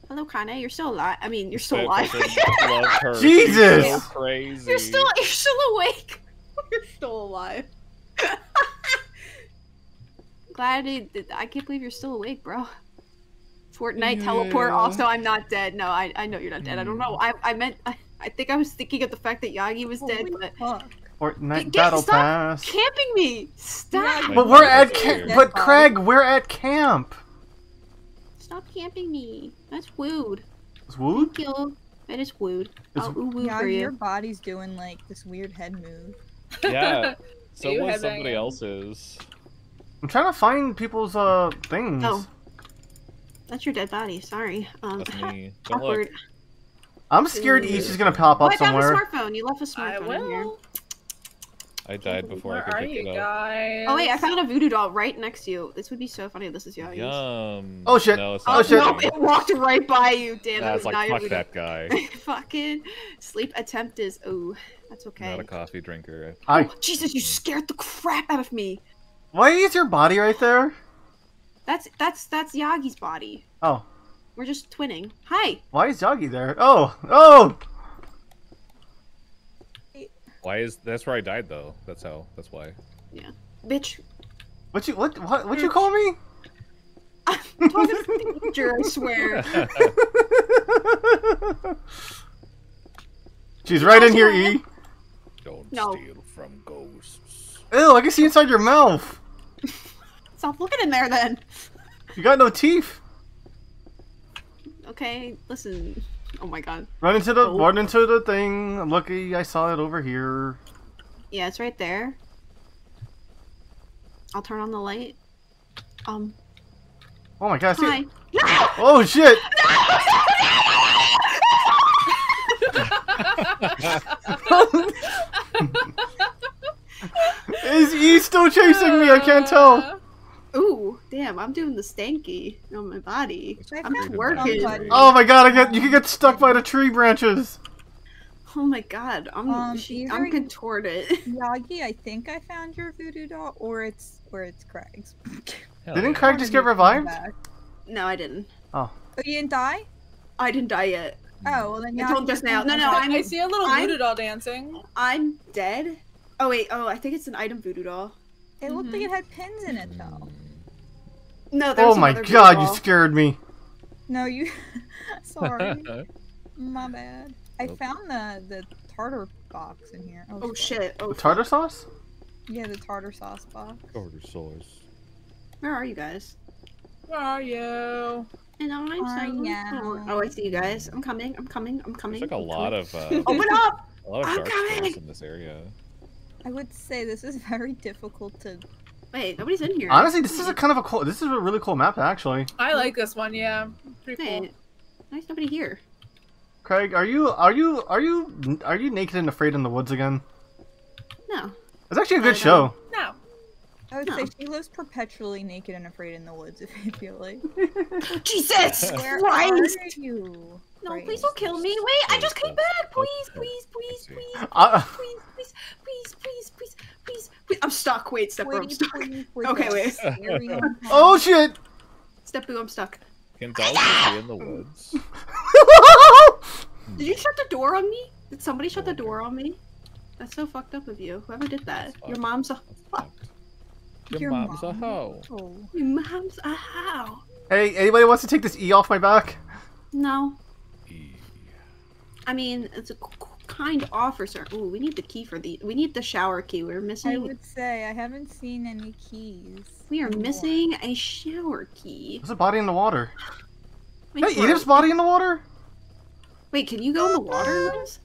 Hello, Kane. You're still alive. I mean, you're still alive. but then love her. Jesus! So crazy. you're still you're still awake. you're still alive. Glad it, it- I can't believe you're still awake, bro. Fortnite teleport. Also, I'm not dead. No, I, I know you're not dead. I don't know. I I meant I, I think I was thinking of the fact that Yagi was dead, but fuck. Fortnite Get- Battle stop Pass. camping me. Stop. Yeah. But we're at That's camp. But Krag, we're at camp. Stop camping me. That's wooed. Is Wood? Thank you. That is wooed. It's- I'll ooh woo Yeah, for your body's doing like this weird head move. Yeah. So you was headbanging? somebody else's. I'm trying to find people's uh things. Oh. That's your dead body. Sorry. Um, That's me. Don't look. I'm scared East is gonna pop Oh, up I found a smartphone. You left a smartphone in here. Will. I died before I Where could are pick you it up. guys? Oh wait, I found a voodoo doll right next to you. This would be so funny. if This is Yagi's. Yum. Oh, shit. No, Oh, shit. No, it walked right by you. Damn, that That's like fuck voodoo. that guy. Fucking sleep attempt is. Oh, that's okay. Not a coffee drinker. Hi. Oh, Jesus, you scared the crap out of me. Why is your body right there? That's that's that's Yagi's body. Oh, We're just twinning. Hi. why is Yagi there? Oh, oh. Why is that's where I died though? That's how. That's why. Yeah, bitch. What you what what what you call me? I'm talking to the teacher, I swear. She's right in here, E. Don't No. steal from ghosts. Ew, I can see inside your mouth. Stop looking in there then. You got no teeth. Okay, listen. Oh my god. Run into the Oh. run into the thing. Lucky I saw it over here. Yeah, it's right there. I'll turn on the light. Um, Oh my god, hi. it. Oh shit! Is E still chasing me? I can't tell. Ooh, damn, I'm doing the stanky on my body. I I'm working. Oh my god, I get you can get stuck by the tree branches. Oh my god, I'm Um, she, I'm contorted. Yagi, I think I found your voodoo doll, or it's or it's Krag's. Hell Didn't yeah. Krag just get revived? No, I didn't. Oh, you didn't die? I didn't die yet. Oh, well then I Yagi told just now. No, no, I, I'm I see a little I'm- voodoo doll dancing. I'm dead. Oh wait, oh I think it's an item voodoo doll. It looked like it had pins in it though. No, there's Oh my another voodoo god, you scared me. No, you. Sorry, my bad. I found the the tartar box in here. Oh, Oh shit. shit. Oh The tartar sauce? Yeah, the tartar sauce box. Order sauce. Where are you guys? Where are you? And I'm I silent. am. Oh, I see you guys. I'm coming. I'm coming. I'm coming. There's like a I'm lot coming. of uh, Open up! a lot of I'm dark coming! in this area. I would say this is very difficult to. Wait, nobody's in here. Honestly, this is a kind of a cool. This is a really cool map, actually. I like this one. Yeah, pretty cool. Wait, there's nobody here. Krag, are you are you are you are you naked and afraid in the woods again? No. It's actually a good show. No. I would say she lives perpetually naked and afraid in the woods. If you feel like. Jesus Where Christ! are you? No, Christ. please don't kill me. Wait, I just came back. Please, please, please, please, Uh, please, please, please, please, please, please, please. I'm stuck. Wait, Stepboo, I'm stuck. please Okay, wait. oh shit! Stepboo, I'm stuck. Can dolls be in the woods? Did you shut the door on me? Did somebody shut the door on me? That's so fucked up of you. Whoever did that. That's Your mom's a. fuck. Your, Your mom's a hoe. Oh. Your mom's a how? hey, anybody wants to take this E off my back? No. E. I mean, it's a k- k- kind offer, sir. Ooh, we need the key for the. We need the shower key. We're missing. I would say I haven't seen any keys. We are missing a shower key. There's a body in the water. Wait, Hey, where- Edith's body in the water? Wait, can you go in the water, Liz?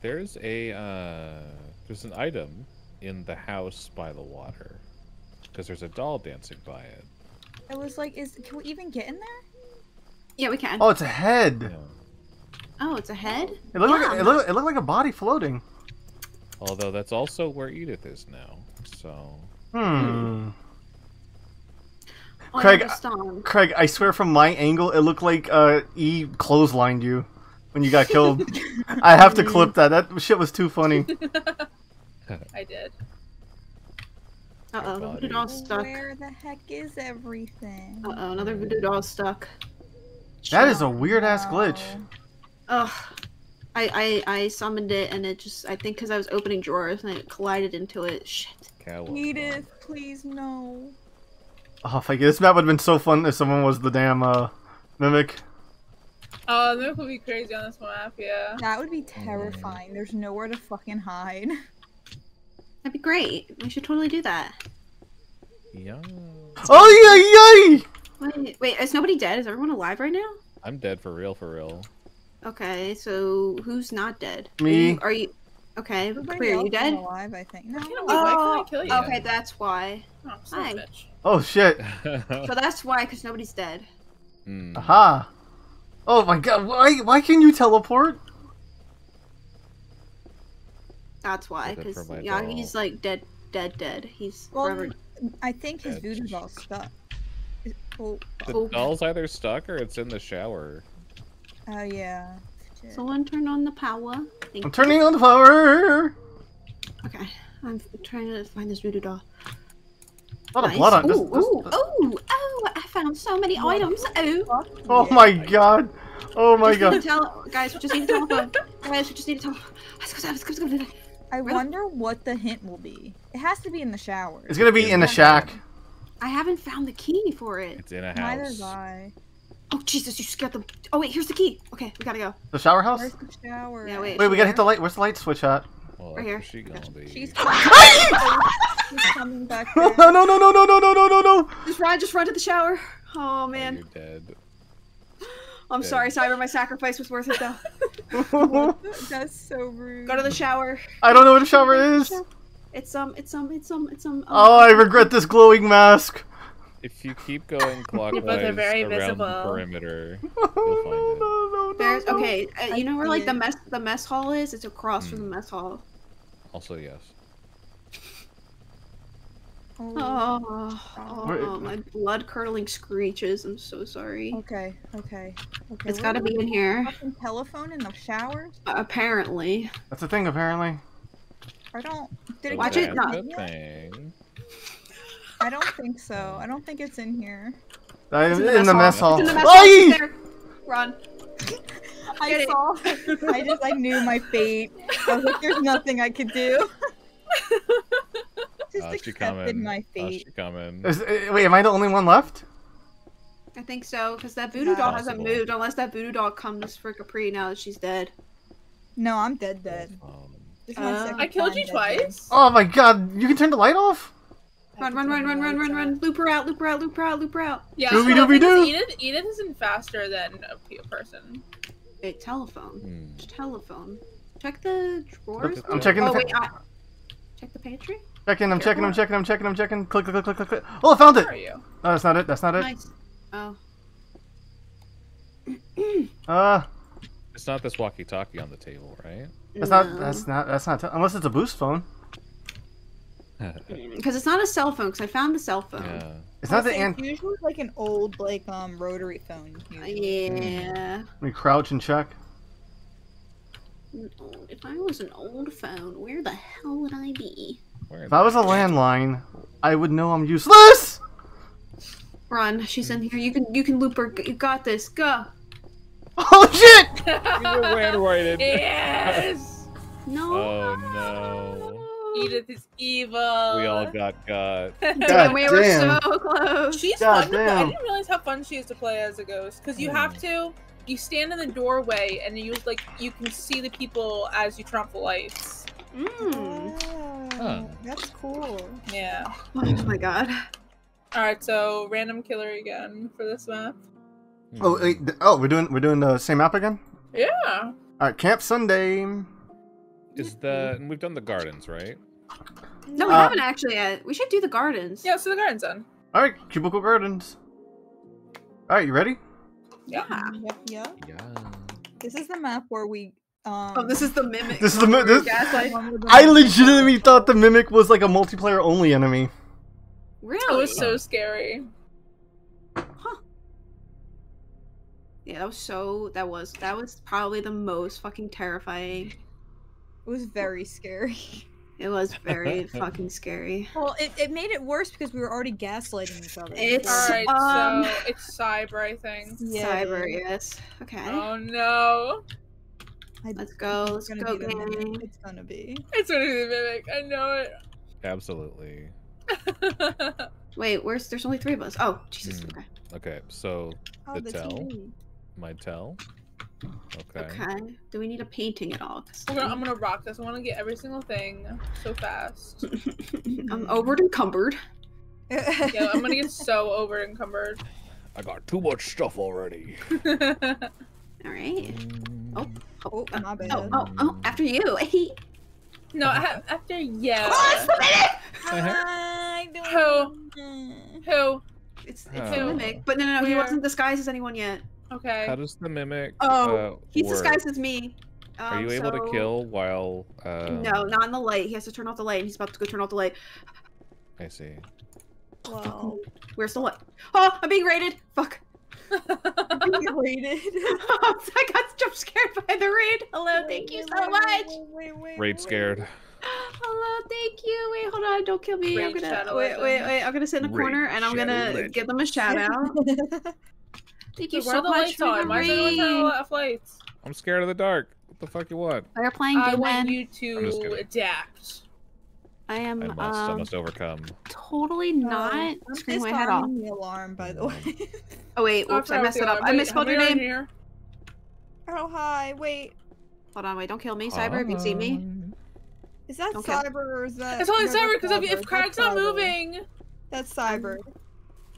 There's a uh, there's an item in the house by the water because there's a doll dancing by it. I was like, is can we even get in there? Yeah, we can. Oh, it's a head. Yeah. Oh, it's a head. It looked Yeah. like it looked, it looked like a body floating. Although that's also where Edith is now. So Hmm. Oh, Krag, the stone. Krag, I swear from my angle, it looked like uh, E clotheslined you when you got killed. I have to clip that. That shit was too funny. I did. Uh oh, the quality. voodoo doll's stuck. Where the heck is everything? Uh oh, another voodoo doll stuck. That is a weird ass glitch. Wow. Ugh. I, I I summoned it and it just I think because I was opening drawers and it collided into it. Shit. Cow- Edith, please no. Oh, if I this map would have been so fun if someone was the damn uh mimic. Oh, mimic would be crazy on this map, yeah. That would be terrifying. There's nowhere to fucking hide. That'd be great. We should totally do that. Yeah. Oh yeah, Wait, wait, is nobody dead? Is everyone alive right now? I'm dead for real, for real. Okay, so who's not dead? Are Me. you, are you okay? Everybody Capri, are you dead? alive, I think. No. I why couldn't I kill you? okay, that's why. Oh, son of a Hi. bitch. Oh shit. So that's why, because nobody's dead. Hmm. Aha. Oh my god, why why can you teleport? That's why, because for my Yagi's doll. like dead, dead, dead. He's Well, forever. I think his Dead. voodoo's all stuck. Oh, The Oh. doll's either stuck or it's in the shower. Oh yeah. Someone turn on the power. Thank I'm turning on the power. Okay, I'm trying to find this voodoo doll. A lot of blood on this. Ooh, this- ooh, ooh, oh! I found so many items. Oh, Oh my god. Oh my just need god. to tell, guys. We just need a telephone. guys, we just need a telephone. Let's go, let's go, let's go, let's go. I wonder what the hint will be. It has to be in the shower. It's gonna be in the shack. I haven't found the key for it. It's in a house. Neither house. have I. Oh Jesus, you scared them. Oh wait, here's the key. Okay, we gotta go. The shower house? Where's the shower? Yeah, wait. Wait, we gotta hit the light. Where's the light switch at? Well, Right here. she gonna be. She's coming. Back. No, there. no, no, no, no, no, no, no, no, no. Just run, just run to the shower. Oh Oh, man, You're dead. I'm dead. sorry, Cyber. My sacrifice was worth it though. That's so rude. Go to the shower. I don't know what a shower is. It's um, it's um, it's um, it's um. um Oh, I regret this glowing mask. If you keep going clockwise very around the perimeter, no, you'll find it. no, no, There's no. okay. Uh, you know where like the mess the mess hall is? It's across from Hmm. the mess hall. Also, yes. Oh. Oh, oh, my blood curdling screeches. I'm so sorry. Okay, okay, okay. It's got to be in here. telephone in the showers? Uh, apparently. That's a thing, apparently. I don't. Did it Watch it That's not- a thing. I don't think so. I don't think it's in here. I'm It's in, the mess hall. It's in the mess hall. Aye! Run. I Get it. saw. I just. I knew my fate. I was like, "There's nothing I could do." just Oh, she accepted coming. my Oh, fate. she coming. Is, uh, wait, am I the only one left? I think so, because that voodoo doll hasn't moved unless that voodoo doll comes for Capri now that she's dead. No, I'm dead. Dead. Um, This is my Uh, I killed time you dead, twice. Oh my god, you can turn the light off? Run, run, run, run, run, run, run. Loop her out, loop her out, loop her out, loop her out. Yeah, Doobie so the doobie thing is doo. Edith, Edith isn't faster than a person. Wait, telephone. hmm. Telephone. Check the drawers. I'm checking oh, the wait, I... Check the pantry? Checking, I'm checking, I'm checking, I'm checking, I'm checking. Click, click, click, click, click. Oh, I found it! Where are you? No, that's not it, that's not it. Nice. Oh. Uh, It's not this walkie-talkie on the table, right? that's not, that's not, that's not, unless it's a boost phone. Because it's not a cell phone, because I found the cell phone. yeah. It's not the say ant. It's usually like an old, like um, rotary phone. usually. Yeah. Let me crouch and check. An If I was an old phone, where the hell would I be? Where If I was a landline, I would know I'm useless! Run, she's in here. You can you can loop her. You got this. Go. Oh shit! You ran right in. yes! No. Oh no. Edith is evil. We all got got. God we were so close. She's God fun to play. I didn't realize how fun she is to play as a ghost. Because you have hmm. to, you stand in the doorway and you like you can see the people as you turn off the lights. Mm. Oh, ah, Huh. That's cool. Yeah. Oh my god. All right, so random killer again for this map. Hmm. Oh, wait, oh, we're doing, we're doing the same map again? Yeah. Alright, Camp Sunday. Is the and we've done the gardens, right? No, we Uh, haven't actually yet. We should do the gardens. Yeah. So the garden's done. Alright, Cubicle Gardens. Alright, you ready? Yeah. Yep, yep. Yeah. This is the map where we. Um, Oh, this is the mimic. This is the mi- this- Gaslight. one with the I legitimately thought the Mimic was like a multiplayer only enemy. It Really? was so scary. Huh. Yeah, that was so. That was that was probably the most fucking terrifying. It was very scary. It was very fucking scary. Well, it, it made it worse because we were already gaslighting each other. It's- All right, Um, so it's cyber, I think. Yeah. Cyber, yes. Okay. Oh no, I- Let's go. it's Let's gonna go, be the mimic. gang. It's gonna be. it's gonna be the mimic. I know it. Absolutely. Wait, where's there's only three of us. Oh, Jesus. Hmm. Okay. Okay, so Oh, The the tell? TV. my tell. Okay. Okay. Do we need a painting at all? We're gonna, I'm gonna rock this. I want to get every single thing so fast. I'm over encumbered. Yeah, I'm gonna get so over encumbered. I got too much stuff already. All right. Oh, Oh, oh, my oh, bad. oh, oh, oh, after you. no, a- after yeah. Oh, it's the mimic! I don't Who? Who? It's, it's Oh. the mimic. But no, no, no, he wasn't disguised as anyone yet. Okay. How does the mimic? Oh, uh, He's work? disguised as me. Are Um, you able so- to kill while? Uh, No, not in the light. He has to turn off the light, and he's about to go turn off the light. I see. Well, Where's the light? Oh, I'm being raided. Fuck. you waited. I got jump scared by the raid. Hello, thank you so much. Wait, wait, Raid scared. Hello, thank you. Wait, hold on. Don't kill me. I'm gonna wait, wait, wait. I'm gonna sit in a Raid corner and I'm gonna legend. give them a shout out. Thank you Where so the much lights for the on? Why is everyone turning raid. off lights? I'm scared of the dark. What the fuck you want? They're playing I want Man. you I'm just to kidding. adapt. I am I must. I um, must overcome. totally not I'm screaming my head off. disarming the alarm, by the way. Oh wait, Oh, oops, I sorry, messed it Taylor. up. I Wait, misspelled your many are name. Here? oh, hi. Wait. Hold on, wait, don't kill me, Cyber. If you see me, Is that Okay. cyber or is that? It's only no, cyber because if, cyber. if Krag's That's not cyber. moving. That's cyber.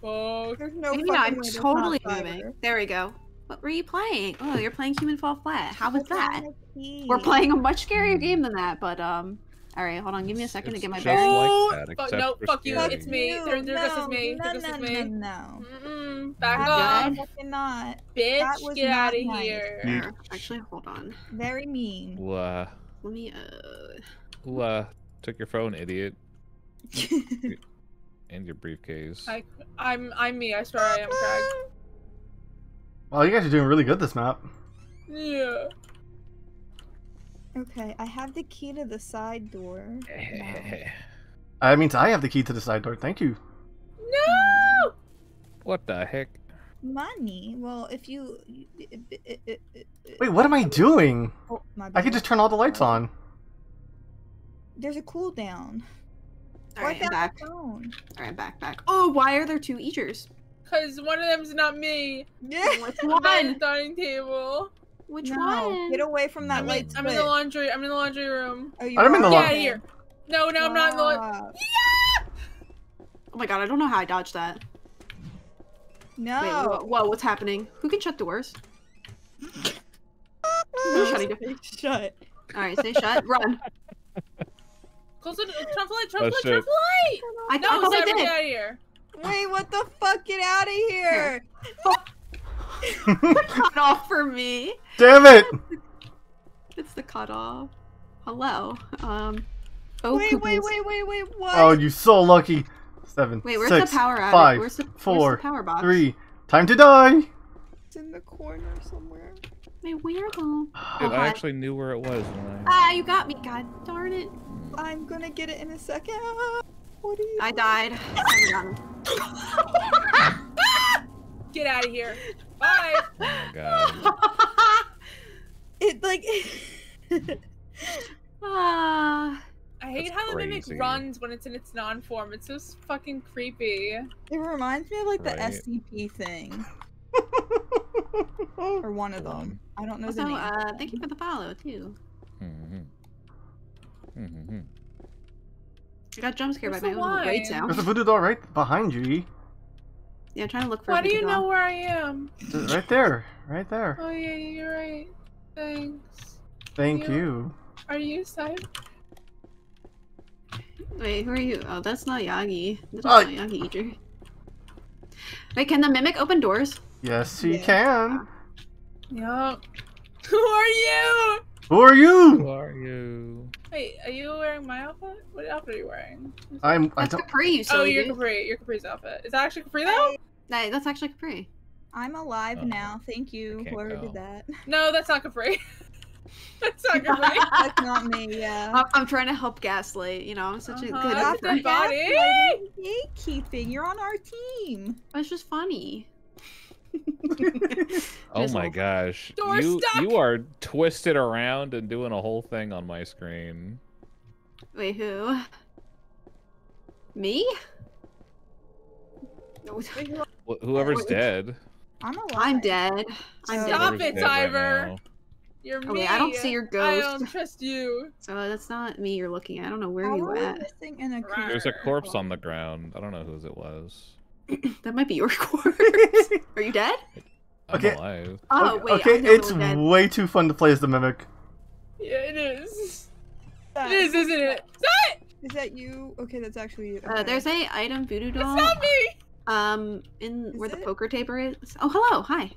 Fuck. There's no Maybe fucking not, I'm way that's not totally moving. There we go. What were you playing? Oh, you're playing Human Fall Flat. How was that? We're playing a much scarier game than that, but um. All right, hold on. Give me a second to get my just. Oh, like that, fuck- except no, fuck you, it's me. There- there goes no, is me. No, There goes no, is no, me. no. Mm-mm. Back I'm off, not. bitch. Get not out of nice. here. Here, Actually, hold on. Very mean. Who, uh, Let me. Uh. who, uh, took your phone, idiot, and your briefcase? I, I'm I'm me. I swear I am Krag. Well, you guys are doing really good this map. Yeah. okay, I have the key to the side door. now. That means I have the key to the side door. Thank you. No. what the heck? Money. Well, if you. Wait, what am I doing? Oh, my I bad. could just turn all the lights on. There's a cooldown. All right, I'm back. phone. All right, back, back. Oh, why are there two eaters? Cause one of them's not me. Yeah. Which I'm at the one? dining table. Which no, one? get away from that I'm, light in, I'm in the laundry. I'm in the laundry room. Oh, you I'm in the are? Get out of here. No, no, I'm not in the laundry. Stop. Oh my god, I don't know how I dodged that. No. Wait, whoa, whoa, what's happening? Who can shut doors? Who's shutting doors? Shut. All right, stay shut. Run. Close the trump light, Oh, light, shit. trump light. I, No, I thought I Cyber, get out of here. Wait, what the fuck? Get out of here! Cut off for me. Damn it! It's the cutoff. Hello. Um. Oh, wait, wait, coupons. wait, wait, wait, what? Oh, you so lucky. Seven. Wait, where's six, the power out? five, where's the, where's the power box? three. Time to die. It's in the corner somewhere. Wait, where though? Dude, Oh, I actually knew where it was when I. Ah, you got me. God darn it. I'm gonna get it in a second. What are you? I died. I got him. Get out of here. Bye. Oh my god. It like. ah. I hate That's how the mimic runs when it's in its non-form. It's so fucking creepy. it reminds me of like the Right. SCP thing, or one of them. I don't know the Also, name. uh, thank you for the follow too. Mhm. Mhm. I got jump scared Where's by my the own raid wine? sound. There's a voodoo doll right behind you. Yeah, I'm trying to look for. Why a do you voodoo know where I am? Right there. Right there. Oh yeah, you're right. Thanks. Thank you. you. Are you Cyber? Wait, who are you? Oh, that's not Yagi. That's Oh. not Yagi either. Wait, can the mimic open doors? Yes, he Yeah. can. Yup. Who are you? Who are you? Who are you? Wait, are you wearing my outfit? What outfit are you wearing? I'm. I That's don't. Capri, you Oh, you're dude. Capri. You're Capri's outfit. Is that actually Capri though? That- that's actually Capri. I'm alive Oh. now. Thank you, can't whoever did that. No, that's not Capri. That's not good. right? That's not me. Yeah. I'm, I'm trying to help Gaslight. You know, I'm such a Uh-huh. good After friend. body. Gatekeeping. You're on our team. It's just funny. Oh my gosh. Door you stuck! you are twisted around and doing a whole thing on my screen. Wait, who? Me? No, Wh- Whoever's dead. I'm alive. I'm dead. I'm So- dead. Stop it, dead right You're me. I don't see your ghost. I ghost. don't trust you. So that's not me you're looking at. I don't know where How you are we at. missing an Right. There's a corpse on the ground. I don't know whose it was. That might be your corpse. Are you dead? I'm Okay. alive. Oh wait, okay, it's way too fun to play as the mimic. Yeah, it is. That- It is, isn't it? Stop it! Is that you? Okay, that's actually you. Uh, there's a item voodoo doll. It's doll. not me! Um, in Is where the poker table is. Oh, hello, hi.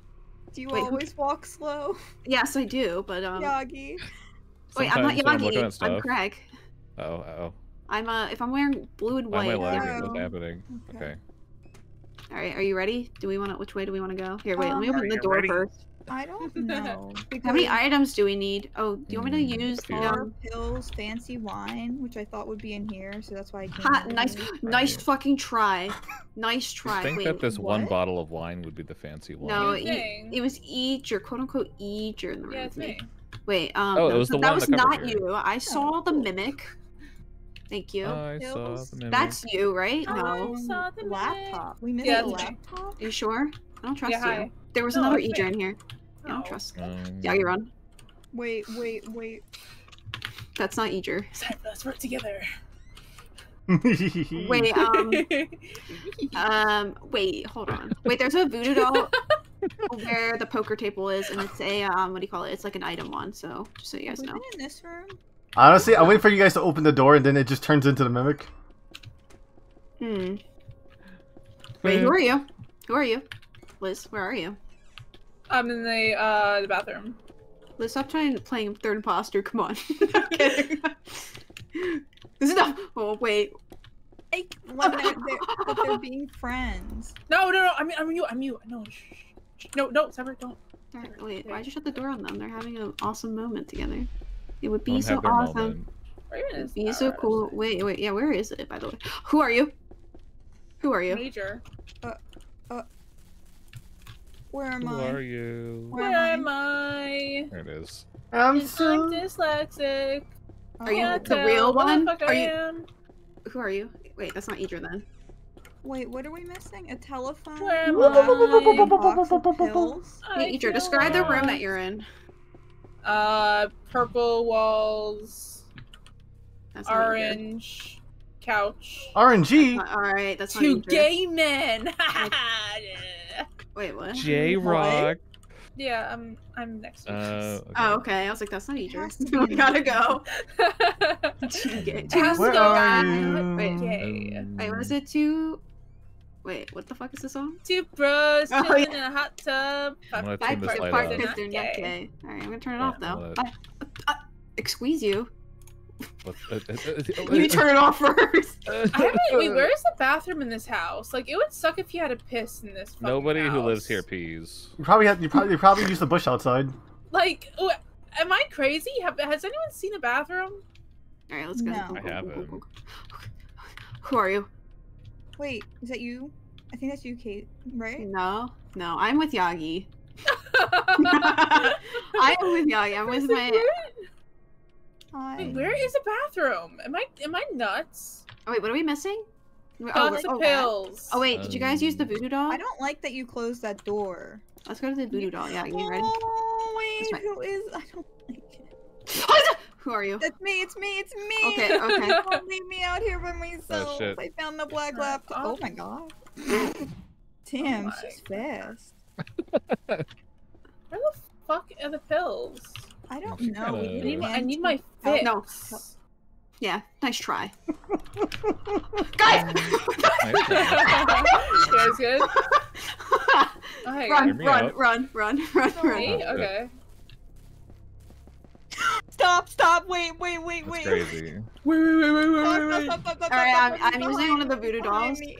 Do you wait, who- always walk slow, Yes, I do, but um, Yagi? wait, I'm not Sometimes when I'm Yagi. I'm Krag. Oh, oh. I'm uh, if I'm wearing blue and white. Why am I white. lagging? yeah. What's Oh. happening? Okay. Okay. All right, are you ready? Do we want to? Which way do we want to go? Here, wait. let me Um, open the door ready? first. I don't know. How many items do we need? Oh, do you want me to Mm, use a few. the Four um? pills, fancy wine, which I thought would be in here, so that's why I came. Ha, in nice, here. nice Right. fucking try. Nice try. I think Wait, that this one bottle of wine would be the fancy one. no, Good it, thing. it was Eager, quote unquote Eager in the room Yeah, with it's me. me. Wait, um, Oh, it was so the that one was that covered not you. you. I saw the mimic. Thank you. I saw Pills. the mimic. That's you, right? Oh. No. Saw the laptop. We missed Yeah, a it's laptop. Are you sure? I don't trust Yeah, you. There was No, another it's in here. I don't trust. Um, Yeah, you run. Wait, wait, wait. That's not Eager. It's time for us work together. Wait, um, um, wait, hold on. Wait, there's a voodoo doll where the poker table is, and it's a um, what do you call it? It's like an item one. So just so you guys Was know. in this room? Honestly, I wait for you guys to open the door and then it just turns into the mimic. Hmm. Wait, who are you? Who are you? Liz, where are you? I'm in the uh the bathroom. Liz, stop trying to playing third imposter. Come on. This is not. Oh wait. Like, when they're, they're, but they're being friends. No, no, no. I mean, I'm you. I'm you. No, shh, shh, shh. no, no, Sever, don't. Darn- Wait, why'd you shut the door on them? They're having an awesome moment together. It would be so awesome. moment. Where even is Be so that? cool. Wait, wait, yeah, where is it, by the way? Who are you? Who are you? Major. Uh, uh, where am Who I? are you? Where Where am am I? There it is. I'm I'm so. dyslexic. Oh. Are you the real where the one? Are you- Who are you? Wait, that's not Idra then. Wait, what are we missing? A telephone? Where am a I? box? Hey, I Idra, describe the room that you're in. Uh, purple walls, That's orange couch, RNG. Uh, Alright, that's not two Idra. gay men. Wait, what? J Rock. yeah, I'm I'm next to Uh, you. Oh, okay. I was like, that's not It Idra. has to be we gotta go. Two gay- It has two Where go are you? Wait. gay. Um, Wait, what is it? Two. Wait, what the fuck is the song? Two bros Oh, chilling yeah. in a hot tub. I'm gonna Five turn this part light part off. because they're Not not gay. gay. Alright, I'm gonna turn it Yeah, off now. what? Bye. Uh, uh, squeeze you. What- uh, uh, uh, You turn it off first. I haven't, wait, where's the bathroom in this house? Like, it would suck if you had to piss in this. fucking Nobody who lives here pees. You probably have. You probably, you probably use the bush outside. Like, am I crazy? Have, has anyone seen a bathroom? Alright, let's go. No. I haven't. Who are you? Wait, is that you? I think that's you, Kate, right? No, no, I'm with Yagi. I am with Yagi. I'm with my. weird? Wait, where is a bathroom? Am I am I nuts? Oh wait, what are we missing? Oh, Shots of oh, pills. oh wait, did you guys use the Um, voodoo doll? I don't like that you closed that door. Let's go to the voodoo doll. Yeah, you ready? Oh wait, right. who is? I don't like it. Who are you? It's me. It's me. It's me. Okay, okay. Don't leave me out here by myself. Oh, shit. I found the black Alright, laptop. Oh my god. Oh Damn, my she's fast. Where the fuck are the pills? I don't She know. kinda- We I need need my, I need to- my Oh, no. Yeah, nice try. Guys! Nice you guys good? Okay. Hear run, me run, run, run, run, run. Me? Oh, Okay. Stop! Stop! Wait! Wait! Wait! That's wait! crazy. Wait, wait, wait, wait, Stop, wait, wait, stop, stop, stop, stop, Alright, stop, I'm- stop, I'm behind using one of the me, voodoo behind dolls. me.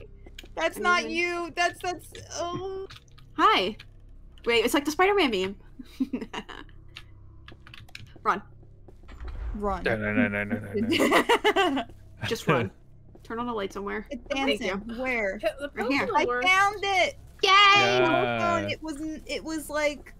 That's I'm not using- you. That's that's. Oh. Hi. Wait, it's like the Spider-Man meme. run. Run. No, no, no, no, no, no, no. Just run. Turn on a light somewhere. It's Thank dancing. you. Where? Hit the Right here. pills are I the worst. found it. Yay! Yeah. It wasn't. It was like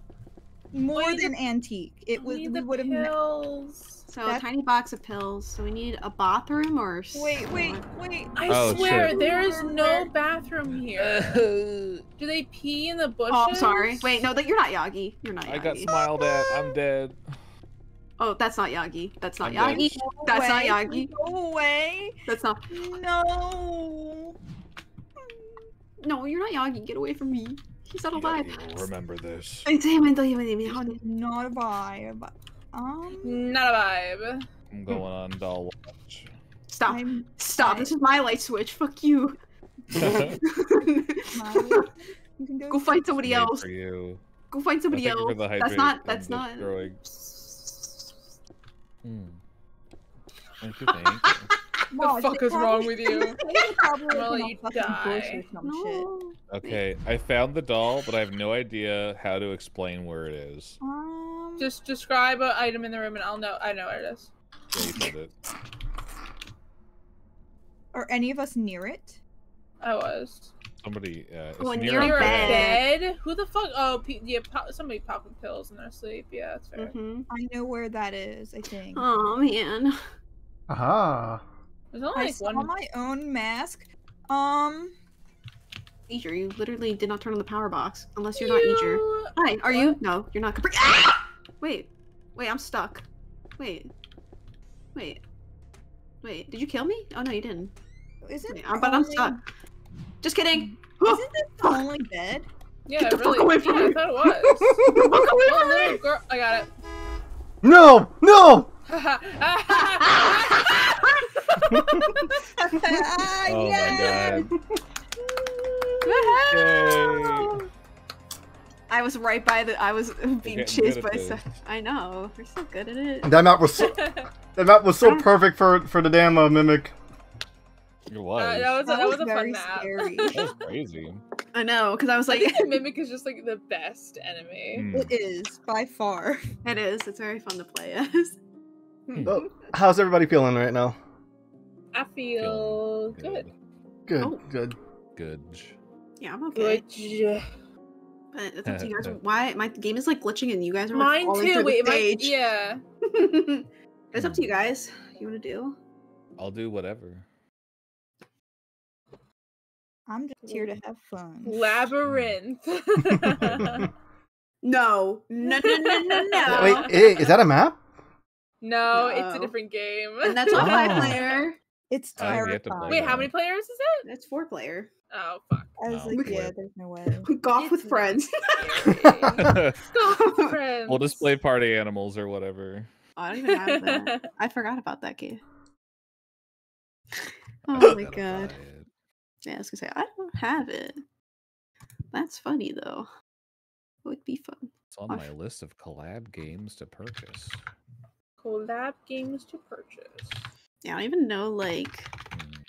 more need than antique. It was. need We the would have. pills. So That- a tiny box of pills. So we need a bathroom or Wait, wait, wait. I Oh, swear shit. there is no bathroom here. Do they pee in the oh, bushes? Oh, sorry. Wait, no, that you're not Yagi. You're not Yagi. I got smiled at. I'm dead. Oh, that's not Yagi. That's not I'm. Yagi. Go That's not away, Yagi. Go away. That's not. No. No, you're not Yagi. Get away from me. He's not alive. remember this. It's not a vibe. Um. Not a vibe. I'm going on doll watch. Stop. I'm. Stop. This is my light switch. Fuck you. My, you can go. Go find somebody Made else. For you. Go find somebody Thank you else. for the That's hydrate not. and That's not. growing. Hmm. Thank you, thank you. Mom, the fuck is wrong with you? they probably I'm gonna like let in a you die. or some shit. No. Okay, I found the doll, but I have no idea how to explain where it is. Um. Just describe an item in the room and I'll know. I know where it is. Yeah, you said it. Are any of us near it? I was. Somebody. Uh, it's Oh, and near you're a in in bed. bed. Who the fuck? Oh, pe- yeah. Po- somebody popping pills in their sleep. Yeah, that's fair. Mhm. I know where that is. I think. Oh man. Aha. There's only I like saw one. my own mask. Um. Eager, you literally did not turn on the power box unless you're not Eager. You- Hi, are you? No, you're not. Capri- Ah! Wait, wait, I'm stuck. Wait, wait, wait. Did you kill me? Oh no, you didn't. Isn't Wait, the I'm- but I'm stuck. Just kidding. Isn't this the only bed? Yeah, Get the really. fuck away from yeah, me. I thought it was. Get the fuck away from me! girl. I got it. No! No! Oh yes! my god. Yay. I was right by the. I was being chased by. at Sa- this. I know. We're so good at it. That map was so, that map was so perfect for for the damn uh, mimic. It was. Uh, that was a, That that was was a fun map. scary. That was crazy. I know, because I was I like, think the mimic is just like the best enemy. Hmm. It is by far. it is. It's very fun to play as. Oh, how's everybody feeling right now? I feel good. Good, Oh. good. Good. Yeah, I'm okay. Good. But it's up to you guys. Why my game is like glitching and you guys are like Mine too. Wait, the mine, yeah. it's up to you guys. You want to do? I'll do whatever. I'm just here to have fun. Labyrinth. No, no, no, no, no, no. Wait, hey, is that a map? no, it's a different game. and that's not five Oh. player. It's I think we have to terrifying. play Wait, how many players is it? It's four player. Oh fuck. I was Oh, like, yeah, there's no way. Golf with It's friends. Go friends. we'll just play party animals or whatever. I don't even have that. I forgot about that game. Oh my god. it. Yeah, I was gonna say I don't have it. That's funny though. It would be fun. It's on my list of collab games to purchase. Collab games to purchase. Yeah, I don't even know like Hmm.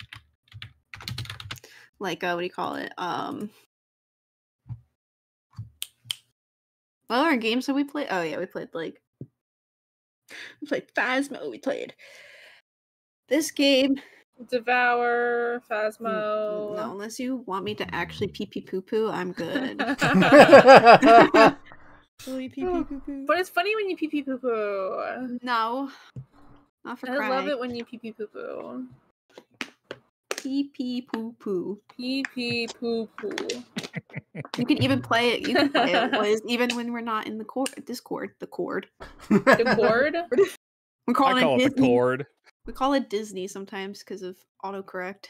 like uh what do you call it? Um what other games have we played? Oh yeah, we played like we played Phasmo, we played this game. Devour, N- Phasmo. No, unless you want me to actually pee pee poo poo, I'm good. Really pee pee poo poo. But it's funny when you pee pee poo poo. no. Not for I crying. love it when you pee pee poo poo. Pee pee poo poo. Pee pee poo poo. You can even play it. You can play it Liz, even when we're not in the cord Discord. The cord. The cord. We call I it call it the cord. We call it Disney sometimes because of autocorrect.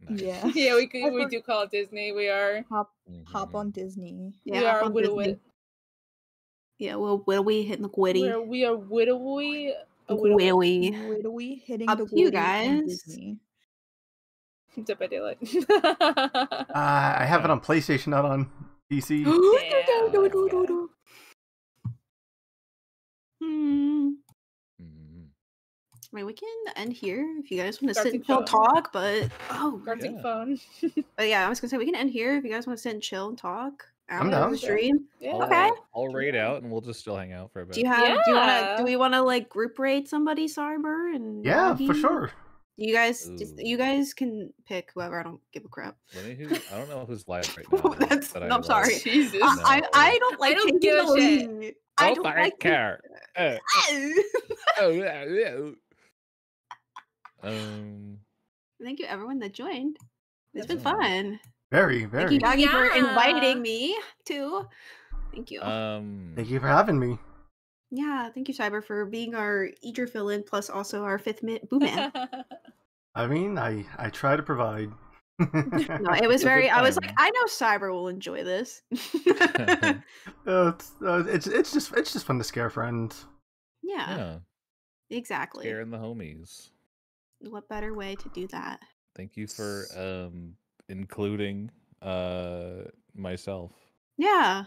Nice. Yeah. yeah, we could, we do call it Disney. We are Hop hop on Disney. Yeah, we are on widow Disney. Yeah, well, widowy hitting the we are we are widowy. widowy. Widowy. Where do we hitting Up the you guys. Disney? Dead by Daylight. Uh, I have it on PlayStation, not on PC. Damn. Hmm. I mean, we can end here if you guys want to sit and chill phone. talk, but oh, Gartic Yeah. phone. but yeah, I was gonna say we can end here if you guys want to sit and chill and talk. Out down. of the stream. Yeah. I'll, Okay. I'll raid out and we'll just still hang out for a bit. Do you have? Do you want to? Do we want to like group raid somebody, Cyber and Yeah, for sure. You guys, just, you guys can pick whoever. I don't give a crap. Let me who, I don't know who's live right now. That's- that I no, I'm sorry. Jesus. I, I, No. I don't like I don't give a shit. lead. I Oh, don't I like care. Uh, oh, yeah, yeah. Um, Thank you, everyone that joined. It's been Yeah. fun. Very, very. Thank very. you, Yagi, for inviting me too. Thank you. um, Thank you for having me. yeah, thank you, Cyber, for being our Eager fill in plus also our fifth minute boo man. I mean, I I try to provide. No, it was very. I was like. I know Cyber will enjoy this. Uh, it's, uh, it's it's just it's just fun to scare friends. yeah, yeah, exactly. scaring the homies. What better way to do that? Thank you for um including uh myself. Yeah.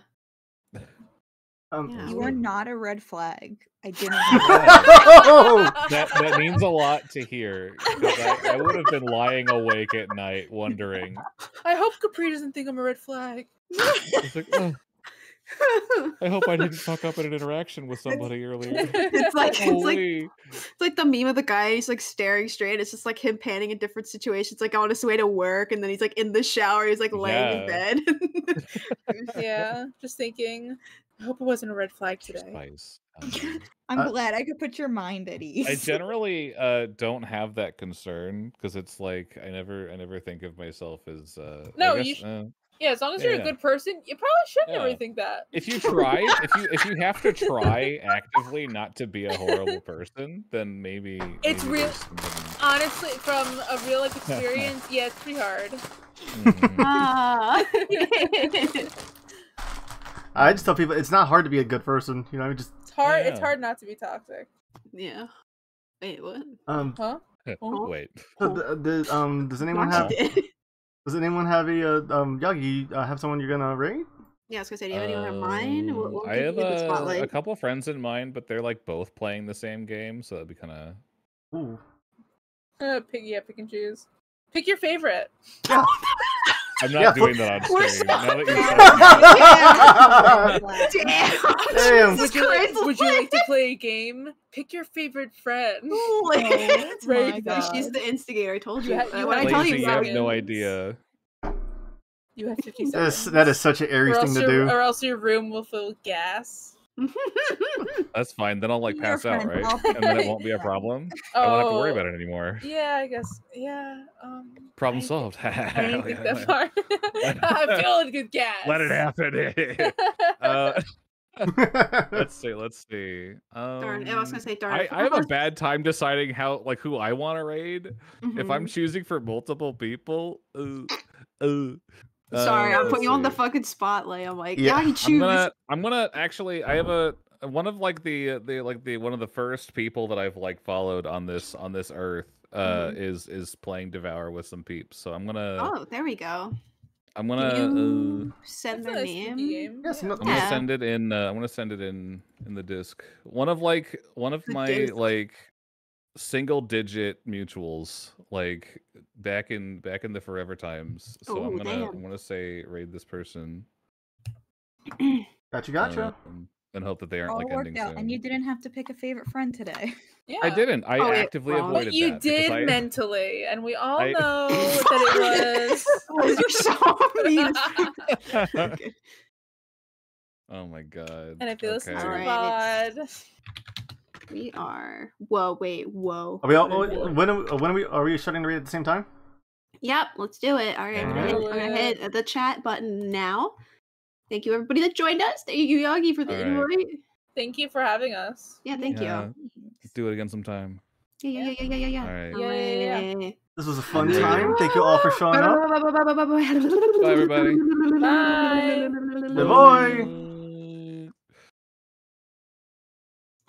Um, Yeah. You are not a red flag. I didn't. That that means a lot to hear. I, I would have been lying awake at night wondering. I hope Capri doesn't think I'm a red flag. It's like, "Oh, I hope I didn't fuck up in an interaction with somebody earlier. it's like it's like it's like the meme of the guy he's like staring straight. It's just like him panning in different situations, like on his way to work, and then he's like in the shower, he's like laying in bed. yeah, just thinking. I hope it wasn't a red flag today. Spice. Um, I'm Uh, glad I could put your mind at ease. I generally uh, don't have that concern because it's like I never I never think of myself as uh, I No, you guess, sh- uh, Yeah, as long as you're yeah. a good person, you probably should never Yeah. think that. if you try if you if you have to try actively not to be a horrible person then maybe It's maybe real- Honestly, from a real life experience, yeah, it's pretty hard. Ah. I just tell people it's not hard to be a good person. You know, I mean, just It's hard. It's hard not to be toxic. yeah. Wait, what? um. Huh? Oh. wait so the, the, um. Does anyone have did. Does anyone have a uh, um Yagi? Uh, have someone you're gonna raid? Yeah, I was gonna say, do you have anyone in mind? We'll, Um, we'll I have a, a couple friends in mind but they're like both playing the same game so that'd be kind of Ooh. Uh, pick, yeah, pick and choose. Pick your favorite. I'm not Yeah, doing that on We're stream now that you're saying Damn! Damn. Would you, like, would you like to play a game? Pick your favorite friend. Like, Oh Right. She's the instigator. I told you. You ha- Uh, you when I have tell you, you have no idea You have 50 That seconds. is, that is such an or Aries else, thing to your, do. or else your room will fill with gas. that's fine then I'll like Your pass out friend, right and then it won't be a friend. problem I won't have to worry Oh, about it anymore Yeah, I guess. Yeah. Um, problem I solved think- I didn't think that far. Let- I'm feeling good gas. let it happen uh, let's see let's see um, Darn, I was gonna say darn. I, I have a bad time deciding how like who I want to raid. If I'm Mhm. choosing for multiple people, uh, uh, sorry, uh, I'm let's putting you on the see. fucking spotlight. I'm like, Yeah, yeah, you I'm choose. I'm gonna I'm gonna actually I have a one of like the the like the one of the first people that I've like followed on this on this earth uh is is playing Devour with some peeps. So I'm gonna Oh, there we go. I'm gonna uh, send the their a sneaky name? game. Yes, yeah. I'm gonna Yeah. send it in. Uh, I'm gonna send it in in the disc. One of like one of The my disc. like single digit mutuals, like back in back in the forever times. So I'm gonna damn. I'm gonna say raid this person. Gotcha, gotcha. um, and hope that they aren't All like ending out, soon. and you didn't have to pick a favorite friend today. Yeah. I didn't. I Oh, actively wrong. avoided But you that did I- mentally, and we all I- know that it was. You're so mean. Okay. oh my god. And if you listen to the Alright, VOD, We are. Whoa, wait, whoa. Are we all, What is oh, it? when are we, when are we are we starting to read at the same time? Yep, let's do it. All right, I'm, gonna hit, I'm gonna hit the chat button now. Thank you, everybody that joined us. Thank you, Yagi, for the Alright. invite. thank you for having us. Yeah, thank Yeah. you. Let's do it again sometime. Yeah, yeah, yeah, yeah, yeah, yeah. All right. Yeah, yeah, yeah. Alright. This was a fun Yeah. time. Thank you all for showing up. Bye, everybody. Bye. Good boy.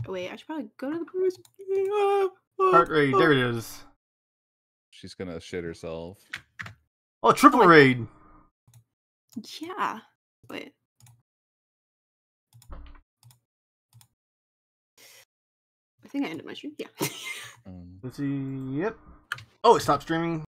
Wait, I should probably go to the person. Heart raid. There it is. She's gonna shit herself. Oh, triple raid. Yeah. Wait. I think I ended my stream. Yeah. Um, Let's see. Yep. Oh, it stopped streaming.